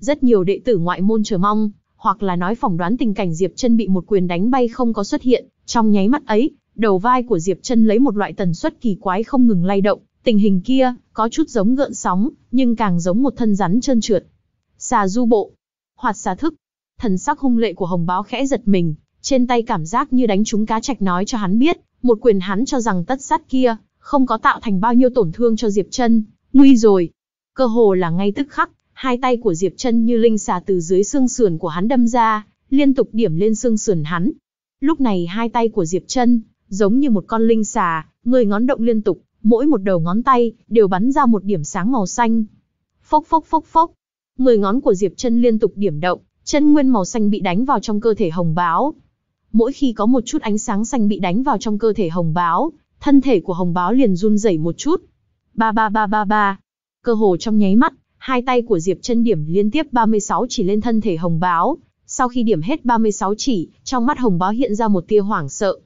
Rất nhiều đệ tử ngoại môn chờ mong, hoặc là nói phỏng đoán tình cảnh Diệp Chân bị một quyền đánh bay không có xuất hiện, trong nháy mắt ấy, đầu vai của Diệp Chân lấy một loại tần suất kỳ quái không ngừng lay động, tình hình kia có chút giống gợn sóng, nhưng càng giống một thân rắn trơn trượt. Xà du bộ, hoạt xà thức, thần sắc hung lệ của Hồng Báo khẽ giật mình, trên tay cảm giác như đánh trúng cá trạch nói cho hắn biết, một quyền hắn cho rằng tất sát kia không có tạo thành bao nhiêu tổn thương cho Diệp Chân, nguy rồi. Cơ hồ là ngay tức khắc, hai tay của Diệp Chân như linh xà từ dưới xương sườn của hắn đâm ra, liên tục điểm lên xương sườn hắn. Lúc này hai tay của Diệp Chân giống như một con linh xà, người ngón động liên tục, mỗi một đầu ngón tay đều bắn ra một điểm sáng màu xanh. Phốc phốc phốc phốc. Mười ngón của Diệp Chân liên tục điểm động, chân nguyên màu xanh bị đánh vào trong cơ thể Hồng Báo. Mỗi khi có một chút ánh sáng xanh bị đánh vào trong cơ thể Hồng Báo, thân thể của Hồng Báo liền run rẩy một chút. Ba ba ba ba ba. Cơ hồ trong nháy mắt, hai tay của Diệp Chân điểm liên tiếp 36 chỉ lên thân thể Hồng Báo. Sau khi điểm hết 36 chỉ, trong mắt Hồng Báo hiện ra một tia hoảng sợ.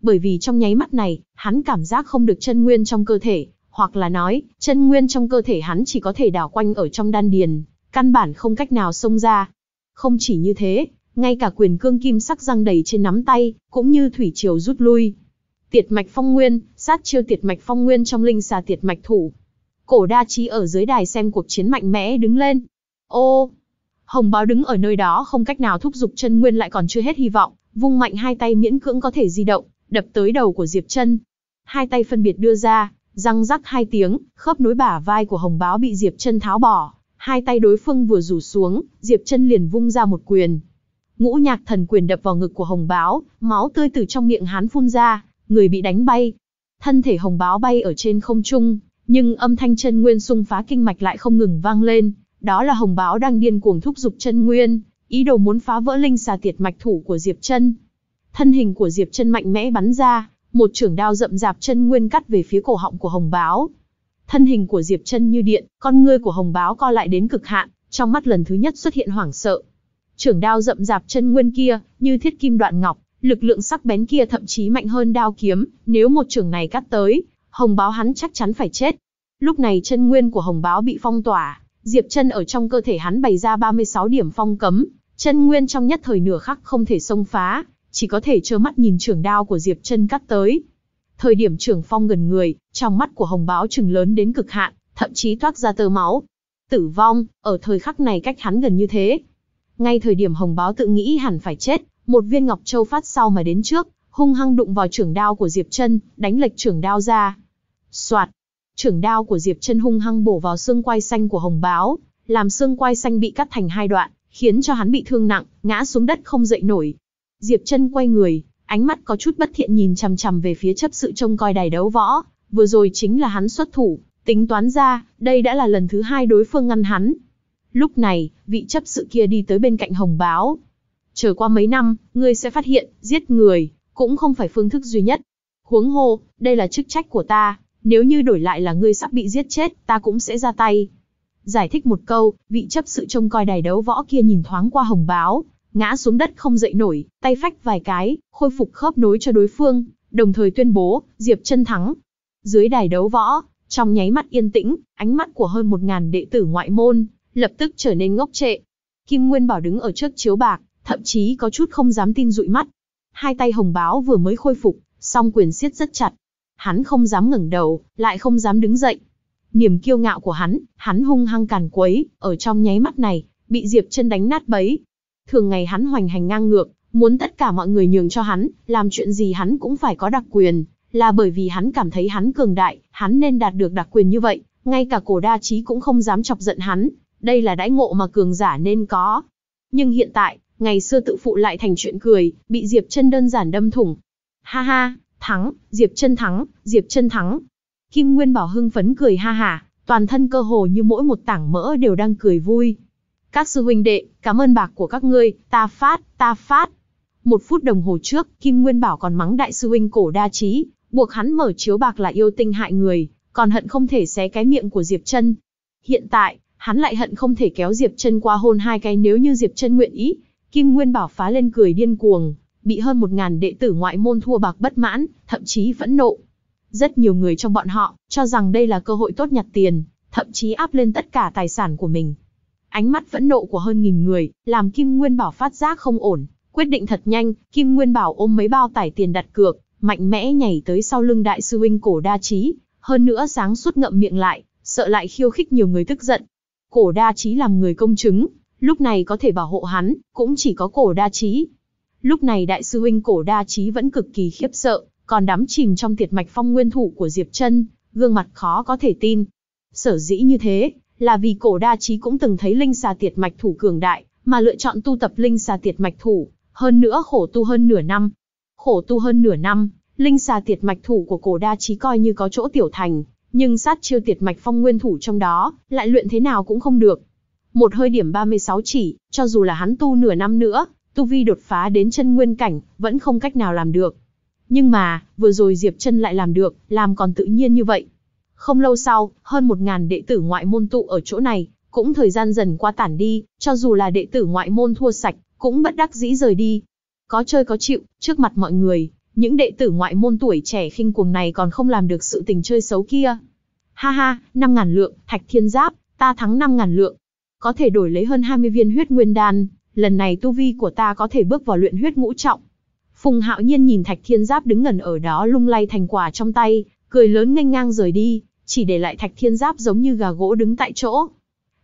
Bởi vì trong nháy mắt này, hắn cảm giác không được chân nguyên trong cơ thể, hoặc là nói, chân nguyên trong cơ thể hắn chỉ có thể đảo quanh ở trong đan điền, căn bản không cách nào xông ra. Không chỉ như thế, ngay cả quyền cương kim sắc răng đầy trên nắm tay, cũng như thủy triều rút lui. Tiệt mạch phong nguyên, sát chiêu tiệt mạch phong nguyên trong linh xà tiệt mạch thủ. Cổ đa trí ở dưới đài xem cuộc chiến mạnh mẽ đứng lên. Ô! Hồng báo đứng ở nơi đó không cách nào thúc giục chân nguyên lại còn chưa hết hy vọng, vung mạnh hai tay miễn cưỡng có thể di động, đập tới đầu của Diệp Chân. Hai tay phân biệt đưa ra, răng rắc hai tiếng, khớp nối bả vai của Hồng Báo bị Diệp Chân tháo bỏ, hai tay đối phương vừa rủ xuống, Diệp Chân liền vung ra một quyền. Ngũ Nhạc Thần quyền đập vào ngực của Hồng Báo, máu tươi từ trong miệng hắn phun ra, người bị đánh bay. Thân thể Hồng Báo bay ở trên không trung, nhưng âm thanh chân nguyên xung phá kinh mạch lại không ngừng vang lên, đó là hồng báo đang điên cuồng thúc giục chân nguyên, ý đồ muốn phá vỡ linh xà tiệt mạch thủ của Diệp Chân. Thân hình của Diệp Chân mạnh mẽ bắn ra, một chưởng đao rậm rạp chân nguyên cắt về phía cổ họng của hồng báo. Thân hình của Diệp Chân như điện, con ngươi của hồng báo co lại đến cực hạn, trong mắt lần thứ nhất xuất hiện hoảng sợ. chưởng đao rậm rạp chân nguyên kia, như thiết kim đoạn ngọc, lực lượng sắc bén kia thậm chí mạnh hơn đao kiếm, nếu một chưởng này cắt tới, hồng báo hắn chắc chắn phải chết. Lúc này chân nguyên của hồng báo bị phong tỏa, Diệp chân ở trong cơ thể hắn bày ra 36 điểm phong cấm, chân nguyên trong nhất thời nửa khắc không thể xông phá, chỉ có thể trơ mắt nhìn trường đao của Diệp chân cắt tới. Thời điểm trường phong gần người, trong mắt của hồng báo trừng lớn đến cực hạn, thậm chí toát ra tơ máu. Tử vong, ở thời khắc này cách hắn gần như thế. Ngay thời điểm hồng báo tự nghĩ hẳn phải chết, một viên ngọc châu phát sau mà đến trước, hung hăng đụng vào trưởng đao của Diệp chân, đánh lệch trưởng đao ra. Soạt, Trưởng đao của Diệp Chân hung hăng bổ vào xương quai xanh của Hồng Báo, làm xương quai xanh bị cắt thành hai đoạn, khiến cho hắn bị thương nặng, ngã xuống đất không dậy nổi. Diệp Chân quay người, ánh mắt có chút bất thiện nhìn chằm chằm về phía chấp sự trông coi đài đấu võ, vừa rồi chính là hắn xuất thủ, tính toán ra, đây đã là lần thứ hai đối phương ngăn hắn. Lúc này, vị chấp sự kia đi tới bên cạnh Hồng Báo. Chờ qua mấy năm, ngươi sẽ phát hiện, giết người, cũng không phải phương thức duy nhất. Huống hồ, đây là chức trách của ta, nếu như đổi lại là ngươi sắp bị giết chết, ta cũng sẽ ra tay. Giải thích một câu, vị chấp sự trông coi đài đấu võ kia nhìn thoáng qua hồng báo, ngã xuống đất không dậy nổi, tay phách vài cái, khôi phục khớp nối cho đối phương, đồng thời tuyên bố, Diệp chân thắng. Dưới đài đấu võ, trong nháy mắt yên tĩnh, ánh mắt của hơn một ngàn đệ tử ngoại môn, lập tức trở nên ngốc trệ. Kim Nguyên Bảo đứng ở trước chiếu bạc, thậm chí có chút không dám tin dụi mắt. Hai tay hồng báo vừa mới khôi phục, song quyền siết rất chặt, Hắn không dám ngẩng đầu, lại không dám đứng dậy. Niềm kiêu ngạo của hắn, hắn hung hăng càn quấy, ở trong nháy mắt này, bị Diệp chân đánh nát bấy. Thường ngày hắn hoành hành ngang ngược, muốn tất cả mọi người nhường cho hắn, làm chuyện gì hắn cũng phải có đặc quyền, là bởi vì hắn cảm thấy hắn cường đại, hắn nên đạt được đặc quyền như vậy, ngay cả cổ đa trí cũng không dám chọc giận hắn, đây là đãi ngộ mà cường giả nên có. Nhưng hiện tại, ngày xưa tự phụ lại thành chuyện cười, bị Diệp chân đơn giản đâm thủng. Ha ha, Thắng, Diệp chân thắng, Diệp chân thắng. Kim Nguyên Bảo hưng phấn cười ha hả, toàn thân cơ hồ như mỗi một tảng mỡ đều đang cười vui. Các sư huynh đệ, cảm ơn bạc của các ngươi, ta phát, ta phát. Một phút đồng hồ trước, Kim Nguyên Bảo còn mắng đại sư huynh cổ đa trí, buộc hắn mở chiếu bạc là yêu tinh hại người, còn hận không thể xé cái miệng của Diệp chân. Hiện tại, hắn lại hận không thể kéo Diệp chân qua hôn hai cái nếu như Diệp chân nguyện ý. Kim Nguyên Bảo phá lên cười điên cuồng, bị hơn một ngàn đệ tử ngoại môn thua bạc bất mãn, thậm chí phẫn nộ. Rất nhiều người trong bọn họ cho rằng đây là cơ hội tốt nhặt tiền, thậm chí áp lên tất cả tài sản của mình. Ánh mắt phẫn nộ của hơn nghìn người, làm Kim Nguyên Bảo phát giác không ổn, quyết định thật nhanh, Kim Nguyên Bảo ôm mấy bao tải tiền đặt cược, mạnh mẽ nhảy tới sau lưng đại sư huynh cổ đa Chí, hơn nữa sáng suốt ngậm miệng lại, sợ lại khiêu khích nhiều người tức giận. Cổ đa Chí làm người công chứng, lúc này có thể bảo hộ hắn, cũng chỉ có cổ đa trí. Lúc này đại sư huynh cổ đa trí vẫn cực kỳ khiếp sợ, còn đắm chìm trong tiệt mạch phong nguyên thủ của Diệp Trân, gương mặt khó có thể tin. Sở dĩ như thế, là vì cổ đa trí cũng từng thấy linh xà tiệt mạch thủ cường đại, mà lựa chọn tu tập linh xà tiệt mạch thủ, hơn nữa khổ tu hơn nửa năm. Khổ tu hơn nửa năm, linh xà tiệt mạch thủ của cổ đa trí coi như có chỗ tiểu thành, nhưng sát chiêu tiệt mạch phong nguyên thủ trong đó, lại luyện thế nào cũng không được. Một hơi điểm 36 chỉ, cho dù là hắn tu nửa năm nữa, tu vi đột phá đến chân nguyên cảnh, vẫn không cách nào làm được. Nhưng mà, vừa rồi Diệp Chân lại làm được, làm còn tự nhiên như vậy. Không lâu sau, hơn một ngàn đệ tử ngoại môn tụ ở chỗ này, cũng thời gian dần qua tản đi, cho dù là đệ tử ngoại môn thua sạch, cũng bất đắc dĩ rời đi. Có chơi có chịu, trước mặt mọi người, những đệ tử ngoại môn tuổi trẻ khinh cuồng này còn không làm được sự tình chơi xấu kia. Ha ha, năm ngàn lượng, thạch thiên giáp, ta thắng năm ngàn lượng. Có thể đổi lấy hơn 20 viên huyết nguyên đan, lần này tu vi của ta có thể bước vào luyện huyết ngũ trọng. Phùng Hạo Nhiên nhìn Thạch Thiên Giáp đứng ngẩn ở đó lung lay thành quả trong tay, cười lớn nghênh ngang rời đi, chỉ để lại Thạch Thiên Giáp giống như gà gỗ đứng tại chỗ.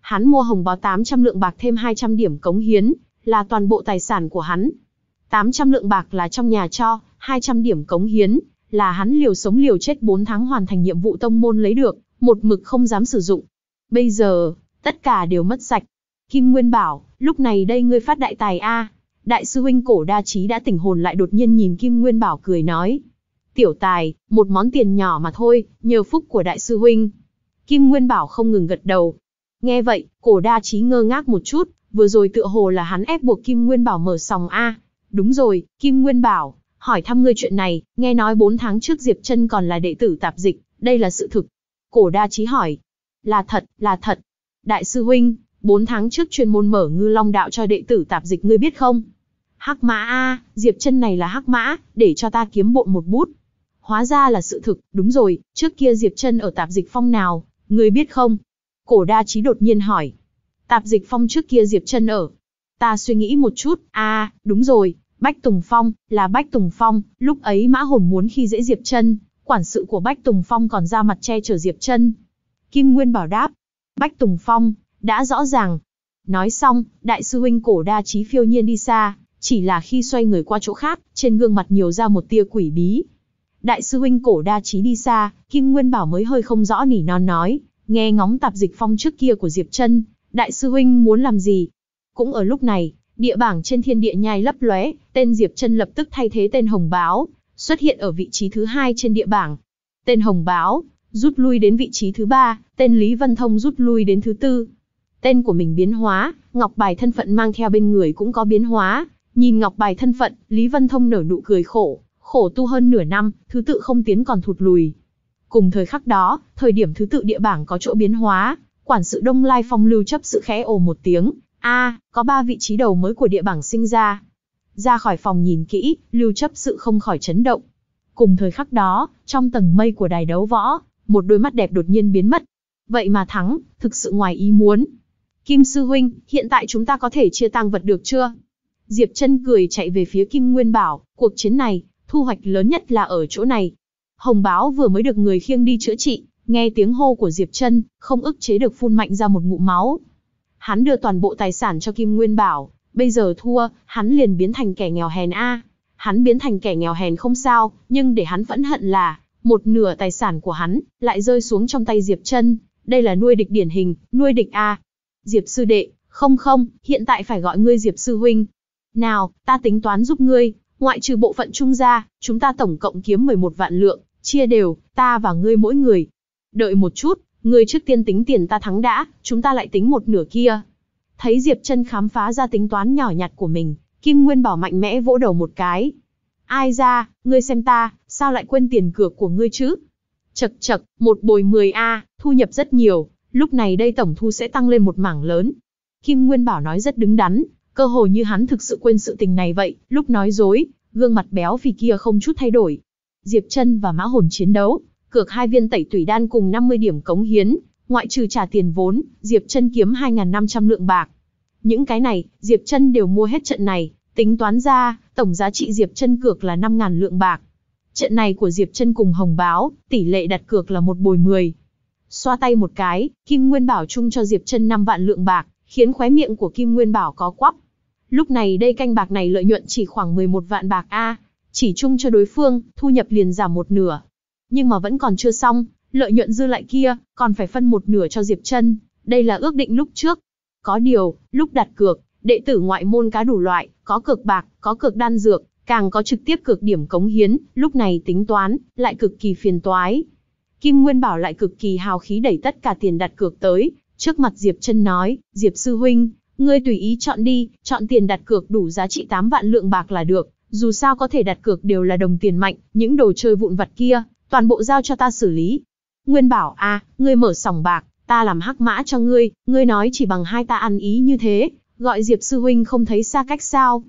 Hắn mua hồng báo 800 lượng bạc thêm 200 điểm cống hiến, là toàn bộ tài sản của hắn. 800 lượng bạc là trong nhà cho, 200 điểm cống hiến, là hắn liều sống liều chết 4 tháng hoàn thành nhiệm vụ tông môn lấy được, một mực không dám sử dụng. Bây giờ, tất cả đều mất sạch, Kim Nguyên bảo, lúc này đây ngươi phát đại tài a. Đại sư huynh cổ đa trí đã tỉnh hồn lại đột nhiên nhìn Kim Nguyên bảo cười nói. Tiểu tài, một món tiền nhỏ mà thôi, nhờ phúc của đại sư huynh. Kim Nguyên Bảo không ngừng gật đầu. Nghe vậy, cổ đa trí ngơ ngác một chút, vừa rồi tựa hồ là hắn ép buộc Kim Nguyên Bảo mở sòng A. Đúng rồi, Kim Nguyên Bảo, hỏi thăm ngươi chuyện này, nghe nói 4 tháng trước Diệp Trân còn là đệ tử tạp dịch, đây là sự thực. Cổ đa trí hỏi. Là thật, là thật. Đại sư huynh, 4 tháng trước chuyên môn mở ngư long đạo cho đệ tử tạp dịch ngươi biết không? Hắc mã A, Diệp chân này là hắc mã, để cho ta kiếm bộn một bút. Hóa ra là sự thực, đúng rồi, trước kia Diệp chân ở tạp dịch phong nào, ngươi biết không? Cổ đa trí đột nhiên hỏi. Tạp dịch phong trước kia Diệp chân ở. Ta suy nghĩ một chút, a đúng rồi, Bách Tùng Phong, là Bách Tùng Phong, lúc ấy mã hồn muốn khi dễ Diệp chân, quản sự của Bách Tùng Phong còn ra mặt che chở Diệp chân. Kim Nguyên bảo đáp, Bách Tùng Phong, đã rõ ràng. Nói xong, đại sư huynh cổ đa trí phiêu nhiên đi xa, chỉ là khi xoay người qua chỗ khác, trên gương mặt nhiều ra một tia quỷ bí. Đại sư huynh cổ đa trí đi xa, Kim Nguyên bảo mới hơi không rõ nỉ non nói, nghe ngóng tạp dịch phong trước kia của Diệp Trân, đại sư huynh muốn làm gì? Cũng ở lúc này, địa bảng trên thiên địa nhai lấp lóe, tên Diệp Trân lập tức thay thế tên Hồng Báo, xuất hiện ở vị trí thứ hai trên địa bảng. Tên Hồng Báo, rút lui đến vị trí thứ ba, tên Lý Văn Thông rút lui đến thứ tư. Tên của mình biến hóa, ngọc bài thân phận mang theo bên người cũng có biến hóa. Nhìn ngọc bài thân phận, Lý Văn Thông nở nụ cười khổ, khổ tu hơn nửa năm, thứ tự không tiến còn thụt lùi. Cùng thời khắc đó, thời điểm thứ tự địa bảng có chỗ biến hóa, quản sự Đông Lai Phong lưu chấp sự khẽ ồ một tiếng, a có ba vị trí đầu mới của địa bảng sinh ra. Ra khỏi phòng nhìn kỹ, lưu chấp sự không khỏi chấn động. Cùng thời khắc đó, trong tầng mây của đài đấu võ, một đôi mắt đẹp đột nhiên biến mất. Vậy mà thắng, thực sự ngoài ý muốn. Kim Sư Huynh, hiện tại chúng ta có thể chia tăng vật được chưa? Diệp chân cười chạy về phía Kim Nguyên Bảo, cuộc chiến này, thu hoạch lớn nhất là ở chỗ này. Hồng Báo vừa mới được người khiêng đi chữa trị, nghe tiếng hô của Diệp chân, không ức chế được phun mạnh ra một ngụm máu. Hắn đưa toàn bộ tài sản cho Kim Nguyên Bảo, bây giờ thua, hắn liền biến thành kẻ nghèo hèn a. Hắn biến thành kẻ nghèo hèn không sao, nhưng để hắn phẫn hận là, một nửa tài sản của hắn, lại rơi xuống trong tay Diệp chân đây là nuôi địch điển hình, nuôi địch a. Diệp sư đệ, không không, hiện tại phải gọi ngươi Diệp sư huynh. Nào, ta tính toán giúp ngươi, ngoại trừ bộ phận trung gia, chúng ta tổng cộng kiếm 11 vạn lượng, chia đều, ta và ngươi mỗi người. Đợi một chút, ngươi trước tiên tính tiền ta thắng đã, chúng ta lại tính một nửa kia. Thấy Diệp chân khám phá ra tính toán nhỏ nhặt của mình, Kim Nguyên Bảo mạnh mẽ vỗ đầu một cái. Ai ra, ngươi xem ta, sao lại quên tiền cược của ngươi chứ? Chật chật, một bồi 10A, thu nhập rất nhiều, lúc này đây tổng thu sẽ tăng lên một mảng lớn. Kim Nguyên Bảo nói rất đứng đắn, cơ hồ như hắn thực sự quên sự tình này vậy, lúc nói dối, gương mặt béo phì kia không chút thay đổi. Diệp chân và Mã Hồn chiến đấu, cược hai viên tẩy tủy đan cùng 50 điểm cống hiến, ngoại trừ trả tiền vốn, Diệp chân kiếm 2.500 lượng bạc. Những cái này, Diệp chân đều mua hết trận này, tính toán ra, tổng giá trị Diệp chân cược là 5.000 lượng bạc. Trận này của Diệp Trân cùng Hồng Báo, tỷ lệ đặt cược là một bồi 10. Xoa tay một cái, Kim Nguyên Bảo chung cho Diệp Trân 5 vạn lượng bạc, khiến khóe miệng của Kim Nguyên Bảo có quắp. Lúc này đây canh bạc này lợi nhuận chỉ khoảng 11 vạn bạc A, chỉ chung cho đối phương, thu nhập liền giảm một nửa. Nhưng mà vẫn còn chưa xong, lợi nhuận dư lại kia, còn phải phân một nửa cho Diệp Trân, đây là ước định lúc trước. Có điều, lúc đặt cược, đệ tử ngoại môn cá đủ loại, có cược bạc, có cược đan dược, càng có trực tiếp cực điểm cống hiến, lúc này tính toán, lại cực kỳ phiền toái. Kim Nguyên Bảo lại cực kỳ hào khí đẩy tất cả tiền đặt cược tới, trước mặt Diệp Trân nói, Diệp Sư Huynh, ngươi tùy ý chọn đi, chọn tiền đặt cược đủ giá trị 8 vạn lượng bạc là được, dù sao có thể đặt cược đều là đồng tiền mạnh, những đồ chơi vụn vặt kia, toàn bộ giao cho ta xử lý. Nguyên Bảo a, à, ngươi mở sòng bạc, ta làm hắc mã cho ngươi, ngươi nói chỉ bằng hai ta ăn ý như thế, gọi Diệp Sư Huynh không thấy xa cách sao.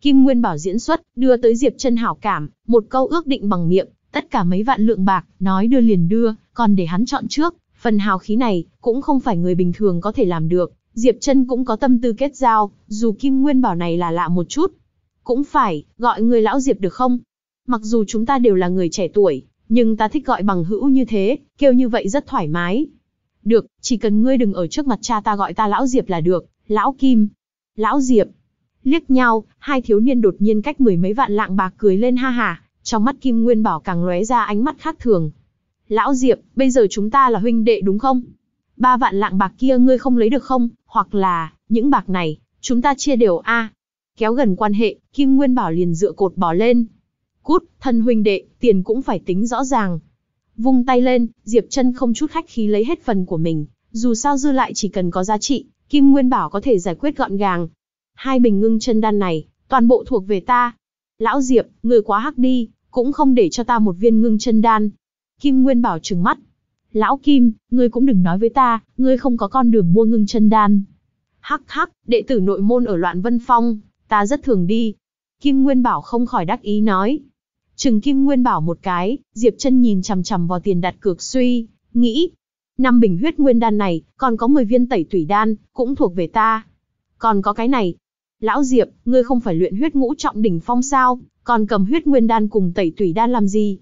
Kim Nguyên Bảo diễn xuất, đưa tới Diệp Trân hảo cảm, một câu ước định bằng miệng, tất cả mấy vạn lượng bạc, nói đưa liền đưa, còn để hắn chọn trước, phần hào khí này, cũng không phải người bình thường có thể làm được. Diệp Trân cũng có tâm tư kết giao, dù Kim Nguyên Bảo này là lạ một chút. Cũng phải, gọi người lão Diệp được không? Mặc dù chúng ta đều là người trẻ tuổi, nhưng ta thích gọi bằng hữu như thế, kêu như vậy rất thoải mái. Được, chỉ cần ngươi đừng ở trước mặt cha ta gọi ta lão Diệp là được, lão Kim. Lão Diệp, Liếc nhau, hai thiếu niên đột nhiên cách mười mấy vạn lạng bạc cười lên ha ha, trong mắt Kim Nguyên Bảo càng lóe ra ánh mắt khác thường. Lão Diệp, bây giờ chúng ta là huynh đệ đúng không? Ba vạn lạng bạc kia ngươi không lấy được không? Hoặc là, những bạc này, chúng ta chia đều a. Kéo gần quan hệ, Kim Nguyên Bảo liền dựa cột bỏ lên. Cút, thân huynh đệ, tiền cũng phải tính rõ ràng. Vung tay lên, Diệp Trân không chút khách khí lấy hết phần của mình, dù sao dư lại chỉ cần có giá trị, Kim Nguyên Bảo có thể giải quyết gọn gàng. Hai bình ngưng chân đan này, toàn bộ thuộc về ta. Lão Diệp, người quá hắc đi, cũng không để cho ta một viên ngưng chân đan. Kim Nguyên Bảo trừng mắt. Lão Kim, ngươi cũng đừng nói với ta, ngươi không có con đường mua ngưng chân đan. Hắc hắc, đệ tử nội môn ở loạn vân phong, ta rất thường đi. Kim Nguyên Bảo không khỏi đắc ý nói. Trừng Kim Nguyên Bảo một cái, Diệp chân nhìn chằm chằm vào tiền đặt cược suy, nghĩ. Năm bình huyết nguyên đan này, còn có 10 viên tẩy tủy đan, cũng thuộc về ta. Còn có cái này. Lão Diệp, ngươi không phải luyện huyết ngũ trọng đỉnh phong sao, còn cầm huyết nguyên đan cùng tẩy tủy đan làm gì?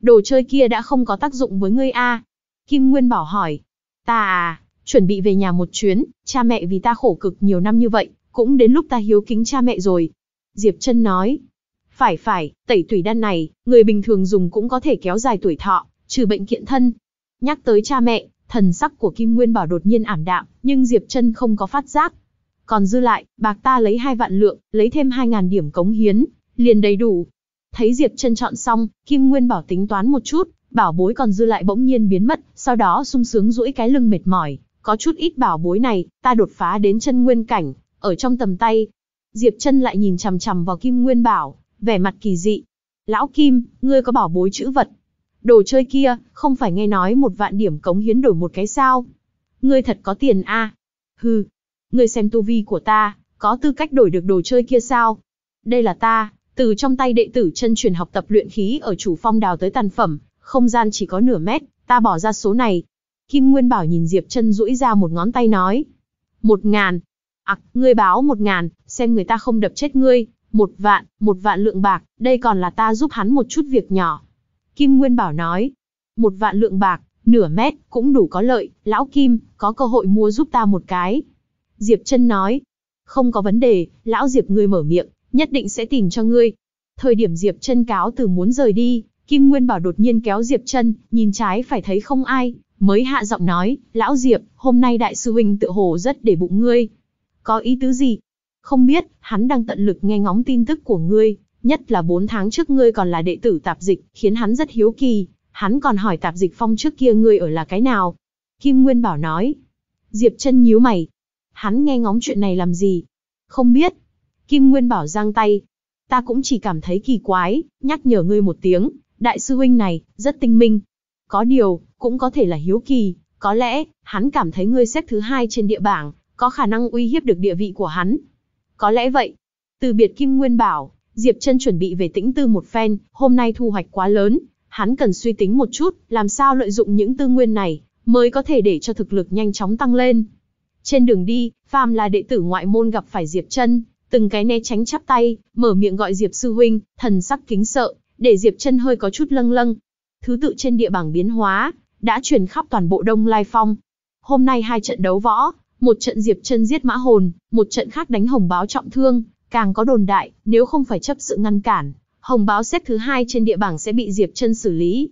Đồ chơi kia đã không có tác dụng với ngươi a Kim Nguyên Bảo hỏi. Ta à, chuẩn bị về nhà một chuyến, cha mẹ vì ta khổ cực nhiều năm như vậy, cũng đến lúc ta hiếu kính cha mẹ rồi. Diệp Trân nói. Phải phải, tẩy tủy đan này, người bình thường dùng cũng có thể kéo dài tuổi thọ, trừ bệnh kiện thân. Nhắc tới cha mẹ, thần sắc của Kim Nguyên Bảo đột nhiên ảm đạm, nhưng Diệp Trân không có phát giác. Còn dư lại, bạc ta lấy hai vạn lượng, lấy thêm hai ngàn điểm cống hiến, liền đầy đủ. Thấy Diệp Trân chọn xong, Kim Nguyên Bảo tính toán một chút, bảo bối còn dư lại bỗng nhiên biến mất, sau đó sung sướng duỗi cái lưng mệt mỏi, có chút ít bảo bối này, ta đột phá đến chân nguyên cảnh, ở trong tầm tay. Diệp chân lại nhìn chằm chằm vào Kim Nguyên Bảo, vẻ mặt kỳ dị. Lão Kim, ngươi có bảo bối chữ vật. Đồ chơi kia, không phải nghe nói một vạn điểm cống hiến đổi một cái sao. Ngươi thật có tiền a à? Hừ, ngươi xem tu vi của ta, có tư cách đổi được đồ chơi kia sao? Đây là ta, từ trong tay đệ tử chân truyền học tập luyện khí ở chủ phong đào tới tàn phẩm, không gian chỉ có nửa mét, ta bỏ ra số này. Kim Nguyên Bảo nhìn Diệp chân duỗi ra một ngón tay nói. Một ngàn. Ặc, à, ngươi báo một ngàn, xem người ta không đập chết ngươi. Một vạn, một vạn lượng bạc, đây còn là ta giúp hắn một chút việc nhỏ. Kim Nguyên Bảo nói. Một vạn lượng bạc, nửa mét, cũng đủ có lợi, lão Kim, có cơ hội mua giúp ta một cái. Diệp chân nói. Không có vấn đề, lão Diệp ngươi mở miệng, nhất định sẽ tìm cho ngươi. Thời điểm Diệp chân cáo từ muốn rời đi, Kim Nguyên Bảo đột nhiên kéo Diệp chân, nhìn trái phải thấy không ai, mới hạ giọng nói, lão Diệp, hôm nay đại sư huynh tự hồ rất để bụng ngươi. Có ý tứ gì? Không biết, hắn đang tận lực nghe ngóng tin tức của ngươi, nhất là 4 tháng trước ngươi còn là đệ tử tạp dịch, khiến hắn rất hiếu kỳ, hắn còn hỏi tạp dịch phong trước kia ngươi ở là cái nào. Kim Nguyên Bảo nói, Diệp chân nhíu mày, hắn nghe ngóng chuyện này làm gì? Không biết. Kim Nguyên Bảo giang tay, ta cũng chỉ cảm thấy kỳ quái, nhắc nhở ngươi một tiếng, đại sư huynh này, rất tinh minh. Có điều, cũng có thể là hiếu kỳ, có lẽ, hắn cảm thấy ngươi xếp thứ hai trên địa bảng, có khả năng uy hiếp được địa vị của hắn. Có lẽ vậy. Từ biệt Kim Nguyên bảo, Diệp Trân chuẩn bị về tĩnh tư một phen, hôm nay thu hoạch quá lớn, hắn cần suy tính một chút, làm sao lợi dụng những tư nguyên này, mới có thể để cho thực lực nhanh chóng tăng lên. Trên đường đi, phàm là đệ tử ngoại môn gặp phải Diệp Trân, từng cái né tránh chắp tay, mở miệng gọi Diệp sư huynh, thần sắc kính sợ, để Diệp Trân hơi có chút lâng lâng. Thứ tự trên địa bảng biến hóa, đã truyền khắp toàn bộ Đông Lai Phong. Hôm nay hai trận đấu võ, một trận Diệp Trân giết mã hồn, một trận khác đánh hồng báo trọng thương, càng có đồn đại, nếu không phải chấp sự ngăn cản, hồng báo xếp thứ hai trên địa bảng sẽ bị Diệp Trân xử lý.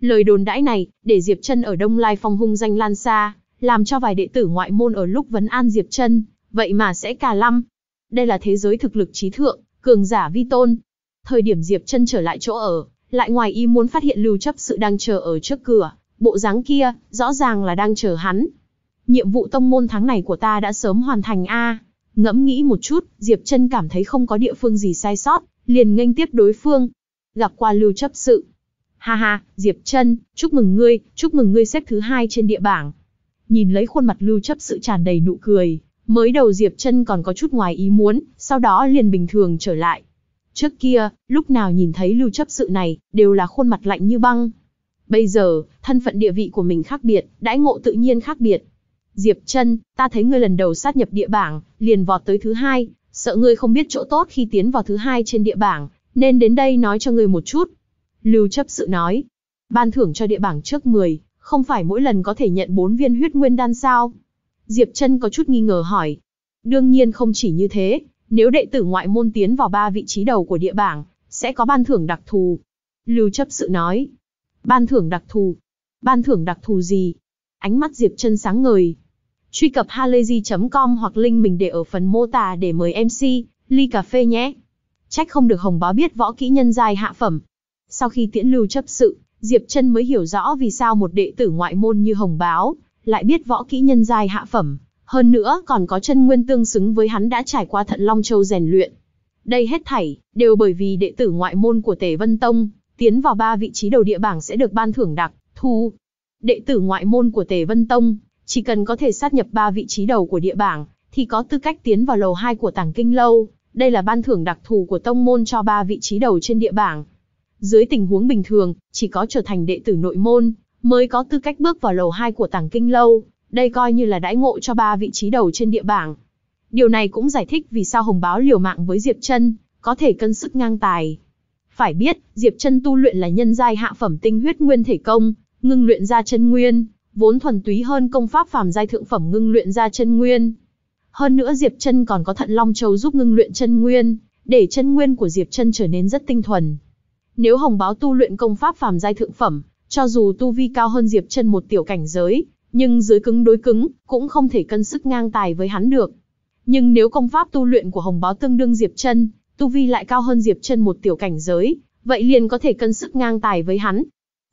Lời đồn đãi này, để Diệp Trân ở Đông Lai Phong hung danh lan xa, làm cho vài đệ tử ngoại môn ở lúc vấn an Diệp Trân, vậy mà sẽ cà lăm. Đây là thế giới thực lực trí thượng, cường giả vi tôn, Thời điểm Diệp Trân trở lại chỗ ở, lại ngoài ý muốn phát hiện Lưu chấp sự đang chờ ở trước cửa, bộ dáng kia, rõ ràng là đang chờ hắn. Nhiệm vụ tông môn tháng này của ta đã sớm hoàn thành a. Ngẫm nghĩ một chút, Diệp Trân cảm thấy không có địa phương gì sai sót, liền nghênh tiếp đối phương. Gặp qua Lưu chấp sự. Ha ha, Diệp Trân, chúc mừng ngươi, chúc mừng ngươi xếp thứ hai trên địa bảng. Nhìn lấy khuôn mặt Lưu chấp sự tràn đầy nụ cười, mới đầu Diệp Trân còn có chút ngoài ý muốn, sau đó liền bình thường trở lại. Trước kia, lúc nào nhìn thấy lưu chấp sự này, đều là khuôn mặt lạnh như băng. Bây giờ, thân phận địa vị của mình khác biệt, đãi ngộ tự nhiên khác biệt. Diệp chân, ta thấy ngươi lần đầu sát nhập địa bảng, liền vọt tới thứ hai, sợ ngươi không biết chỗ tốt khi tiến vào thứ hai trên địa bảng, nên đến đây nói cho ngươi một chút. Lưu chấp sự nói, ban thưởng cho địa bảng trước 10, không phải mỗi lần có thể nhận 4 viên huyết nguyên đan sao? Diệp chân có chút nghi ngờ hỏi. Đương nhiên không chỉ như thế, nếu đệ tử ngoại môn tiến vào ba vị trí đầu của địa bảng, sẽ có ban thưởng đặc thù. Lưu chấp sự nói. Ban thưởng đặc thù. Ban thưởng đặc thù gì? Ánh mắt Diệp chân sáng ngời. Truy cập halayzi.com hoặc link mình để ở phần mô tả để mời MC, ly cà phê nhé. Trách không được hồng báo biết võ kỹ nhân giai hạ phẩm. Sau khi tiễn lưu chấp sự, Diệp Trân mới hiểu rõ vì sao một đệ tử ngoại môn như Hồng Báo, lại biết võ kỹ nhân giai hạ phẩm, hơn nữa còn có chân nguyên tương xứng với hắn đã trải qua thận Long Châu rèn luyện. Đây hết thảy, đều bởi vì đệ tử ngoại môn của Tề Vân Tông, tiến vào ba vị trí đầu địa bảng sẽ được ban thưởng đặc, thu. Đệ tử ngoại môn của Tề Vân Tông, chỉ cần có thể sát nhập ba vị trí đầu của địa bảng, thì có tư cách tiến vào lầu 2 của Tàng Kinh Lâu. Đây là ban thưởng đặc thù của tông môn cho ba vị trí đầu trên địa bảng. Dưới tình huống bình thường, chỉ có trở thành đệ tử nội môn, mới có tư cách bước vào lầu 2 của Tàng Kinh Lâu. Đây coi như là đãi ngộ cho ba vị trí đầu trên địa bảng. Điều này cũng giải thích vì sao Hồng Báo liều mạng với Diệp Trân, có thể cân sức ngang tài. Phải biết, Diệp Trân tu luyện là nhân giai hạ phẩm tinh huyết nguyên thể công, ngưng luyện ra chân nguyên, vốn thuần túy hơn công pháp phàm giai thượng phẩm ngưng luyện ra chân nguyên. Hơn nữa Diệp Trân còn có Thận Long Châu giúp ngưng luyện chân nguyên, để chân nguyên của Diệp Trân trở nên rất tinh thuần. Nếu Hồng Báo tu luyện công pháp phàm giai thượng phẩm, cho dù tu vi cao hơn Diệp Trân một tiểu cảnh giới, nhưng dưới cứng đối cứng, cũng không thể cân sức ngang tài với hắn được. Nhưng nếu công pháp tu luyện của Hồng Báo tương đương Diệp Trân, tu vi lại cao hơn Diệp Trân một tiểu cảnh giới, vậy liền có thể cân sức ngang tài với hắn.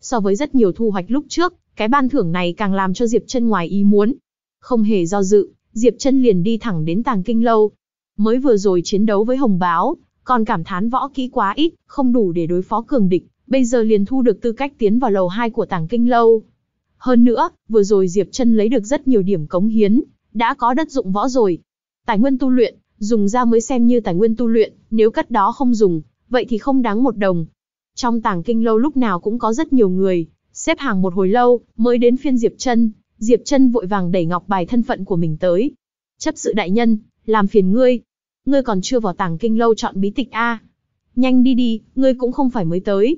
So với rất nhiều thu hoạch lúc trước, cái ban thưởng này càng làm cho Diệp Trân ngoài ý muốn. Không hề do dự, Diệp Trân liền đi thẳng đến Tàng Kinh lâu. Mới vừa rồi chiến đấu với Hồng Báo, còn cảm thán võ kỹ quá ít, không đủ để đối phó cường địch, bây giờ liền thu được tư cách tiến vào lầu 2 của Tàng Kinh lâu. Hơn nữa, vừa rồi Diệp chân lấy được rất nhiều điểm cống hiến, đã có đất dụng võ rồi. Tài nguyên tu luyện, dùng ra mới xem như tài nguyên tu luyện, nếu cất đó không dùng, vậy thì không đáng một đồng. Trong tàng kinh lâu lúc nào cũng có rất nhiều người, xếp hàng một hồi lâu, mới đến phiên Diệp chân. Diệp chân vội vàng đẩy ngọc bài thân phận của mình tới. Chấp sự đại nhân, làm phiền ngươi. Ngươi còn chưa vào tàng kinh lâu chọn bí tịch A. Nhanh đi đi, ngươi cũng không phải mới tới.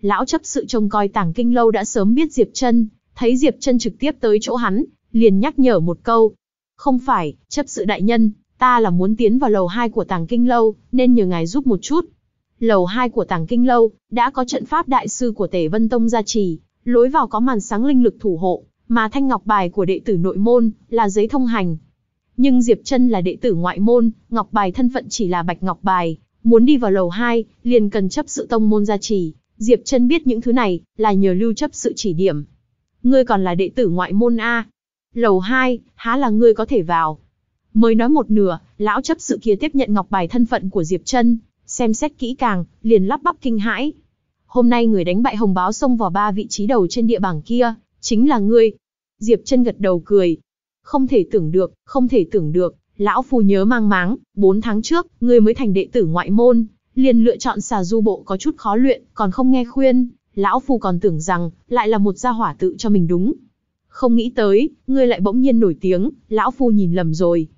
Lão chấp sự trông coi tàng kinh lâu đã sớm biết Diệp Trân, thấy Diệp Trân trực tiếp tới chỗ hắn, liền nhắc nhở một câu. Không phải, chấp sự đại nhân, ta là muốn tiến vào lầu 2 của tàng kinh lâu, nên nhờ ngài giúp một chút. Lầu 2 của tàng kinh lâu, đã có trận pháp đại sư của Tề Vân Tông gia trì, lối vào có màn sáng linh lực thủ hộ, mà thanh ngọc bài của đệ tử nội môn, là giấy thông hành. Nhưng Diệp Trân là đệ tử ngoại môn, ngọc bài thân phận chỉ là bạch ngọc bài, muốn đi vào lầu 2, liền cần chấp sự tông môn gia trì. Diệp Trân biết những thứ này, là nhờ lưu chấp sự chỉ điểm. Ngươi còn là đệ tử ngoại môn A. Lầu 2, há là ngươi có thể vào. Mới nói một nửa, lão chấp sự kia tiếp nhận ngọc bài thân phận của Diệp Trân, xem xét kỹ càng, liền lắp bắp kinh hãi. Hôm nay người đánh bại hồng báo xông vào ba vị trí đầu trên địa bảng kia, chính là ngươi. Diệp chân gật đầu cười. Không thể tưởng được, không thể tưởng được, lão phu nhớ mang máng, bốn tháng trước, ngươi mới thành đệ tử ngoại môn, liền lựa chọn xà du bộ có chút khó luyện, còn không nghe khuyên, lão phu còn tưởng rằng, lại là một gia hỏa tự cho mình đúng. Không nghĩ tới, ngươi lại bỗng nhiên nổi tiếng, lão phu nhìn lầm rồi.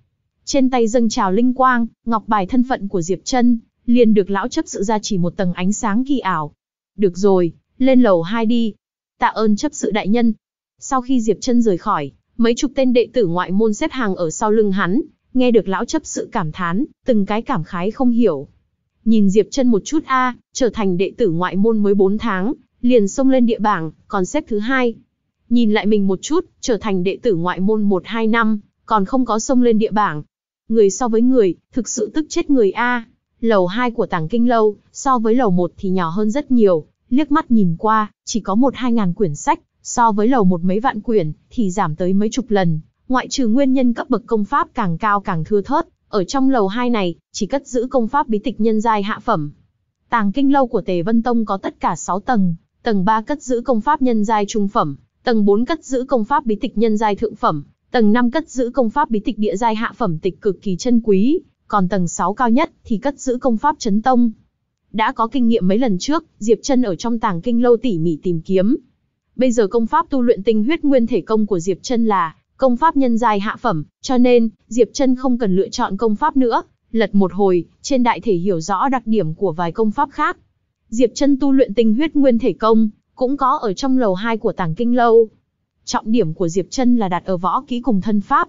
Trên tay dâng trào linh quang, ngọc bài thân phận của Diệp chân liền được lão chấp sự ra chỉ một tầng ánh sáng kỳ ảo. Được rồi, lên lầu 2 đi. Tạ ơn chấp sự đại nhân. Sau khi Diệp chân rời khỏi, mấy chục tên đệ tử ngoại môn xếp hàng ở sau lưng hắn, nghe được lão chấp sự cảm thán, từng cái cảm khái không hiểu. Nhìn Diệp Trân một chút a, trở thành đệ tử ngoại môn mới 4 tháng, liền xông lên địa bảng, còn xếp thứ hai. Nhìn lại mình một chút, trở thành đệ tử ngoại môn 1-2 năm, còn không có xông lên địa bảng. Người so với người, thực sự tức chết người a. Lầu 2 của tàng kinh lâu, so với lầu 1 thì nhỏ hơn rất nhiều, liếc mắt nhìn qua, chỉ có một hai ngàn quyển sách, so với lầu một mấy vạn quyển, thì giảm tới mấy chục lần. Ngoại trừ nguyên nhân cấp bậc công pháp càng cao càng thưa thớt, ở trong lầu hai này, chỉ cất giữ công pháp bí tịch nhân giai hạ phẩm. Tàng kinh lâu của Tề Vân Tông có tất cả 6 tầng, tầng 3 cất giữ công pháp nhân giai trung phẩm, tầng 4 cất giữ công pháp bí tịch nhân giai thượng phẩm, tầng 5 cất giữ công pháp bí tịch địa giai hạ phẩm tịch cực kỳ chân quý, còn tầng 6 cao nhất thì cất giữ công pháp chấn tông. Đã có kinh nghiệm mấy lần trước, Diệp chân ở trong tàng kinh lâu tỉ mỉ tìm kiếm. Bây giờ công pháp tu luyện tinh huyết nguyên thể công của Diệp chân là công pháp nhân giai hạ phẩm, cho nên Diệp chân không cần lựa chọn công pháp nữa, lật một hồi, trên đại thể hiểu rõ đặc điểm của vài công pháp khác. Diệp chân tu luyện tinh huyết nguyên thể công, cũng có ở trong lầu 2 của tàng kinh lâu. Trọng điểm của Diệp chân là đặt ở võ kỹ cùng thân pháp,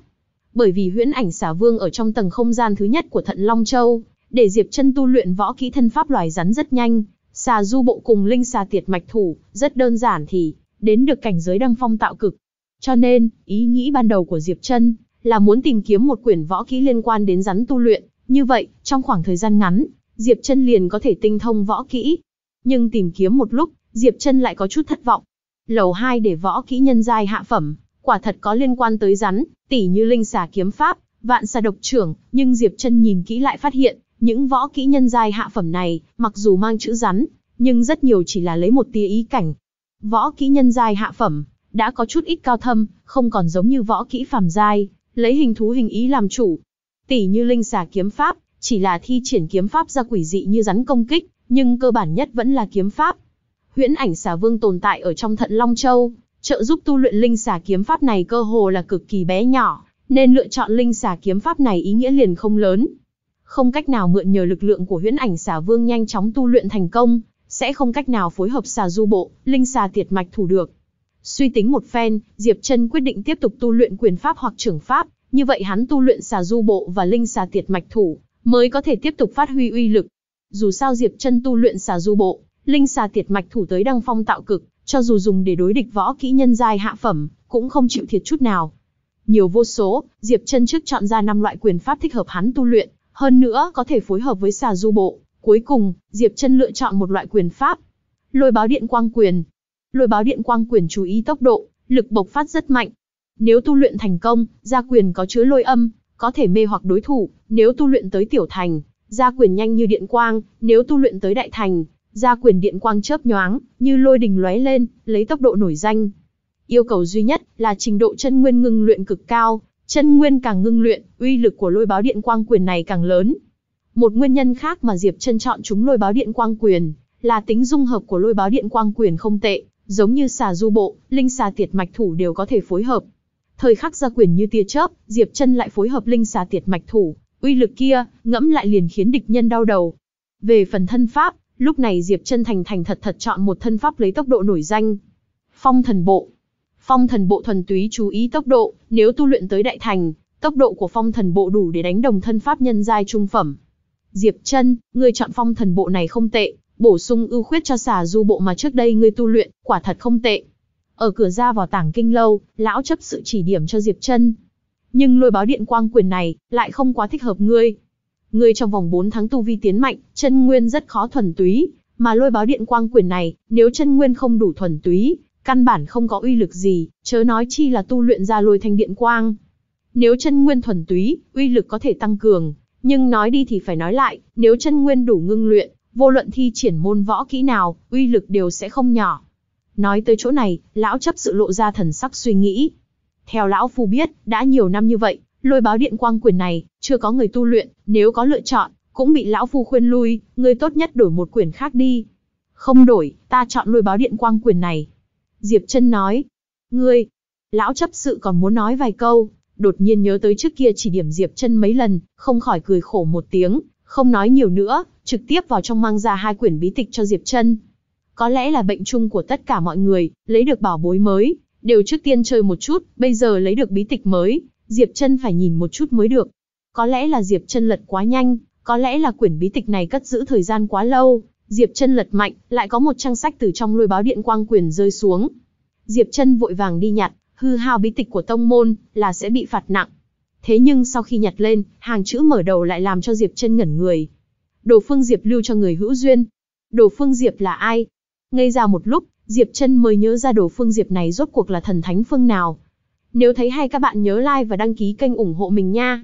bởi vì huyễn ảnh xà vương ở trong tầng không gian thứ nhất của thận Long Châu, để Diệp chân tu luyện võ kỹ thân pháp loài rắn rất nhanh, xà du bộ cùng linh xà tiệt mạch thủ, rất đơn giản thì, đến được cảnh giới đăng phong tạo cực. Cho nên, ý nghĩ ban đầu của Diệp Trân là muốn tìm kiếm một quyển võ kỹ liên quan đến rắn tu luyện, như vậy, trong khoảng thời gian ngắn, Diệp Trân liền có thể tinh thông võ kỹ. Nhưng tìm kiếm một lúc, Diệp Trân lại có chút thất vọng. Lầu 2 để võ kỹ nhân giai hạ phẩm, quả thật có liên quan tới rắn, tỉ như linh xà kiếm pháp, vạn xà độc trưởng, nhưng Diệp Trân nhìn kỹ lại phát hiện, những võ kỹ nhân giai hạ phẩm này, mặc dù mang chữ rắn, nhưng rất nhiều chỉ là lấy một tia ý cảnh. Võ kỹ nhân giai hạ phẩm, đã có chút ít cao thâm, không còn giống như võ kỹ phàm giai, lấy hình thú hình ý làm chủ. Tỷ như linh xà kiếm pháp, chỉ là thi triển kiếm pháp ra quỷ dị như rắn công kích, nhưng cơ bản nhất vẫn là kiếm pháp. Huyễn ảnh xà vương tồn tại ở trong thận Long Châu, trợ giúp tu luyện linh xà kiếm pháp này cơ hồ là cực kỳ bé nhỏ, nên lựa chọn linh xà kiếm pháp này ý nghĩa liền không lớn. Không cách nào mượn nhờ lực lượng của huyễn ảnh xà vương nhanh chóng tu luyện thành công, sẽ không cách nào phối hợp xà du bộ, linh xà tiệt mạch thủ được. Suy tính một phen, Diệp Trân quyết định tiếp tục tu luyện quyền pháp hoặc trưởng pháp, như vậy hắn tu luyện xà du bộ và linh xà tiệt mạch thủ, mới có thể tiếp tục phát huy uy lực. Dù sao Diệp Trân tu luyện xà du bộ, linh xà tiệt mạch thủ tới đăng phong tạo cực, cho dù dùng để đối địch võ kỹ nhân giai hạ phẩm, cũng không chịu thiệt chút nào. Nhiều vô số, Diệp Trân trước chọn ra năm loại quyền pháp thích hợp hắn tu luyện, hơn nữa có thể phối hợp với xà du bộ. Cuối cùng, Diệp Trân lựa chọn một loại quyền pháp. Lôi báo điện quang quyền. Lôi báo điện quang quyền chú ý tốc độ, lực bộc phát rất mạnh. Nếu tu luyện thành công, gia quyền có chứa lôi âm, có thể mê hoặc đối thủ, nếu tu luyện tới tiểu thành, gia quyền nhanh như điện quang, nếu tu luyện tới đại thành, gia quyền điện quang chớp nhoáng, như lôi đình lóe lên, lấy tốc độ nổi danh. Yêu cầu duy nhất là trình độ chân nguyên ngưng luyện cực cao, chân nguyên càng ngưng luyện, uy lực của lôi báo điện quang quyền này càng lớn. Một nguyên nhân khác mà Diệp Trân chọn chúng lôi báo điện quang quyền, là tính dung hợp của lôi báo điện quang quyền không tệ, giống như xà du bộ, linh xà tiệt mạch thủ đều có thể phối hợp. Thời khắc ra quyền như tia chớp, Diệp Trân lại phối hợp linh xà tiệt mạch thủ, uy lực kia, ngẫm lại liền khiến địch nhân đau đầu. Về phần thân pháp, lúc này Diệp Trân thành thành thật thật chọn một thân pháp lấy tốc độ nổi danh. Phong thần bộ. Phong thần bộ thuần túy chú ý tốc độ, nếu tu luyện tới đại thành, tốc độ của phong thần bộ đủ để đánh đồng thân pháp nhân giai trung phẩm. Diệp Chân, ngươi chọn phong thần bộ này không tệ, bổ sung ưu khuyết cho xà du bộ mà trước đây ngươi tu luyện, quả thật không tệ. Ở cửa ra vào tảng kinh lâu, lão chấp sự chỉ điểm cho Diệp Chân. Nhưng lôi báo điện quang quyền này, lại không quá thích hợp ngươi. Ngươi trong vòng 4 tháng tu vi tiến mạnh, chân nguyên rất khó thuần túy, mà lôi báo điện quang quyền này, nếu chân nguyên không đủ thuần túy, căn bản không có uy lực gì, chớ nói chi là tu luyện ra lôi thanh điện quang. Nếu chân nguyên thuần túy, uy lực có thể tăng cường, nhưng nói đi thì phải nói lại, nếu chân nguyên đủ ngưng luyện, vô luận thi triển môn võ kỹ nào, uy lực đều sẽ không nhỏ. Nói tới chỗ này, lão chấp sự lộ ra thần sắc suy nghĩ. Theo lão phu biết, đã nhiều năm như vậy, lôi báo điện quang quyền này, chưa có người tu luyện, nếu có lựa chọn, cũng bị lão phu khuyên lui, người tốt nhất đổi một quyền khác đi. Không đổi, ta chọn lôi báo điện quang quyền này. Diệp chân nói. Ngươi, lão chấp sự còn muốn nói vài câu, đột nhiên nhớ tới trước kia chỉ điểm Diệp chân mấy lần, không khỏi cười khổ một tiếng, không nói nhiều nữa, trực tiếp vào trong mang ra hai quyển bí tịch cho Diệp chân. Có lẽ là bệnh chung của tất cả mọi người, lấy được bảo bối mới, đều trước tiên chơi một chút, bây giờ lấy được bí tịch mới, Diệp chân phải nhìn một chút mới được. Có lẽ là Diệp chân lật quá nhanh, có lẽ là quyển bí tịch này cất giữ thời gian quá lâu, Diệp chân lật mạnh, lại có một trang sách từ trong lôi báo điện quang quyền rơi xuống. Diệp chân vội vàng đi nhặt, hư hao bí tịch của tông môn, là sẽ bị phạt nặng. Thế nhưng sau khi nhặt lên, hàng chữ mở đầu lại làm cho Diệp chân ngẩn người. Đồ Phương Diệp lưu cho người hữu duyên. Đồ Phương Diệp là ai? Ngây ra một lúc, Diệp chân mới nhớ ra Đồ Phương Diệp này rốt cuộc là thần thánh phương nào. Nếu thấy hay các bạn nhớ like và đăng ký kênh ủng hộ mình nha.